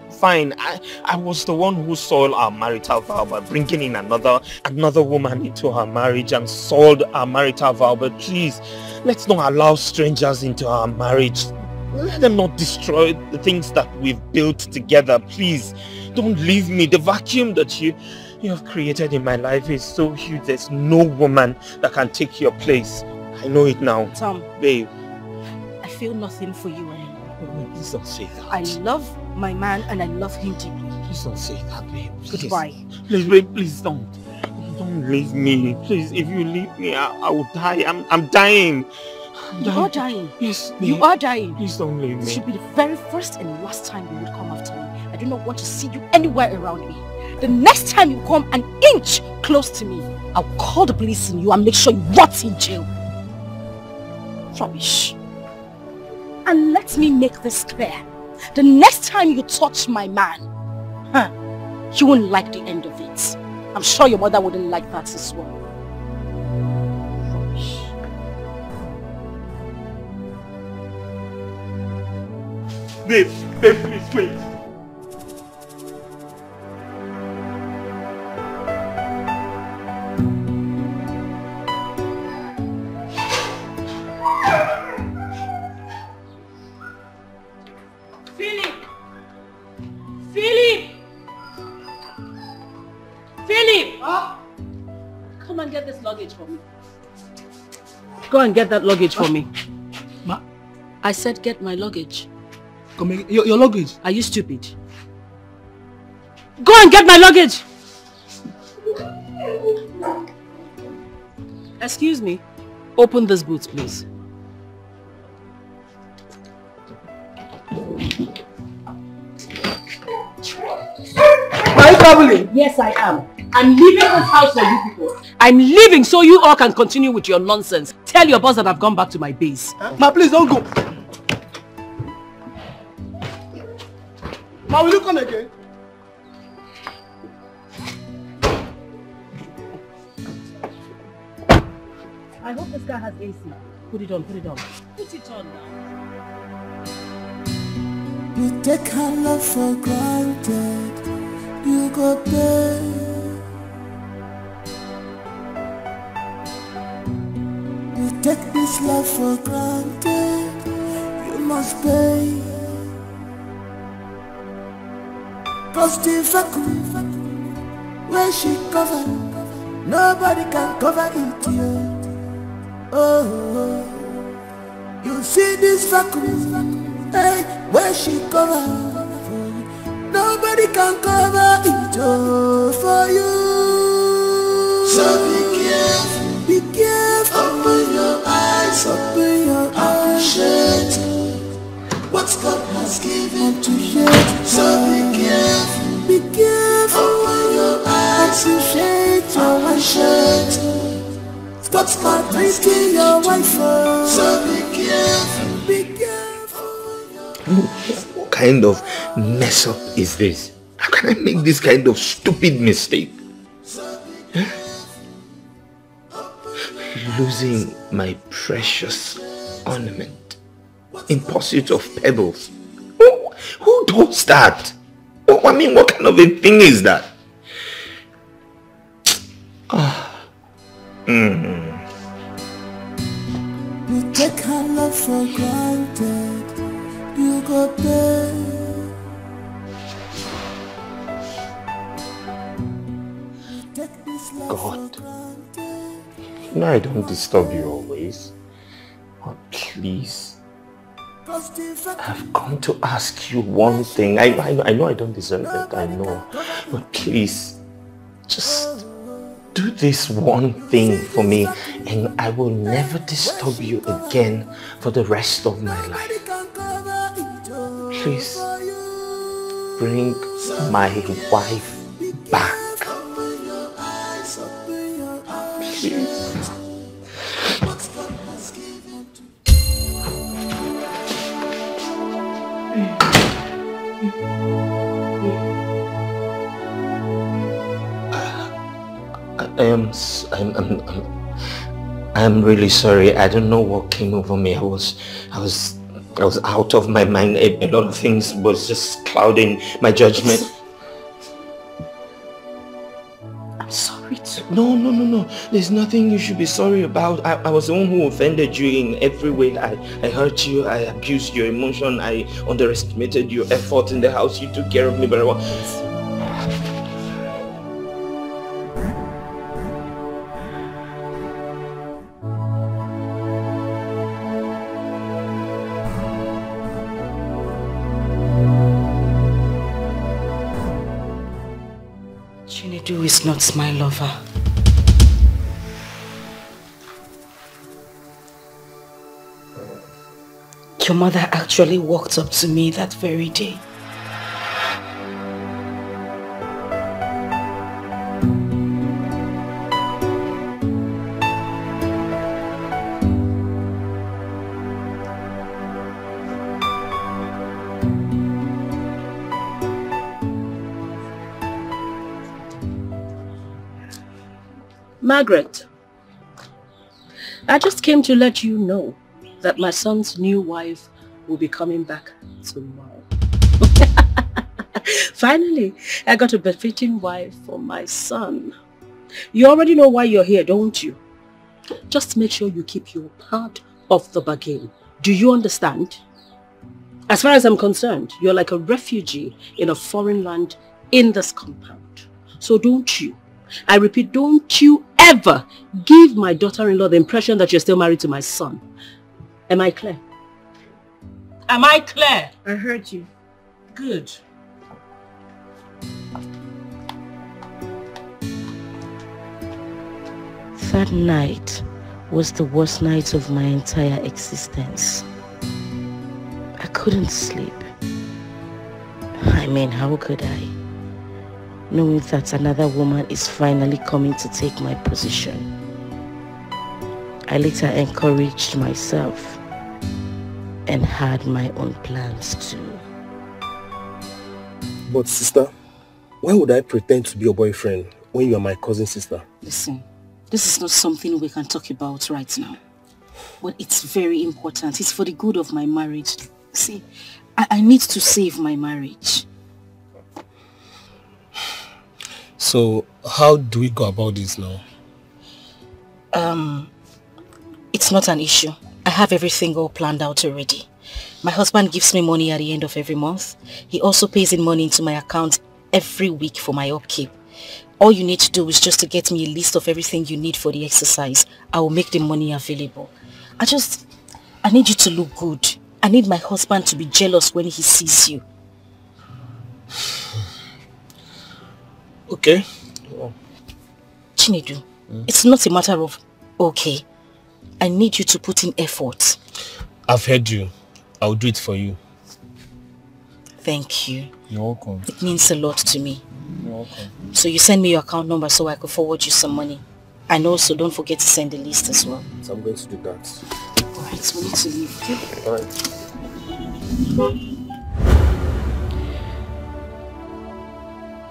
Fine, I, I was the one who soiled our marital vow by bringing in another another woman into our marriage and soiled our marital vow. But please, let's not allow strangers into our marriage. Let them not destroy the things that we've built together. Please, don't leave me. The vacuum that you you have created in my life is so huge. There's no woman that can take your place. I know it now. Tom. Babe. I feel nothing for you anymore. Oh, please don't say that. I love my man and I love him deeply. Please don't say that, babe. Please. Goodbye. Please, babe, please don't. Don't leave me. Please, if you leave me, I, I will die. I'm, I'm dying. I'm You are dying. Yes, You are dying. Please don't leave This should be the very first and last time you would come after me. I do not want to see you anywhere around me. The next time you come an inch close to me, I'll call the police on you and make sure you rot in jail. Rubbish. And let me make this clear. The next time you touch my man, huh, you won't like the end of it. I'm sure your mother wouldn't like that as well. Babe, babe, please wait. Philip! Philip! Philip! Come and get this luggage for me. Go and get that luggage for me. Ma? I said get my luggage. Come here. Your, your luggage. Are you stupid? Go and get my luggage! Excuse me. Open this boot, please. Are you traveling? Yes, I am. I'm leaving this house for you people. I'm leaving so you all can continue with your nonsense. Tell your boss that I've gone back to my base. Ma, please don't go. Ma, will you come again? I hope this guy has AC. Put it on, put it on. Put it on now. You take our love for granted. you go pay. You take this life for granted, you must pay. Cause the vacuum where she cover, nobody can cover it yet. Oh, you see this vacuum, hey, where she cover, nobody can cover it oh, for you. So be careful, be careful. Open your eyes, open your eyes. Appreciate what God has given to you. So be careful, be careful. Open your eyes, appreciate your appreciate Stop smart risking your wife. So be careful, be careful. What kind of mess up is this? How can I make this kind of stupid mistake? Losing my precious ornament in pursuit of pebbles. Who, who does that? Oh, I mean, what kind of a thing is that? Ah. Mm. You take her love for granted, you go pay. Take this love God. You know I don't disturb you always. But please, Cause the vacuum I've come to ask you one thing. I, I, know- I know I don't deserve it, I know. But please, just do this one thing for me and I will never disturb you again for the rest of my life. Please, bring my wife back. Please. I am, I'm, I'm, I'm, I'm really sorry. I don't know what came over me. I was, I was, I was out of my mind. A, a lot of things was just clouding my judgment. I'm sorry too. No, no, no, no. There's nothing you should be sorry about. I, I was the one who offended you in every way. I, I hurt you. I abused your emotion. I underestimated your effort in the house. You took care of me very well. Chinedu is not my lover. Your mother actually walked up to me that very day. Margaret, I just came to let you know that my son's new wife will be coming back tomorrow. Finally, I got a befitting wife for my son. You already know why you're here, don't you? Just make sure you keep your part of the bargain. Do you understand? As far as I'm concerned, you're like a refugee in a foreign land in this compound. So don't you, I repeat, don't you ever give my daughter-in-law the impression that you're still married to my son. Am I clear? Am I clear? I heard you. Good. That night was the worst night of my entire existence. I couldn't sleep. I mean, how could I? Knowing that another woman is finally coming to take my position. I later encouraged myself and had my own plans too. But sister, why would I pretend to be your boyfriend when you are my cousin sister? Listen, this is not something we can talk about right now. But it's very important. It's for the good of my marriage. See, I, I need to save my marriage. So how do we go about this now? Um, it's not an issue. I have everything all planned out already. My husband gives me money at the end of every month. He also pays in money into my account every week for my upkeep. All you need to do is just to get me a list of everything you need for the exercise. I will make the money available. I just, I need you to look good. I need my husband to be jealous when he sees you. Okay. Chinedu, hmm? it's not a matter of okay. I need you to put in effort. I've heard you. I'll do it for you. Thank you. You're welcome. It means a lot to me. You're welcome. So you send me your account number so I could forward you some money. And also don't forget to send the list as well. So I'm going to do that. Alright, we need to leave, okay? Alright.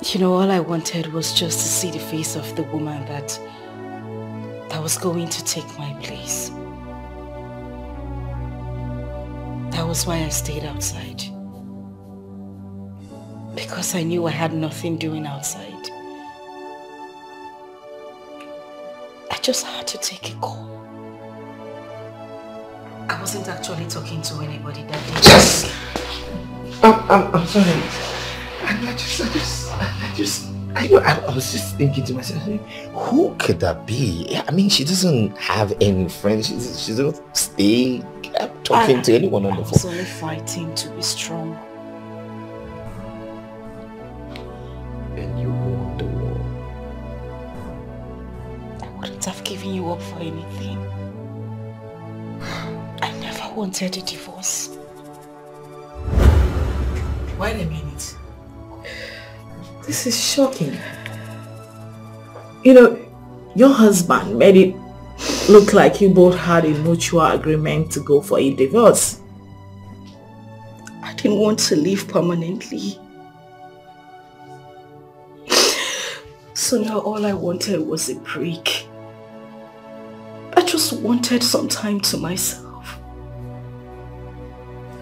You know, all I wanted was just to see the face of the woman that that was going to take my place. That was why I stayed outside. Because I knew I had nothing doing outside. I just had to take a call. I wasn't actually talking to anybody that day. Yes! I'm, I'm, I'm sorry. And I just, I just, I just, I, I, I was just thinking to myself, who could that be? I mean, she doesn't have any friends. She's, she doesn't stay I'm talking I- to anyone on I the was phone. only fighting to be strong. And you won the war. I wouldn't have given you up for anything. I never wanted a divorce. Wait a minute. This is shocking. You know, your husband made it look like you both had a mutual agreement to go for a divorce. I didn't want to leave permanently. So now all I wanted was a break. I just wanted some time to myself.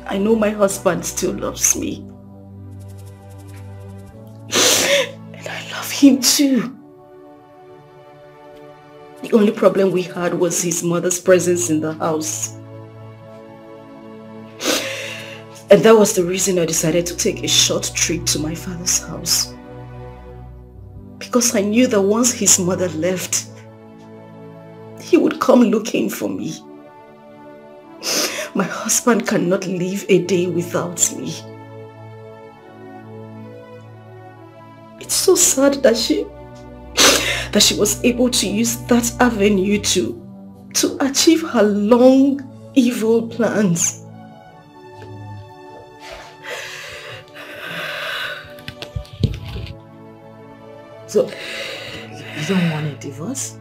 I know my husband still loves me. Love him too. The only problem we had was his mother's presence in the house. And that was the reason I decided to take a short trip to my father's house. Because I knew that once his mother left, he would come looking for me. My husband cannot live a day without me. It's so sad that she that she was able to use that avenue to to achieve her long evil plans. So, you don't want a divorce?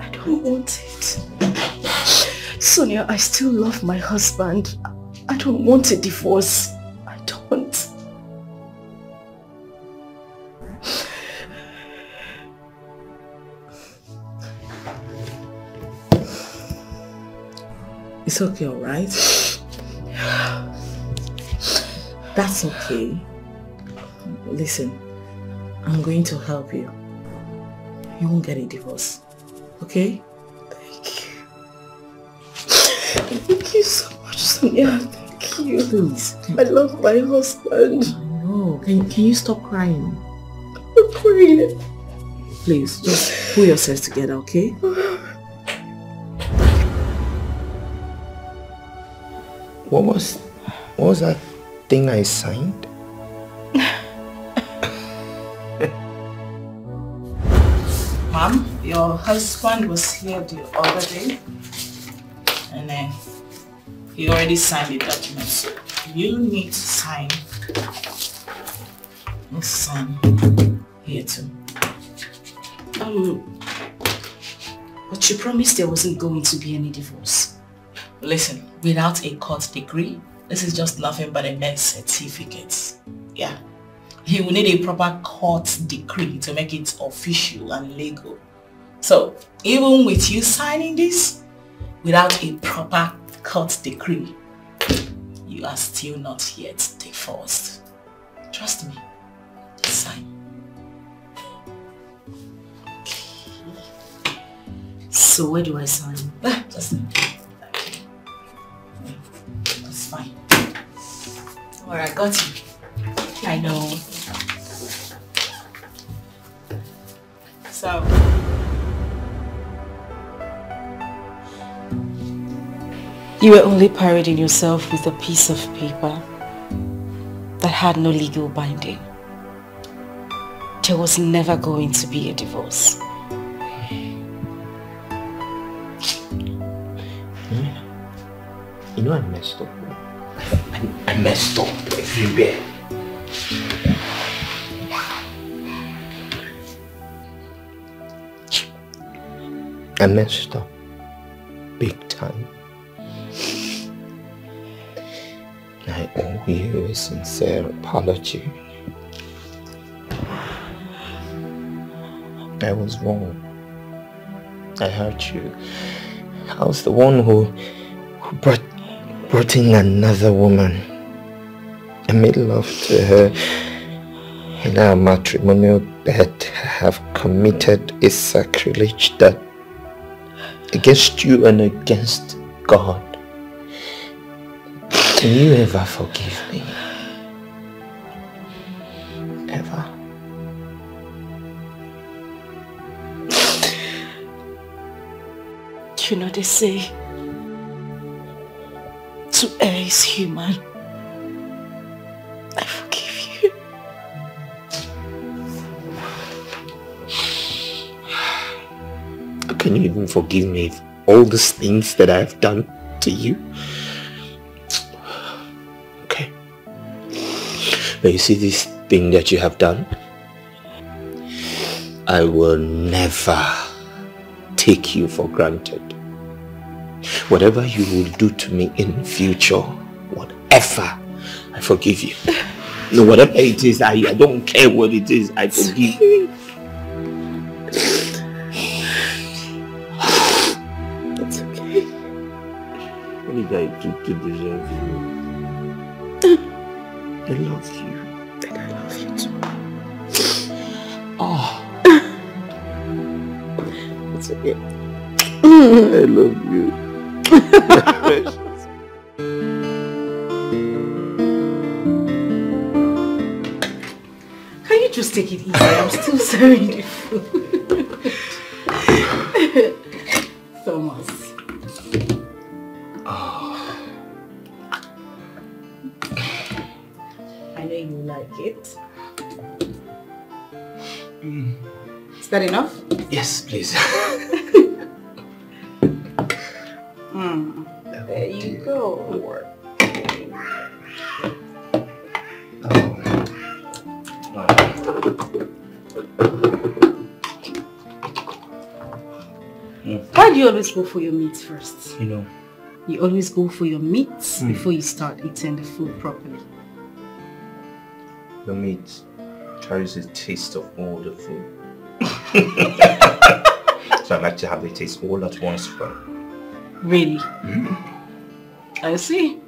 I don't want it. Sonia, I still love my husband. I don't want a divorce. It's okay, alright? That's okay. Listen, I'm going to help you. You won't get a divorce. Okay? Thank you Thank you so much, Sonia. Thank you. Please. I love my husband. No, can, can you stop crying? I'm crying. Please, just pull yourself together, okay? What was, what was that thing I signed? Mom, your husband was here the other day and then he already signed the document. So you need to sign. Sign here too. Um, but you promised there wasn't going to be any divorce. Listen, without a court decree, this is just nothing but a mere certificate. Yeah. He will need a proper court decree to make it official and legal. So even with you signing this, without a proper court decree, you are still not yet divorced. Trust me. Sign. So where do I sign? Ah, just sign. Alright, got you. I know. So, You were only parading yourself with a piece of paper that had no legal binding. There was never going to be a divorce. Hmm? You know I messed up. I, messed up everywhere. I messed up. Big time. I owe you a sincere apology. I was wrong. I hurt you. I was the one who, who brought, brought in another woman. I made love to her in our matrimonial bed. Have committed a sacrilege that against you and against God. Can you ever forgive me? Ever? You know they say to err is human. I forgive you. Can you even forgive me for all these things that I've done to you? Okay. But you see this thing that you have done? I will never take you for granted. Whatever you will do to me in future, whatever, forgive you. No, whatever it is, I, I don't care what it is, I forgive you. It's okay. What did I do to deserve you? I love you. And I love you too. Oh, It's okay. I love you. just take it easy? I'm still serving the food. Thomas. I know you like it. Is that enough? Yes, please. Mm. There you go. Why do you always go for your meats first? You know, You always go for your meats Mm. before you start eating the food properly. the meat carries a taste of all the food. so I like to have the taste all at once from. Really? I see.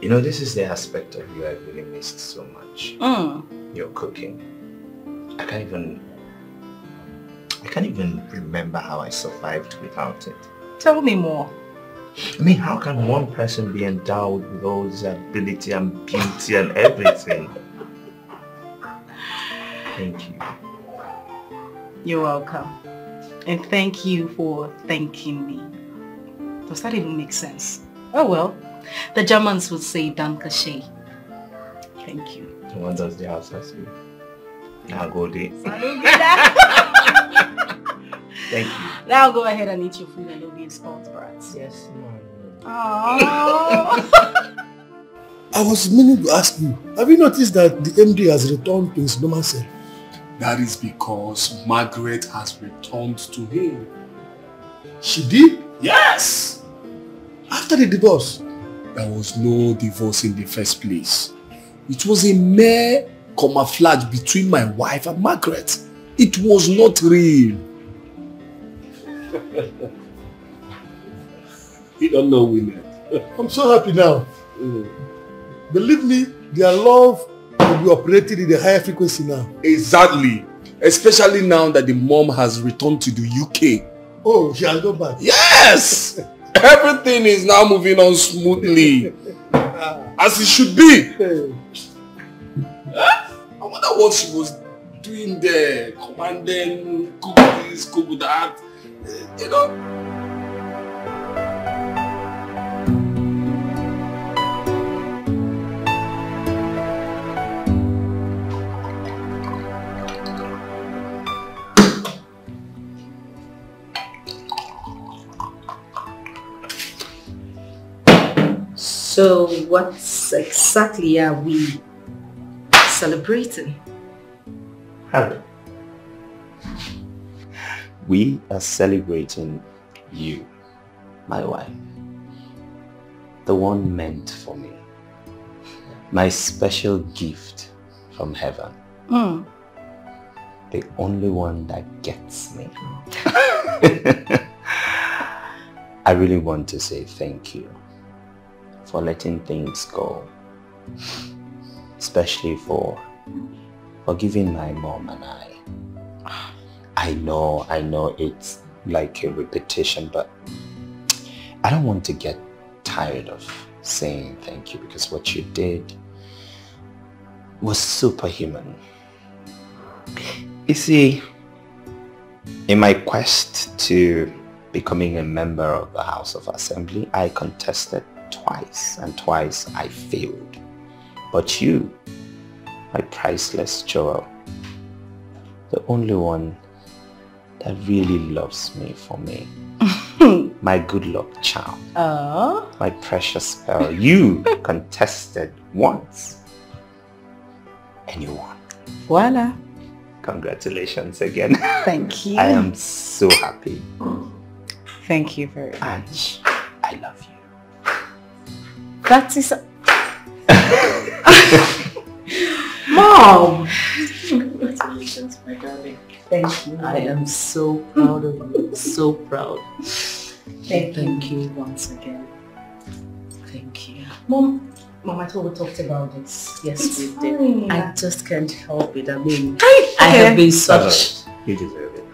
You know, this is the aspect of you I really missed so much. Mm. Your cooking. I can't even I can't even remember how I survived without it. Tell me more. I mean, how can one person be endowed with all this ability and beauty and everything? Thank you. You're welcome. And thank you for thanking me. Does that even make sense? Oh well, the Germans would say Danke schön. Thank you. So what does the house say? Now go there. Thank you. Now go ahead and eat your food and don't be a spoiled brat. Yes, Aww. I was meaning to ask you, have you noticed that the MD has returned to his normal self? That is because Margaret has returned to him. She did? Yes! After the divorce? There was no divorce in the first place. It was a mere camouflage between my wife and Margaret. It was not real. you don't know women. I'm so happy now. Mm. Believe me, their love will be operated in a higher frequency now. Exactly. Especially now that the mom has returned to the UK. Oh, she has gone back. Yes! Everything is now moving on smoothly. As it should be. Eh? I wonder what she was doing there. Commanding, cook this, cook that. Eh, you know? So what exactly are we celebrating? Hello. We are celebrating you, my wife. The one meant for me. My special gift from heaven. Mm. The only one that gets me. I really want to say thank you for letting things go. Especially for forgiving my mom and I. I know, I know it's like a repetition, but I don't want to get tired of saying thank you because what you did was superhuman. You see, in my quest to becoming a member of the House of Assembly, I contested twice and twice I failed. But you, my priceless Joel, the only one that really loves me for me. my good luck charm. Oh. My precious pearl. You contested once. And you won. Voila. Congratulations again. Thank you. I am so happy. Thank you very much. I love you. That is... Mom! Congratulations, my darling. Thank you. I am so proud of you. So proud. Thank, Thank you once again. Thank you. Mom, Mom, I thought we talked about this. Yes, It's we fine. did. I just can't help it. I mean, I- I have been such. You deserve it.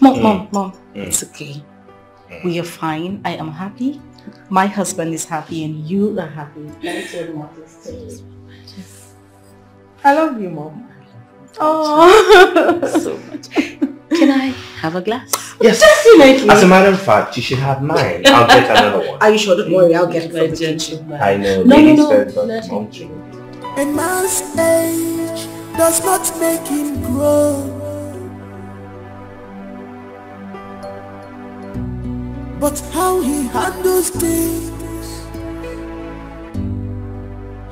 Mom, Mm. mom, mom, Mm. it's okay. We are fine. I am happy. My husband is happy and you are happy. That's what matters to me. I love you, mom. Oh, so much. Can I have a glass? Yes. Definitely. As a matter of fact, you should have mine. I'll get another one. Are you sure? Don't worry, I'll get it from the kitchen. I know. No, no, ladies no. first, but Let mom me- too. A man's age does not make him grow. But how he handles things,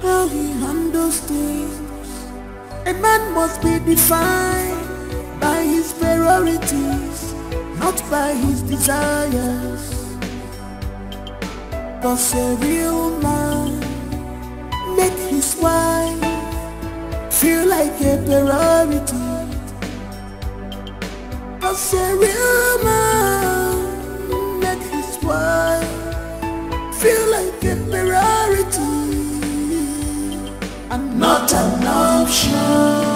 how he handles things. A man must be defined by his priorities, not by his desires. Cause a real man make his wife feel like a priority. Cause a real man his feel like a priority and not an option.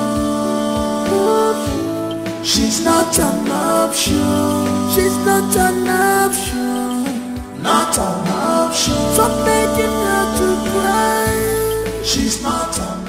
She's not an option. She's not an option. Not an option. Stop making her to cry. She's not an